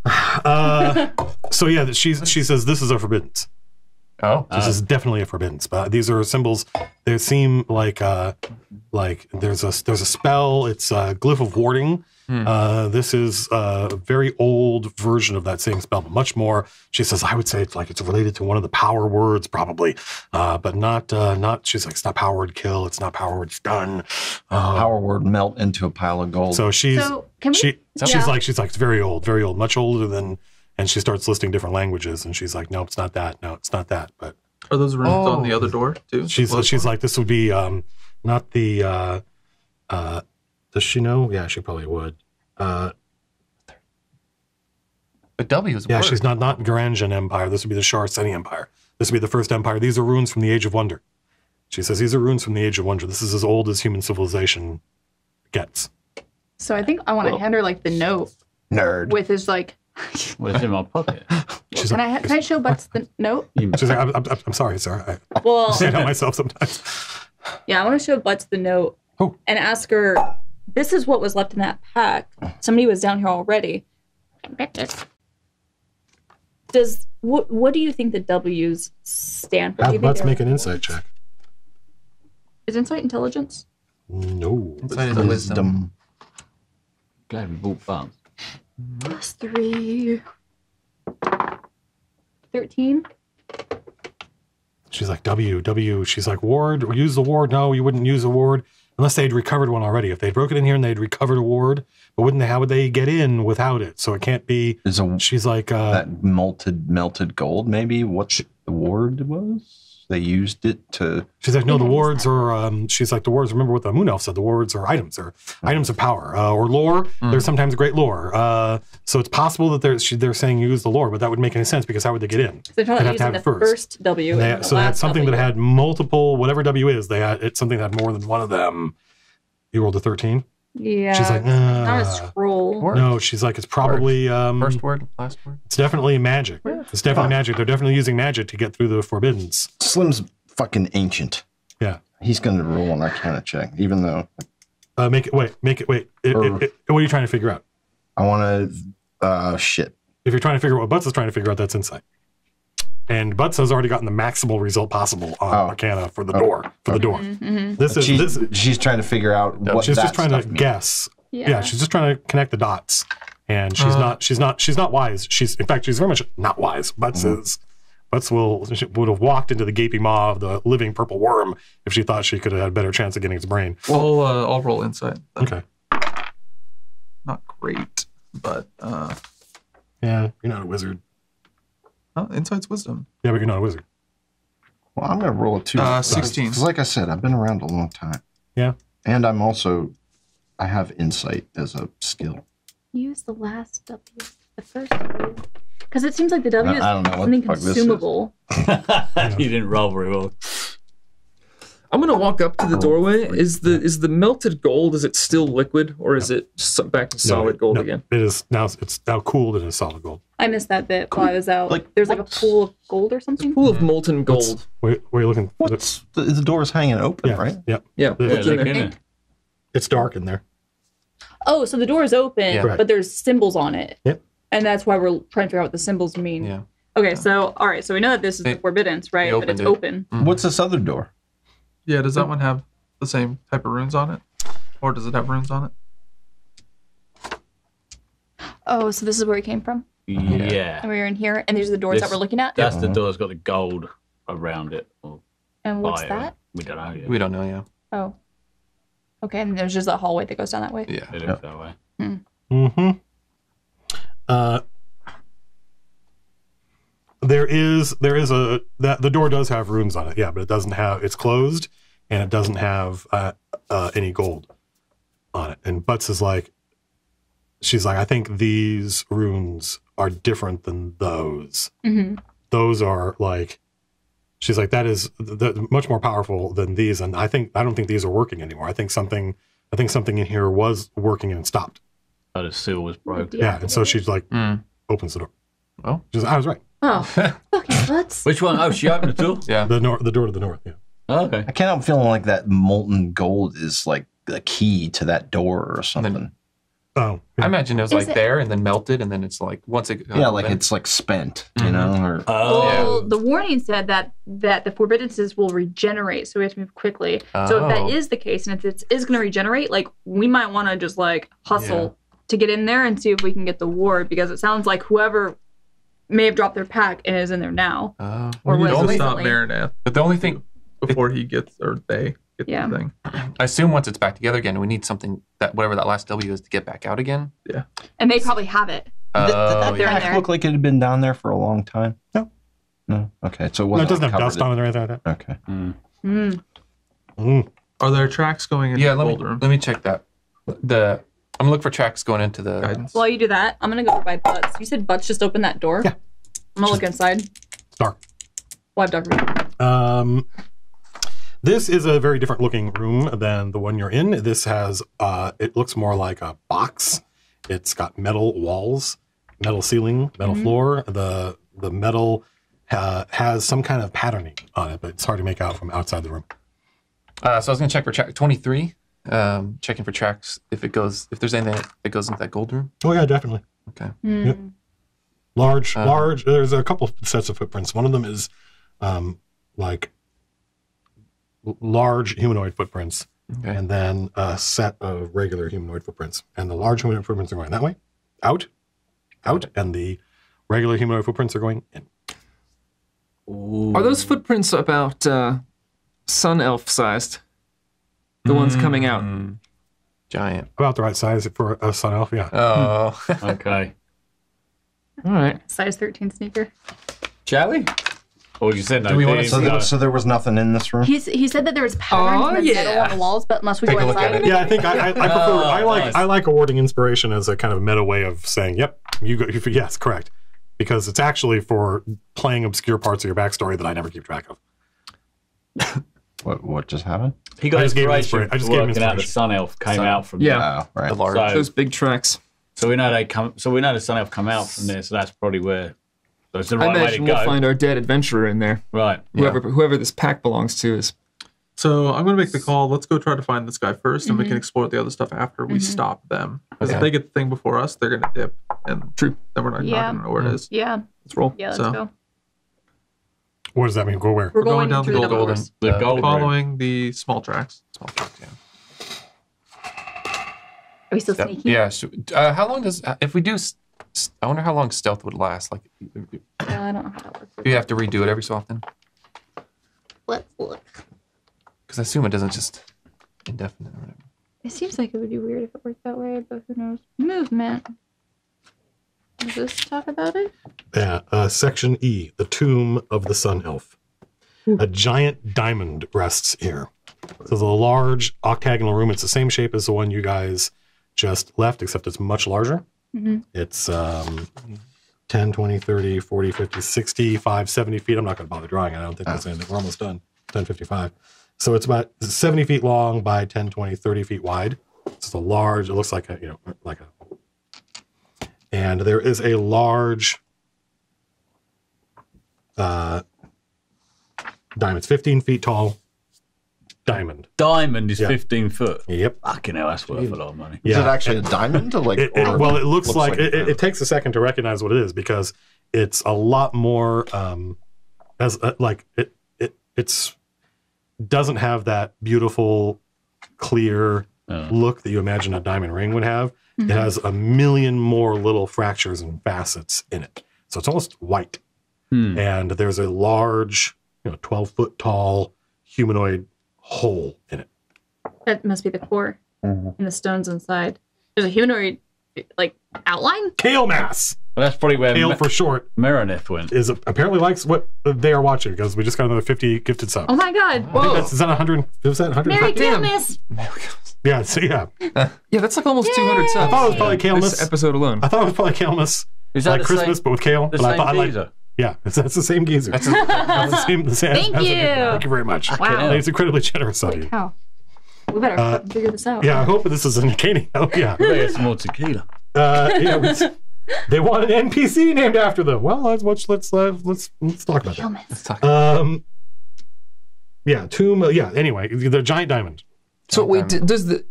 uh, so yeah, she, she says this is a forbiddance. Oh. This is definitely a forbidden But these are symbols. They seem like uh, like there's a there's a spell. It's a glyph of warding. Uh, this is a very old version of that same spell, but much more. She says, I would say it's like it's related to one of the power words, probably, uh, but not uh, not. She's like, it's not power word kill. It's not power word stun. Uh, Power word melt into a pile of gold. so she's So, can we? she she's Yeah. like she's like it's very old, very old, much older than. And she starts listing different languages, and she's like, "No, it's not that. No, it's not that." But Are those runes on the Oh. other door too? She's Well, she's like this would be um not the uh uh does she know? Yeah, she probably would. Uh But W is yeah, word. she's not not Garanjan Empire. This would be the Sharseni Empire. This would be the first empire. These are runes from the Age of Wonder. She says these are runes from the Age of Wonder. This is as old as human civilization gets. So I think I want to hand her like the note Nerd. with his like. Well, it's in my pocket. She's Can like, I can I show Butts the note? She's like I'm, I'm, I'm sorry, sir. I Well, can't help myself sometimes. yeah, I want to show Butts the note Oh. and ask her. This is what was left in that pack. Somebody was down here already. Does what? What do you think the W's stand for? Do you Have think Butts make an insight check. Is insight intelligence? No. Inside is a wisdom. Glad we bought farms. Plus three. Thirteen. She's like, W, W. She's like, Ward, use the ward. No, you wouldn't use a ward unless they'd recovered one already. If they'd broken in here and they'd recovered a ward, but wouldn't they, how would they get in without it? So it can't be. Is a She's like, uh, that melted melted gold maybe what the ward was? They used it to she's like, no, the Yeah, wards are, um, she's like, the wards, remember what the Moon Elf said, the wards are items or items of power uh, or lore. There's sometimes great lore. Uh, so it's possible that they're, she, they're saying use the lore, but that would make any sense because how would they get in? So they're talking They'd have to using have the it first. first, W. And they and the so they had something W. that had multiple, whatever W is, they had, it's something that had more than one of them. You rolled a 13? Yeah. She's like, not a "Uh, scroll. Word. No, she's like, it's probably um, First word, last word. It's definitely magic. It's definitely magic. They're definitely using magic to get through the forbiddens. Slim's fucking ancient. Yeah. He's gonna roll an arcana check, even though Uh, make it wait. Make it wait. It, it, it- what are you trying to figure out? I wanna uh shit. If you're trying to figure out what Butts is trying to figure out, that's insight. And Butts has already gotten the maximal result possible on Oh. Arcana for the Oh. door. For the door. Mm-hmm. This is She, this. she's trying to figure out what She's that just trying to means. guess. Yeah. Yeah. she's just trying to connect the dots. And she's Uh. not. She's not. She's not wise. She's in fact. She's very much not wise. Butts is. Butts will she would have walked into the gaping maw of the living purple worm if she thought she could have had a better chance of getting its brain. Well, uh, I'll roll insight. Okay. Not great, but uh, Yeah, you're not a wizard. Oh, insight's wisdom. Yeah, but you're not a wizard. Well, I'm gonna roll a two. Uh, 16. Because like I said, I've been around a long time. Yeah. And I'm also I have insight as a skill. Use the last W, the first W. Because it seems like the W is I don't know what something the fuck this is. consumable. you didn't roll very well. I'm gonna walk up to the doorway. Is the is the melted gold? Is it still liquid, or is it back to solid No, gold no, again? It is now. It's now cooled and it's solid gold. I missed that bit while I was out. Like, There's like a pool of gold or something. Pool of molten gold. Wait, wait, looking. for the- What's the, the door's hanging open, Yeah, right? yeah. Yeah, Yeah, what's in there? in it. It's dark in there. Oh, so the door is open, Yeah. But there's symbols on it. Yep. And that's why we're trying to figure out what the symbols mean. Yeah. Okay, so all right, so we know that this is They- the forbiddance, right? they But it's opened open. Mm. What's this other door? Yeah, does that one have the same type of runes on it, or does it have runes on it? Oh, so this is where we came from, Yeah. and we were in here, and these are the doors that This- we're looking at. That's the door that's got the gold around it. Or And what's by it. that? We don't know yet. We don't know, yeah. Oh. Okay, and there's just a hallway that goes down that way. Yeah. It looks that way. Mm-hmm. Uh, there is there is a that the door does have runes on it, yeah, but it doesn't have it's closed and it doesn't have uh, uh, any gold on it. And Butts is like, she's like, I think these runes are different than those. Mm-hmm. Those are like, she's like, that is th- th- much more powerful than these. And I think I don't think these are working anymore. I think something I think something in here was working and stopped. Oh, the seal was broken. Yeah, and so she's like Mm. opens the door. Oh. She's, I was right. Oh, okay, let's. Which one? Oh, she opened the door. Yeah. The nor- the door to the north. Yeah. Oh, okay. I can't help feeling like that molten gold is like the key to that door or something. Oh. I Yeah. imagine it was Is like it- there and then melted, and then it's like once it. yeah, like then- it's like spent, you Mhm. know? Or Oh, Well, the warning said that that the forbiddances will regenerate, so we have to move quickly. So if Oh. that is the case, and if it is going to regenerate, like we might want to just like hustle to get in there and see if we can get the ward because it sounds like whoever may have dropped their pack and is in there now. Oh. Or we need was to stop recently. Marinath But the only thing before he gets or they get Yeah. the thing. I assume once it's back together again, we need something that whatever that last W is to get back out again. Yeah. And they probably have it. Oh, Th- th- that they're in pack there. looked like it had been down there for a long time. No. No. Okay, so it No, wasn't it doesn't have covered dust in- on it or anything like that. Okay. Mm. Mm. Are there tracks going into yeah. the Let me gold room? let me check that. The I'm gonna look for tracks going into the. Guidance. While you do that, I'm gonna go over by Butts. You said Butts just opened that door. Yeah. I'm gonna look inside. It's dark. Well, I've done Um, this is a very different looking room than the one you're in. This has, uh, it looks more like a box. It's got metal walls, metal ceiling, metal floor. The the metal uh, has some kind of patterning on it, but it's hard to make out from outside the room. Uh, so I was gonna check for track 23. Um, checking for tracks if it goes if there's anything that goes into that gold room. Oh yeah, definitely. Okay. Yep. Large, Uh-huh. large. There's a couple sets of footprints. One of them is um, like large humanoid footprints, Okay. and then a set of regular humanoid footprints. And the large humanoid footprints are going that way, out, out, and the regular humanoid footprints are going in. Are those footprints about uh, sun elf sized? The ones coming out. Mm, Giant. About the right size for a sun elf. Yeah. Oh. Okay. All right. size 13 sneaker. Shall we? Or you said no. Do we wanna So, no. there, so there was nothing in this room? He's, he said that there was patterns Oh, in the metal yeah. on the walls, but unless we Take go a look at inside, it. Yeah, I think I, I, I prefer. Oh, I like nice. I like awarding inspiration as a kind of meta way of saying, "Yep, you go." Yes, correct, because it's actually for playing obscure parts of your backstory that I never keep track of. What, what just happened? he got I just gave him inspiration. I just gave him working out the inspiration. sun elf came Sun- out from Yeah. Oh, right. The large. So- Those big tracks. So we know they come. So we know the sun elf come out from there. So that's probably where. So it's the I right way to imagine go. we'll find our dead adventurer in there. right. Whoever whoever this pack belongs to is. So I'm gonna make the call. Let's go try to find this guy 1st and we Mm-hmm. can explore the other stuff after we stop them. Because if they get the thing before us, they're gonna dip, and True. then we're not, Yeah. not gonna know where it is. yeah, Let's roll. yeah, let's So- go. What does that mean? Go where? We're, going going, down the the double golden- doors. The Uh, gold. Following the small tracks. Small truck, yeah. Are we still Yep. sneaky? Yeah. So, uh, how long does uh, if we do? s- s- I wonder how long stealth would last. Like, do Yeah, I don't know how that works. you have to redo it every so often? Let's look. Because I assume it doesn't just indefinite or whatever. It seems like it would be weird if it worked that way, but who knows? Movement. Does this talk about it? Yeah, uh, section E, the tomb of the sun elf. A giant diamond rests here. So the large octagonal room. It's the same shape as the one you guys just left, except it's much larger. Mhm. It's um, 10, 20, 30, 40, 50, 65, 70 feet. I'm not going to bother drawing it. I don't think that's anything. We're almost done. 10, 55. So it's about 70 feet long by 10, 20, 30 feet wide. It's a large, it looks like a, you know, like a, and there is a large uh, diamond. It's 15 feet tall diamond. Diamond is Yeah. 15 foot. Yep. Fucking hell, that's worth a lot of money. Is it actually a diamond? Or like, It, it- or well, it looks, looks like, like it, it, it takes a second to recognize what it is because it's a lot more um, as uh, like it it it's doesn't have that beautiful clear Oh. look that you imagine a diamond ring would have. It has a million more little fractures and facets in it, so it's almost white. Hmm. And there's a large, you know, twelve foot tall humanoid hole in it. That must be the core Mhm. and the stones inside. There's a humanoid like outline. Kale mass, Well, that's probably where kale Me- for short. Meredith went. is apparently likes what they are watching because we just got another 50 gifted subs. Oh my god! I think Whoa. that's, is that 100? Was that 100? Mary damn. Kilmas! Yeah, so yeah. Yeah, that's like almost 200 subs. I thought it was probably this Mass. episode alone. I thought it was probably Kalemus. Is that Like the Christmas, same, but with kale. the but I same thought I like. geezer? Yeah, it's, that's the same geezer. That's That's the same. The same Thank that's a- you. thank you very much. Wow. It's incredibly generous of you. cow. We better Uh, fucking figure this out. Yeah, I hope this is an Acadian. Oh, yeah. We better get some more tequila. Uh, yeah we- they want an NPC named after them. Well, let's let's let's uh, let's, let's talk about that. Let's talk. Um, yeah, tomb. Yeah. Anyway, the giant diamond. So wait, d- does the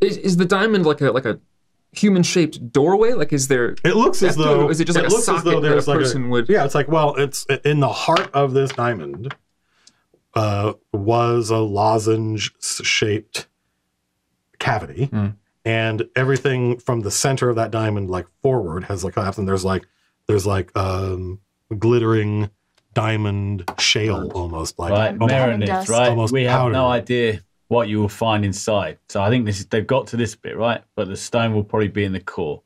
is, is the diamond like a like a human shaped doorway? Like, is there? It looks as though is it just like a looks as socket though that there's a like person would- Yeah, it's like well, it's in the heart of this diamond. Uh, was a lozenge-shaped cavity, Hmm. And everything from the center of that diamond, like forward, has like collapsed, and there's like there's like um glittering diamond shale, almost like Right, almost- Meredith, right? Almost we have powder. no idea what you will find inside. So I think this is they've got to this bit, right? But the stone will probably be in the core.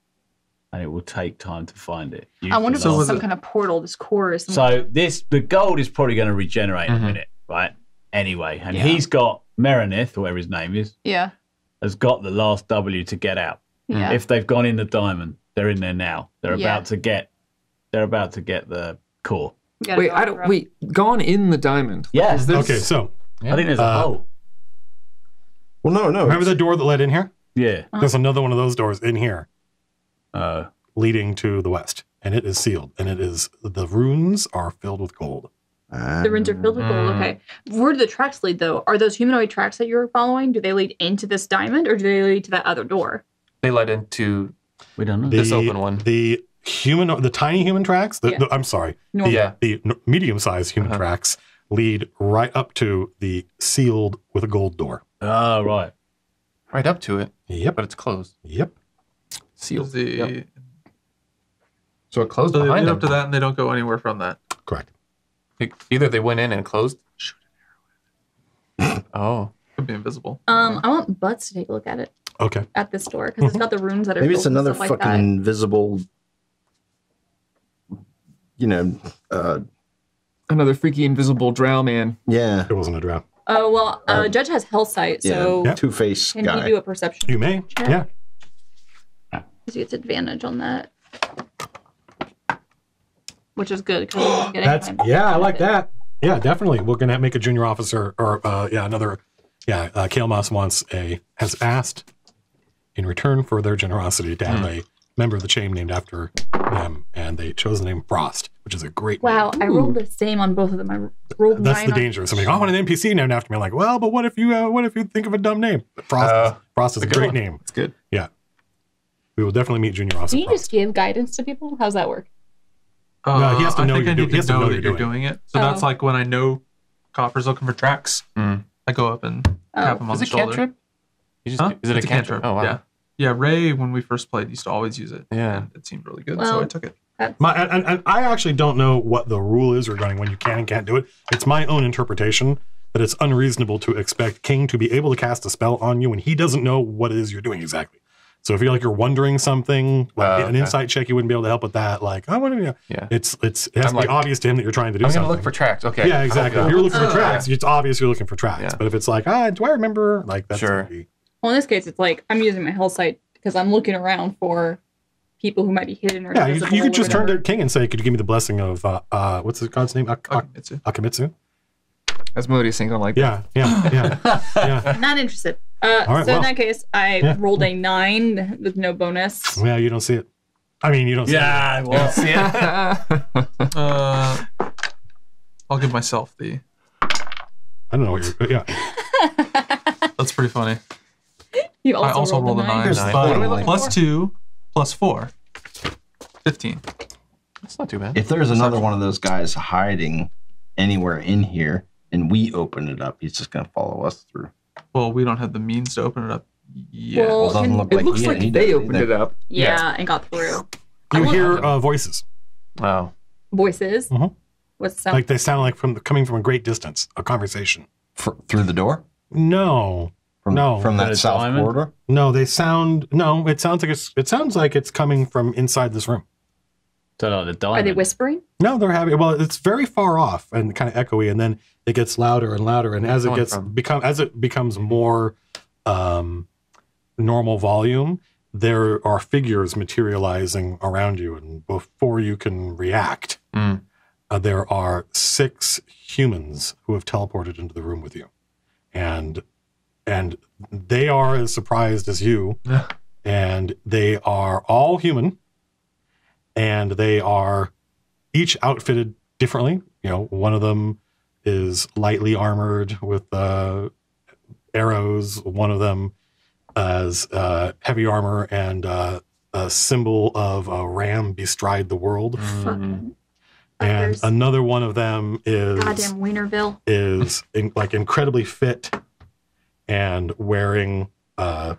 And it will take time to find it. You I wonder if can this ask- is some kind of portal. This core is. Some So this the gold is probably going to regenerate in Mhm. a minute, right? Anyway, and Yeah. he's got Merenith, or whatever his name is, yeah. Has got the last W to get out. Yeah. If they've gone in the diamond, they're in there now. They're Yeah. about to get they're about to get the core. We Wait, go I don't. Wait, gone in the diamond. Yeah. Is there Okay, so I think there's a Uh, hole. Well, no, no. remember it's- the door that led in here? Yeah. There's another one of those doors in here. Uh, leading to the west, and it is sealed, and it is the runes are filled with gold. The runes are filled with gold. Mm. Okay. Where do the tracks lead, though? Are those humanoid tracks that you're following? Do they lead into this diamond, or do they lead to that other door? They led into we don't know. The, This open one. the human, the tiny human tracks. The, Yeah. the- I'm sorry, Normal. the, Yeah. the medium-sized human Uh-huh. tracks lead right up to the sealed with a gold door. Oh, right. right up to it, Yep, but it's closed. yep. Sealed. The, Yep. So it closed So they lead up to that and they don't go anywhere from that. Correct. Like, Either they went in and closed. Oh, Could be invisible. Um, I want Butts to take a look at it Okay. at this door because it's got the runes that are. Maybe it's filled with another stuff fucking Like that. invisible, you know, uh, another freaky invisible drow man? yeah, It wasn't a drow. Oh well, uh, Uh, Judge has health sight, so Yeah. Two Face can guy. he do a perception? You may. Check. Yeah. He gets advantage on that, which is good because That's yeah. I like that. Yeah, definitely. We're gonna make a junior officer, or uh, yeah, another. Yeah, uh, Kale Moss wants a has asked in return for their generosity to have a member of the chain named after them, and they chose the name Frost, which is a great. name. Wow, I rolled the same on both of them. I rolled That's nine the on- danger. Somebody, oh, I want an NPC named after me. I'm like, well, but what if you, uh, what if you think of a dumb name? Frost. Uh, Frost is a great one. name. It's good. Yeah, we will definitely meet junior officer. Can you Frost. just give guidance to people? How's that work? Uh, he has to know you're do- he has to to know know that you're you're doing it. So Oh. that's like when I know Copper's looking for tracks, Mm. I go up and Oh. tap him on is the it shoulder. cantrip? You just, Huh? Is it It's a cantrip? Oh wow. Yeah. Yeah, Ray, when we first played, used to always use it. Yeah. And it seemed really good, so Well- I took it. That's My, and, and I actually don't know what the rule is regarding when you can and can't do it. It's my own interpretation that it's unreasonable to expect King to be able to cast a spell on you when he doesn't know what it is you're doing exactly. So if you're like you're wondering something, like Oh, an okay. insight check, you wouldn't be able to help with that. Like, I want to, Yeah. it's it's it has I'm to be like- obvious to him that you're trying to do something. I'm something. gonna look for tracks. Okay. yeah, exactly. If you're looking for Oh, tracks, it's obvious you're looking for tracks. Yeah. But if it's like, ah, do I remember? Like that's Sure. be- well, in this case, it's like I'm using my health sight because I'm looking around for people who might be hidden or yeah. You, you could or just turn to King and say, "Could you give me the blessing of uh, uh what's the god's name? Ak- Ak- Akamitsu. Akamitsu." Asmodeus ain't gonna like that. Yeah, yeah, yeah, yeah. Not interested. Uh, All right, so well. in that case, I Yeah. rolled a nine with no bonus. Yeah, you don't see it. I mean, you don't see it. Yeah, well, See it? Uh, I'll give myself the. I don't know what you're. Yeah, That's pretty funny. You also, I also rolled, rolled a a nine. nine. Nine. the What thing, do we like, Plus two, plus four. 15. It's not too bad. if there's another one of those guys hiding anywhere in here and we open it up, he's just gonna follow us through. Well, we don't have the means to open it up yet. Well, Well, doesn't can- look It like looks like they opened either. it up. yeah, and got through. you want- hear uh, voices Wow. Voices. Mhm. What's the sound? like they sound like from coming from a great distance. A conversation. Fr- through the door No, from No. from that that a south diamond? corridor. no, they sound. No, it sounds like it's. It sounds like it's coming from inside this room. So like the Are they whispering? No, they're having. Well, it's very far off and kind of echoey, and then it gets louder and louder, and as it gets from? become as it becomes more um, normal volume, there are figures materializing around you, and before you can react, Mm. uh, there are six humans who have teleported into the room with you, and and they are as surprised as you, and they are all human, and they are each outfitted differently. You know, one of them is lightly armored with uh, arrows. One of them has uh, heavy armor and uh, a symbol of a ram bestride the world. Fucking And fuckers. another one of them is Goddamn Wienerville. is in, like incredibly fit and wearing uh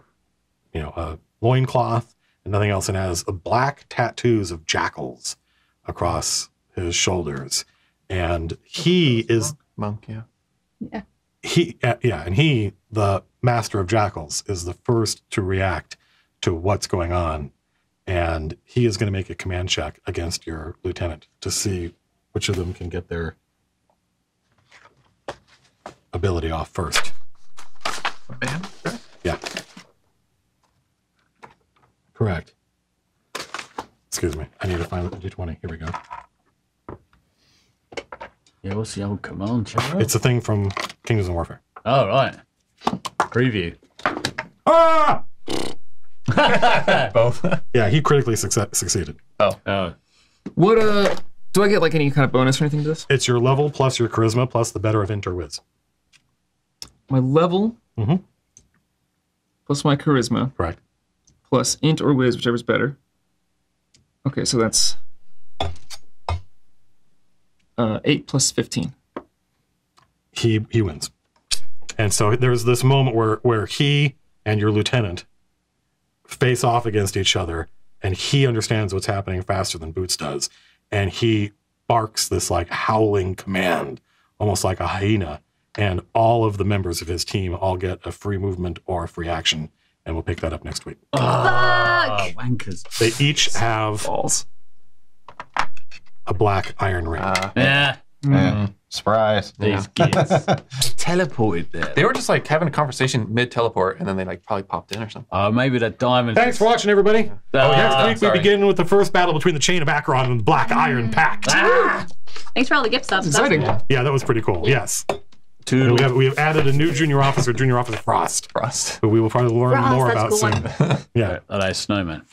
you know a loincloth and nothing else. And has black tattoos of jackals across his shoulders. And he is Monk, yeah. he uh, yeah. And he the master of jackals is the first to react to what's going on. And he is going to make a command check against your lieutenant to see which of them can get their ability off first. Man, okay. yeah correct excuse me i need to find the d20 here we go Yeah, what's the old command check? it's a thing from kingdoms and warfare Oh, right. Preview. ah Both. yeah he critically succe- succeeded Oh, What uh? Do I get like any kind of bonus or anything to this? it's your level plus your charisma plus the better of int or whiz My level Mhm. plus my charisma correct plus int or whiz, whichever's better. Okay, so that's uh, eight plus fifteen. he he wins. And so there's this moment where where he and your lieutenant face off against each other, and he understands what's happening faster than Boots does, and he barks this like howling command, almost like a hyena, and all of the members of his team all get a free movement or a free action, and we'll pick that up next week. Fuck! oh wankers. They each have Balls. a black iron ring. Uh, Yeah, Yeah. Mm. Mm. Surprise. these kids. Teleported there. they were just like having a conversation mid teleport, and then they like probably popped in or something. Oh, maybe the diamond. Thanks for watching, everybody. Oh, Next yeah. week sorry. we begin with the first battle between the Chain of Acheron and the Black Iron Pact. Ah! Thanks for all the gift subs. It's That's exciting. Yeah, that was pretty cool. Yes. Two. We have we have added a new junior officer, Junior Officer Frost, Frost. who we will probably learn Frost, more that's about a cool soon. yeah. Oh, that's snowman.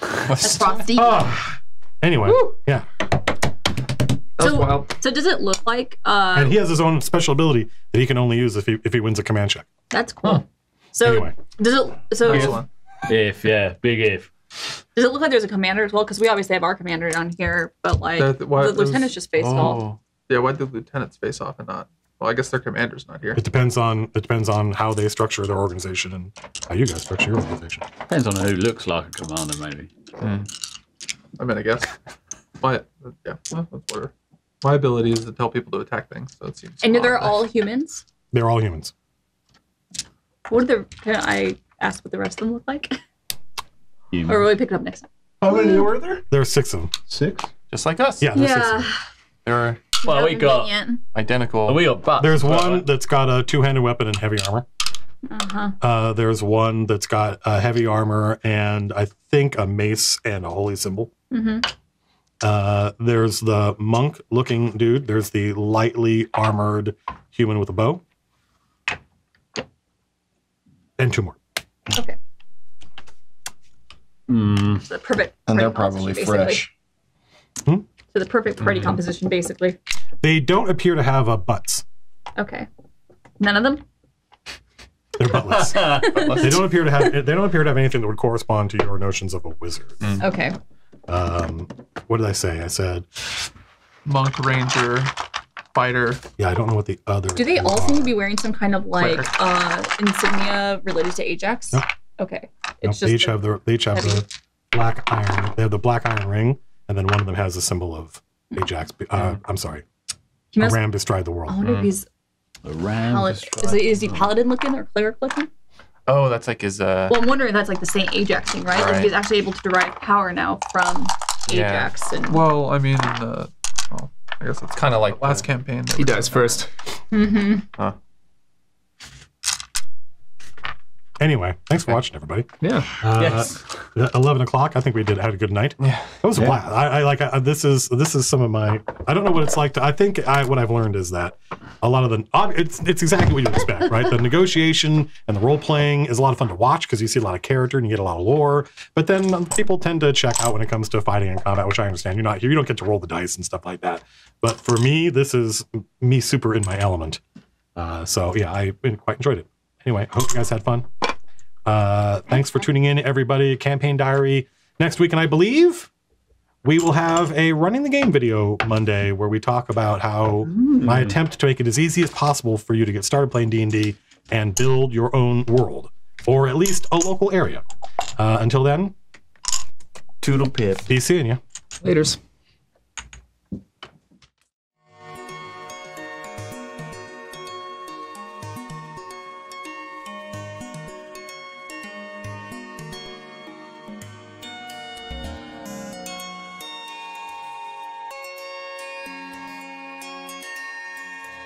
That's frosty. Oh, anyway, yeah. That's so, wild. so does it look like? Uh, And he has his own special ability that he can only use if he if he wins a command check. that's cool. So Anyway. does it? So Excellent. If, yeah, big if. does it look like there's a commander as well? Because we obviously have our commander down here, but like That- why- the it was- lieutenant's just faced off. Oh, Yeah, why did the lieutenants face off and not? Well, I guess their commander's not here. It depends on it depends on how they structure their organization and how you guys structure your organization. Depends on who looks like a commander, maybe. Hmm. I mean, I guess. But yeah, well, that's whatever. My ability is to tell people to attack things, so it seems. And they're odd. all humans. They're all humans. What are the? Can I ask what the rest of them look like, Human. or will we pick it up next time? How many were there? There are six of them. Six. just like us. Yeah, there's six of Yeah. them. They're Well, we got. Convenient. identical. We got butts. There's as well, one right? that's got a two-handed weapon and heavy armor. Uh-huh. Uh, there's one that's got a heavy armor and I think a mace and a holy symbol. Mm-hmm. Uh, there's the monk looking dude. There's the lightly armored human with a bow. And two more. Okay. Mm, So the perfect. And they're probably composition, basically. fresh. So the perfect party composition, basically. They don't appear to have uh, butts. Okay. None of them. They're buttless. they don't appear to have. They don't appear to have anything that would correspond to your notions of a wizard. Okay. Um, what did I say? I said, monk, ranger, fighter. yeah. I don't know what the other. Do they all are. seem to be wearing some kind of like uh insignia related to Ajax? Nope. Okay. Nope, It's they just each the- have the. They each have heavy. the black iron. They have the black iron ring, and then one of them has a symbol of Ajax. Uh, I'm sorry, he a ram bestride the world. I wonder if he's a ram. is, he, is he paladin looking or cleric looking? oh, that's like his. Uh, Well, I'm wondering if that's like the Saint Ajax thing, right? Like he's actually able to derive power now from Yeah. Ajax and Well, I mean, in the, well, I guess it's kind of like last campaign. He dies talking first. hmm Anyway, thanks for watching, everybody. Yeah. Uh, Yes. Eleven o'clock. I think we did had a good night. Yeah. It was a blast. I, I like I, this is this is some of my. I don't know what it's like to. I think I what I've learned is that a lot of the it's it's exactly what you expect, right? The negotiation and the role playing is a lot of fun to watch because you see a lot of character and you get a lot of lore. But then um, people tend to check out when it comes to fighting and combat, which I understand. You're not here. You don't get to roll the dice and stuff like that. But for me, this is me super in my element. Uh, so yeah, I quite enjoyed it. Anyway, I hope you guys had fun. Uh, thanks for tuning in, everybody. Campaign Diary next week, and I believe we will have a running the game video Monday where we talk about how my attempt to make it as easy as possible for you to get started playing D and D and build your own world, or at least a local area. Uh, until then, Toodle pip. be seeing you. Laters.